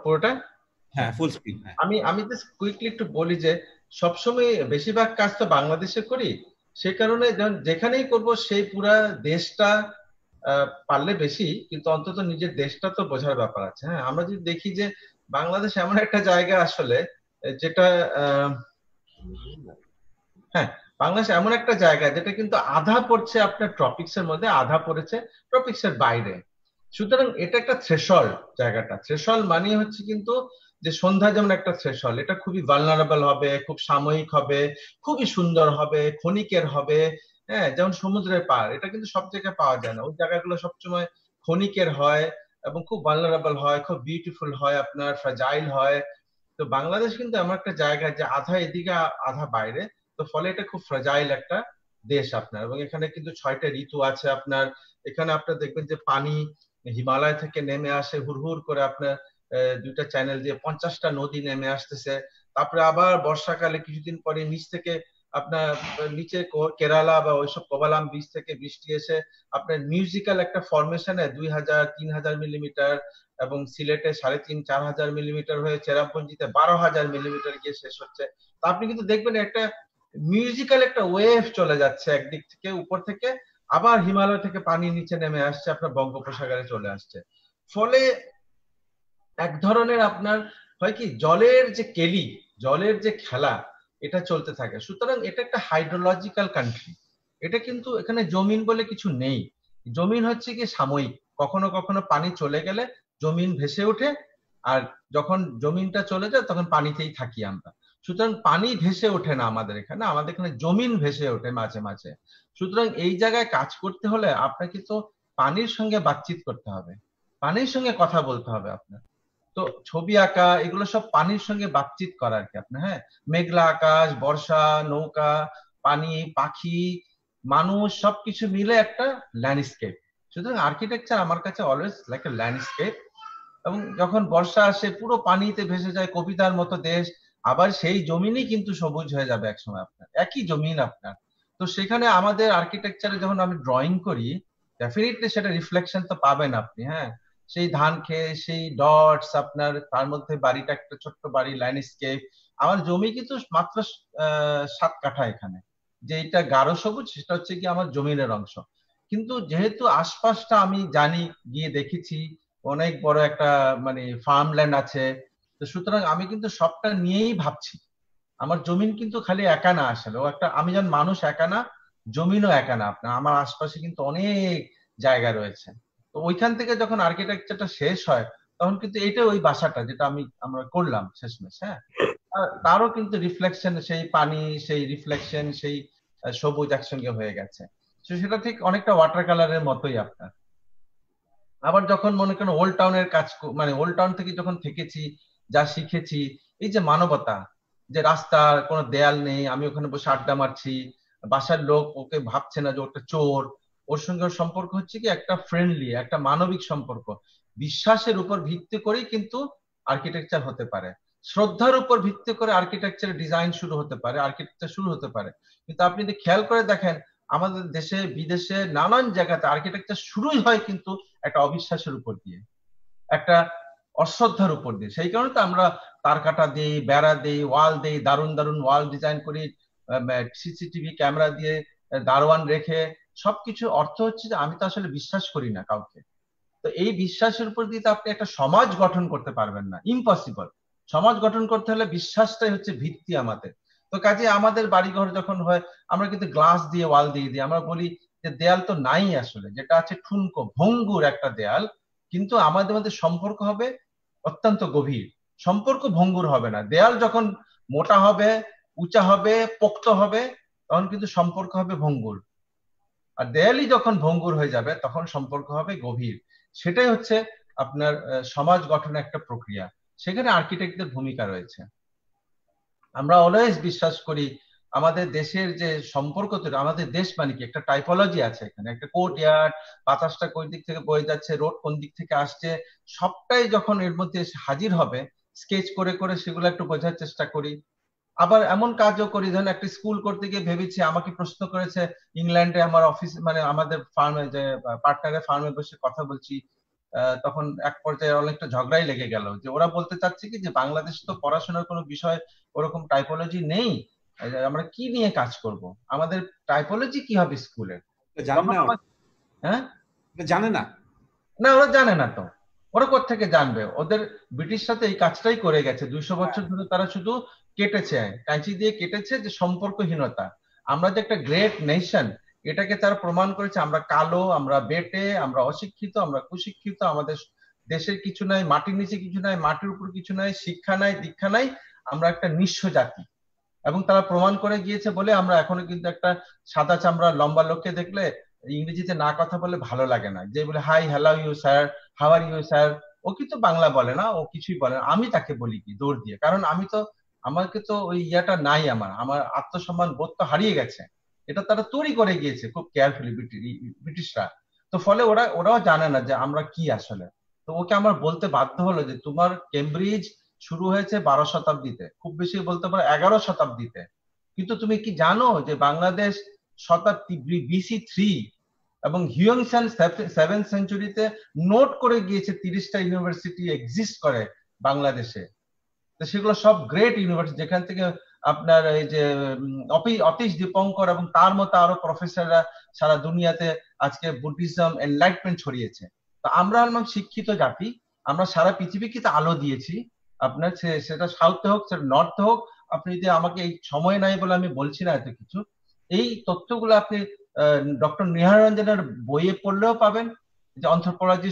পুরোটা? হ্যাঁ ফুল স্ক্রিন আমি আমি জাস্ট কুইকলি একটু বলি যে সবসময় বেশিরভাগ কাজ তো বাংলাদেশে করি। সে কারণে যেখানেই করব সেই পুরা দেশটা পারলে বেশি, কিন্তু অন্তত নিজের দেশটা তো বোঝার ব্যাপার আছে। হ্যাঁ আমরা যদি দেখি যে বাংলাদেশ এমন একটা জায়গা আসলে, যেটা হ্যাঁ বাংলাদেশ এমন একটা জায়গা যেটা কিন্তু আধা পড়ছে আপনার ট্রপিক্স এর মধ্যে, আধা পড়েছে ট্রপিক্স এর বাইরে। সুতরাং এটা একটা থ্রেশল জায়গাটা। থ্রেশল মানে হচ্ছে কিন্তু যে সন্ধ্যা যেমন একটা থ্রেশল এটা খুবই ভালনারেবল হবে, খুব সাময়িক হবে, খুবই সুন্দর হবে, ক্ষণিকের হবে হ্যাঁ যেমন সমুদ্রের পার, এটা কিন্তু সব জায়গায় পাওয়া যায় না। ওই জায়গাগুলো সবসময় ক্ষণিকের হয় এবং খুব ভালনারেবল হয়, খুব বিউটিফুল হয়, আপনার ফ্রাজাইল হয়। তো বাংলাদেশ কিন্তু এমন একটা জায়গা যে আধা এদিকে, আধা বাইরে, তো ফলে এটা খুব ফ্রাজাইল একটা দেশ আপনার। এবং এখানে কিন্তু ছয়টা ঋতু আছে আপনার। এখানে আপনার দেখবেন যে পানি হিমালয় থেকে নেমে আসে হুড় করে আপনার দুইটা চ্যানেল দিয়ে পঞ্চাশটা নদী নেমে আসতেছে। তারপরে আবার বর্ষাকালে কিছুদিন পরে নিচ থেকে আপনার নিচে কেরালা বা ওইসব কোবালাম বিচ থেকে বৃষ্টি এসে আপনার মিউজিক্যাল একটা ফরমেশনে দুই হাজার, তিন হাজার মিলিমিটার এবং সিলেটে সাড়ে তিন, চার হাজার মিলিমিটার হয়ে চেরাপঞ্জিতে বারো হাজার মিলিমিটার গিয়ে শেষ হচ্ছে। তা আপনি কিন্তু দেখবেন একটা মিউজিক্যাল একটা ওয়েভ চলে যাচ্ছে একদিক থেকে, উপর থেকে, আবার হিমালয় থেকে পানি নিচে নেমে আসছে, আপনার বঙ্গোপসাগরে চলে আসছে। ফলে এক ধরনের আপনার হয় কি, জলের যে কেলি, জলের যে খেলা, এটা চলতে থাকে। সুতরাং এটা একটা হাইড্রোলজিক্যাল কান্ট্রি এটা কিন্তু এখানে জমিন বলে কিছু নেই। জমিন হচ্ছে কি সাময়িক। কখনো কখনো পানি চলে গেলে জমিন ভেসে ওঠে, আর যখন জমিনটা চলে যায়, তখন পানিতেই থাকি আমরা। সুতরাং পানি ভেসে ওঠে না আমাদের এখানে। আমাদের এখানে জমিন ভেসে ওঠে মাঝে মাঝে। সুতরাং এই জায়গায় কাজ করতে হলে আপনাকে তো পানির সঙ্গে বাতচিত করতে হবে। পানির সঙ্গে কথা বলতে হবে আপনার। তো ছবি আঁকা, এগুলো সব পানির সঙ্গে বাতচিত করা আর কি আপনার হ্যাঁ? মেঘলা আকাশ, বর্ষা, নৌকা, পানি, পাখি, মানুষ, সবকিছু মিলে একটা ল্যান্ডস্কেপ সুতরাং আর্কিটেকচার আমার কাছে অলওয়েজ লাইক এ ল্যান্ডস্কেপ এবং যখন বর্ষা আসে, পুরো পানিতে ভেসে যায়, কবিতার মতো দেশ, আবার সেই জমিনই কিন্তু সবুজ হয়ে যাবে একসময় আপনার, একই জমিন আপনার। তো সেখানে আমাদের আর্কিটেকচারে যখন আমি ড্রয়িং করি ডেফিনেটলি সেটা রিফ্লেকশন তো পাবেন আপনি হ্যাঁ? সেই ধান খেয়ে, সেই ডটস আপনার, তার মধ্যে বাড়িটা একটা ছোট্ট বাড়ি ল্যান্ডস্কেপ আমার জমি কিন্তু মাত্র সাত কাঠা এখানে। যে এটা গাঢ় সবুজ, সেটা হচ্ছে কি আমার জমিনের অংশ। কিন্তু যেহেতু আশপাশটা আমি জানি, গিয়ে দেখেছি, অনেক বড় একটা মানে ফার্মল্যান্ড আছে, তো সুতরাং আমি কিন্তু সবটা নিয়েই ভাবছি। আমার জমিন কিন্তু খালি একা না আসলে। ও একটা, আমি যেন মানুষ একা না, জমিনও একা না। আপনার, আমার আশপাশে কিন্তু অনেক জায়গা রয়েছে। তো ওইখান থেকে যখন আর্কিটেকচারটা শেষ হয়, তখন কিন্তু এটা ওই বাসাটা যেটা আমি, আমরা করলাম শেষমেশ হ্যাঁ? তারও কিন্তু রিফ্লেকশন সেই পানি, সেই রিফ্লেকশন সেই সবুজ একসঙ্গে হয়ে গেছে। সেটা ঠিক অনেকটা ওয়াটার কালারের মতোই আপনার। আবার যখন মনে করেন ওল্ড টাউনের কাজ মানে ওল্ড টাউন থেকে যখন থেকেছি, যা শিখেছি, এই যে মানবতা, যে রাস্তার কোনো দেয়াল নেই, আমি ওখানে বসে আড্ডা মারছি, বাসার লোক ওকে ভাবছে না যে ওটা চোর ওর সঙ্গে সম্পর্ক হচ্ছে কি একটা ফ্রেন্ডলি একটা মানবিক সম্পর্ক। বিশ্বাসের উপর ভিত্তি করেই কিন্তু আর্কিটেকচার হতে পারে। শ্রদ্ধার উপর ভিত্তি করে আর্কিটেকচার ডিজাইন শুরু হতে পারে আর্কিটেকচার শুরু হতে পারে। কিন্তু আপনি যদি খেয়াল করে দেখেন, আমাদের দেশে, বিদেশে নানান জায়গাতে আর্কিটেকচার শুরুই হয় কিন্তু একটা অবিশ্বাসের উপর দিয়ে, একটা অশ্রদ্ধার উপর দিয়ে। সেই কারণে তো আমরা তার কাটা দিই, বেড়া দিই, ওয়াল দিই, দারুণ দারুণ ওয়াল ডিজাইন করি সিসিটিভি ক্যামেরা দিয়ে দারোয়ান রেখে সবকিছু অর্থ হচ্ছে যে আমি তো আসলে বিশ্বাস করি না কাউকে। তো এই বিশ্বাসের উপর দিয়ে তো আপনি একটা সমাজ গঠন করতে পারবেন না। ইম্পসিবল সমাজ গঠন করতে হলে বিশ্বাসটাই হচ্ছে ভিত্তি আমাদের। তো কাজে আমাদের বাড়িঘর যখন হয়, আমরা কিন্তু গ্লাস দিয়ে, ওয়াল দিয়ে দিই। আমরা বলি যে দেয়াল তো নাই আসলে, যেটা আছে ঠুনকো, ভঙ্গুর একটা দেয়াল। কিন্তু আমাদের মধ্যে সম্পর্ক হবে অত্যন্ত গভীর। সম্পর্ক ভঙ্গুর হবে না। দেয়াল যখন মোটা হবে, উঁচা হবে, পোক্ত হবে, তখন কিন্তু সম্পর্ক হবে ভঙ্গুর। আর দেয়ালই যখন ভঙ্গুর হয়ে যাবে, তখন সম্পর্ক হবে গভীর। সেটাই হচ্ছে আপনার সমাজ গঠনের একটা প্রক্রিয়া। সেখানে আর্কিটেক্টদের ভূমিকা রয়েছে। আমরা অলওয়েজ বিশ্বাস করি, আমাদের দেশের যে সম্পর্ক আমাদের দেশ মানে কি? একটা টাইপোলজি আছে এখানে। একটা কোর্ট ইয়ার্ড বাতাসটা কোন দিক থেকে বয়ে যাচ্ছে রোড কোন দিক থেকে আসছে, সবটাই যখন এর মধ্যে হাজির হবে স্কেচ করে করে সেগুলো একটু বোঝার চেষ্টা করি। আবার এমন কাজও করি ধরেন একটা স্কুল করতে গিয়ে ভেবেছি আমাকে প্রশ্ন করেছে ইংল্যান্ডে আমার অফিস মানে আমাদের ফার্মে যে পার্টনারের ফার্মে বসে কথা বলছি। তখন এক পর্যায়ে অনেকটা ঝগড়াই লেগে গেল যে ওরা বলতে চাচ্ছে কি যে বাংলাদেশ তো পড়াশোনার কোনো বিষয় ওরকম টাইপোলজি নেই। আমরা কি নিয়ে কাজ করব? আমাদের টাইপোলজি কি হবে স্কুলের হ্যাঁ? জানে না। না ওরা জানে না তো। ওরা থেকে জানবে? ওদের ব্রিটিশ সাথে এই কাজটাই করে গেছে। দুইশো বছর ধরে তারা শুধু কেটেছে কাঁচি দিয়ে কেটেছে যে সম্পর্কহীনতা। আমরা যে একটা গ্রেট নেশন এটাকে তারা প্রমাণ করেছে, আমরা কালো, আমরা বেটে, আমরা অশিক্ষিত, আমরা কুশিক্ষিত, আমাদের দেশের কিছু নাই, মাটির নিচে কিছু নাই, মাটির উপর কিছু নাই, শিক্ষা নাই, দীক্ষা নাই, আমরা একটা নিঃস্ব জাতি। এবং তারা প্রমাণ করে গিয়েছে বলে আমরা এখনও কিন্তু একটা সাদা চামড়া, লম্বা লোককে দেখলে ইংরেজিতে না কথা বলে ভালো লাগে না। যে বলে hi hello you sir how are you sir ও কিন্তু বাংলা বলে না, ও কিছুই বলে না। আমি তাকে বলি কি, দৌড় দিয়ে। কারণ আমি তো আমাকে তো ওই ইয়াটা নাই আমার। আমার আত্মসম্মান বোধ তো হারিয়ে গেছে। এটা তারা তৈরি করে গিয়েছে খুব কেয়ারফুলি ব্রিটিশরা। তো ফলে ওরা, ওরাও জানে না যে আমরা কি আসলে। তো ওকে আমার বলতে বাধ্য হলো যে তোমার কেমব্রিজ শুরু হয়েছে বারো শতাব্দীতে। খুব বেশি বলতে পারো এগারো শতাব্দীতে। কিন্তু তুমি কি জানো যে বাংলাদেশ শতাব্দী বিসি থ্রি এবং হিউংসান সেভেন সেঞ্চুরিতে নোট করে গিয়েছে তিরিশটা ইউনিভার্সিটি এক্সিস্ট করে বাংলাদেশে। সেগুলো সব গ্রেট ইউনিভার্সিটি যেখান থেকে আপনার এই যে অতীশ দীপঙ্কর এবং তার মতো আরও প্রফেসররা সারা দুনিয়াতে আজকে বুদ্ধিজম এনলাইটমেন্ট ছড়িয়েছে। তো আমরা হলাম শিক্ষিত জাতি, আমরা সারা পৃথিবীকে আলো দিয়েছি। আপনার সেটা সাউথে হোক, সেটা নর্থে হোক, আপনি যদি আমাকে এই সময় নাই বলে আমি বলছি না এত কিছু, এই তথ্যগুলো আপনি ডক্টর নিহার রঞ্জনের বইয়ে পড়লেও পাবেন যে অন্থ্রোপোলজি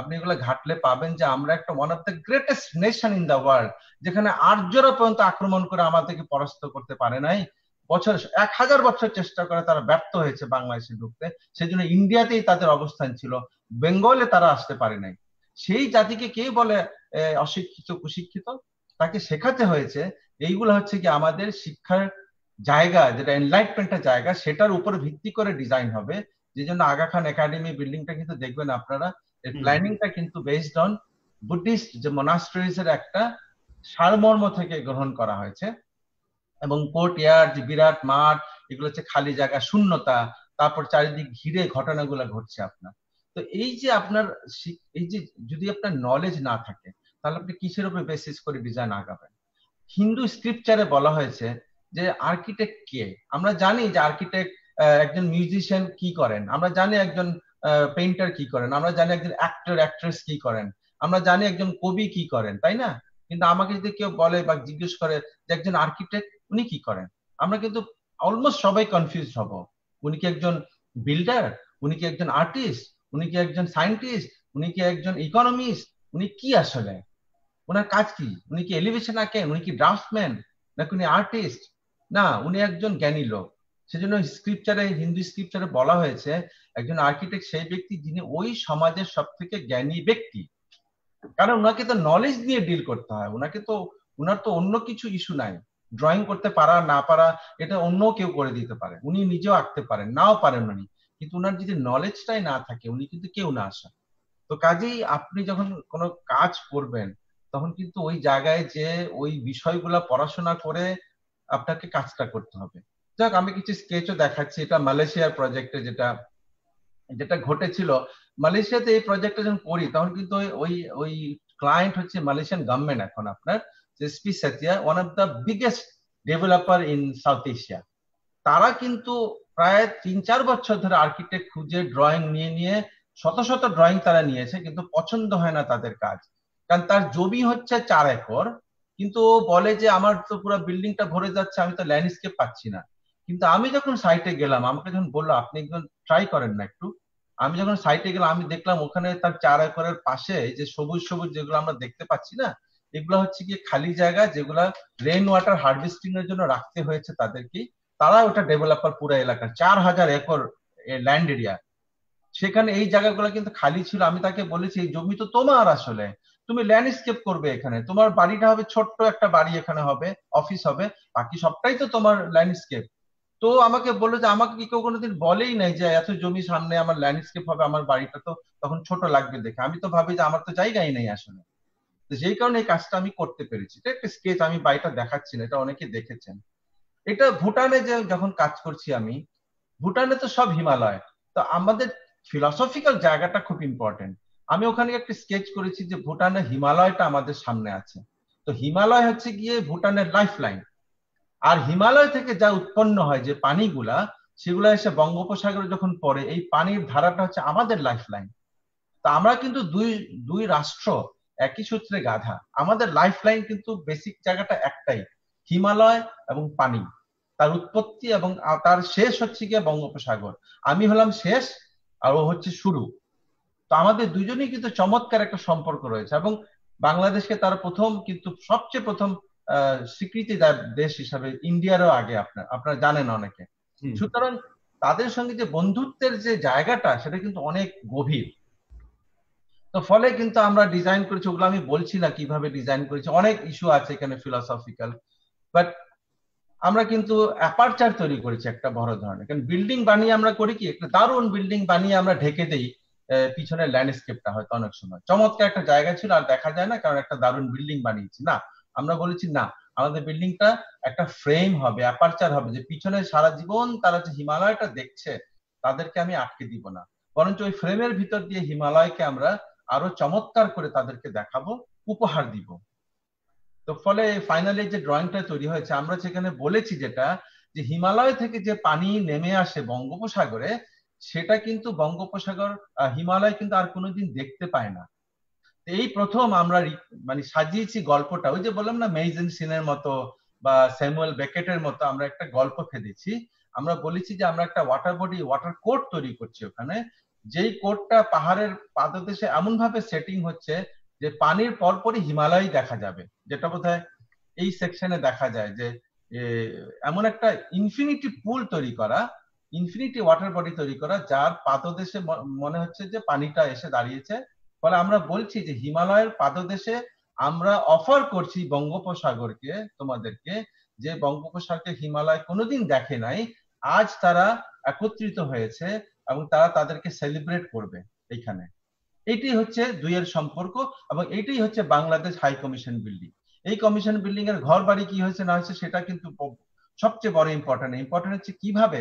আপনি এগুলো ঘাটলে পাবেন যে আমরা একটা one of the greatest nation in the world যেখানে আর্যরা পর্যন্ত আক্রমণ করে আমাদেরকে পরাস্ত করতে পারে নাই। বছর, এক হাজার বছর চেষ্টা করে তারা ব্যর্থ হয়েছে বাংলাদেশে ঢুকতে। সেই জন্য ইন্ডিয়াতেই তাদের অবস্থান ছিল, বেঙ্গলে তারা আসতে পারে নাই। সেই জাতিকে কে বলে অশিক্ষিত, কুশিক্ষিত? তাকে শেখাতে হয়েছে, এইগুলো হচ্ছে কি আমাদের শিক্ষার জায়গা, যেটা এনলাইটমেন্টের জায়গা, সেটার উপর ভিত্তি করে ডিজাইন হবে। যে জন্য আগা খান একাডেমি বিল্ডিংটা কিন্তু দেখবেন আপনারা এর প্ল্যানিংটা কিন্তু বেসড অন বুদ্ধিস্ট যে মনাস্ট্রিজ এর একটা সারমর্ম থেকে গ্রহণ করা হয়েছে এবং কোর্ট ইয়ার্ড বিরাট মাঠ এগুলো হচ্ছে খালি জায়গা শূন্যতা তারপর চারিদিক ঘিরে ঘটনাগুলো ঘটছে আপনার। তো এই যে আপনার এই যে যদি আপনার নলেজ না থাকে তাহলে আপনি কিসের উপরে বেসিস করে ডিজাইন আগাবেন? হিন্দু স্ক্রিপচারে বলা হয়েছে যে আর্কিটেক্ট কে আমরা জানি যে আর্কিটেক্ট একজন মিউজিশিয়ান কি করেন? আমরা জানি একজন পেইন্টার কি করেন। আমরা জানি একজন অ্যাক্টর অ্যাক্ট্রেস কি করেন। আমরা জানি একজন কবি কি করেন, তাই না? কিন্তু আমাকে যদি কেউ বলে বা জিজ্ঞেস করে যে একজন আর্কিটেক্ট উনি কি করেন? আমরা কিন্তু অলমোস্ট সবাই কনফিউজ হব। উনি কি একজন বিল্ডার উনি কি একজন আর্টিস্ট উনি কি একজন সায়েন্টিস্ট উনি কি একজন ইকোনমিস্ট উনি কি আসলে? ওনার কাজ কি? উনি কি এলিভেশন আঁকেন উনি কি ড্রাফটম্যান নাকি উনি আর্টিস্ট না, উনি একজন জ্ঞানী লোক। সেজন্য স্ক্রিপচারে হিন্দু স্ক্রিপচারে বলা হয়েছে, একজন আর্কিটেক্ট সেই ব্যক্তি যিনি ওই সমাজের সব থেকে জ্ঞানী ব্যক্তি। কারণ ওনাকে তো নলেজ নিয়ে ডিল করতে হয়। ওনাকে তো, ওনার তো অন্য কিছু ইস্যু নাই। ড্রয়িং করতে পারা, না পারা, এটা অন্য কেউ করে দিতে পারে। উনি নিজেও আঁকতে পারেন, নাও পারেন উনি। কিন্তু ওনার যদি নলেজটাই না থাকে, উনি কিন্তু কেউ না আসেন তো কাজেই আপনি যখন কোনো কাজ করবেন, তখন কিন্তু ওই জায়গায় যে ওই বিষয়গুলো পড়াশোনা করে আপনাকে কাজটা করতে হবে। যাক, আমি কিছু স্কেচও দেখাচ্ছি। এটা মালয়েশিয়ার প্রজেক্টে যেটা যেটা ঘটেছিল। মালয়েশিয়াতে এই প্রজেক্টটা যখন করি, তখন কিন্তু ওই ওই ক্লায়েন্ট হচ্ছে মালয়েশিয়ান গভর্নমেন্ট এখন আপনার SP Setia one of the biggest developer in South Asia তারা কিন্তু প্রায় তিন, চার বছর ধরে আর্কিটেক্ট খুঁজে ড্রয়িং নিয়ে নিয়ে, শত শত ড্রয়িং তারা নিয়েছে, কিন্তু পছন্দ হয় না তাদের কাজ। কারণ তার জমি হচ্ছে চার একর, কিন্তু বলে যে, আমার তো পুরো বিল্ডিংটা ভরে যাচ্ছে, আমি তো ল্যান্ডস্কেপ পাচ্ছি না। কিন্তু আমি যখন সাইটে গেলাম, আমাকে যখন বলল, আপনি একজন ট্রাই করেন না একটু, আমি যখন সাইটে গেলাম, আমি দেখলাম ওখানে তার চার একরের পাশে যে সবুজ সবুজ যেগুলো আমরা দেখতে পাচ্ছি না, এগুলো হচ্ছে কি খালি জায়গা যেগুলা রেন ওয়াটার হার্ভেস্টিং এর জন্য রাখতে হয়েছে তাদেরকে। তারা ওটা ডেভেলপার পুরো এলাকার, চার হাজার একর ল্যান্ড এরিয়া সেখানে এই জায়গাগুলো কিন্তু খালি ছিল। আমি তাকে বলেছি, এই জমি তো তোমার আসলে। তুমি ল্যান্ডস্কেপ করবে এখানে। তোমার বাড়িটা হবে ছোট্ট একটা বাড়ি এখানে হবে অফিস হবে। বাকি সবটাই তো তোমার ল্যান্ডস্কেপ তো আমাকে বলল যে, আমাকে কি কেউ কোনোদিন বলেই নাই যে, এত জমি সামনে আমার ল্যান্ডস্কেপ হবে, আমার বাড়িটা তো তখন ছোট লাগবে দেখে। আমি তো ভাবি যে, আমার তো জায়গাই নেই আসলে। তো কারণে এই কাজটা আমি করতে পেরেছি। এটা একটা স্কেচ আমি বাড়িটা দেখাচ্ছি না, এটা অনেকে দেখেছেন। এটা ভুটানে যে যখন কাজ করছি আমি, ভুটানে তো সব হিমালয়। তো আমাদের ফিলসফিক্যাল জায়গাটা খুব ইম্পর্টেন্ট আমি ওখানে একটা স্কেচ করেছি যে ভুটানের হিমালয়টা আমাদের সামনে আছে। তো হিমালয় হচ্ছে গিয়ে ভুটানের লাইফ লাইন আর হিমালয় থেকে যা উৎপন্ন হয় যে পানিগুলা, সেগুলো এসে বঙ্গোপসাগরে যখন পড়ে, এই পানির ধারাটা হচ্ছে আমাদের লাইফ লাইন তা আমরা কিন্তু দুই দুই রাষ্ট্র একই সূত্রে গাধা। আমাদের লাইফ লাইন কিন্তু বেসিক জায়গাটা একটাই, হিমালয় এবং পানি। তার উৎপত্তি এবং তার শেষ হচ্ছে গিয়ে বঙ্গোপসাগর। আমি হলাম শেষ আর ও হচ্ছে শুরু। তো আমাদের দুজনেই কিন্তু চমৎকার একটা সম্পর্ক রয়েছে এবং বাংলাদেশকে তার প্রথম কিন্তু সবচেয়ে প্রথম স্বীকৃতি দেয় দেশ হিসাবে ইন্ডিয়ারও আগে আপনার আপনারা জানেন অনেকে। সুতরাং তাদের সঙ্গে যে বন্ধুত্বের যে জায়গাটা সেটা কিন্তু অনেক গভীর। তো ফলে কিন্তু আমরা ডিজাইন করেছি ওগুলো আমি বলছি না কীভাবে ডিজাইন করেছি অনেক ইস্যু আছে এখানে ফিলসফিক্যাল বাট আমরা কিন্তু অ্যাপারচার তৈরি করেছি একটা বড় ধরনের। কারণ বিল্ডিং বানিয়ে আমরা করি কি একটা দারুণ বিল্ডিং বানিয়ে আমরা ঢেকে দেই পিছনের ল্যান্ডস্কেপটা হয়তো অনেক সময়। চমৎকার একটা জায়গা ছিল আর দেখা যায় না কারণ একটা দারুণ বিল্ডিং বানিয়েছি। না আমরা বলেছি, না, আমাদের বিল্ডিংটা একটা ফ্রেম হবে অ্যাপারচার হবে, যে পিছনে সারা জীবন তারা যে হিমালয়টা দেখছে, তাদেরকে আমি আটকে দিব না। বরঞ্চ ওই ফ্রেমের ভিতর দিয়ে হিমালয়কে আমরা আরও চমৎকার করে তাদেরকে দেখাবো, উপহার দিব। তো ফলে ফাইনালি যে ড্রয়িংটা তৈরি হয়েছে, আমরা সেখানে বলেছি যেটা, যে হিমালয় থেকে যে পানি নেমে আসে বঙ্গোপসাগরে, সেটা কিন্তু বঙ্গোপসাগর হিমালয় কিন্তু আর কোনোদিন দেখতে পায় না। এই প্রথম আমরা মানে সাজিয়েছি গল্পটা। ওই যে বললাম না মেইজেন সিনের মতো বা স্যামুয়েল বেকেটের মতো আমরা একটা গল্প ফেলেছি আমরা বলেছি যে আমরা একটা ওয়াটার বডি ওয়াটার কোর্ট তৈরি করছি ওখানে। যেই কোর্টটা পাহাড়ের পাদদেশে এমন ভাবে সেটিং হচ্ছে যে পানির পরপরই হিমালয় দেখা যাবে। যেটা বোধ এই সেকশনে দেখা যায় যে এমন একটা ইনফিনিটি পুল তৈরি করা ইনফিনিটি ওয়াটার বডি তৈরি করা, যার পাদদেশে মনে হচ্ছে যে পানিটা এসে দাঁড়িয়েছে। ফলে আমরা বলছি যে হিমালয়ের পাদদেশে আমরা অফার করছি বঙ্গোপসাগরকে, তোমাদেরকে, যে বঙ্গোপসাগরকে হিমালয় কোনোদিন দেখে নাই, আজ তারা একত্রিত হয়েছে এবং তারা তাদেরকে সেলিব্রেট করবে এইখানে এটি হচ্ছে দুইয়ের সম্পর্ক এবং এটাই হচ্ছে বাংলাদেশ হাই কমিশন বিল্ডিং এই কমিশন বিল্ডিং এর ঘর বাড়ি কি হয়েছে না হয়েছে সেটা কিন্তু সবচেয়ে বড় ইম্পর্টেন্ট ইম্পর্টেন্ট হচ্ছে কীভাবে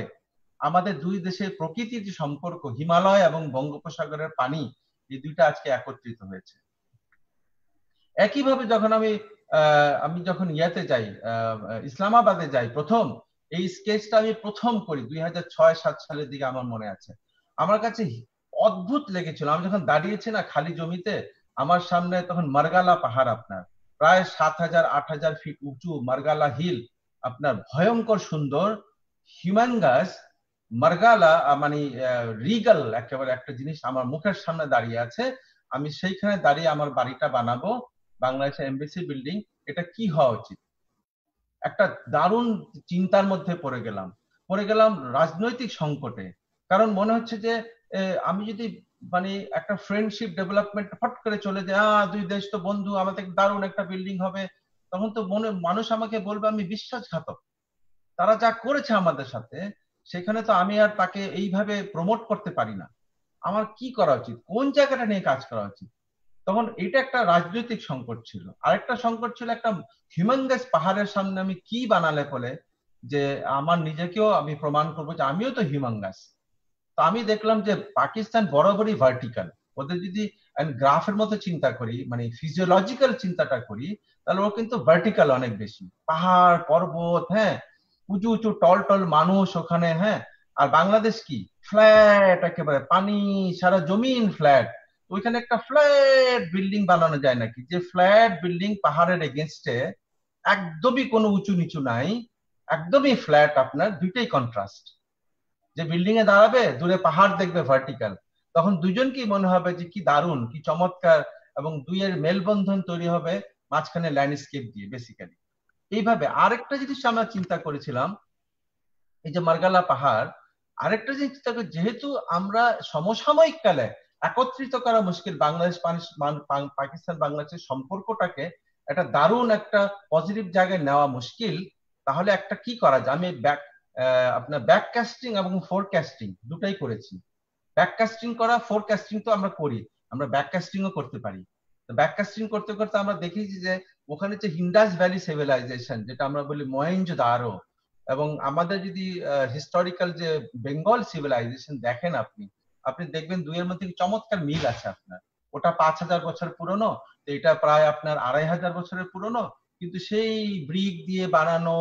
আমাদের দুই দেশের প্রকৃতির যে সম্পর্ক, হিমালয় এবং বঙ্গোপসাগরের পানি এই দুইটা আজকে একত্রিত হয়েছে। একইভাবে যখন আমি আমি যখন ইয়াতে যাই ইসলামাবাদে যাই, প্রথম, এই স্কেচটা আমি প্রথম করি দুই হাজার ছয় সাত সালের দিকে আমার মনে আছে। আমার কাছে অদ্ভুত লেগেছিল। আমি যখন দাঁড়িয়েছি না খালি জমিতে, আমার সামনে তখন মার্গালা পাহাড় আপনার। প্রায় সাত হাজার, আট হাজার ফিট উঁচু মার্গালা হিল, আপনার ভয়ঙ্কর সুন্দর, হিউম্যানগাস মার্গালা মানে রিগাল একেবারে একটা জিনিস আমার মুখের সামনে দাঁড়িয়ে আছে। আমি সেইখানে দাঁড়িয়ে আমার বাড়িটা বানাবো। বাংলাদেশের এমবিসি বিল্ডিং এটা কি হওয়া উচিত? একটা দারুণ চিন্তার মধ্যে পড়ে গেলাম। পড়ে গেলাম রাজনৈতিক সংকটে। কারণ মনে হচ্ছে যে আমি যদি মানে একটা ফ্রেন্ডশিপ ডেভেলপমেন্ট ফট করে চলে যায় আহ দুই দেশ তো বন্ধু, আমাদের দারুণ একটা বিল্ডিং হবে। তখন তো মনে, মানুষ আমাকে বলবে, আমি বিশ্বাসঘাতক। তারা যা করেছে আমাদের সাথে সেখানে তো আমি আর তাকে এইভাবে প্রমোট করতে পারি না। আমার কি করা উচিত? কোন জায়গাটা নিয়ে কাজ করা উচিত? তখন এটা একটা রাজনৈতিক সংকট ছিল। আরেকটা সংকট ছিল একটা হিউম্যানগাস পাহাড়ের সামনে আমি কি বানালে বলে যে আমার নিজেকেও আমি প্রমাণ করব যে আমিও তো হিউম্যানগাস তো আমি দেখলাম যে পাকিস্তান বরাবরই ভার্টিক্যাল ওদের যদি গ্রাফের মতো চিন্তা করি মানে ফিজিওলজিক্যাল চিন্তাটা করি, তাহলে ও কিন্তু ভার্টিক্যাল অনেক বেশি। পাহাড়, পর্বত হ্যাঁ উঁচু উঁচু, টল টল মানুষ ওখানে হ্যাঁ? আর বাংলাদেশ কি? ফ্ল্যাট, একেবারে পানি, সারা জমিন ফ্ল্যাট। ওইখানে একটা ফ্ল্যাট বিল্ডিং বানানো যায় নাকি? যে ফ্ল্যাট বিল্ডিং পাহাড়ের এগেনস্টে একদমই কোনো উঁচু, নিচু নাই, একদমই ফ্ল্যাট আপনার দুইটাই কন্ট্রাস্ট যে বিল্ডিং এ দাঁড়াবে, দূরে পাহাড় দেখবে ভার্টিক্যাল তখন দুজনকেই মনে হবে যে কি দারুণ, কি চমৎকার, এবং দুইয়ের মেলবন্ধন তৈরি হবে মাঝখানে ল্যান্ডস্কেপ দিয়ে বেসিক্যালি এইভাবে আরেকটা জিনিস আমরা চিন্তা করেছিলাম, এই যে মার্গালা পাহাড়, আরেকটা জিনিস চিন্তা করি, যেহেতু আমরা সমসাময়িক কালে একত্রিত করা মুশকিল বাংলাদেশ পাকিস্তান, বাংলাদেশের সম্পর্কটাকে একটা দারুণ একটা পজিটিভ জায়গায় নেওয়া মুশকিল, তাহলে একটা কি করা যায়? আমি ব্যাক আপনার ব্যাককাস্টিং এবং ফোরকাস্টিং দুটাই করেছি। ব্যাককাস্টিং করা ফোরকাস্টিং তো আমরা করি, আমরা ব্যাককাস্টিংও করতে পারি। ব্যাককাস্টিং করতে করতে আমরা দেখেছি যে ওখানে যে হিন্ডাস ভ্যালি সিভিলাইজেশন যেটা আমরা বলি মহেঞ্জ দারো এবং আমাদের যদি হিস্টোরিক্যাল যে বেঙ্গল সিভিলাইজেশন দেখেন আপনি আপনি দেখবেন দুইয়ের মধ্যে চমৎকার মিল আছে আপনার। ওটা পাঁচ হাজার বছর পুরনো এটা প্রায় আপনার আড়াই হাজার বছরের পুরনো, কিন্তু সেই ব্রিক দিয়ে বানানো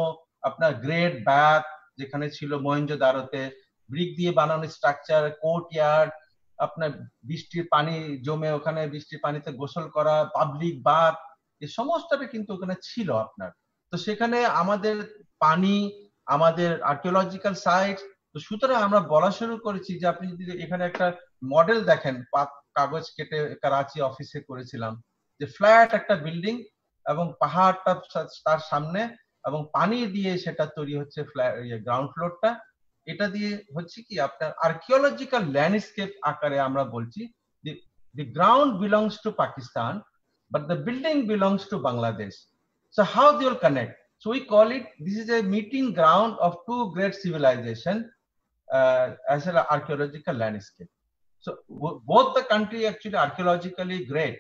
আপনার গ্রেট ব্যাথ যেখানে ছিল মহেঞ্জো দারোতে ব্রিক দিয়ে বানানো স্ট্রাকচার কোর্ট ইয়ার্ড আপনার বৃষ্টির পানি জমে ওখানে বৃষ্টির পানিতে গোসল করা পাবলিক বাথ এই সমস্তটা কিন্তু ওখানে ছিল আপনার। তো সেখানে আমাদের পানি, আমাদের আর্কিওলজিক্যাল সাইট তো সুতরাং আমরা বলা শুরু করেছি যে আপনি যদি এখানে একটা মডেল দেখেন কাগজ কেটে করাচি অফিসে করেছিলাম, যে ফ্ল্যাট একটা বিল্ডিং এবং পাহাড়টা তার সামনে এবং পানি দিয়ে সেটা তৈরি হচ্ছে গ্রাউন্ড ফ্লোরটা এটা দিয়ে হচ্ছে কি, আপনার আর্কিওলজিক্যাল ল্যান্ডস্কেপ আকারে আমরা বলছি the ground belongs to Pakistan But the building belongs to Bangladesh so how they will connect So we call it, this is a meeting ground of two great civilization uh, as an archaeological landscape. So both the country actually archaeologically great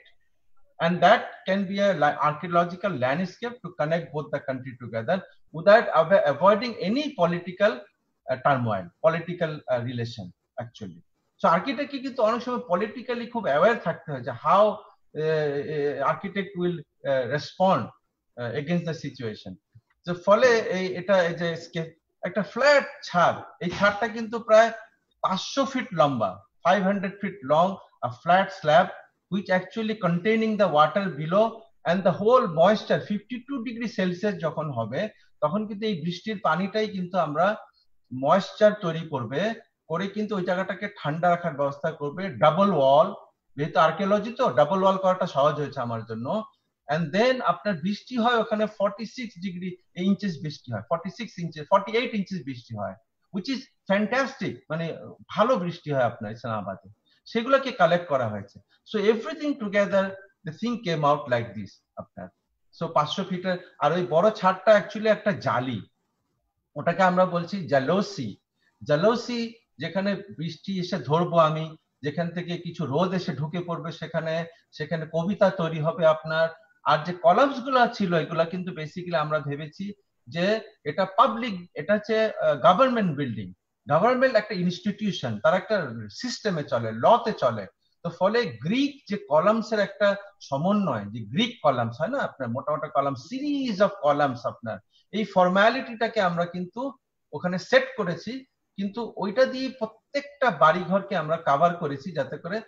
and that can be a archaeological landscape to connect both the country together without avoiding any political uh, turmoil, political uh, relation actually. So architect কিন্তু অনেক সময় politically খুব aware থাকতে হয় যে how uh, respond uh, against the situation. যে ফলে এই এটা এই যে একটা ফ্ল্যাট ছাদ এই ছাদটা কিন্তু প্রায় পাঁচশো ফিট লম্বা five hundred feet long a flat slab which actually containing the water below and the whole moisture 52 degree Celsius যখন হবে তখন কিন্তু এই বৃষ্টির পানিটাই কিন্তু আমরা ময়েশ্চার তৈরি করবে করে কিন্তু ওই জায়গাটাকে ঠান্ডা রাখার ব্যবস্থা করবে ডাবল ওয়াল যেহেতু আর্কিওলজি তো ডাবল ওয়াল করাটা সহজ হয়েছে আমার জন্য। And then আপনার বৃষ্টি হয় ওখানে 46 ডিগ্রি ইঞ্চেস বৃষ্টি হয় 46 ইঞ্চেস 48 ইঞ্চেস বৃষ্টি হয়, which is fantastic মানে ভালো বৃষ্টি হয় আপনার ইসলামাবাদে। সেগুলোকে কালেক্ট করা হয়েছে। So everything together the thing came out like this আপনার। সো পাঁচশো ফিটের, আর ওই বড় ছাদটা অ্যাকচুয়ালি একটা জালি। ওটাকে আমরা বলছি জালোসি। জালোসি, যেখানে বৃষ্টি এসে ধরবো আমি যেখান থেকে কিছু রোদ এসে ঢুকে পড়বে, সেখানে সেখানে কবিতা তৈরি হবে আপনার। আর যে কলামসগুলো ছিল, এগুলা কিন্তু বেসিক্যালি আমরা ভেবেছি যে এটা পাবলিক এটা হচ্ছে গভর্নমেন্ট বিল্ডিং গভর্নমেন্ট একটা ইনস্টিটিউশন তার একটা সিস্টেমে চলে লতে চলে। তো ফলে গ্রিক যে কলামস এর একটা সমন্বয়, যে গ্রিক কলামস হয় না? আপনার মোটা মোটা কলাম সিরিজ অফ কলামস আপনার। এই ফর্মালিটিটাকে আমরা কিন্তু ওখানে সেট করেছি। কিন্তু ওইটা দিয়ে প্রত্যেকটা বাড়ি ঘরকে আমরা কাভার করেছি যাতে করে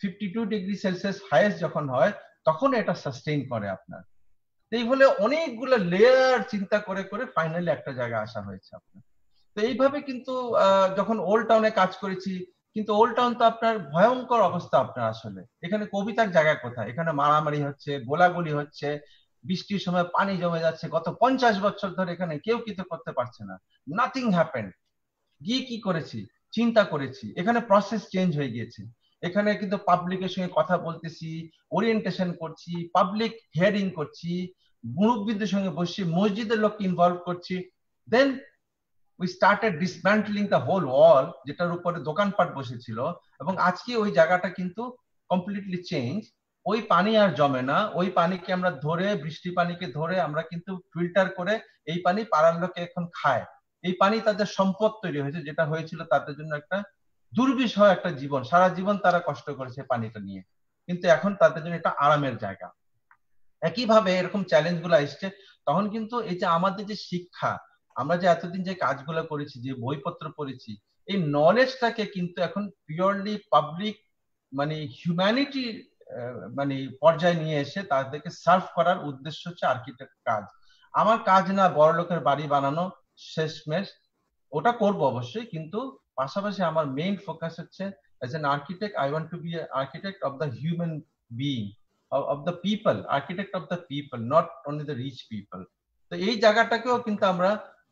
fifty two degree Celsius highest যখন হয়, তখন এটা সাস্টেইন করে আপনার। এই বলে অনেকগুলো লেয়ার চিন্তা করে করে ফাইনালি একটা জায়গায় আসা হয়েছে আপনার। তো এইভাবে কিন্তু যখন ওল্ড টাউনে কাজ করেছি, কিন্তু ওল্ড টাউন তো আপনার ভয়ঙ্কর অবস্থা আপনার আসলে। এখানে কবিতার জায়গা কোথায়? এখানে মারামারি হচ্ছে, গোলাগুলি হচ্ছে, বৃষ্টির সময় পানি জমে যাচ্ছে। গত পঞ্চাশ বছর ধরে এখানে কেউ কিছু করতে পারছে না। নাথিং হ্যাপেন গিয়ে কি করেছি? চিন্তা করেছি। এখানে প্রসেস চেঞ্জ হয়ে গিয়েছে। এখানে কিন্তু পাবলিকের সঙ্গে কথা বলতেছি ওরিয়েন্টেশন করছি পাবলিক হিয়ারিং করছি, মুরব্বীদের সঙ্গে বসছি, মসজিদের লোককে ইনভলভ করছি। Then we started dismantling the whole wall যেটার উপরে দোকানপাট বসেছিল এবং আজকে ওই জায়গাটা কিন্তু কমপ্লিটলি চেঞ্জ ওই পানি আর জমে না। ওই পানিকে আমরা ধরে বৃষ্টি পানিকে ধরে আমরা কিন্তু ফিল্টার করে এই পানি পাড়ার লোকে এখন খায়। এই পানি তাদের সম্পদ তৈরি হয়েছে, যেটা হয়েছিল তাদের জন্য একটা দুর্বিষহ একটা জীবন। সারা জীবন তারা কষ্ট করেছে পানিটা নিয়ে। কিন্তু এখন তাদের জন্য এটা আরামের জায়গা। একইভাবে এরকম চ্যালেঞ্জগুলো এসছে, তখন কিন্তু এই যে আমাদের যে শিক্ষা, আমরা যে এতদিন যে কাজগুলো করেছি, যে বইপত্র পড়েছি, এই নলেজটাকে কিন্তু এখন পিওরলি পাবলিক মানে হিউম্যানিটি মানে পর্যায়ে নিয়ে এসে তাদেরকে সার্ভ করার উদ্দেশ্য হচ্ছে আর্কিটেক্ট কাজ। আমার কাজ না বড় লোকের বাড়ি বানানো শেষমেশ ওটা করব অবশ্যই, কিন্তু পাশাপাশি আমার মেইন ফোকাস হচ্ছে as an architect I want to be architect of the human being of the people architect of the people not only the rich people তো এই জায়গাটাকেও কিন্তু আমরা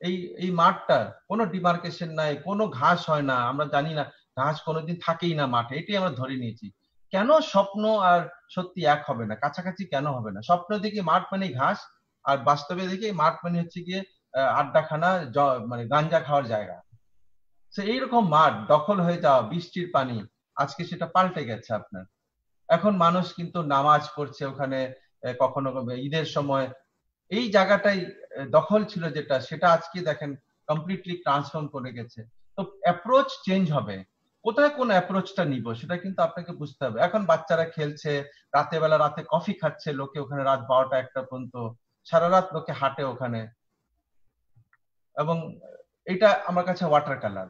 এই এই মাঠটা, কোনো ডিমার্কেশন নাই, কোনো ঘাস হয় না, আমরা জানি না, ঘাস কোনোদিন থাকেই না মাঠে, এটাই আমরা ধরে নিয়েছি। কেন স্বপ্ন আর সত্যি এক হবে না? কাছাকাছি কেন হবে না? স্বপ্ন দেখি মাঠ মানে ঘাস, আর বাস্তবে দেখি মাঠ মানে হচ্ছে গিয়ে আড্ডাখানা মানে গাঞ্জা খাওয়ার জায়গা। সে এইরকম মাঠ, দখল হয়ে যাওয়া, বৃষ্টির পানি, আজকে সেটা পাল্টে গেছে আপনার। এখন মানুষ কিন্তু নামাজ পড়ছে ওখানে কখনো ঈদের সময়। এই জায়গাটাই দখল ছিল যেটা, সেটা আজকে দেখেন কমপ্লিটলি ট্রান্সফর্ম করে গেছে। তো অ্যাপ্রোচ চেঞ্জ হবে। কোথায় কোন অ্যাপ্রোচটা নিব, সেটা কিন্তু আপনাকে বুঝতে হবে। এখন বাচ্চারা খেলছে রাতে বেলা রাতে কফি খাচ্ছে, লোকে ওখানে রাত বারোটা একটা পর্যন্ত, সারা রাত লোকে হাঁটে ওখানে। এবং এটা আমার কাছে ওয়াটার কালার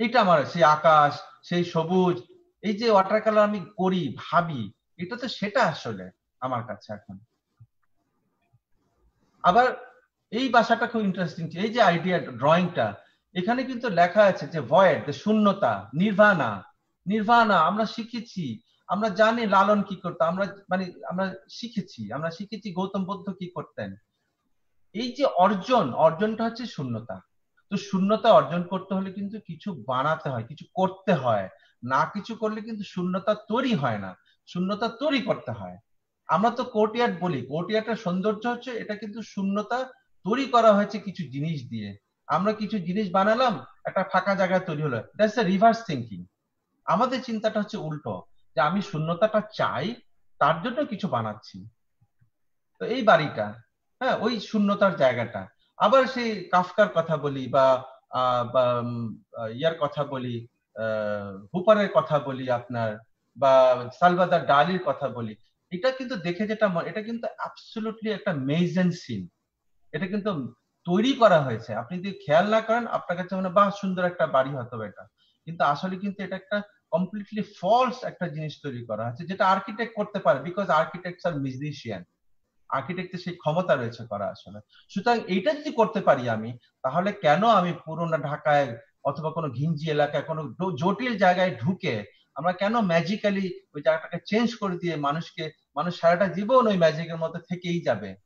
এটা আমার, সেই আকাশ, সেই সবুজ, এই যে ওয়াটার কালার আমি করি, ভাবি, এটা তো সেটা আসলে আমার কাছে এখন। আবার এই বাসাটা খুব ইন্টারেস্টিং এই যে আইডিয়া ড্রয়িংটা এখানে কিন্তু লেখা আছে যে ভয়েড শূন্যতা নির্ভানা নির্ভানা আমরা শিখেছি, আমরা জানি লালন কি করতো, আমরা মানে আমরা শিখেছি আমরা শিখেছি গৌতম বুদ্ধ কি করতেন। এই যে অর্জন, অর্জনটা হচ্ছে শূন্যতা। তো শূন্যতা অর্জন করতে হলে কিন্তু কিছু বানাতে হয়, কিছু করতে হয়। না কিছু করলে কিন্তু শূন্যতা তৈরি হয় না, শূন্যতা তৈরি করতে হয়। আমরা তো কোর্টিয়ার্ড বলি কোর্টিয়ার্ডের সৌন্দর্য হচ্ছে, এটা কিন্তু শূন্যতা তৈরি করা হয়েছে কিছু জিনিস দিয়ে। আমরা কিছু জিনিস বানালাম, একটা ফাঁকা জায়গা তৈরি হলো। দ্যাটস রিভার্স থিঙ্কিং আমাদের চিন্তাটা হচ্ছে উল্টো, যে আমি শূন্যতাটা চাই, তার জন্য কিছু বানাচ্ছি। তো এই বাড়িটা হ্যাঁ ওই শূন্যতার জায়গাটা। আবার সেই কাফকার কথা বলি বা ইয়ার কথা বলি হুপারের কথা বলি আপনার, বা সালভাদার ডালির কথা বলি, এটা কিন্তু দেখে যেটা এটা কিন্তু অ্যাবসলুটলি একটা মেজেন সিন এটা কিন্তু তৈরি করা হয়েছে। আপনি যদি খেয়াল না করেন, আপনার কাছে মনে বাহ, সুন্দর একটা বাড়ি হতো এটা। কিন্তু আসলে কিন্তু এটা একটা কমপ্লিটলি ফলস একটা জিনিস তৈরি করা হয়েছে, যেটা আর্কিটেক্ট করতে পারে বিকজ আর্কিটেক্ট আর মিউজিশিয়ান আর্কিটেক্টের সেই ক্ষমতা রয়েছে করা আসলে। সুতরাং এইটা যদি করতে পারি আমি, তাহলে কেন আমি পুরোনো ঢাকায় অথবা কোনো ঘিঞ্জি এলাকায় কোনো জটিল জায়গায় ঢুকে আমরা কেন ম্যাজিক্যালি ওই জায়গাটাকে চেঞ্জ করে দিয়ে মানুষকে, মানুষ সারাটা জীবন ওই ম্যাজিকের মধ্যে থেকেই যাবে?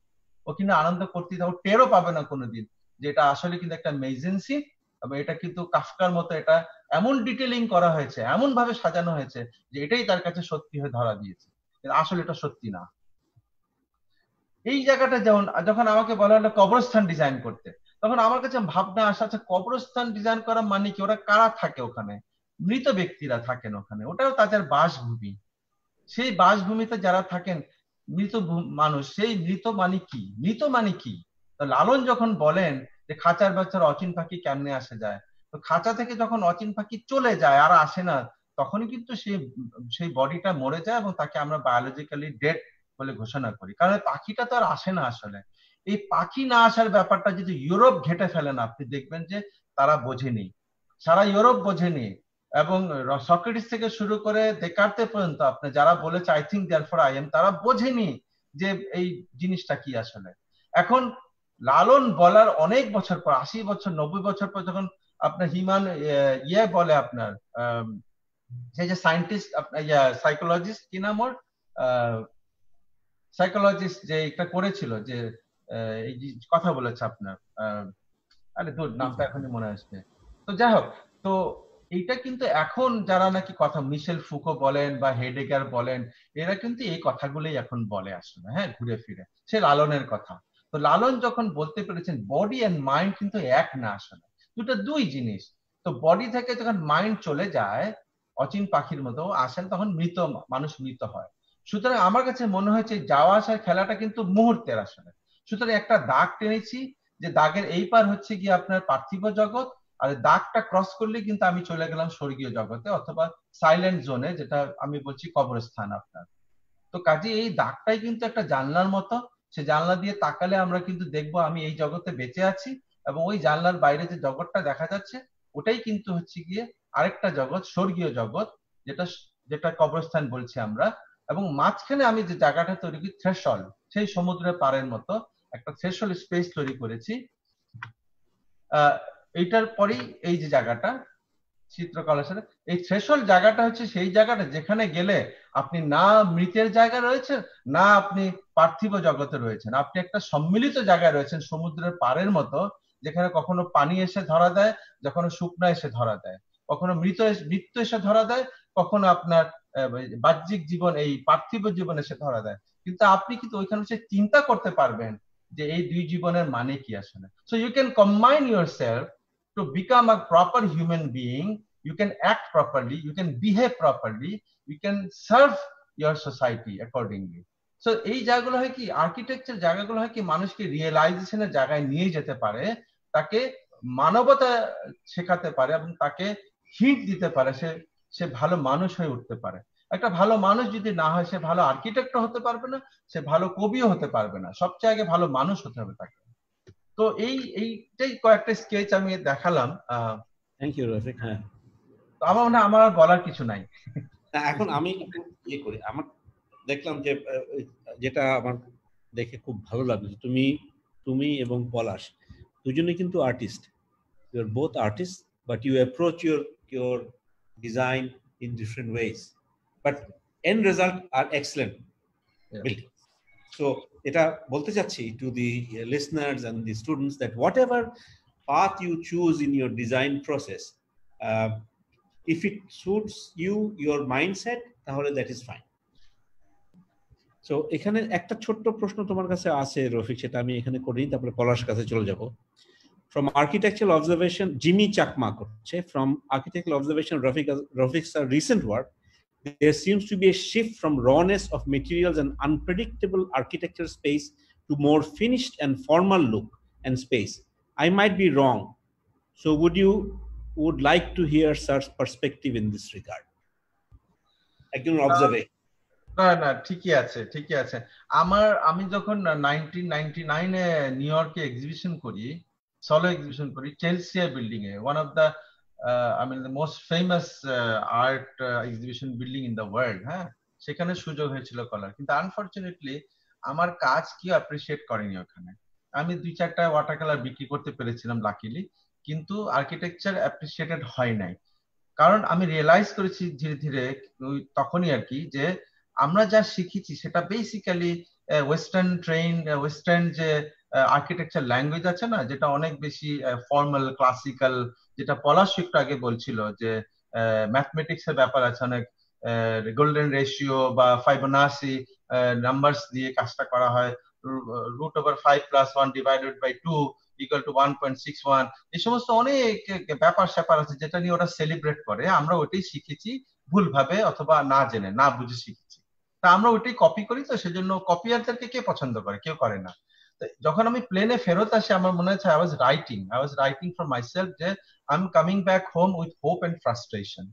ও কিন্তু আনন্দ করতে ও টেরও পাবে না কোনোদিন যে এটা আসলে কিন্তু একটা মেজেন্সি এবং এটা কিন্তু কাফকার মতো এটা এমন ডিটেলিং করা হয়েছে এমন ভাবে সাজানো হয়েছে যে এটাই তার কাছে সত্যি হয়ে ধরা দিয়েছে। আসলে এটা সত্যি না। এই জায়গাটা যেমন, যখন আমাকে বলা হলো কবরস্থান ডিজাইন করতে, তখন আমার কাছে ভাবনা আসা আছে, কবরস্থান ডিজাইন করা মানে কি? ওরা কারা থাকে ওখানে? মৃত ব্যক্তিরা থাকেন ওখানে। ওটাও তাদের বাসভূমি। সেই বাসভূমিতে যারা থাকেন, মৃত মানুষ, সেই মৃত মানে কি? মৃত মানে কি? লালন যখন বলেন যে খাঁচার বাচ্চার অচিন পাখি কেমনে আসে যায়? তো খাঁচা থেকে যখন অচিন পাখি চলে যায় আর আসে না, তখনই কিন্তু সেই সেই বডিটা মরে যায় এবং তাকে আমরা বায়োলজিক্যালি ডেড বলে ঘোষণা করি। কারণ পাখিটা তো আর আসে না আসলে। এই পাখি না আসার ব্যাপারটা যদি ইউরোপ ঘেটে ফেলেন, আপনি দেখবেন যে তারা বোঝেনি। সারা ইউরোপ বোঝেনি। এবং সক্রেটিস থেকে শুরু করে দেকার্তে পর্যন্ত আপনি যারা বলেছে I think therefore I am তারা বোঝেনি যে এই জিনিসটা কি আসলে। এখন লালন বলার অনেক বছর পর, আশি বছর, নব্বই বছর পর যখন আপনার হিমান ইয়ে বলে আপনার সেই যে সায়েন্টিস্ট আপনার সাইকোলজিস্ট, কি নাম ওর? সাইকোলজিস্ট যে এটা করেছিল যে এই কথা বলেছে আপনার আরে তোর নামটা এখনই মনে আসবে তো যাই হোক তো এইটা কিন্তু এখন যারা নাকি কথা মিশেল ফুকো বলেন বা হেডেগার বলেন এরা কিন্তু এই কথাগুলোই এখন বলে আসলে হ্যাঁ ঘুরে ফিরে। সে লালনের কথা। তো লালন যখন বলতে পেরেছেন বডি অ্যান্ড মাইন্ড কিন্তু এক না আসলে দুটো দুই জিনিস। তো বডি থেকে যখন মাইন্ড চলে যায় অচিন পাখির মতো আসেন তখন মৃত মানুষ মৃত হয়। সুতরাং আমার কাছে মনে হয়েছে যাওয়া আসার খেলাটা কিন্তু মুহূর্তের আসলে। সুতরাং একটা দাগ টেনেছি যে দাগের এই পার হচ্ছে গিয়ে আপনার পার্থিব জগৎ, আর দাগটা ক্রস করলে কিন্তু আমি চলে গেলাম স্বর্গীয় জগতে অথবা সাইলেন্ট জোনে যেটা আমি বলছি কবরস্থান আপনার। তো কাজে এই দাগটাই কিন্তু একটা জানলার মতো। সে জানলা দিয়ে তাকালে আমরা কিন্তু দেখব আমি এই জগতে বেঁচে আছি এবং ওই জানলার বাইরে যে জগৎটা দেখা যাচ্ছে, ওটাই কিন্তু হচ্ছে গিয়ে আরেকটা জগৎ, স্বর্গীয় জগৎ, যেটা যেটা কবরস্থান বলছি আমরা। এবং মাঝখানে আমি যে জায়গাটা তৈরি করি থ্রেশল সেই সমুদ্রের পাড়ের মতো একটা থ্রেশল স্পেস তৈরি করেছি। এইটার পরেই এই যে জায়গাটা, চিত্রকলার সাথে, এই থ্রেশল জায়গাটা হচ্ছে সেই জায়গাটা যেখানে গেলে আপনি না মৃতের জায়গা রয়েছেন, না আপনি পার্থিব জগতে রয়েছেন। আপনি একটা সম্মিলিত জায়গায় রয়েছেন, সমুদ্রের পাড়ের মতো, যেখানে কখনো পানি এসে ধরা দেয় যখন শুকনো এসে ধরা দেয়। কখনো মৃত মৃত্যু এসে ধরা দেয়, কখনো আপনার বাহ্যিক জীবন এই পার্থিব জীবনে এসে ধরা দেয়। কিন্তু আপনি কিন্তু ওইখানে হচ্ছে চিন্তা করতে পারবেন যে এই দুই জীবনের মানে কি আসলে। So you can combine yourself to become a proper human being you can act properly you can behave properly, you can serve your society accordingly. So এই জায়গাগুলো হয় কি আর্কিটেকচার জায়গাগুলো হয় কি মানুষকে রিয়েলাইজেশনের জায়গায় নিয়ে যেতে পারে তাকে মানবতা শেখাতে পারে এবং তাকে হিট দিতে পারে। সে সে ভালো মানুষ হয়ে উঠতে পারে। একটা ভালো মানুষ যদি না হয় সে ভালো আর্কিটেক্টও হতে পারবে না সে ভালো কবিও হতে পারবে না। সবচেয়ে আগে ভালো মানুষ হতে হবে তাকে। তো এই এইটাই কয়েকটা স্কেচ আমি দেখালাম থ্যাংক ইউ রফিক হ্যাঁ। আমার মনে আমার বলার কিছু নাই। এখন আমি ইয়ে করি। আমার দেখলাম যে যেটা আমার দেখে খুব ভালো লাগল তুমি তুমি এবং পলাশ দুজনে কিন্তু artist you are both artist but you approach your your design in different ways but end result are excellent building so এটা বলতে চাচ্ছি to the listeners and the students that whatever path you choose in your design process uh, if it suits you your mindset তাহলে that is fine so এখানে একটা ছোট্ট প্রশ্ন তোমার কাছে আছে রফিক সেটা আমি এখানে করিনি তারপরে পলাশ কাছে চলে যাব। From architectural observation jimmy chakma from architectural observation রফিক's recent work there seems to be a shift from rawness of materials and unpredictable architecture space to more finished and formal look and space i might be wrong so would you would like to hear sir's perspective in this regard একজন observation না না ঠিকই আছে ঠিকই আছে আমার আমি যখন নাইনটিন নাইনটি নাইনে নিউ ইয়র্কে এক্সিবিশন করি সলো এক্সিবিশন করি Chelsea building A one of the I mean the most famous art exhibition building in the world হ্যাঁ? সেখানে সুযোগ হয়েছিল কলার। কিন্তু আনফর্চুনেটলি আমার কাজ কি অ্যাপ্রিসিয়েট করেনি ওখানে। আমি দুই চারটা ওয়াটার কালার বিক্রি করতে পেরেছিলাম লাকিলি কিন্তু আর্কিটেকচার অ্যাপ্রিসিয়েটেড হয় নাই। কারণ আমি রিয়েলাইজ করেছি ধীরে ধীরে তখনই আর কি, যে আমরা যা শিখেছি, সেটা বেসিক্যালি ওয়েস্টার্ন ট্রেন ওয়েস্টার্ন যে আর্কিটেকচার ল্যাঙ্গুয়েজ আছে না, যেটা অনেক বেশি ফর্মাল ক্লাসিক্যাল যেটা পলাশ একটু আগে বলছিল যে ম্যাথমেটিক্স এর ব্যাপার আছে, অনেক গোল্ডেন রেশিও বা ফাইবোনাসি নাম্বারস দিয়ে কাজটা করা হয়। Root over five plus one divided by two equal to one point six one এই সমস্ত অনেক ব্যাপার স্যাপার আছে যেটা নিয়ে ওরা সেলিব্রেট করে। আমরা ওইটাই শিখেছি ভুলভাবে অথবা না জেনে, না বুঝে শিখেছি। তা আমরা ওইটাই কপি করি তো, সেজন্য কপিয়ারদেরকে কে পছন্দ করে? কেউ করে না। যখন আমি প্লেনে ফেরত আসি, আমার মনে হচ্ছে I was writing I was writing for myself যে I am coming back home with hope and frustration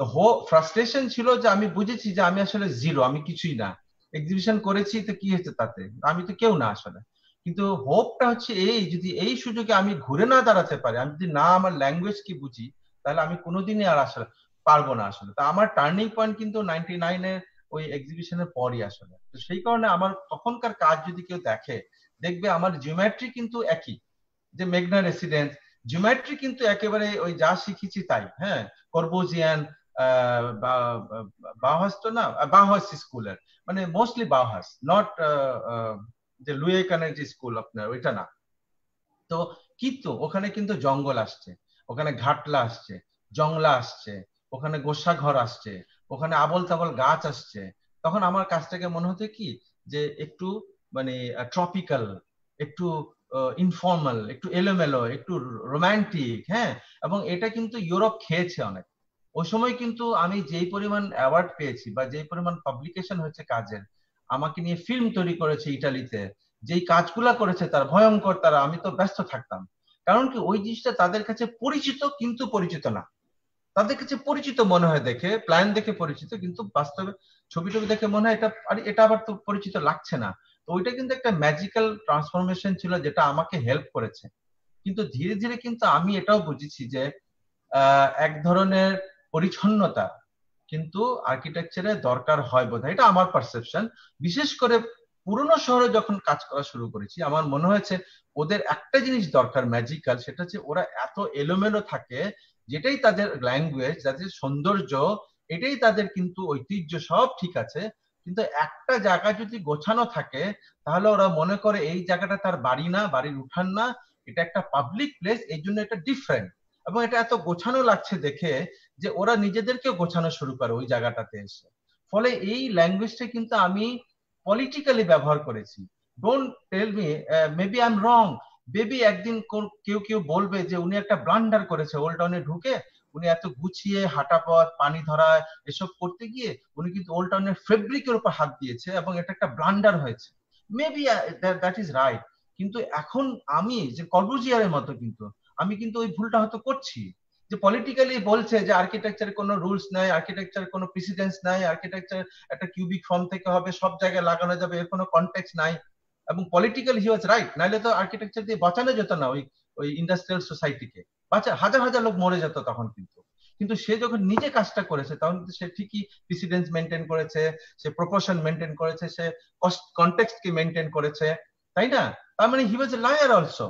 তো হো ফ্রাস্ট্রেশন ছিল যে আমি বুঝেছি যে আমি আসলে জিরো আমি কিছুই না। এক্সিবিশন করেছি তো কি হয়েছে তাতে? আমি তো কেউ না আসলে। কিন্তু হোপটা হচ্ছে এই, যদি এই সুযোগে আমি ঘুরে না দাঁড়াতে পারি, আমি যদি না আমার ল্যাঙ্গুয়েজ কি বুঝি, তাহলে আমি কোনোদিনই আর আসলে পারব না আসলে। তা আমার টার্নিং পয়েন্ট কিন্তু নাইনটি নাইনের ওই এক্সিবিশনের পরই আসলে। তো সেই কারণে আমার তখনকার কাজ যদি কেউ দেখে, দেখবে আমার জিওমেট্রি কিন্তু একই। যে মেঘনা রেসিডেন্স জিওমেট্রি কিন্তু একেবারে ওই যা শিখেছি তাই হ্যাঁ? করবোজিয়ান বাহাস তো না বাহাস স্কুলের মানে মোস্টলি বাহাস নট যে লুয়েকানের যে স্কুল আপনার, ওইটা না। তো কিন্তু ওখানে কিন্তু জঙ্গল আসছে, ওখানে ঘাটলা আসছে, জংলা আসছে, ওখানে গোসা ঘর আসছে ওখানে আবল তাবল গাছ আসছে। তখন আমার কাজটাকে মনে হতে কি যে একটু মানে ট্রপিক্যাল একটু ইনফর্মাল একটু এলোমেলো, একটু রোমান্টিক হ্যাঁ? এবং এটা কিন্তু ইউরোপ খেয়েছে অনেক। ওই সময় কিন্তু আমি যেই পরিমাণ অ্যাওয়ার্ড পেয়েছি বা যেই পরিমাণ পাবলিকেশন হয়েছে কাজের, আমাকে নিয়ে ফিল্ম তৈরি করেছে ইটালিতে, যেই কাজগুলা করেছে তার ভয়ঙ্কর, তারা আমি তো ব্যস্ত থাকতাম। কারণ কি ওই জিনিসটা তাদের কাছে পরিচিত কিন্তু পরিচিত না। তাদের কাছে পরিচিত মনে হয় দেখে প্ল্যান দেখে পরিচিত, কিন্তু বাস্তবে ছবি টবি দেখে মনে হয় এটা এটা আবার তো পরিচিত লাগছে না। তো ওইটা কিন্তু একটা ম্যাজিক্যাল ট্রান্সফরমেশন ছিল যেটা আমাকে হেল্প করেছে। কিন্তু ধীরে ধীরে কিন্তু আমি এটাও বুঝেছি যে এক ধরনের পরিচ্ছন্নতা কিন্তু আর্কিটেকচারে দরকার হয় বোধ এটা আমার পারসেপশন বিশেষ করে পুরনো শহরে যখন কাজ করা শুরু করেছি, আমার মনে হয়েছে ওদের একটা জিনিস দরকার ম্যাজিক্যাল সেটা হচ্ছে ওরা এত এলোমেলো থাকে যেটাই তাদের ল্যাঙ্গুয়েজ যাদের সৌন্দর্য, এটাই তাদের কিন্তু ঐতিহ্য, সব ঠিক আছে। কিন্তু একটা জায়গা যদি গোছানো থাকে, তাহলে ওরা মনে করে এই জায়গাটা তার বাড়ি না, বাড়ির উঠান না, এটা একটা পাবলিক প্লেস এই জন্য এটা ডিফারেন্ট এবং এটা এত গোছানো লাগছে দেখে যে ওরা নিজেদেরকে গোছানো শুরু করে ওই জায়গাটাতে এসে। ফলে এই ল্যাঙ্গুয়েজটা কিন্তু আমি পলিটিক্যালি ব্যবহার করেছি। Don't tell me maybe I am wrong baby একদিন কেউ কেউ বলবে যে উনি একটা ব্লান্ডার করেছে ওল্ড টাউনে ঢুকে উনি এত গুছিয়ে হাঁটা পথ পানি ধরা এসব করতে গিয়ে উনি কিন্তু ওল্ড টাউনের ফেব্রিকের উপর হাত দিয়েছে এবং এটা একটা ব্লান্ডার হয়েছে। মেবি দ্যাট ইজ রাইট কিন্তু এখন আমি যে কর্বুজিয়ারের মতো কিন্তু, আমি কিন্তু ওই ভুলটা হয়তো করছি। যে পলিটিক্যালি বলছে যে আর্কিটেকচার কোনো রুলস নাই আর্কিটেকচার কোনো প্রেসিডেন্স নাই আর্কিটেকচার একটা কিউবিক ফর্ম থেকে হবে, সব জায়গায় লাগানো যাবে, এর কোনো কন্টেক্স নাই। এবং পলিটিক্যাল হি ওয়াজ রাইট নাহলে তো আর্কিটেকচার দিয়ে বাঁচানো যেত না ওই ওই ইন্ডাস্ট্রিয়াল সোসাইটিকে বাঁচা, হাজার হাজার লোক মরে যেত তখন কিন্তু। কিন্তু সে যখন নিজে কাজটা করেছে, তখন সে ঠিকই প্রেসিডেন্স মেনটেন করেছে, সে প্রপোর্শন মেনটেন করেছে, সে কন্টেক্সট কে মেনটেন করেছে, তাই না? তার মানে হি ওয়াজ লায়ার অলসো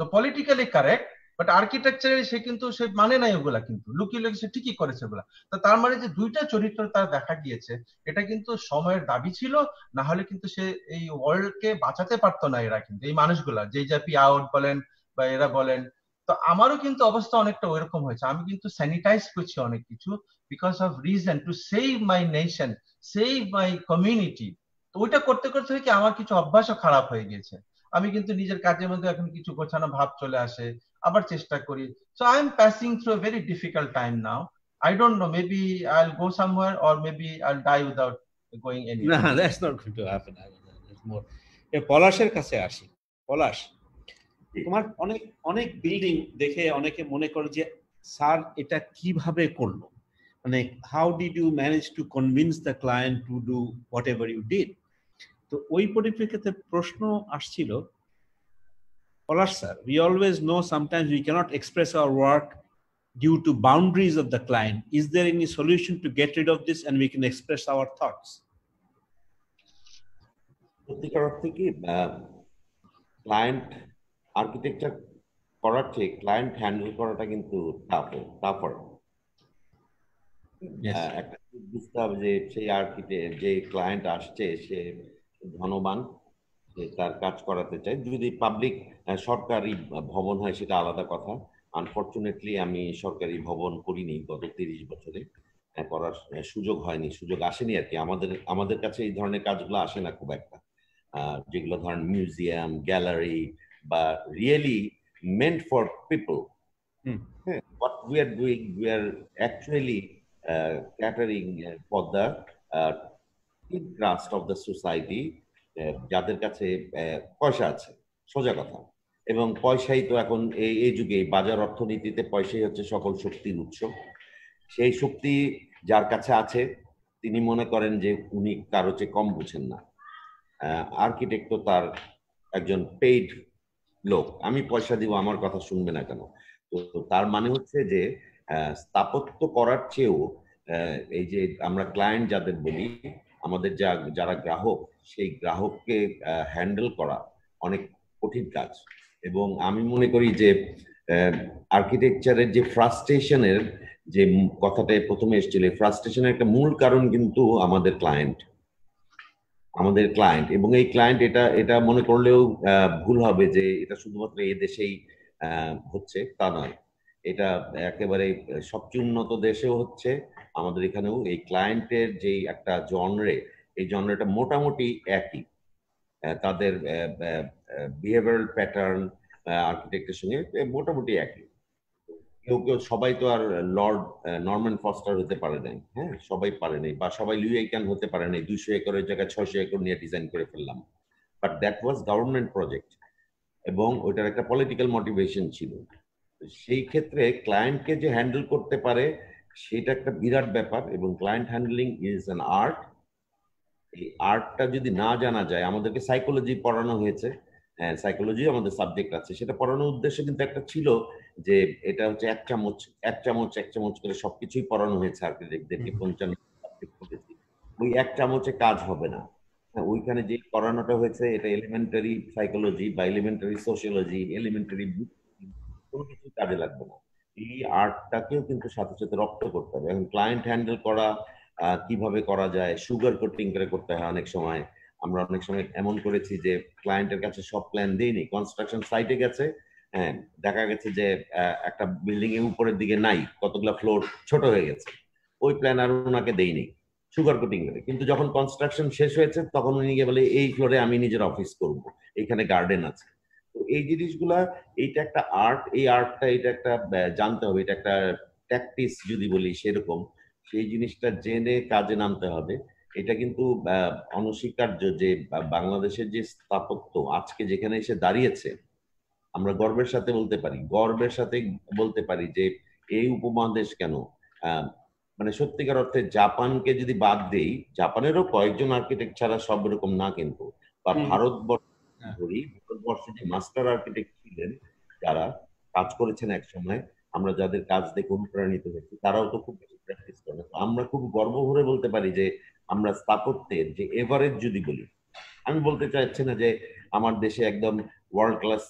তো পলিটিক্যালি কারেক্ট বাট আর্কিটেকচারে সে কিন্তু, সে মানে নাই ওগুলা কিন্তু। লুকিয়ে লুকিয়ে সে ঠিকই করেছে ওগুলা। তো তার মানে যে দুইটা চরিত্র তার দেখা গিয়েছে, এটা কিন্তু সময়ের দাবি ছিল, না হলে কিন্তু সে এই ওয়ার্ল্ড কে বাঁচাতে পারতো না এরা কিন্তু, এই মানুষগুলা। যে জাপি আউট বলেন বা এরা বলেন। তো আমারও কিন্তু অবস্থা অনেকটা ওইরকম হয়েছে। আমি কিন্তু স্যানিটাইজ করছি অনেক কিছু because of reason to save my nation save my community তো ওইটা করতে করতে কি আমার কিছু অভ্যাসও খারাপ হয়ে গিয়েছে। আমি কিন্তু নিজের কাজের মধ্যে এখন কিছু গোছানো ভাব চলে আসে, আবার চেষ্টা করি। So I am passing through very difficult time now no maybe I will go somewhere or maybe I will die without going any না that's not going to happen এ, পলাশের কাছে আসি। পলাশ, তোমার অনেক অনেক বিল্ডিং দেখে অনেকে মনে করে যে, স্যার, এটা কীভাবে করল? মানে how did you manage to convince the client to do whatever you did তো ওই পরিপ্রেক্ষিতে প্রশ্ন আসছিল Palash sir we always know sometimes we can't express our work due to boundaries of the client. Is there any solution to get rid of this and we can express our thoughts? সত্যিকার অর্থে কি client architecture করার চেয়ে client handle করাটা কিন্তু tough টাফার একটা বুঝতে হবে যে সেই আর্কিটেক্ট যে ক্লায়েন্ট আসছে সে ধনবান যে তার কাজ করাতে চাই যদি পাবলিক সরকারি ভবন হয় সেটা আলাদা কথা। আনফর্চুনেটলি আমি সরকারি ভবন করিনি গত তিরিশ বছরে। করার সুযোগ হয়নি সুযোগ আসেনি আর কি। আমাদের আমাদের কাছে এই ধরনের কাজগুলো আসে না খুব একটা। যেগুলো ধরেন মিউজিয়াম গ্যালারি বা really meant for people what we are doing we are actually uh, catering for interest of the society যাদের কাছে পয়সা আছে, সোজা কথা। এবং পয়সাই তো এখন এই এই যুগে বাজার অর্থনীতিতে পয়সাই হচ্ছে সকল শক্তির উৎস। সেই শক্তি যার কাছে আছে, তিনি মনে করেন যে উনি কারও চেয়ে কম বুঝেন না। আর্কিটেক্ট তো তার একজন পেইড লোক। আমি পয়সা দিব, আমার কথা শুনবে না কেন? তো তার মানে হচ্ছে যে স্থাপত্য করার চেয়েও এই যে আমরা ক্লায়েন্ট যাদের বলি আমাদের যা, যারা গ্রাহক, সেই গ্রাহককে হ্যান্ডেল করা অনেক কঠিন কাজ। এবং আমি মনে করি যে আর্কিটেকচারের যে ফ্রাস্ট্রেশনের যে কথাটা প্রথমে এসেছিল ফ্রাস্ট্রেশনের একটা মূল কারণ কিন্তু আমাদের ক্লায়েন্ট আমাদের ক্লায়েন্ট এবং এই ক্লায়েন্ট এটা এটা মনে করলেও ভুল হবে যে, এটা শুধুমাত্র এই দেশেই হচ্ছে, তা নয়। এটা একেবারে সবচেয়ে উন্নত দেশেও হচ্ছে। আমাদের এখানেও এই ক্লায়েন্টের যে একটা জনরে এই জনরেটা মোটামুটি একই। তাদের বিহেভিয়ারাল প্যাটার্ন আর্কিটেক্টের সঙ্গে মোটামুটি একই। কেউ কেউ, সবাই তো আর লর্ড নর্মান ফস্টার হতে পারে নাই হ্যাঁ? সবাই পারে নাই, বা সবাই লিউএকান হতে পারে নাই, দুইশো একরের জায়গায় ছয়শো একর নিয়ে ডিজাইন করে ফেললাম। But that was government project এবং ওইটার একটা পলিটিক্যাল মোটিভেশন ছিল। সেই ক্ষেত্রে ক্লায়েন্টকে যে হ্যান্ডেল করতে পারে সেটা একটা বিরাট ব্যাপার এবং client handling is an art এই আর্টটা যদি না জানা যায় আমাদেরকে সাইকোলজি পড়ানো হয়েছে। হ্যাঁ সাইকোলজি আমাদের সাবজেক্ট আছে। সেটা পড়ানোর উদ্দেশ্য কিন্তু একটা ছিল যে এটা হচ্ছে এক চামচ এক চামচ এক চামচ করে সবকিছুই পড়ানো হয়েছে আর্কিটেক্টদেরকে পঞ্চান্ন সাবজেক্ট করেছি ওই এক চামচে কাজ হবে না। হ্যাঁ ওইখানে যে পড়ানোটা হয়েছে এটা এলিমেন্টারি সাইকোলজি বা এলিমেন্টারি সোশিয়োলজি এলিমেন্টারি কোনো কিছু কাজে লাগবে না। এই আর্টটাকেও কিন্তু সাথে সাথে রপ্ত করতে হবে। এখন ক্লায়েন্ট হ্যান্ডেল করা কীভাবে করা যায় সুগার কোটিং করে করতে হয় অনেক সময়। আমরা অনেক সময় এমন করেছি যে ক্লায়েন্টের কাছে সব প্ল্যান দিইনি। কনস্ট্রাকশন সাইটে গেছে হ্যাঁ দেখা গেছে যে একটা বিল্ডিং এর উপরের দিকে নাই, কতগুলা ফ্লোর ছোট হয়ে গেছে। ওই প্ল্যান আর ওনাকে দেইনি সুগার কোটিং করে। কিন্তু যখন কনস্ট্রাকশন শেষ হয়েছে, তখন উনি গিয়ে বলে, এই ফ্লোরে আমি নিজের অফিস করব। এখানে গার্ডেন আছে। তো এই জিনিসগুলা এইটা একটা আর্ট এই আর্টটা এটা একটা জানতে হবে এটা একটা ট্যাকটিস যদি বলি সেরকম সেই জিনিসটা জেনে কাজে নামতে হবে। এটা কিন্তু অনস্বীকার্য যে বাংলাদেশের যে স্থাপত্য আজকে যেখানে এসে দাঁড়িয়েছে আমরা গর্বের সাথে বলতে পারি গর্বের সাথে বলতে পারি যে এই উপমহাদেশ কেন? মানে সত্যিকার অর্থে জাপানকে যদি বাদ দেই জাপানেরও কয়েকজন আর্কিটেক্ট ছাড়া সব রকম না কিন্তু বা ভারতবর্ষ ধরি ভারতবর্ষে যে মাস্টার আর্কিটেক্ট ছিলেন যারা কাজ করেছেন এক সময় আমরা যাদের কাজ দেখে অনুপ্রাণিত হয়েছি, তারাও তো খুব বেশি প্র্যাকটিস করে আমরা খুব গর্ব ভরে বলতে পারি যে, আমরা স্থাপত্যের যে এভারেজ যদি বলি, আমি বলতে চাইছি না যে আমার দেশে একদম ওয়ার্ল্ড ক্লাস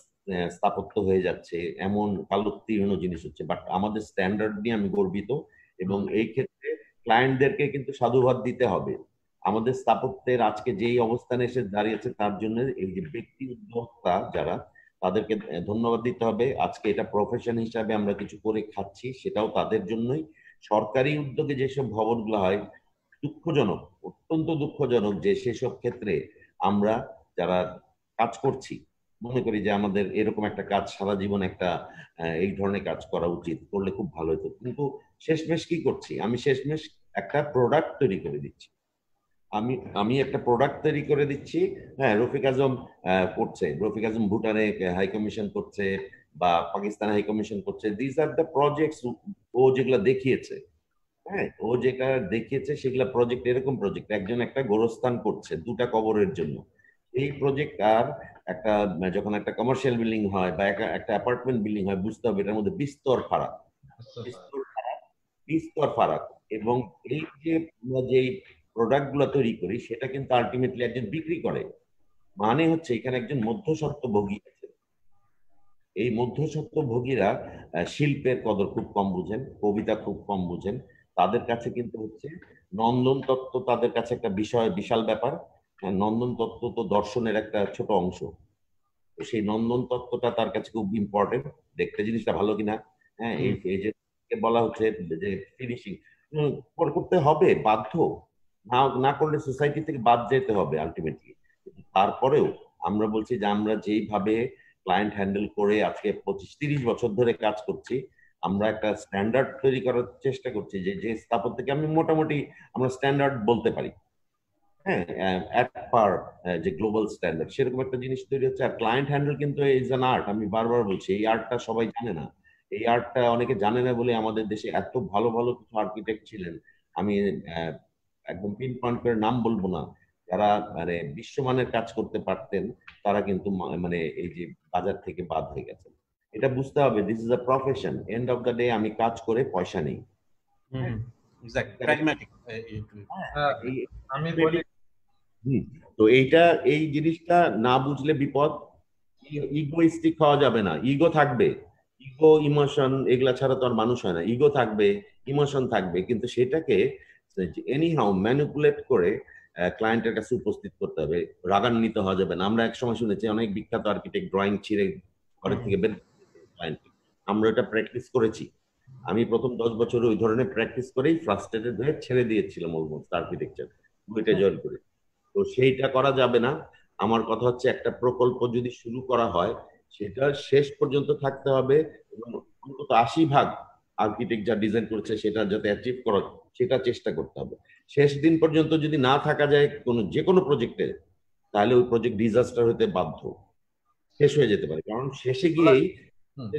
স্থাপত্য হয়ে যাচ্ছে, এমন কালোত্তীর্ণ জিনিস হচ্ছে বাট আমাদের স্ট্যান্ডার্ড নিয়ে আমি গর্বিত এবং এই ক্ষেত্রে ক্লায়েন্টদেরকে কিন্তু সাধুবাদ দিতে হবে। আমাদের স্থাপত্যের আজকে যেই অবস্থানে এসে দাঁড়িয়েছে, তার জন্য এই যে ব্যক্তি উদ্যোক্তা যারা, তাদেরকে ধন্যবাদ দিতে হবে। আজকে এটা প্রফেশন হিসাবে আমরা কিছু করে খাচ্ছি, সেটাও তাদের জন্যই। সরকারি উদ্যোগে যেসব ভবনগুলো হয়, দুঃখজনক, অত্যন্ত দুঃখজনক যে সেসব ক্ষেত্রে আমরা যারা কাজ করছি, মনে করি যে আমাদের এরকম একটা কাজ সারা জীবন একটা এই ধরনের কাজ করা উচিত, করলে খুব ভালো হতো। কিন্তু শেষমেশ কি করছি? আমি শেষমেশ একটা প্রোডাক্ট তৈরি করে দিচ্ছি। আমি আমি একটা প্রোডাক্ট তৈরি করে দিচ্ছি। হ্যাঁ রফিক আজম করছে। রফিক আজম ভুটানে হাই কমিশন করছে বা পাকিস্তানে হাই কমিশন করছে। দিস আর দ্য প্রজেক্টস ও যেগুলো দেখিয়েছে। হ্যাঁ ও যেটা দেখিয়েছে সেগুলো প্রজেক্ট এরকম প্রজেক্ট একজন একটা গোরস্থান করছে দুটা কবরের জন্য। এই প্রজেক্ট আর একটা যখন একটা কমার্শিয়াল বিল্ডিং হয় বা একটা একটা অ্যাপার্টমেন্ট বিল্ডিং হয় বুঝতে হবে এটার মধ্যে বিস্তর ফারাক। বিস্তর ফারাক বিস্তর ফারাক। এবং এই যে যেই প্রোডাক্টগুলো তৈরি করি সেটা কিন্তু আলটিমেটলি একজন বিক্রি করে। মানে হচ্ছে এখানে একজন মধ্যস্বত্ব ভোগী আছে। এই মধ্যস্বত্ব ভোগীরা শিল্পের কদর খুব কম বুঝেন কবিতা খুব কম বুঝেন। তাদের কাছে কিন্তু হচ্ছে নন্দন তত্ত্ব তাদের কাছে একটা বিষয় বিশাল ব্যাপার। নন্দন তত্ত্ব তো দর্শনের একটা ছোট অংশ। তো সেই নন্দন তত্ত্বটা তার কাছে খুব ইম্পর্টেন্ট দেখতে জিনিসটা ভালো কিনা। হ্যাঁ এই যে বলা হচ্ছে যে ফিনিশিং করতে হবে বাধ্য। না না করলে সোসাইটি থেকে বাদ যেতে হবে আলটিমেটলি তারপরেও আমরা বলছি যে আমরা যেইভাবে ক্লায়েন্ট হ্যান্ডেল করে আজকে পঁচিশ, তিরিশ বছর ধরে কাজ করছি, আমরা একটা স্ট্যান্ডার্ড তৈরি করার চেষ্টা করছি যে যে স্থাপত্যকে আমি মোটামুটি আমরা স্ট্যান্ডার্ড বলতে পারি। হ্যাঁ অ্যাট পার যে গ্লোবাল স্ট্যান্ডার্ড সেরকম একটা জিনিস তৈরি হচ্ছে। আর ক্লায়েন্ট হ্যান্ডেল কিন্তু ইজ অ্যান আর্ট আমি বারবার বলছি, এই আর্টটা সবাই জানে না। এই আর্টটা অনেকে জানে না বলে আমাদের দেশে এত ভালো ভালো কিছু আর্কিটেক্ট ছিলেন। আমি একদম পিন পয়েন্ট করে নাম বলব না। যারা মানে বিশ্বমানের কাজ করতে পারতেন তারা কিন্তু মানে এই যে বাজার থেকে বাদ হয়ে গেছে এটা বুঝতে হবে this is a profession end of the day আমি কাজ করে পয়সা নেই। আমি বলি তো এইটা এই জিনিসটা না বুঝলে বিপদ। ইগোইস্টিক হওয়া যাবে না। ইগো থাকবে। ইগো ইমোশন এগুলা ছাড়া তো আর মানুষ হয় না। ইগো থাকবে ইমোশন থাকবে। কিন্তু সেটাকে এনি হাউ ম্যানিপুলেট করে ক্লায়েন্টের কাছে উপস্থিত করতে হবে। রাগান্বিত হওয়া যাবে না। আমরা এক সময় শুনেছি অনেক বিখ্যাত আর্কিটেক্ট ড্রয়িং ছিঁড়ে ঘরের থেকে বের ক্লায়েন্ট আমরা এটা প্র্যাকটিস করেছি। আমি প্রথম দশ বছর ওই ধরনের প্র্যাকটিস করেই ফ্রাস্ট্রেটেড হয়ে ছেড়ে দিয়েছিলাম অলমোস্ট আর্কিটেকচার বইটা জয়েন করে। তো সেইটা করা যাবে না। আমার কথা হচ্ছে একটা প্রকল্প যদি শুরু করা হয় সেটা শেষ পর্যন্ত থাকতে হবে এবং অন্তত আশি ভাগ আর্কিটেক্ট যা ডিজাইন করেছে সেটা যাতে অ্যাচিভ করা সেটা চেষ্টা করতে হবে। শেষ দিন পর্যন্ত যদি না থাকা যায় কোনো যে কোনো প্রজেক্টে তাহলে ওই প্রজেক্ট ডিজাস্টার হতে বাধ্য। শেষ হয়ে যেতে পারে। কারণ শেষে গিয়েই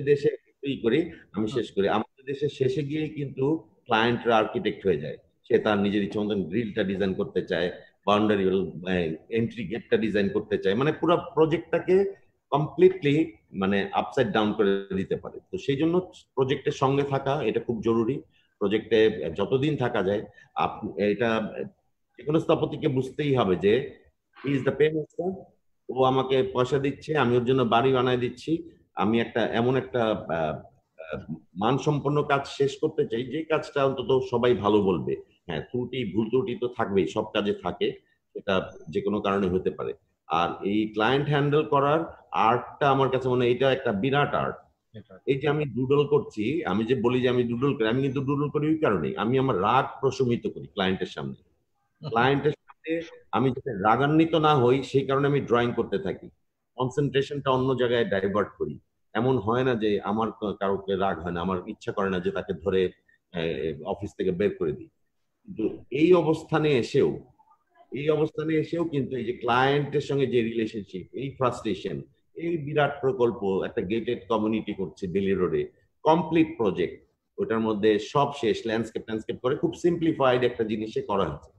দেশে ই করি আমি শেষ করি। আমাদের দেশে শেষে গিয়েই কিন্তু ক্লায়েন্টরা আর্কিটেক্ট হয়ে যায়। সে তার নিজের ইচ্ছা মতন গ্রিলটা ডিজাইন করতে চায় বাউন্ডারি এন্ট্রি গেটটা ডিজাইন করতে চায়। মানে পুরো প্রজেক্টটাকে কমপ্লিটলি মানে আপসাইড ডাউন করে দিতে পারে। তো সেই জন্য প্রজেক্টের সঙ্গে থাকা এটা খুব জরুরি। প্রজেক্টে যতদিন থাকা যায় এটা যে কোনো স্থপতিকে বুঝতেই হবে যে ইজ দ্য পে ও আমাকে পয়সা দিচ্ছে, আমি ওর জন্য বাড়ি বানায় দিচ্ছি, আমি একটা, এমন একটা মানসম্পন্ন কাজ শেষ করতে চাই, যে কাজটা অন্তত সবাই ভালো বলবে। হ্যাঁ ত্রুটি, ভুল ত্রুটি তো থাকবেই, সব কাজে থাকে এটা যে কোনো কারণে হতে পারে। আর এই ক্লায়েন্ট হ্যান্ডেল করার আর্টটা আমার কাছে মনে হয়, এটা একটা বিরাট আর্ট এই যে আমি ডুডল করছি আমি যে বলি যে আমি ডুডল করি আমি কিন্তু ডুডল করি ওই কারণে আমি আমার রাগ প্রশমিত করি ক্লায়েন্টের সামনে। ক্লায়েন্টের সামনে আমি যাতে রাগান্বিত না হই সেই কারণে আমি ড্রয়িং করতে থাকি। কনসেন্ট্রেশনটা অন্য জায়গায় ডাইভার্ট করি। এমন হয় না যে আমার কারোকে রাগ হয় না আমার ইচ্ছা করে না যে তাকে ধরে অফিস থেকে বের করে দিই। কিন্তু এই অবস্থানে এসেও এই অবস্থানে এসেও কিন্তু এই যে ক্লায়েন্টের সঙ্গে যে রিলেশনশিপ এই ফ্রাস্ট্রেশন এই বিরাট প্রকল্প একটা গেটেড কমিউনিটি করছে বেলি রোডে কমপ্লিট প্রজেক্ট ওটার মধ্যে সব শেষ ল্যান্ডস্কেপ ল্যান্ডস্কেপ করে খুব সিম্পলিফাইড একটা জিনিসে করা হচ্ছে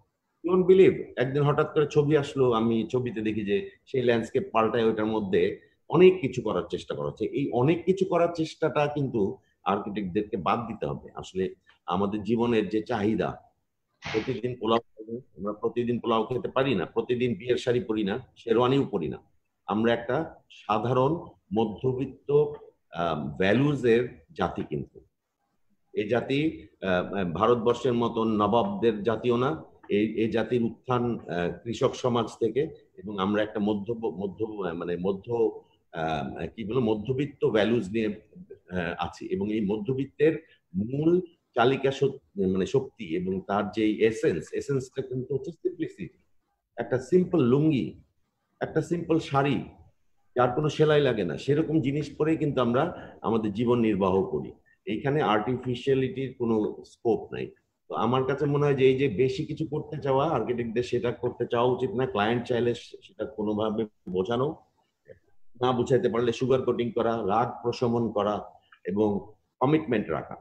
ডোন্ট বিলিভ একদিন হঠাৎ করে ছবি আসলো, আমি ছবিতে দেখি যে সেই ল্যান্ডস্কেপ পাল্টায় ওটার মধ্যে অনেক কিছু করার চেষ্টা করা হচ্ছে। এই অনেক কিছু করার চেষ্টাটা কিন্তু আর্কিটেক্টদেরকে বাদ দিতে হবে। আসলে আমাদের জীবনের যে চাহিদা, প্রতিদিন পোলাও আমরা প্রতিদিন পোলাও খেতে পারি না, প্রতিদিন বিয়ের শাড়ি পরি না, শেরওয়ানিও পরি না। আমরা একটা সাধারণ মধ্যবিত্ত ভ্যালুজ এর জাতি কিন্তু। এই জাতি ভারতবর্ষের মতন নবাবদের জাতীয় না, এই এই জাতির উত্থান কৃষক সমাজ থেকে এবং আমরা একটা মধ্য মধ্য মানে মধ্য কি বলো, মধ্যবিত্ত ভ্যালুজ নিয়ে আছি এবং এই মধ্যবিত্তের মূল চালিকা মানে শক্তি এবং তার যে এসেন্স এসেন্সটা কিন্তু হচ্ছে সিম্পলিসিটি একটা সিম্পল লুঙ্গি একটা সিম্পল শাড়ি, যার কোনো সেলাই লাগে না, সেরকম জিনিস পরেই কিন্তু আমরা আমাদের জীবন নির্বাহ করি। এইখানে আর্টিফিশিয়ালিটির কোনো স্কোপ নাই। তো আমার কাছে মনে হয় যে, এই যে বেশি কিছু করতে চাওয়া আর্কিটেক্টদের সেটা করতে চাওয়া উচিত না ক্লায়েন্ট চাইলে সেটা কোনোভাবে বোঝানো, না বুঝাইতে পারলে সুগার কোটিং করা, রাগ প্রশমন করা এবং কমিটমেন্ট রাখা।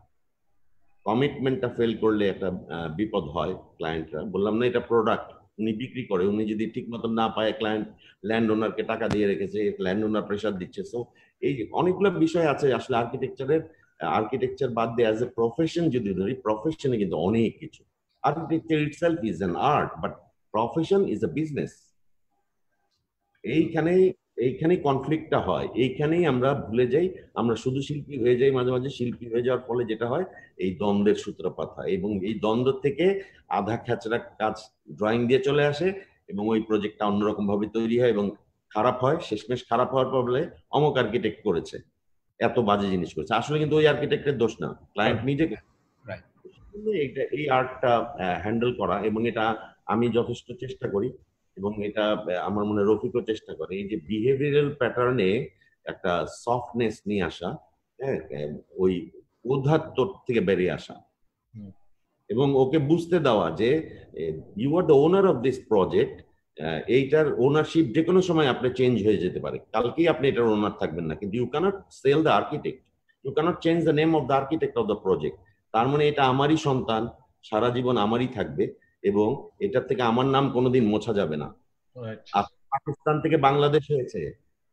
কমিটমেন্টটা ফেল করলে একটা বিপদ হয় ক্লায়েন্টরা বললাম না এটা প্রোডাক্ট উনি বিক্রি করে, উনি যদি ঠিক মতো না পায় ক্লায়েন্ট ল্যান্ড ওনারকে টাকা দিয়ে রেখেছে ল্যান্ড ওনার প্রেশার দিচ্ছে। সো এই অনেকগুলো বিষয় আছে আসলে আর্কিটেকচারের আর্কিটেকচার বাদ দিয়ে অ্যাজ এ প্রফেশন যদি ধরি প্রফেশনে কিন্তু অনেক কিছু। Architecture itself is an art but profession is a business এইখানে এইখানেই কনফ্লিক্টটা হয়। এইখানেই আমরা ভুলে যাই আমরা শুধু শিল্পী হয়ে যাই মাঝে মাঝে শিল্পী হয়ে যাওয়ার ফলে যেটা হয় এই দ্বন্দ্বের সূত্রপাত হয় এবং এই দ্বন্দ্ব থেকে আধা খেচড়া কাজ ড্রয়িং দিয়ে চলে আসে এবং ওই প্রজেক্টটা অন্যরকম ভাবে তৈরি হয় এবং খারাপ হয় শেষমেশ খারাপ হওয়ার ফলে অমক আর্কিটেক্ট করেছে। এত বাজে জিনিস করেছে। আসলে কিন্তু ওই আর্কিটেক্টের দোষ না ক্লায়েন্ট এইটা এই আর্টটা হ্যান্ডেল করা এবং এটা আমি যথেষ্ট চেষ্টা করি। এবং এটা আমার মনে রফিকও চেষ্টা করে। এই যে বিহেভিয়ারাল প্যাটার্নে একটা সফটনেস নিয়ে আসা হ্যাঁ ওই উদ্ধাত্ত থেকে বেরিয়ে আসা। এবং ওকে বুঝতে দেওয়া যে you are the owner of this project এইটার ওনারশিপ যে কোনো সময় আপনি চেঞ্জ হয়ে যেতে পারে। কালকেই আপনি এটার ওনার থাকবেন না। কিন্তু you can't sell the architect you can't change the name of the architect of the project তার মানে এটা আমারই সন্তান সারা জীবন আমারই থাকবে। এবং এটার থেকে আমার নাম কোনোদিন মোছা যাবে না। পাকিস্তান থেকে বাংলাদেশ হয়েছে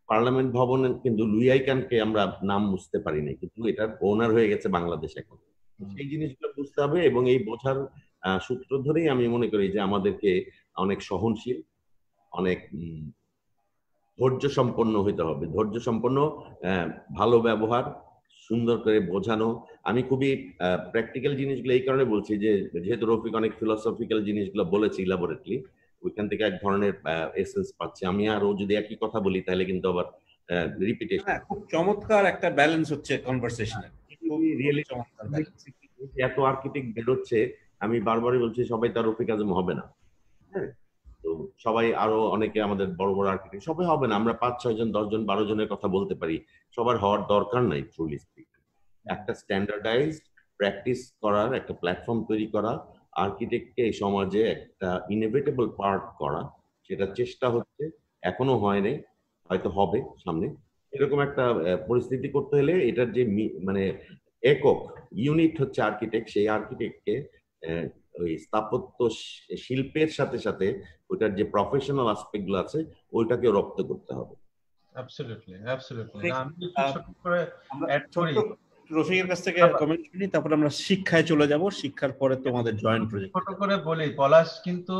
পার্লামেন্ট ভবন কিন্তু লুইয়াই খানকে আমরা নাম মুছতে পারি নাই কিন্তু এটার ওনার হয়ে গেছে বাংলাদেশ এখন। সেই জিনিসগুলো বুঝতে হবে এবং এই বোঝার সূত্র ধরেই আমি মনে করি যে আমাদেরকে অনেক সহনশীল অনেক ধৈর্য সম্পন্ন হইতে হবে। ধৈর্য সম্পন্ন ভালো ব্যবহার সুন্দর করে বোঝানো। আমি খুবই প্র্যাকটিক্যাল জিনিসগুলো এই কারণে বলছি যে যেহেতু রফিক অনেক ফিলোসফিক্যাল জিনিসগুলো বলেছি ইলাবোরেটলি ওইখান থেকে এক ধরনের এসেন্স পাচ্ছি। আমি আর ও যদি একই কথা বলি তাহলে কিন্তু আবার রিপিটেশন হ্যাঁ, খুব চমৎকার একটা ব্যালেন্স হচ্ছে কনভারসেশনে রিয়েলি চমৎকার এত আর্কিটেক্ট বেরোচ্ছে আমি বারবারই বলছি সবাই তার রফিক আজম হবে না। হ্যাঁ তো সবাই আরও অনেকে আমাদের বড় বড় আর্কিটেক্ট সবাই হবে না, আমরা পাঁচ, ছয় জন, দশ জন, বারো জনের কথা বলতে পারি। সবার হওয়ার দরকার নাই ট্রুলি স্পিক একটা স্ট্যান্ডার্ডাইজড প্র্যাকটিস করার, একটা প্ল্যাটফর্ম তৈরি করা আর্কিটেক্টকে এই সমাজে একটা ইনএভিটেবল পার্ট করা সেটা চেষ্টা হচ্ছে, এখনও হয়নি হয়তো হবে সামনে। এরকম একটা পরিস্থিতি করতে হলে এটার যে মানে একক ইউনিট হচ্ছে আর্কিটেক্ট সেই আর্কিটেক্টকে ওই স্থাপত্য শিল্পের সাথে সাথে ওইটার যে প্রফেশনাল আসপেক্টগুলো আছে ওইটাকে রপ্ত করতে হবে। রফিকের কাছ থেকে কমেন্ট শুনি তারপর আমরা শিক্ষায় চলে যাব। শিক্ষার পরে তোমাদের জয়েন্ট প্রজেক্ট ছোট করে বলি পলাশ কিন্তু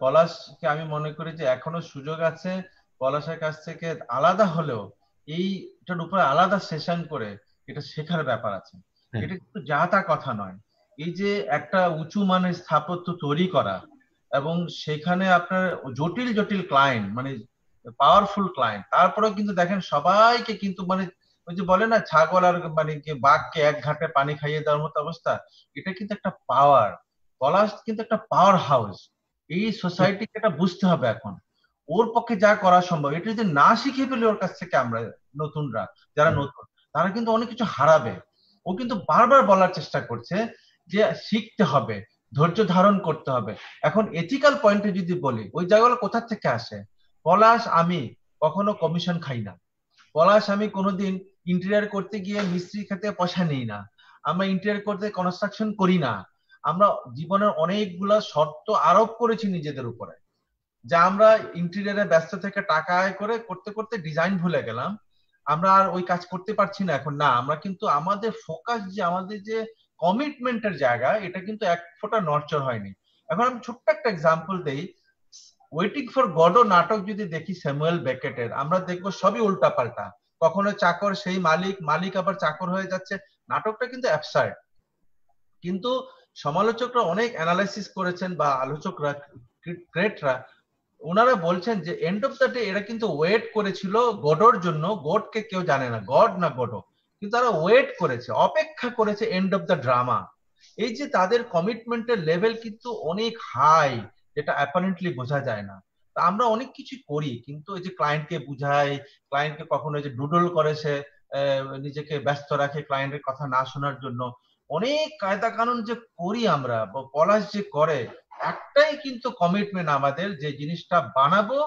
পলাশকে আমি মনে করি যে এখনও সুযোগ আছে। পলাশের কাছ থেকে আলাদা হলেও এইটার উপরে আলাদা সেশন করে এটা শেখার ব্যাপার আছে। হ্যাঁ। এটা কিন্তু যা তা কথা নয়। এই যে একটা উঁচু মানের স্থাপত্য তৈরি করা এবং সেখানে আপনার জটিল জটিল ক্লায়েন্ট মানে পাওয়ারফুল ক্লায়েন্ট তারপরে কিন্তু দেখেন সবাইকে কিন্তু মানে ওই যে বলে না ছাগল আর মানে বাঘকে এক ঘাটে পানি খাইয়ে দেওয়ার মতো অবস্থা এটা কিন্তু একটা পাওয়ার পলাশ কিন্তু একটা পাওয়ার হাউস এই সোসাইটিকে এটা বুঝতে হবে এখন। ওর পক্ষে যা করা সম্ভব এটা যদি না শিখে পেলে ওর কাছ থেকে আমরা নতুনরা যারা নতুন তারা কিন্তু অনেক কিছু হারাবে। ও কিন্তু বারবার বলার চেষ্টা করছে যে শিখতে হবে, ধৈর্য ধারণ করতে হবে। এখন এথিক্যাল পয়েন্টে যদি বলি, ওই জায়গাগুলো কোথা থেকে আসে? পলাশ আমি কখনো কমিশন খাই না। পলাশ আমি কোনোদিন ইন্টেরিয়ার করতে গিয়ে মিস্ত্রি খেতে পয়সা নেই না। আমরা ইন্টেরিয়ার করতে কনস্ট্রাকশন করি না। আমরা জীবনের অনেকগুলা শর্ত আরোপ করেছি নিজেদের উপরে। যা আমরা ইন্টেরিয়ারে ব্যস্ত থেকে টাকা আয় করে করতে করতে ডিজাইন ভুলে গেলাম। আমরা আর ওই কাজ করতে পারছি না এখন। না, আমরা কিন্তু আমাদের ফোকাস যে, আমাদের যে কমিটমেন্টের জায়গা, এটা কিন্তু এক ফোটা নরচর হয়নি। এখন আমি ছোট্ট একটা এক্সাম্পল দেই। ওয়েটিং ফর গডো নাটক যদি দেখি স্যামুয়েল বেকেটের, আমরা দেখব সবই উল্টা পাল্টা কখনো চাকর সেই মালিক মালিক আবার চাকর হয়ে যাচ্ছে। নাটকটা কিন্তু অ্যাবসার্ড কিন্তু সমালোচকরা অনেক অ্যানালাইসিস করেছেন বা আলোচকরা ক্রেটরা ওনারা বলছেন যে এন্ড অফ দ্য ডে এরা কিন্তু ওয়েট করেছিল গডোর জন্য। গডকে কেউ জানে না গড না গডো কিন্তু তারা ওয়েট করেছে, অপেক্ষা করেছে এন্ড অফ দ্য ড্রামা এই যে তাদের কমিটমেন্টের লেভেল কিন্তু অনেক হাই যেটা অ্যাপারেন্টলি বোঝা যায় না। তা আমরা অনেক কিছু করি, কিন্তু এই যে ক্লায়েন্টকে বুঝাই ক্লায়েন্টকে কখনো যে ডুডল করে সে নিজেকে ব্যস্ত রাখে ক্লায়েন্টের কথা না শোনার জন্য। অনেক কায়দা কানুন যে করি আমরা পলাশ যে করে, একটাই কিন্তু কমিটমেন্ট আমাদের যে জিনিসটা বানাবো,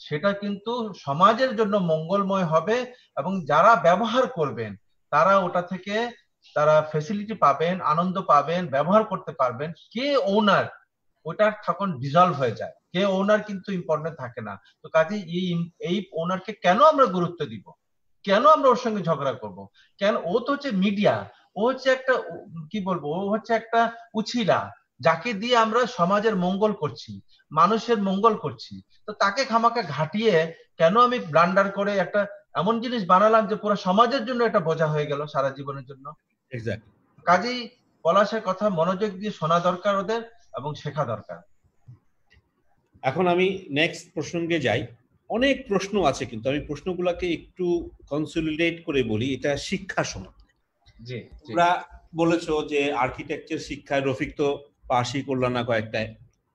সেটা কিন্তু সমাজের জন্য মঙ্গলময় হবে এবং যারা ব্যবহার করবেন তারা ওটা থেকে তারা ফেসিলিটি পাবেন, আনন্দ পাবেন, ব্যবহার করতে পারবেন। কে ওনার ওটা তখন ডিজলভ হয়ে যায়। কে ওনার কিন্তু ইম্পর্টেন্ট থাকে না। তো কাজে এই এই ওনারকে কেন আমরা গুরুত্ব দিব? কেন আমরা ওর সঙ্গে ঝগড়া করব? কেন, ও তো হচ্ছে মিডিয়া ও হচ্ছে একটা কি বলব? ও হচ্ছে একটা উছিলা যাকে দিয়ে আমরা সমাজের মঙ্গল করছি, মানুষের মঙ্গল করছি। তো তাকে খামাকে ঘাটিয়ে কেন আমি ব্লান্ডার করে একটা এমন জিনিস বানালাম যে পুরো সমাজের জন্য এটা বোঝা হয়ে গেল সারা জীবনের জন্য। কাজেই পলাশের কথা মনোযোগ দিয়ে শোনা দরকার ওদের এবং শেখা দরকার। এখন আমি নেক্সট প্রসঙ্গে যাই। অনেক প্রশ্ন আছে কিন্তু আমি প্রশ্নগুলোকে একটু কনসলিডেট করে বলি। এটা শিক্ষা সম্বন্ধে জি তোমরা বলেছ যে আর্কিটেকচার শিক্ষায় রফিক তো পাশই করল না কয়েকটায়।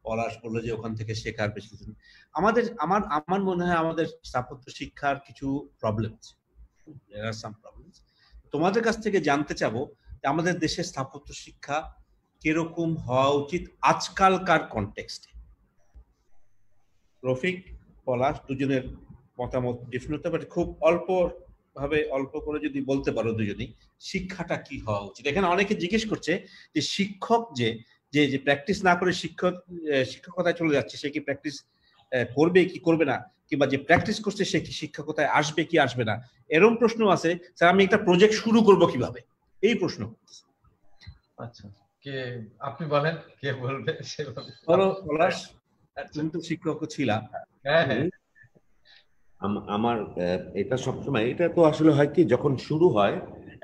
পলাশ বলল যে ওখান থেকে শেখার বেশি কিছু। আমাদের, আমার আমার মনে হয় আমাদের স্থাপত্য শিক্ষার কিছু প্রবলেম তোমাদের কাছ থেকে জানতে চাবো আমাদের দেশের স্থাপত্য শিক্ষা কীরকম হওয়া উচিত আজকালকার কনটেক্সটে রফিক, পলাশ দুজনের মতামত ডিফারেন্ট হতে পারে। খুব অল্প ভাবে অল্প করে যদি বলতে পারো দুজনই, শিক্ষাটা কি হওয়া উচিত? এখানে অনেকে জিজ্ঞেস করছে যে শিক্ষক যে যে যে প্র্যাকটিস না করে শিক্ষক শিক্ষকতায় চলে যাচ্ছে সে কি প্র্যাকটিস করবে কি করবে না? কিংবা যে প্র্যাকটিস করছে সে কি শিক্ষকতায় আসবে কি আসবে না? এরম প্রশ্ন আছে স্যার আমি একটা প্রজেক্ট শুরু করব কীভাবে? এই প্রশ্ন। আচ্ছা কে আপনি বলেন কে বলবে পলাশ তুমি তো শিক্ষক ছিলাম। হ্যাঁ হ্যাঁ। আমার এটা সবসময় এটা তো আসলে হয় কি যখন শুরু হয়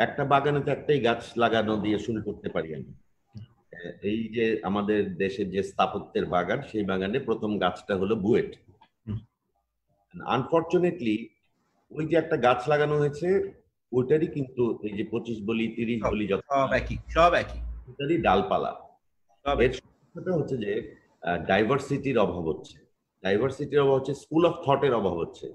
একটা বাগানে তো একটাই গাছ লাগানো দিয়ে শুরু করতে পারি আমি। এই যে আমাদের দেশের যে স্থাপত্যের বাগান সেই বাগানে প্রথম গাছটা হলো বুয়েট। আনফর্চুনেটলি ওই যে একটা গাছ লাগানো হয়েছে ওইটারই কিন্তু এই যে পঁচিশ বলি তিরিশ বলি যত সব একই সব একই। ওইটারই ডালপালা। এর সমস্যাটা হচ্ছে যে ডাইভার্সিটির অভাব হচ্ছে। ডাইভার্সিটির অভাব হচ্ছে স্কুল অফ থটের অভাব হচ্ছে।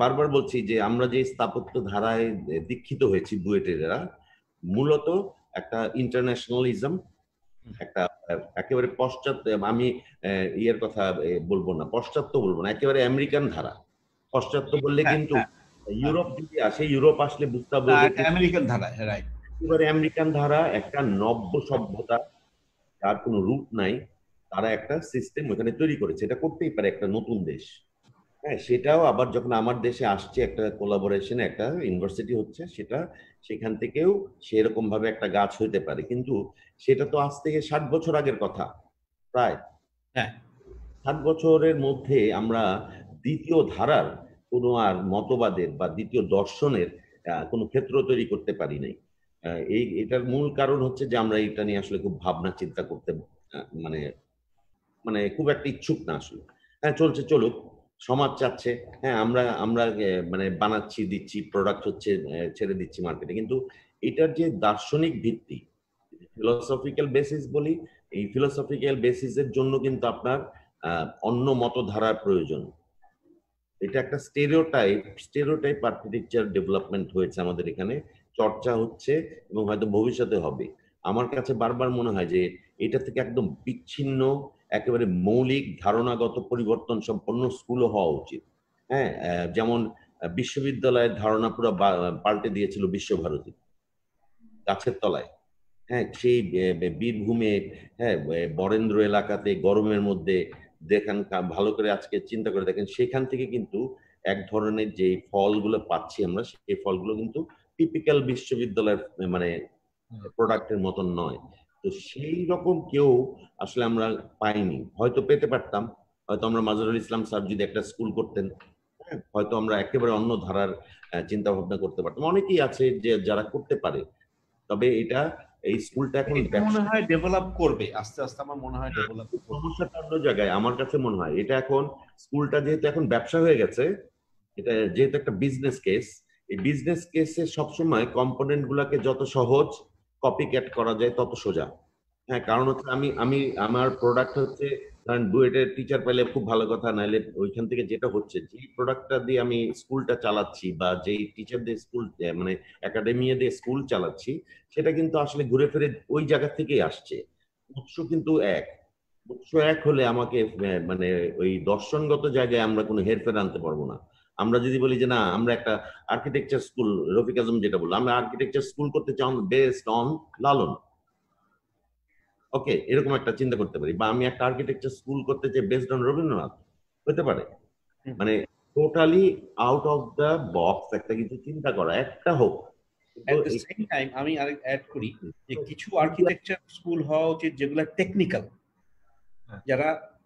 বারবার বলছি যে আমরা যে স্থাপত্য ধারায় দীক্ষিত হয়েছি বুয়েটেরা মূলত একটা ইন্টারন্যাশনালিজম একটা একেবারে পশ্চাৎ আমি ইয়ের কথা বলব না পশ্চাত্য বলব না একেবারে আমেরিকান ধারা। পশ্চাত্য বললে হ্যাঁ, কিন্তু হ্যাঁ। ইউরোপ যদি আসে ইউরোপ আসলে বুঝতে হবে আমেরিকান ধারা রাইট একেবারে আমেরিকান ধারা একটা নব্য সভ্যতা তার কোনো রূপ নাই তারা একটা সিস্টেম ওখানে তৈরি করেছে এটা করতেই পারে একটা নতুন দেশ। হ্যাঁ সেটাও আবার যখন আমার দেশে আসছে একটা কোলাবোরেশন একটা ইউনিভার্সিটি হচ্ছে সেটা সেখান থেকেও সেরকম ভাবে একটা গাছ হইতে পারে। কিন্তু সেটা তো আজ থেকে ষাট বছর আগের কথা প্রায়। হ্যাঁ। ষাট বছরের মধ্যে আমরা দ্বিতীয় ধারার কোনো আর মতবাদের বা দ্বিতীয় দর্শনের কোনো ক্ষেত্র তৈরি করতে পারি নাই। এই এটার মূল কারণ হচ্ছে যে আমরা এটা নিয়ে আসলে খুব ভাবনা চিন্তা করতে মানে মানে খুব একটা ইচ্ছুক না আসলে। হ্যাঁ চলছে চলুক। সমাজ চাচ্ছে হ্যাঁ আমরা আমরা মানে বানাচ্ছি, দিচ্ছি প্রোডাক্ট হচ্ছে ছেড়ে দিচ্ছি মার্কেটে কিন্তু এটার যে দার্শনিক ভিত্তি ফিলোসফিক্যাল বেসিস বলি, এই ফিলোসফিক্যাল বেসিসের জন্য কিন্তু আপনার অন্য মতধারার প্রয়োজন। এটা একটা স্টেরিওটাইপ স্টেরিওটাইপ আর্কিটেকচার ডেভেলপমেন্ট হয়েছে আমাদের এখানে। চর্চা হচ্ছে এবং হয়তো ভবিষ্যতে হবে। আমার কাছে বারবার মনে হয় যে এটা থেকে একদম বিচ্ছিন্ন একেবারে মৌলিক ধারণাগত পরিবর্তন সম্পন্ন স্কুলও হওয়া উচিত। হ্যাঁ যেমন বিশ্ববিদ্যালয়ের ধারণা পুরো পাল্টে দিয়েছিল বিশ্বভারতী, গাছের তলায়। হ্যাঁ সেই বীরভূমে হ্যাঁ বরেন্দ্র এলাকাতে, গরমের মধ্যে দেখেন ভালো করে আজকে চিন্তা করে দেখেন, সেখান থেকে কিন্তু এক ধরনের যে ফলগুলো পাচ্ছি আমরা, সেই ফলগুলো কিন্তু টিপিক্যাল বিশ্ববিদ্যালয়ের মানে প্রোডাক্টের মতন নয়। তো সেই রকম কেউ আসলে আমরা পাইনি। হয়তো পেতে পারতাম হয়তো আমরা মাজহারুল ইসলাম স্যার যদি একটা স্কুল করতেন হ্যাঁ, হয়তো আমরা একেবারে অন্য ধারার চিন্তা ভাবনা করতে পারতাম। অনেকেই আছে যে যারা করতে পারে। তবে এটা এই স্কুলটা এখন মনে হয় ডেভেলপ করবে আস্তে আস্তে আমার মনে হয় ডেভেলপ সমস্যাটা অন্য জায়গায় আমার কাছে মনে হয়। এটা এখন স্কুলটা যেহেতু এখন ব্যবসা হয়ে গেছে এটা যেহেতু একটা বিজনেস কেস এই বিজনেস কেসে সবসময় কম্পোনেন্ট গুলাকে যত সহজ কপি ক্যাট করা যায় তত সোজা। হ্যাঁ কারণ হচ্ছে আমি আমি, আমার প্রোডাক্ট হচ্ছে কারণ ডুয়েটের টিচার পাইলে খুব ভালো কথা, নাইলে ওইখান থেকে যেটা হচ্ছে যে প্রোডাক্টটা দিয়ে আমি স্কুলটা চালাচ্ছি বা যেই টিচার দিয়ে স্কুল মানে একাডেমি দিয়ে স্কুল চালাচ্ছি, সেটা কিন্তু আসলে ঘুরে ফিরে ওই জায়গা থেকেই আসছে। উৎস কিন্তু এক। উৎস এক হলে আমাকে মানে ওই দর্শনগত জায়গায় আমরা কোনো হেরফের আনতে পারব না। আমরা যদি বলি যে না আমরা একটা আর্কিটেকচার স্কুল রফিক আজম যেটা বলল আমরা আর্কিটেকচার স্কুল করতে চাই বেসড অন লালন। ওকে এরকম একটা চিন্তা করতে পারি। বা আমি একটা আর্কিটেকচার স্কুল করতে চাই বেসড অন রবীন্দ্রনাথ। হতে পারে। মানে totally out of the box একটা কিছু চিন্তা করা একটা হোক। আমি আরেক অ্যাড করি যে কিছু আর্কিটেকচার স্কুল হওয়া উচিত যেগুলো টেকনিক্যাল। যারা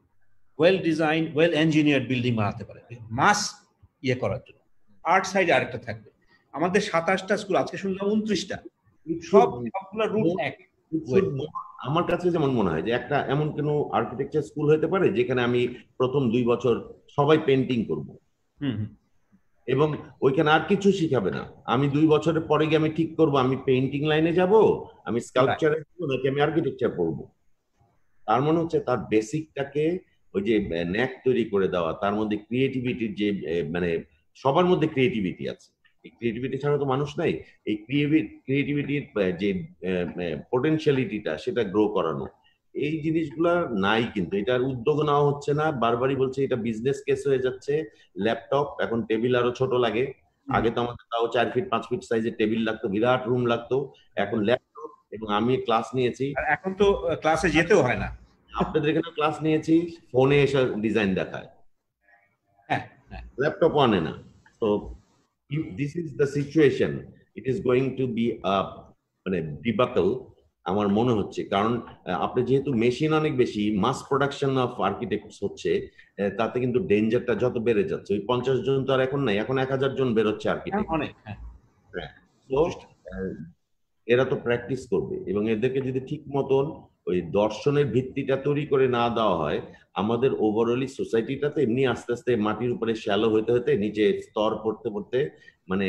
well design well engineer building বানাতে পারে। মাস ইয়ে করার জন্য। আর্ট সাইড আরেকটা থাকবে। আমাদের সাতাশটা স্কুল আজকে শুনলাম উনত্রিশটা। সব সবগুলো রুট এক। আমার কাছে যেমন মনে হয় যে একটা এমন কোনো আর্কিটেকচার স্কুল হতে পারে যেখানে আমি প্রথম দুই বছর সবাই পেন্টিং করব। এবং ওইখানে আর কিছু শিখাবে না। আমি দুই বছরের পরে গিয়ে আমি ঠিক করব আমি পেন্টিং লাইনে যাব আমি স্কাল্পচারে যাব নাকি আমি আর্কিটেকচার পড়ব তার মনে হচ্ছে তার বেসিকটাকে ওই যে ন্যাক তৈরি করে দেওয়া তার মধ্যে ক্রিয়েটিভিটির যে মানে সবার মধ্যে ক্রিয়েটিভিটি আছে। এই ক্রিয়েটিভিটি ছাড়া তো মানুষ নাই। এই ক্রিয়েটিভিটির যে পোটেনশিয়ালিটিটা সেটা গ্রো করানো। এই জিনিসগুলা নাই কিন্তু। এটার উদ্যোগ নেওয়া হচ্ছে না। বারবারই বলছে এটা বিজনেস কেস হয়ে যাচ্ছে। ল্যাপটপ এখন টেবিল আরও ছোট লাগে। আগে তো আমাদের তাও চার ফিট পাঁচ ফিট সাইজের টেবিল লাগতো বিরাট রুম লাগতো। এখন ল্যাপটপ এবং আমি ক্লাস নিয়েছি। এখন তো ক্লাসে যেতেও হয় না। আপনাদের এখানে ক্লাস নিয়েছি ফোনে এসে ডিজাইন দেখায়। ল্যাপটপ আনে না। তো this is the situation it is going to be মানে ডিবাকল আমার মনে হচ্ছে। কারণ আপনি যেহেতু মেশিন অনেক বেশি মাস প্রোডাকশন অফ আর্কিটেক্ট হচ্ছে তাতে কিন্তু ডেঞ্জারটা যত বেড়ে যাচ্ছে ওই পঞ্চাশ জন তো আর এখন নাই এখন এক হাজার জন বেরোচ্ছে আর্কিটেক্ট অনেক হ্যাঁ। এরা তো প্র্যাকটিস করবে। এবং এদেরকে যদি ঠিক মতন ওই দর্শনের ভিত্তিটা তৈরি করে না দেওয়া হয়, আমাদের ওভারঅলি সোসাইটিটাতে এমনি আস্তে আস্তে মাটির উপরে শ্যালো হতে হতে নিচে স্তর পড়তে পড়তে মানে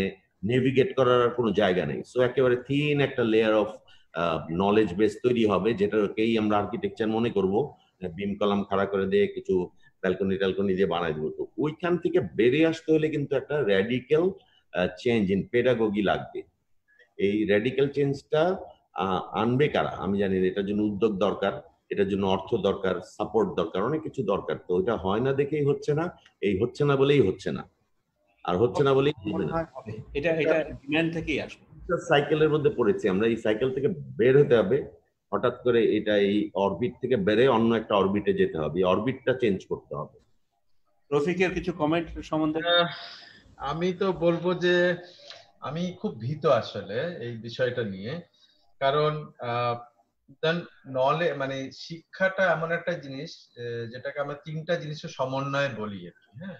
নেভিগেট করার আর কোনো জায়গা নেই। সো একেবারে থিন একটা লেয়ার অফ নলেজ বেস তৈরি হবে, যেটাকেই আমরা আর্কিটেকচার মনে করব বিম কলাম খাড়া করে দিয়ে কিছু ব্যালকনি ট্যালকনি দিয়ে বানাই দেবো। তো ওইখান থেকে বেরিয়ে আসতে হলে কিন্তু একটা র্যাডিক্যাল চেঞ্জ ইন পেডাগোগি লাগবে। এই র্যাডিক্যাল চেঞ্জটা আনবে কারা? আমি জানি এটার জন্য উদ্যোগ দরকার এটার জন্য অর্থ দরকার সাপোর্ট দরকার অনেক কিছু দরকার। তো ওইটা হয় না দেখেই হচ্ছে না এই হচ্ছে না বলেই হচ্ছে না। আর হচ্ছে না বলেই এটা এটা ডিমান্ড থেকেই আসবে। সাইকেলের মধ্যে পড়েছি আমরা এই সাইকেল থেকে বের হতে হবে। হঠাৎ করে এটা এই অরবিট থেকে বেরে অন্য একটা অরবিটে যেতে হবে। অরবিটটা চেঞ্জ করতে হবে। রফিকের কিছু কমেন্ট সম্বন্ধে? আমি তো বলব যে আমি খুব ভীত আসলে এই বিষয়টা নিয়ে। কারণ নলে মানে শিক্ষাটা এমন একটা জিনিস যেটাকে আমরা তিনটা জিনিসের সমন্বয়ে বলি আর কি হ্যাঁ?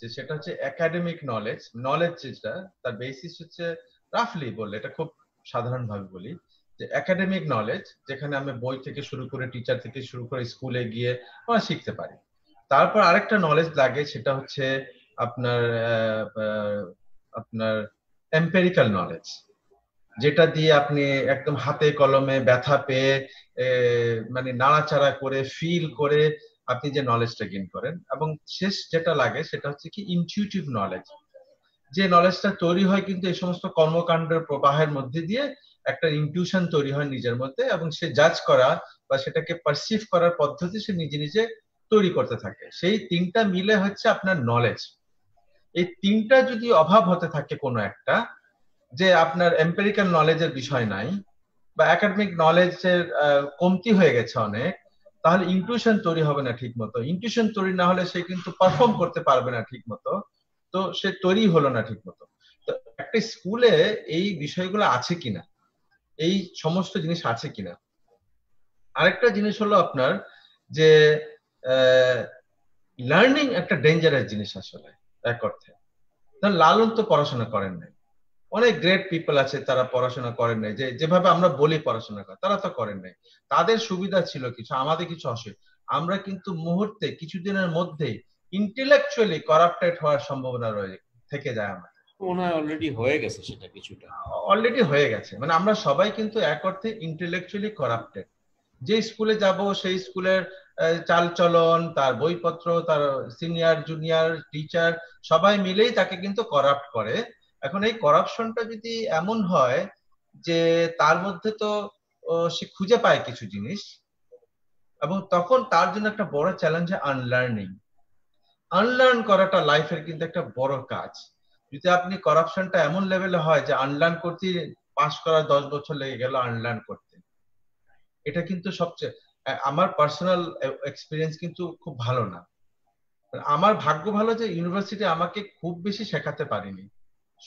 যে সেটা হচ্ছে একাডেমিক নলেজ নলেজ যেটা, তার বেসিস হচ্ছে রাফলি বললে, এটা খুব সাধারণভাবে বলি, যে একাডেমিক নলেজ যেখানে আমি বই থেকে শুরু করে টিচার থেকে শুরু করে স্কুলে গিয়ে আমরা শিখতে পারি। তারপর আরেকটা নলেজ লাগে, সেটা হচ্ছে আপনার আপনার এম্পেরিক্যাল নলেজ যেটা দিয়ে আপনি একদম হাতে কলমে ব্যথা পেয়ে মানে নাড়াচাড়া করে ফিল করে আপনি যে নলেজটা গেইন করেন। এবং শেষ যেটা লাগে সেটা হচ্ছে কি ইনটিউটিভ নলেজ যে নলেজটা তৈরি হয় কিন্তু এই সমস্ত কর্মকাণ্ডের প্রবাহের মধ্যে দিয়ে একটা ইনটিউশন তৈরি হয় নিজের মধ্যে এবং সে জাজ করা বা সেটাকে পারসিভ করার পদ্ধতি সে নিজে নিজে তৈরি করতে থাকে। সেই তিনটা মিলে হচ্ছে আপনার নলেজ এই তিনটা যদি অভাব হতে থাকে কোনো একটা যে আপনার এম্পেরিক্যাল নলেজের বিষয় নাই বা একাডেমিক নলেজের কমতি হয়ে গেছে অনেক, তাহলে ইনটিউশন তৈরি হবে না ঠিক মতো ইনটিউশন তৈরি না হলে সে কিন্তু পারফর্ম করতে পারবে না ঠিক মতো তো সে তৈরি হলো না ঠিক মতো তো একটা স্কুলে এই বিষয়গুলো আছে কিনা? এই সমস্ত জিনিস আছে কিনা? আরেকটা জিনিস হলো আপনার যে লার্নিং একটা ডেঞ্জারাস জিনিস আসলে, এক অর্থে। লালন তো পড়াশোনা করেন নাই। অনেক গ্রেট পিপল আছে তারা পড়াশোনা করেন নাই। যে যেভাবে আমরা বলি পড়াশোনা করে তারা তো করেন নাই। তাদের সুবিধা ছিল কিছু আমাদের কিছু অসুবিধা। আমরা কিন্তু মুহূর্তে কিছুদিনের মধ্যে ইন্টেলেকচুয়ালি করাপ্টেড হওয়ার সম্ভাবনা রয়ে থেকে যায় আমার মনে হয় অলরেডি হয়ে গেছে সেটা কিছুটা। অলরেডি হয়ে গেছে। মানে আমরা সবাই কিন্তু এক অর্থে ইন্টেলেকচুয়ালি করাপ্টেড যে স্কুলে যাব সেই স্কুলের চাল চলন তার বইপত্র তার সিনিয়র জুনিয়র টিচার সবাই মিলেই তাকে কিন্তু করাপ্ট করে। এখন এই করাপশনটা যদি এমন হয় যে তার মধ্যে তো সে খুঁজে পায় কিছু জিনিস এবং তখন তার জন্য একটা বড় চ্যালেঞ্জ আনলার্নিং আনলার্ন করাটা লাইফের কিন্তু একটা বড় কাজ। যদি আপনি করাপশনটা এমন লেভেলে হয় যে আনলার্ন করতে পাশ করার দশ বছর লেগে গেল আনলার্ন করতে, এটা কিন্তু সবচেয়ে আমার পার্সোনাল এক্সপিরিয়েন্স কিন্তু খুব ভালো না। আমার ভাগ্য ভালো যে ইউনিভার্সিটি আমাকে খুব বেশি শেখাতে পারিনি।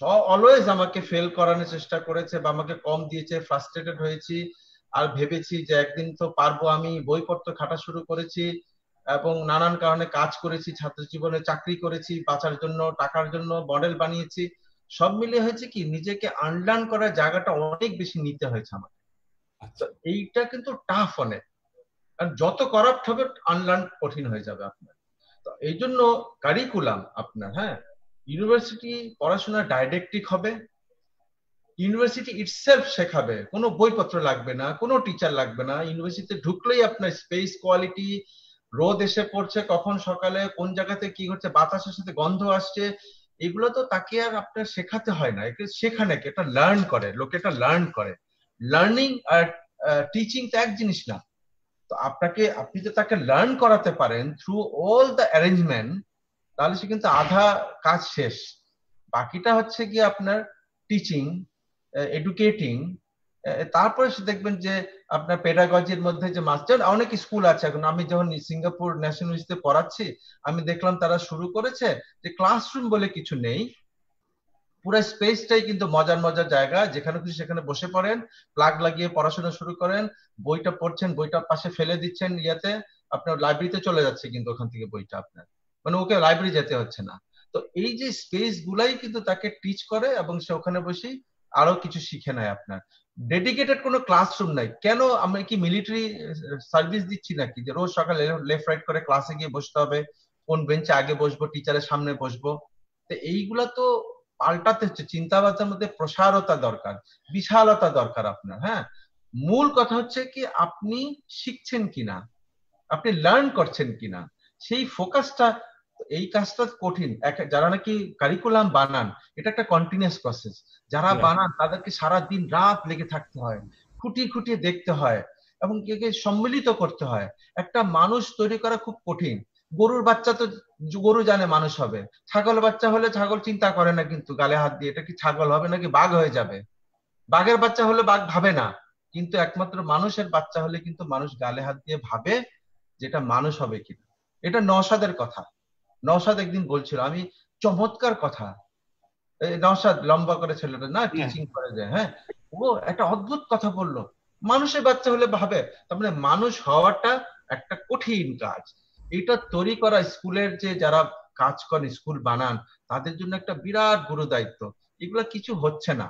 অলওয়েজ আমাকে ফেল করানোর চেষ্টা করেছে বা আমাকে কম দিয়েছে ফ্রাস্ট্রেটেড হয়েছি আর ভেবেছি যে একদিন তো পারব আমি বইপত্র খাটা শুরু করেছি এবং নানান কারণে কাজ করেছি ছাত্র জীবনে চাকরি করেছি বাঁচার জন্য টাকার জন্য মডেল বানিয়েছি। সব মিলিয়ে হয়েছে কি নিজেকে আনলার্ন করার জায়গাটা অনেক বেশি নিতে হয়েছে আমাকে। আচ্ছা। এইটা কিন্তু টাফ অনেক কারণ যত করাপ্ট হবে আনলার্ন কঠিন হয়ে যাবে আপনার। তো এই জন্য কারিকুলাম আপনার হ্যাঁ? ইউনিভার্সিটি পড়াশোনা ডাইরেক্টিক হবে ইউনিভার্সিটি ইটসেলফ শেখাবে, কোনো বইপত্র লাগবে না, কোনো টিচার লাগবে না ইউনিভার্সিটিতে ঢুকলেই আপনার স্পেস কোয়ালিটি রোদ এসে পড়ছে কখন সকালে, কোন জায়গাতে কি হচ্ছে, বাতাসের সাথে গন্ধ আসছে, এগুলো তো তাকে আর আপনার শেখাতে হয় না শেখা নাকি এটা লার্ন করে, লোকে এটা লার্ন করে। লার্নিং আর টিচিং তো এক জিনিস না। তো আপনাকে, আপনি যে তাকে লার্ন করাতে পারেন থ্রু অল দ্য অ্যারেঞ্জমেন্ট তাহলে সে কিন্তু আধা কাজ শেষ। বাকিটা হচ্ছে কি আপনার টিচিং এডুকেটিং তারপরে সে দেখবেন যে আপনার পেডাগজির মধ্যে যে মাস্টার অনেক স্কুল আছে এখন। আমি যখন সিঙ্গাপুর ন্যাশনাল ইউনিভার্সিটিতে পড়াচ্ছি, আমি দেখলাম তারা শুরু করেছে যে ক্লাসরুম বলে কিছু নেই। পুরো স্পেসটাই কিন্তু মজার মজার জায়গা। যেখানে খুশি সেখানে বসে পড়েন প্লাগ লাগিয়ে পড়াশোনা শুরু করেন, বইটা পড়ছেন, বইটা পাশে ফেলে দিচ্ছেন ইয়াতে। আপনার লাইব্রেরিতে চলে যাচ্ছে কিন্তু ওখান থেকে বইটা আপনার। মানে ওকে লাইব্রেরি যেতে হচ্ছে না। তো এই যে স্পেস গুলাই কিন্তু তাকে টিচ করে এবং সে ওখানে বসেই আরও কিছু শিখে নেয় আপনার। ডেডিকেটেড কোনো ক্লাসরুম নাই। কেন আমি কি মিলিটারি সার্ভিস দিচ্ছি নাকি? যে রোজ সকালে লেফট রাইট করে ক্লাসে গিয়ে বসতে হবে, কোন বেঞ্চে আগে বসবো টিচারের সামনে বসবো। তো এইগুলা তো পাল্টাতে হচ্ছে। চিন্তা ভাবনার মধ্যে প্রসারতা দরকার, বিশালতা দরকার আপনার হ্যাঁ? মূল কথা হচ্ছে কি, আপনি শিখছেন কিনা, আপনি লার্ন করছেন কিনা, সেই ফোকাসটা এই কাজটা কঠিন। যারা নাকি কারিকুলাম বানান এটা একটা কন্টিনিউয়াস প্রসেস যারা বানান তাদেরকে সারা দিন রাত লেগে থাকতে হয় খুঁটিয়ে খুঁটিয়ে দেখতে হয় এবং কে সম্মিলিত করতে হয়। একটা মানুষ তৈরি করা খুব কঠিন। গরুর বাচ্চা তো গরু জানে মানুষ হবে। ছাগল বাচ্চা হলে ছাগল চিন্তা করে না কিন্তু গালে হাত দিয়ে এটা কি ছাগল হবে নাকি বাঘ হয়ে যাবে? বাঘের বাচ্চা হলে বাঘ ভাবে না। কিন্তু একমাত্র মানুষের বাচ্চা হলে কিন্তু মানুষ গালে হাত দিয়ে ভাবে যেটা মানুষ হবে কিনা। এটা নসাদের কথা। নসাদ একদিন বলছিল আমি চমৎকার কথা। নসাদ লম্বা করে ছেলেটা না টিচিং করে যায় হ্যাঁ। ও একটা অদ্ভুত কথা বলল। মানুষের বাচ্চা হলে ভাবে তার মানে মানুষ হওয়াটা একটা কঠিন কাজ। এটা তৈরি করা স্কুলের যে যারা কাজ করেন স্কুল বানান তাদের জন্য একটা বিরাট গুরু দায়িত্ব এগুলো কিছু হচ্ছে না।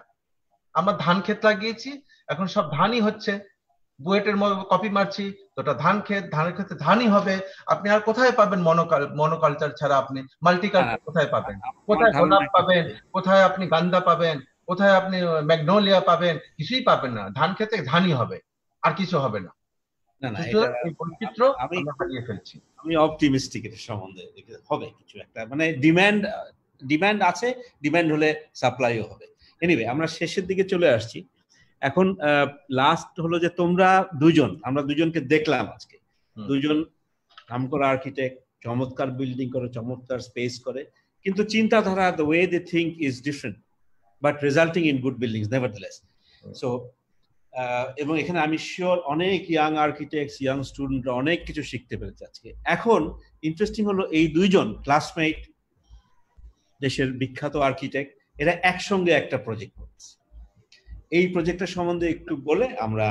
আমরা ধান ক্ষেত লাগিয়েছি এখন সব ধানই হচ্ছে। বুয়েটের কপি মারছি তো ওটা ধান ক্ষেত ধানের ক্ষেত্রে ধানই হবে। আপনি আর কোথায় পাবেন মনোকাল মনোকালচার ছাড়া আপনি? মাল্টিকালচার কোথায় পাবেন? কোথায় গোলাপ পাবেন? কোথায় আপনি গান্দা পাবেন? কোথায় আপনি ম্যাগনোলিয়া পাবেন? কিছুই পাবেন না। ধান খেতে ধানই হবে আর কিছু হবে না। আমি ফেলছি। আমি অপটিমিস্টিক এটা সম্বন্ধে হবে কিছু একটা। মানে ডিমান্ড ডিমান্ড আছে ডিমান্ড হলে সাপ্লাইও হবে। এনিওয়ে আমরা শেষের দিকে চলে আসছি। এখন লাস্ট হলো যে তোমরা দুজন আমরা দুজনকে দেখলাম আজকে। দুজন নাম করা আর্কিটেক্ট চমৎকার বিল্ডিং করে চমৎকার স্পেস করে। কিন্তু চিন্তাধারা the way they think is different but resulting in good building nevertheless so এবং এখানে আমি শিওর অনেক ইয়াং আর্কিটেক্ট ইয়াং স্টুডেন্টরা অনেক কিছু শিখতে পেরেছে আজকে। এখন ইন্টারেস্টিং হলো এই দুইজন ক্লাসমেট দেশের বিখ্যাত আর্কিটেক্ট এরা একসঙ্গে একটা প্রজেক্ট করছে। এই প্রজেক্টটা সম্বন্ধে একটু বলে আমরা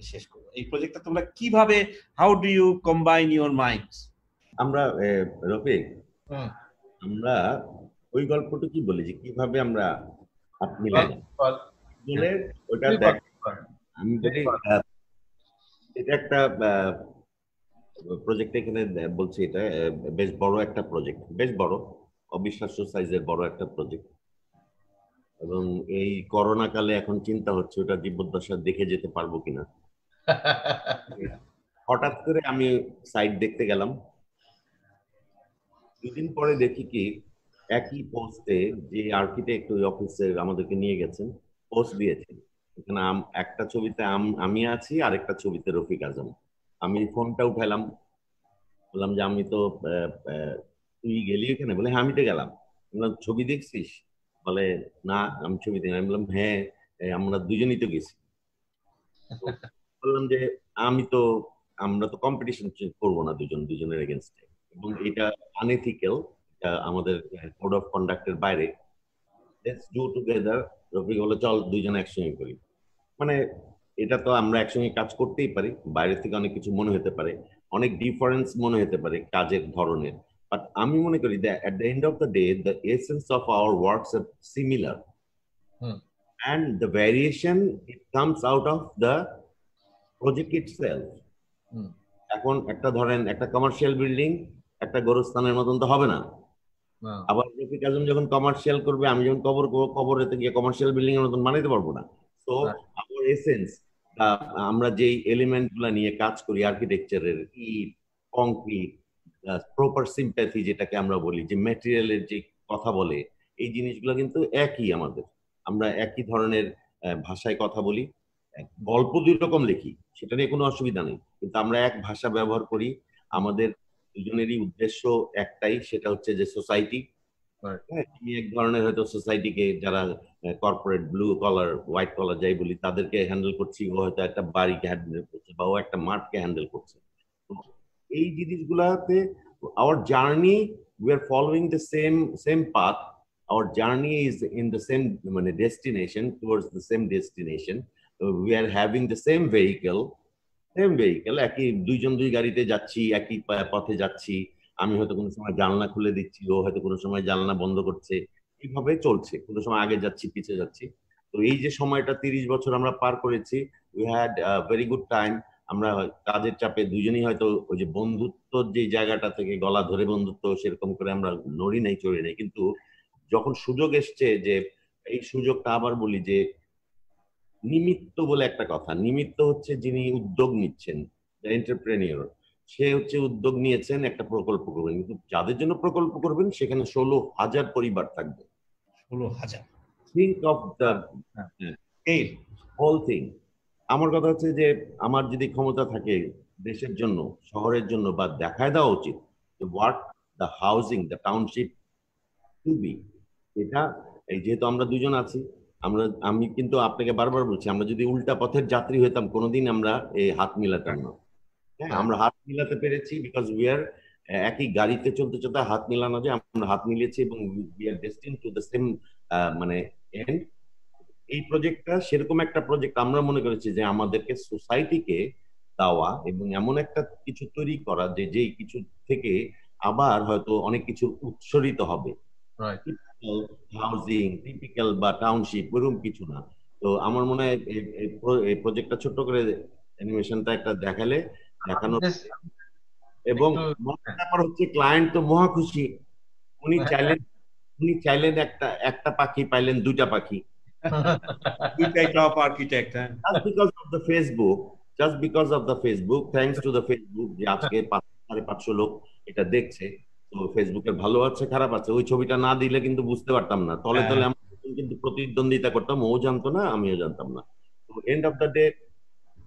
শেষ করব। এই প্রজেক্টটা তোমরা কীভাবে how do you combine your minds আমরা রফিক আমরা ওই গল্পটা কি বলি যে কীভাবে আমরা হাত বলে ওটা দেখ। আমি বলি এটা একটা প্রজেক্ট এখানে বলছি এটা বেশ বড় একটা প্রজেক্ট বেশ বড় অবিশ্বাস্য সাইজের বড় একটা প্রজেক্ট এবং এই করোনা কালে এখন চিন্তা হচ্ছে ওটা জীবদ্দশা দেখে যেতে পারব কিনা। হঠাৎ করে আমি সাইট দেখতে গেলাম। দুদিন পরে দেখি কি একই পোস্টে যে আর্কিটেক্ট ওই অফিসে আমাদেরকে নিয়ে গেছেন পোস্ট দিয়েছেন এখানে একটা ছবিতে আমি আছি আর একটা ছবিতে রফিক আজম। আমি ফোনটা উঠাইলাম, বললাম যে আমি তো তুই গেলি এখানে? বলে হ্যাঁ আমি তো গেলাম। ছবি দেখছিস? বলে, না, আমি ছবি দেখি আমি বললাম হ্যাঁ আমরা দুজনেই তো গেছি। বললাম যে, আমি তো, আমরা তো কম্পিটিশন করব না দুজন, দুজনের এগেনস্টে এবং এটা আনএথিক্যাল আমাদের কোড অফ কন্ডাক্টের বাইরে। লেটস ডু টুগেদার রফিক বলে, চল দুইজন একসঙ্গে করি। মানে এটা তো আমরা একসঙ্গে কাজ করতেই পারি। বাইরে থেকে অনেক কিছু মনে হতে পারে। অনেক ডিফারেন্স মনে হতে পারে কাজের ধরনের। বাট আমি মনে করি the at the end of the day the essence of our works are similar and the variation it comes out of the project itself এখন একটা ধরেন একটা কমার্শিয়াল বিল্ডিং একটা গোরস্থানের মতন তো হবে না। আবার রফিক আজম যখন কমার্শিয়াল করবে আমি যখন কবর করব কবরেতে গিয়ে কমার্শিয়াল বিল্ডিং এর মতন বানাইতে পারব না। তো আবার এসেন্স আমরা যেই এলিমেন্টগুলা নিয়ে কাজ করি আর্কিটেকচারের ইট কংক্রিট প্রপার সিম্প্যাথি যেটাকে আমরা বলি যে ম্যাটেরিয়ালের যে কথা বলে এই জিনিসগুলো কিন্তু একই আমাদের। আমরা একই ধরনের ভাষায় কথা বলি গল্প দুই রকম লিখি সেটা নিয়ে কোনো অসুবিধা নেই। কিন্তু আমরা এক ভাষা ব্যবহার করি আমাদের দুজনেরই উদ্দেশ্য একটাই সেটা হচ্ছে যে সোসাইটি হ্যাঁ তিনি এক ধরনের হয়তো সোসাইটিকে যারা corporate blue collar white collar যাই বলি তাদেরকে হ্যান্ডেল করছি। ও হয়তো একটা বাড়িকে হ্যান্ডেল করছে বা ও একটা মাঠকে হ্যান্ডেল করছে। এই জিনিসগুলাতে our journey we are following the same same path our journey is in the same মানে destination towards the same destination we are having the same vehicle same vehicle একই, দুইজন দুই গাড়িতে যাচ্ছি, একই পথে যাচ্ছি। আমি হয়তো কোনো সময় জানলা খুলে দিচ্ছি, ও হয়তো কোনো সময় জানলা বন্ধ করছে। এইভাবে চলছে। কোনো সময় আগে যাচ্ছি পিছিয়ে যাচ্ছি। তো এই যে সময়টা তিরিশ বছর আমরা পার করেছি we had very good time আমরা কাজের চাপে দুজনেই হয়তো ওই যে বন্ধুত্ব যে জায়গাটা থেকে গলা ধরে বন্ধুত্ব সেরকম করে আমরা নড়ি নাই চড়ি নাই। কিন্তু যখন সুযোগ এসছে যে এই সুযোগটা আবার বলি যে নিমিত্ত বলে একটা কথা নিমিত্ত হচ্ছে যিনি উদ্যোগ নিচ্ছেন এন্টারপ্রেনিয়র সে হচ্ছে উদ্যোগ নিয়েছেন একটা প্রকল্প করবেন। কিন্তু যাদের জন্য প্রকল্প করবেন সেখানে ষোলো হাজার পরিবার থাকবে। ষোলো হাজার। Think of the whole thing আমার কথা হচ্ছে যে, আমার যদি ক্ষমতা থাকে দেশের জন্য, শহরের জন্য বা দেখায় দেওয়া উচিত what the housing the township to be এটা এই যেহেতু আমরা দুজন আছি, আমরা, আমি কিন্তু আপনাকে বারবার বলছি, আমরা যদি উল্টা পথের যাত্রী হইতাম, কোনোদিন আমরা এই হাত মিলাতাম না। হ্যাঁ আমরা হাত মিলাতে পেরেছি বিকজ উই আর একই গাড়িতে চলতে চলতে হাত মিলানো যে আমরা হাত মিলিয়েছি এবং we are destine to the same মানে এন্ড এই প্রজেক্টটা সেরকম একটা প্রজেক্ট আমরা মনে করেছি যে আমাদেরকে সোসাইটিকে দেওয়া এবং এমন একটা কিছু তৈরি করা যে যেই কিছু থেকে আবার হয়তো অনেক কিছু উৎসরিত হবে। হাউজিং টিপিক্যাল বা টাউনশিপ ওরকম কিছু না। তো আমার মনে হয় এই প্রজেক্টটা ছোট্ট করে অ্যানিমেশনটা একটা দেখালে দেখানো এবং ব্যাপার হচ্ছে ক্লায়েন্ট তো মহা খুশি। উনি চাইলেন উনি চাইলেন একটা একটা পাখি পাইলেন দুইটা পাখি। দুইটাই টপ আর্কিটেক্ট হ্যাঁ just because of the Facebook just because of the Facebook thanks to the Facebook যে আজকে সাড়ে পাঁচশো লোক এটা দেখছে তো ফেসবুকের ভালো আছে খারাপ আছে ওই ছবিটা না দিলে কিন্তু বুঝতে পারতাম না। তলে তলে আমরা কিন্তু প্রতিদ্বন্দ্বিতা করতাম ও জানতো না আমিও জানতাম না। তো এন্ড অফ দ্য ডে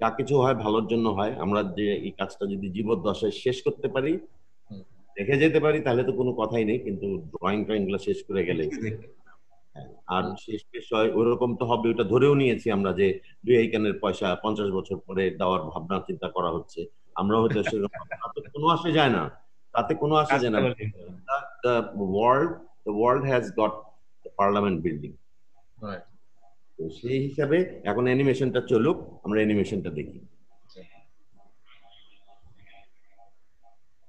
যা কিছু হয় ভালোর জন্য হয়। আমরা যে এই কাজটা যদি জীবদ্দশায় শেষ করতে পারি দেখে যেতে পারি তাহলে তো কোনো কথাই নেই কিন্তু ড্রয়িং ট্রয়িংগুলো শেষ করে গেলে আর শেষ বিষয় ওরকম তো হবে ওটা ধরেও নিয়েছি আমরা যে দুই এইখানের পয়সা পঞ্চাশ বছর পরে দেওয়ার ভাবনা চিন্তা করা হচ্ছে। আমরা হয়তো সেরকম কোনো আসে যায় না। তাতে কোনো আসে যায় না। The world the world has got parliament building তো সেই হিসাবে এখন অ্যানিমেশনটা চলুক আমরা অ্যানিমেশনটা দেখি।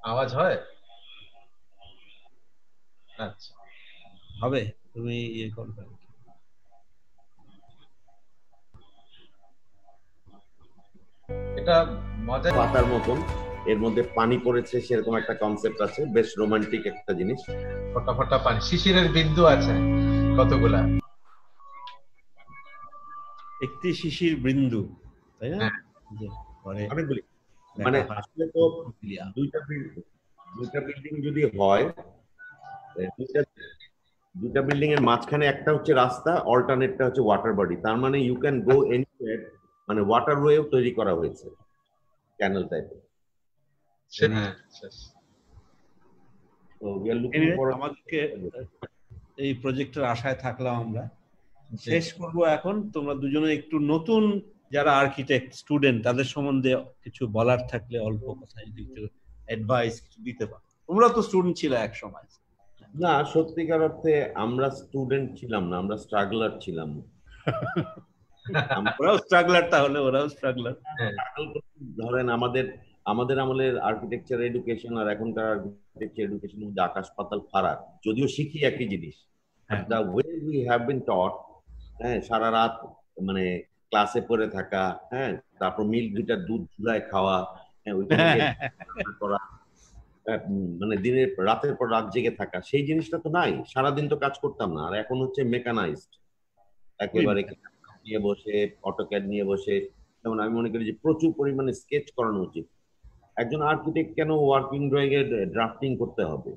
আওয়াজ হয়? আচ্ছা। হবে। তুমি ইয়ে করবে এটা মজা পাতার মতন এর মধ্যে পানি পড়েছে সেরকম একটা কনসেপ্ট আছে বেশ রোমান্টিক একটা জিনিস। ফটা ফটা পানি শিশিরের বিন্দু আছে কতগুলা? একটি শিশির বিন্দু তাই না? অনেকগুলি মানে আসলে তো দুইটা দুইটা বিল্ডিং যদি হয় দুইটা দুটা বিল্ডিং এর মাঝখানে একটা হচ্ছে রাস্তা অল্টারনেটটা হচ্ছে ওয়াটার বডি তার মানে ইউ ক্যান গো এনিওয়ের মানে ওয়াটার ওয়েও তৈরি করা হয়েছে ক্যানেল টাইপের আমাদেরকে এই প্রজেক্টের আশায় থাকলাম আমরা। শেষ করব এখন। তোমরা দুজনে একটু নতুন যারা আর্কিটেক্ট স্টুডেন্ট তাদের সম্বন্ধে কিছু বলার থাকলে অল্প কথা যদি একটু অ্যাডভাইস কিছু দিতে পারো। তোমরা তো স্টুডেন্ট ছিলে এক সময়। না সত্যিকার অর্থে আমরা স্টুডেন্ট ছিলাম না আমরা স্ট্রাগলার ছিলাম। <laughs> ওরাও স্ট্রাগলার তাহলে ওরাও স্ট্রাগলার ধরেন আমাদের আমাদের আমলের আর্কিটেকচার এডুকেশন আর এখনকার আর্কিটেকচার এডুকেশন মধ্যে আকাশ পাতাল ফারাক। যদিও শিখি একই জিনিস। The way we have been taught হ্যাঁ সারা রাত মানে ক্লাসে পড়ে থাকা হ্যাঁ তারপর মিল্ক দুইটা দুধ ঝুলায় খাওয়া হ্যাঁ করা মানে দিনের রাতের পর রাত জেগে থাকা সেই জিনিসটা তো নাই। সারাদিন তো কাজ করতাম না। আর এখন হচ্ছে মেকানাইজড একেবারে নিয়ে বসে অটোক্যাড নিয়ে বসে। যেমন আমি মনে করি যে প্রচুর পরিমাণে স্কেচ করানো উচিত। একজন আর্কিটেক্ট কেন ওয়ার্কিং ড্রয়িং এর ড্রাফটিং করতে হবে?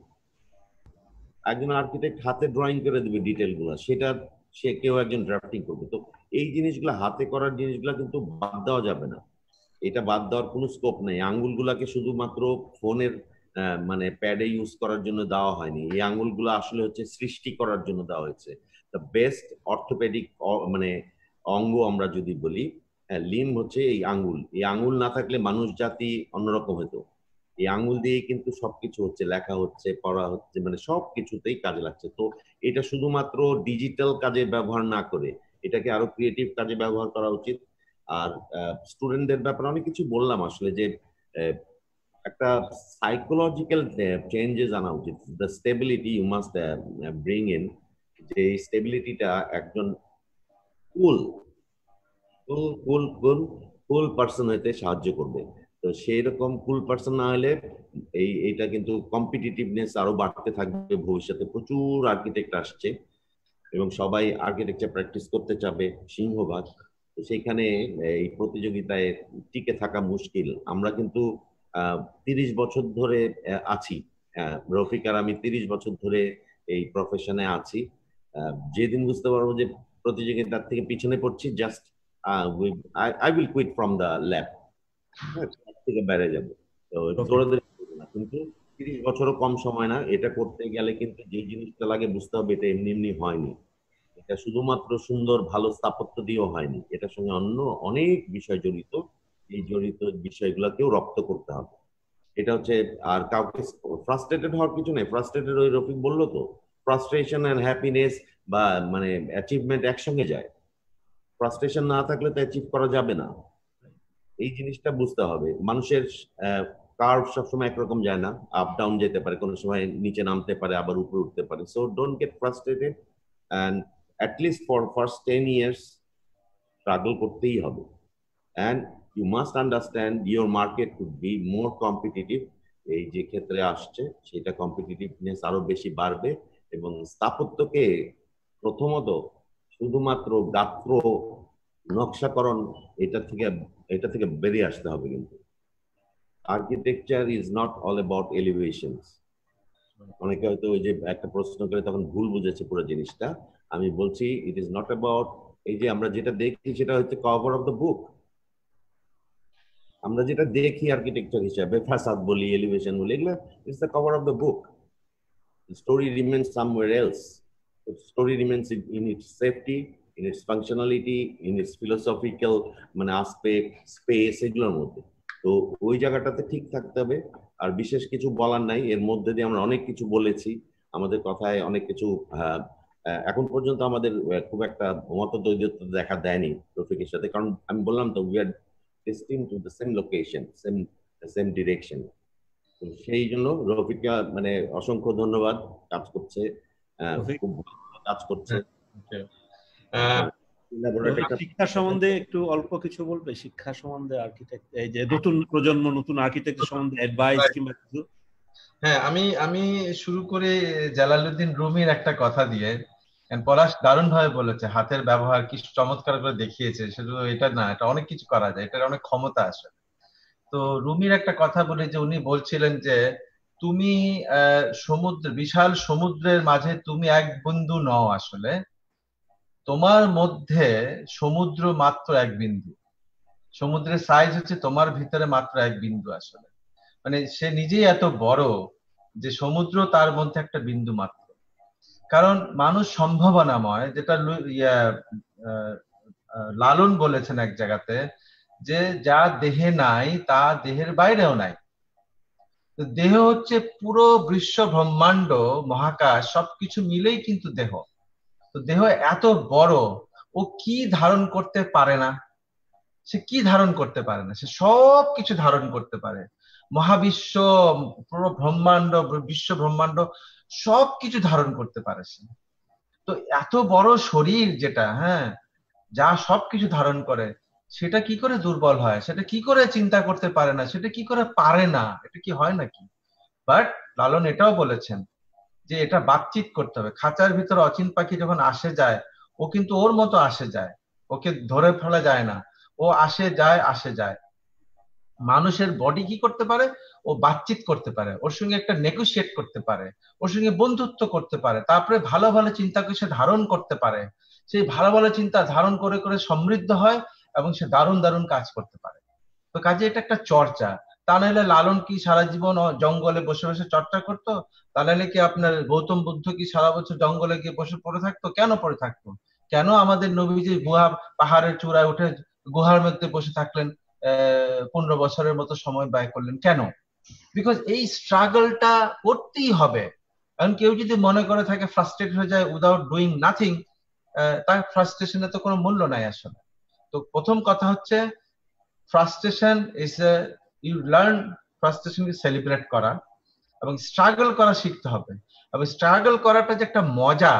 একজন আর্কিটেক্ট হাতে ড্রয়িং করে দেবে ডিটেলগুলো। সেটা সে কেউ একজন ড্রাফটিং করবে। তো এই জিনিসগুলো হাতে করার জিনিসগুলো কিন্তু বাদ দেওয়া যাবে না। এটা বাদ দেওয়ার কোনো স্কোপ নেই। আঙ্গুলগুলাকে শুধুমাত্র ফোনের মানে প্যাডে ইউজ করার জন্য দেওয়া হয়নি। এই আঙ্গুলগুলো আসলে হচ্ছে সৃষ্টি করার জন্য দেওয়া হয়েছে। দ্য বেস্ট অর্থোপেডিক মানে অঙ্গ আমরা যদি বলি লিম হচ্ছে এই আঙ্গুল এই আঙ্গুল না থাকলে মানুষ জাতি অন্যরকম হতো। এই আঙ্গুল দিয়ে কিন্তু সবকিছু হচ্ছে, লেখা হচ্ছে, পড়া হচ্ছে মানে সব কিছুতেই কাজে লাগছে। তো এটা শুধুমাত্র ডিজিটাল কাজে ব্যবহার না করে, এটাকে আরও ক্রিয়েটিভ কাজে ব্যবহার করা উচিত। আর স্টুডেন্টদের ব্যাপারে অনেক কিছু বললাম আসলে যে একটা সাইকোলজিক্যাল চেঞ্জেস আনা উচিত। The stability you must bring in যে স্টেবিলিটিটা একজন কুল কুল কুল কুল কুল পার্সন হইতে সাহায্য করবে। তো সেই রকম কুল পার্সন না হলে এই, এইটা কিন্তু কম্পিটিটিভনেস আরও বাড়তে থাকবে। ভবিষ্যতে প্রচুর আর্কিটেক্ট আসছে এবং সবাই আর্কিটেকচার প্র্যাকটিস করতে চাবে, সিংহভাগ। সেইখানে, এই প্রতিযোগিতায় টিকে থাকা মুশকিল। আমরা কিন্তু তিরিশ বছর ধরে আছি। রফিক আর আমি তিরিশ বছর ধরে এই প্রফেশনে আছি। যেদিন বুঝতে পারব যে প্রতিযোগিতার থেকে পিছনে পড়ছি just I will quit from the lab থেকে বেড়ে যাব। তো কিন্তু তিরিশ বছরও কম সময় না। এটা করতে গেলে কিন্তু যে জিনিসটা লাগে বুঝতে হবে এটা এমনি এমনি হয়নি। এটা শুধুমাত্র সুন্দর ভালো স্থাপত্য দিয়েও হয়নি। এটার সঙ্গে অন্য অনেক বিষয় জড়িত। এই জড়িত বিষয়গুলোকেও রপ্ত করতে হবে। এটা হচ্ছে, আর কাউকে ফ্রাস্ট্রেটেড হওয়ার কিছু নেই। ফ্রাস্ট্রেটেড ওই রফিক বলল তো ফ্রাস্ট্রেশন অ্যান্ড হ্যাপিনেস বা মানে অ্যাচিভমেন্ট একসঙ্গে যায়। ফ্রাস্ট্রেশন না থাকলে তো অ্যাচিভ করা যাবে না। এই জিনিসটা বুঝতে হবে। মানুষের কার্ভ সবসময় একরকম যায় না। আপ ডাউন যেতে পারে, কোনো সময় নিচে নামতে পারে, আবার উপরে উঠতে পারে। So don't get frustrated and at least for first ten years struggle করতেই হবে। And you must understand your market could be more competitive এই যে ক্ষেত্রে আসছে, সেটা কম্পিটিটিভনেস আরও বেশি বাড়বে এবং স্থাপত্যকে প্রথমত শুধুমাত্র গাত্র নকশাকরণ এটা থেকে এটা থেকে বেরিয়ে আসতে হবে কিন্তু। Architecture is not all about elevations অনেকে হয়তো ওই যে একটা প্রশ্ন করে তখন ভুল বুঝেছে পুরো জিনিসটা। আমি বলছি ইট ইজ নট অ্যাবাউট এই যে আমরা যেটা দেখি সেটা হচ্ছে কভার অফ দ্য বুক আমরা যেটা দেখি আর্কিটেকচার হিসাবে ফাসাদ বলি এলিভেশন বলি, এগুলো it's the cover of the book story remains somewhere else story remains in its safety in its functionality in its philosophical মানে আসপেক্ট স্পেস এগুলোর মধ্যে। তো ওই জায়গাটাতে ঠিক থাকতে হবে। আর বিশেষ কিছু বলার নাই। এর মধ্যে দিয়ে আমরা অনেক কিছু বলেছি। আমাদের কথায় অনেক কিছু এখন পর্যন্ত আমাদের খুব একটা মতদ্বৈধতা দেখা দেয়নি রফিকের সাথে। কারণ আমি বললাম তো we are destined to the same location, same same direction. তো সেই জন্য রফিকা মানে অসংখ্য ধন্যবাদ কাজ করছে খুব কাজ করছে। শিক্ষা সম্বন্ধে একটু অল্প কিছু বলবে? শিক্ষা সম্বন্ধে আর্কিটেক্ট এই যে নতুন প্রজন্ম নতুন আর্কিটেক্ট সম্বন্ধে অ্যাডভাইস কিংবা কিছু? হ্যাঁ আমি আমি শুরু করে জালালউদ্দিন রুমির একটা কথা দিয়ে পলাশ দারুণ ভাবে বলেছে, হাতের ব্যবহার কি চমৎকার করে দেখিয়েছে শুধু এটা না, এটা অনেক কিছু করা যায়, এটার অনেক ক্ষমতা আসে তো রুমির একটা কথা বলে যে উনি বলছিলেন যে, তুমি সমুদ্র, বিশাল সমুদ্রের মাঝে তুমি এক বিন্দু নও আসলে। তোমার মধ্যে সমুদ্র মাত্র এক বিন্দু। সমুদ্রের সাইজ হচ্ছে তোমার ভিতরে মাত্র এক বিন্দু আসলে। মানে সে নিজেই এত বড় যে সমুদ্র তার মধ্যে একটা বিন্দু মাত্র। কারণ মানুষ সম্ভাবনাময়, যেটা লালন বলেছেন এক জায়গাতে, যে যা দেহে নাই, তা দেহের বাইরেও নাই। দেহ হচ্ছে পুরো বিশ্ব ব্রহ্মাণ্ড, মহাকাশ, সবকিছু মিলেই কিন্তু দেহ। তো দেহ এত বড়, ও কি ধারণ করতে পারে না? সে কি ধারণ করতে পারে না? সে সব কিছু ধারণ করতে পারে। মহাবিশ্ব, পুরো ব্রহ্মাণ্ড, বিশ্ব ব্রহ্মাণ্ড সব কিছু ধারণ করতে পারে সে তো এত বড় শরীর যেটা হ্যাঁ যা সব কিছু ধারণ করে, সেটা কি করে দুর্বল হয়? সেটা কি করে চিন্তা করতে পারে না? সেটা কি করে পারে না? এটা কি হয় নাকি? বাট লালন এটাও বলেছেন যে এটা বাতচিত করতে হবে। খাঁচার ভিতরে অচিন পাখি যখন আসে যায়, ও কিন্তু ওর মতো আসে যায়। ওকে ধরে ফেলা যায় না। ও আসে যায় আসে যায়। মানুষের বডি কি করতে পারে? ও বাতচিত করতে পারে, ওর সঙ্গে একটা নেগোসিয়েট করতে পারে, ওর সঙ্গে বন্ধুত্ব করতে পারে, তারপরে ভালো ভালো চিন্তাকে সে ধারণ করতে পারে। সেই ভালো ভালো চিন্তা ধারণ করে করে সমৃদ্ধ হয় এবং সে দারুণ দারুণ কাজ করতে পারে। তো কাজে এটা একটা চর্চা। তা নাহলে লালন কি সারা জীবন জঙ্গলে বসে বসে চর্চা করতো? তা নাহলে কি আপনার গৌতম বুদ্ধ কি সারা বছর জঙ্গলে গিয়ে বসে পড়ে থাকতো? কেন পড়ে থাকতো? কেন আমাদের নবীজি গুহা, পাহাড়ের চূড়ায় উঠে গুহার মধ্যে বসে থাকলেন? পনেরো বছরের মতো সময় ব্যয় করলেন। কেন? বিকজ এই স্ট্রাগলটা করতেই হবে। কারণ কেউ যদি মনে করে থাকে ফ্রাস্ট্রেট হয়ে যায় উইদাউট ডুইং নাথিং তার ফ্রাস্ট্রেশনে তো কোনো মূল্য নাই আসলে। তো প্রথম কথা হচ্ছে ফ্রাস্ট্রেশন ইজ ইউ লার্ন ফ্রাস্ট্রেশনকে সেলিব্রেট করা এবং স্ট্রাগল করা শিখতে হবে। এবং স্ট্রাগল করাটা যে একটা মজা,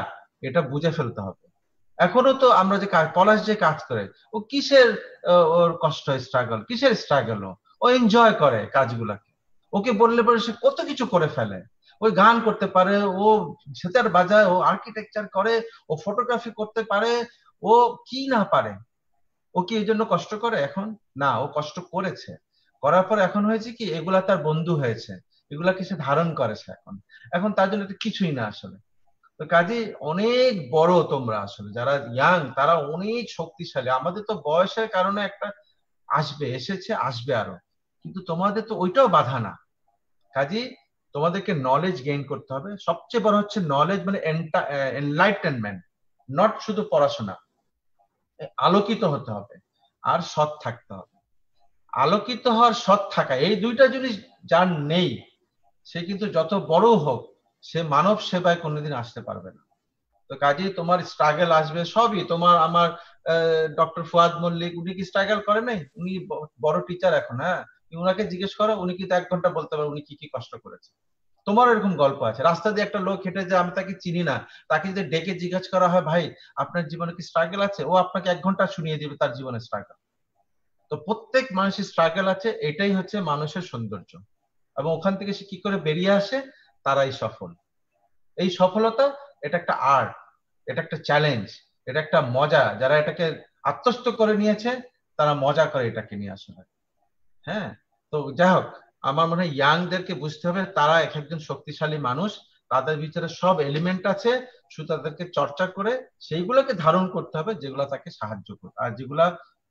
এটা বুঝে ফেলতে হবে। এখনও তো আমরা যে কাজ, পলাশ যে কাজ করে, ও কিসের ওর কষ্ট স্ট্রাগল কিসের স্ট্রাগল ও? এনজয় করে কাজগুলাকে। ওকে বললে পরে সে কত কিছু করে ফেলে। ওই গান করতে পারে, ও সেতার বাজায়, ও আর্কিটেকচার করে, ও ফটোগ্রাফি করতে পারে, ও কি না পারে। ও কি এই জন্য কষ্ট করে এখন? না, ও কষ্ট করেছে। করার পর এখন হয়েছে কি, এগুলা তার বন্ধু হয়েছে। এগুলাকে সে ধারণ করেছে এখন। এখন তার জন্য কিছুই না আসলে। তো কাজে অনেক বড় তোমরা আসলে, যারা ইয়াং তারা অনেক শক্তিশালী। আমাদের তো বয়সের কারণে একটা আসবে, এসেছে, আসবে আরও। কিন্তু তোমাদের তো ওইটাও বাধা না। কাজে তোমাদেরকে নলেজ গেইন করতে হবে। সবচেয়ে বড় হচ্ছে নলেজ মানে এনলাইটেনমেন্ট নট শুধু পড়াশোনা। আলোকিত হতে হবে, আর সৎ থাকতে হবে। আলোকিত হওয়ার সৎ থাকা, এই দুইটা জিনিস যার নেই, সে কিন্তু যত বড় হোক সে মানব সেবায় কোনোদিন আসতে পারবে না। তো কাজে তোমার স্ট্রাগল আসবে সবই। তোমার আমার ডক্টর ফুয়াদ মল্লিক, উনি কি স্ট্রাগল করে নাই? উনি বড় টিচার এখন হ্যাঁ? উনাকে জিজ্ঞেস করো, উনি কিন্তু এক ঘণ্টা বলতে পারে উনি কি কি কষ্ট করেছে। তোমার এরকম গল্প আছে। রাস্তা দিয়ে একটা লোক হেঁটে যে আমি তাকে চিনি না। তাকে যদি ডেকে জিজ্ঞেস করা হয়, ভাই, আপনার জীবনে কি স্ট্রাগল আছে? ও আপনাকে এক ঘণ্টা শুনিয়ে দিবে তার জীবনে স্ট্রাগল তো প্রত্যেক মানুষের স্ট্রাগল আছে, এটাই হচ্ছে মানুষের সৌন্দর্য। এবং ওখান থেকে সে কি করে বেরিয়ে আসে? তারাই সফল। এই সফলতা, এটা একটা আর্ট এটা একটা চ্যালেঞ্জ এটা একটা মজা। যারা এটাকে আত্মস্থ করে নিয়েছে, তারা মজা করে এটাকে নিয়ে আসলে হ্যাঁ? তো যাই হোক, আমার মনে হয় ইয়াংদেরকে বুঝতে হবে, তারা এক একজন শক্তিশালী মানুষ, তাদের ভিতরে সব এলিমেন্ট আছে শুধু তাদেরকে চর্চা করে সেইগুলোকে ধারণ করতে হবে, যেগুলো তাকে সাহায্য করে আর যেগুলা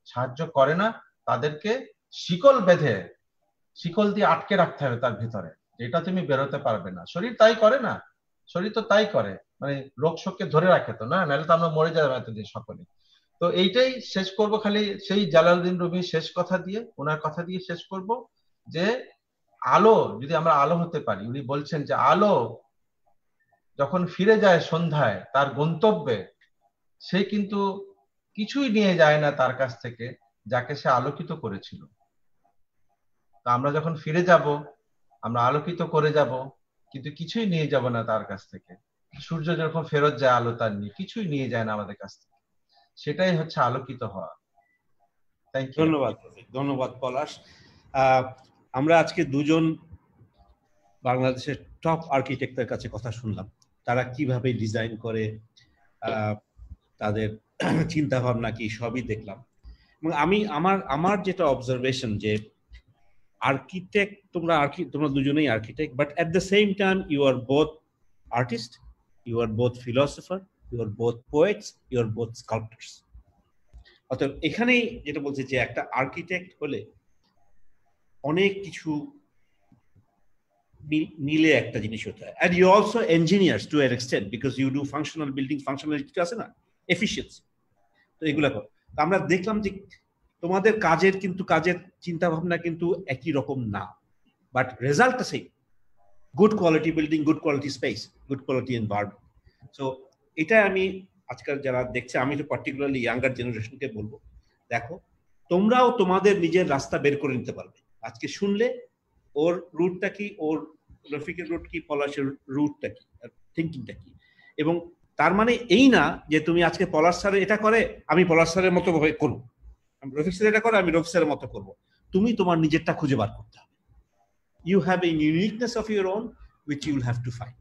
সাহায্য করে না, তাদেরকে শিকল বেঁধে, শিকল দিয়ে আটকে রাখতে হবে তার ভিতরে। যেটা তুমি বেরোতে পারবে না। শরীর তাই করে না? শরীর তো তাই করে। মানে রোগ শোককে ধরে রাখে তো, না? নাহলে তো আমরা মরে যাব এতদিন সকলে। তো এইটাই শেষ করব খালি সেই জালালউদ্দিন রুমি শেষ কথা দিয়ে, ওনার কথা দিয়ে শেষ করব যে আলো, যদি আমরা আলো হতে পারি, উনি বলছেন যে আলো যখন ফিরে যায় সন্ধ্যায়, তার গন্তব্যে, সে কিন্তু কিছুই নিয়ে যায় না তার কাছ থেকে, যাকে সে আলোকিত করেছিল। তা আমরা যখন ফিরে যাব আমরা আলোকিত করে যাব, কিন্তু কিছুই নিয়ে যাব না তার কাছ থেকে। সূর্য যখন ফেরত যায় আলো তার নিয়ে কিছুই নিয়ে যায় না আমাদের কাছ থেকে। সেটাই হচ্ছে আলোকিত হওয়া। ধন্যবাদ ধন্যবাদ, পলাশ। আমরা আজকে দুজন বাংলাদেশের টপ আর্কিটেক্টের কাছে কথা শুনলাম। তারা কীভাবে ডিজাইন করে তাদের চিন্তা ভাবনা কি সবই দেখলাম। এবং আমি, আমার আমার যেটা অবজারভেশন যে আর্কিটেক্ট তোমরা আর্কি তোমরা দুজনেই architect but at the same time you are both artist you are both philosopher you are both poets you are both sculptors অর্থাৎ এখানেই যেটা বলছে যে একটা আর্কিটেক্ট হলে অনেক কিছু মিলে একটা জিনিস হতে হয়। And you also engineers to এর extent because you do functional building functionality আছে না? এফিসিয়েন্সি তো এগুলো কর। আমরা দেখলাম যে তোমাদের কাজের কিন্তু কাজের চিন্তা ভাবনা কিন্তু একই রকম না। বাট রেজাল্টটা সেই good quality building good quality space good quality environment so এটা আমি আজকাল যারা দেখছে, আমি তো পার্টিকুলারলি ইয়াঙ্গার জেনারেশনকে বলব, দেখো, তোমরাও তোমাদের নিজের রাস্তা বের করে নিতে পারবে। আজকে শুনলে ওর রুটটা কি, ওর রফিকের রুট কি, পলাশের রুটটা কি থিঙ্কিংটা কি? এবং তার মানে এই না যে তুমি আজকে পলাশ স্যার এটা করে, আমি পলাশ স্যারের মতো করব। রফিক স্যার এটা করে আমি রফিক স্যারের মতো করব। তুমি তোমার নিজেরটা খুঁজে বার করতে হবে। You have a uniqueness of your own which you'll have to find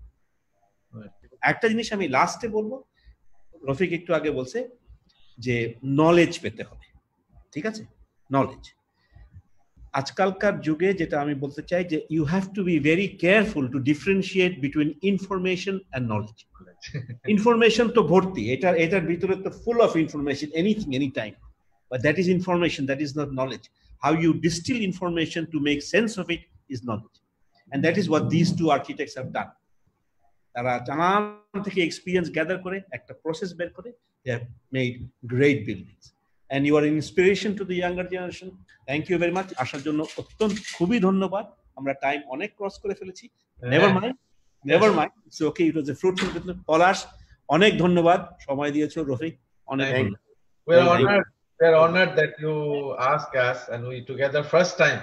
একটা জিনিস আমি লাস্টে বলব রফিক একটু আগে বলছে যে নলেজ পেতে হবে। ঠিক আছে? নলেজ আজকালকার যুগে যেটা আমি বলতে চাই যে you have to be very careful to differentiate between information and knowledge information তো ভর্তি এটা এটার ভিতরে তো full of information anything any time but that is information that is not knowledge how you distill information to make sense of it is knowledge. And that is what these two architects have done. তারা নানান থেকে experience gather করে একটা process বের করে they have made great buildings and you are inspiration to the younger generation thank you very much আসার জন্য অত্যন্ত খুবই ধন্যবাদ। আমরা টাইম অনেক ক্রস করে ফেলেছি। Never mind never mind it's okay it was a fruitful Palash অনেক ধন্যবাদ। সময় দিয়েছ রফিক অনেক We're Thank you. honored. We're honored that you asked us and we together first time.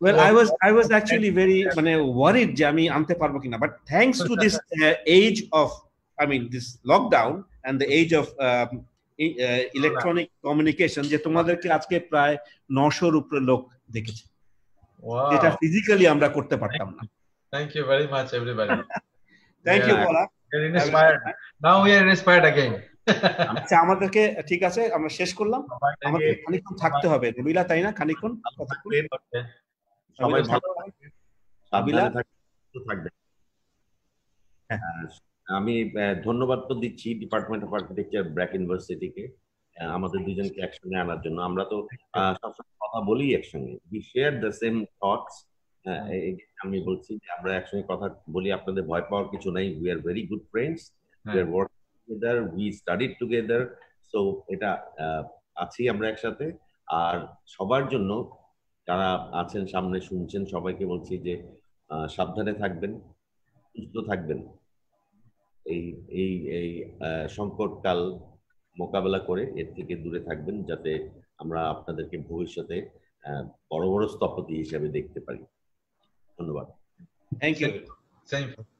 Well, So- I was I was actually very মানে worried যে আমি আনতে পারবো কিনা but thanks to this <laughs> uh, age of I mean this lockdown and the age of um, e- uh, electronic communication যে তোমাদেরকে আজকে প্রায় নশোর উপরে লোক দেখেছে যেটা Wow. ফিজিক্যালি আমরা করতে পারতাম না Thank you very much, everybody. Thank you Yeah. পলা We're inspired. Now we are inspired again. আচ্ছা আমাদেরকে ঠিক আছে আমরা শেষ করলাম। আমাদের খানিকক্ষণ থাকতে হবে। রবিলা তাই না? খানিকক্ষণ সবাই ভালো সুস্থ থাকবেন। হ্যাঁ। আহ, আমি ধন্যবাদ তো দিচ্ছি ডিপার্টমেন্ট অফ আর্কিটেকচার ব্র্যাক ইউনিভার্সিটিকে আমাদের দুজনকে একসঙ্গে আনার জন্য। আমরা তো সবসময় কথা বলি একসঙ্গে। We share the same thoughts আমি বলছি যে আমরা একসঙ্গে কথা বলি আপনাদের ভয় পাওয়ার কিছু নাই। We are very good friends we are work together we studied together so এটা আছি আমরা একসাথে। আর সবার জন্য যারা আছেন সামনে শুনছেন সবাইকে বলছি যে আহ, সাবধানে থাকবেন সুস্থ থাকবেন। এই এই এই আহ, সংকটকাল মোকাবেলা করে এর থেকে দূরে থাকবেন যাতে আমরা আপনাদেরকে ভবিষ্যতে বড় বড় স্থপতি হিসেবে দেখতে পারি। ধন্যবাদ। Thank you.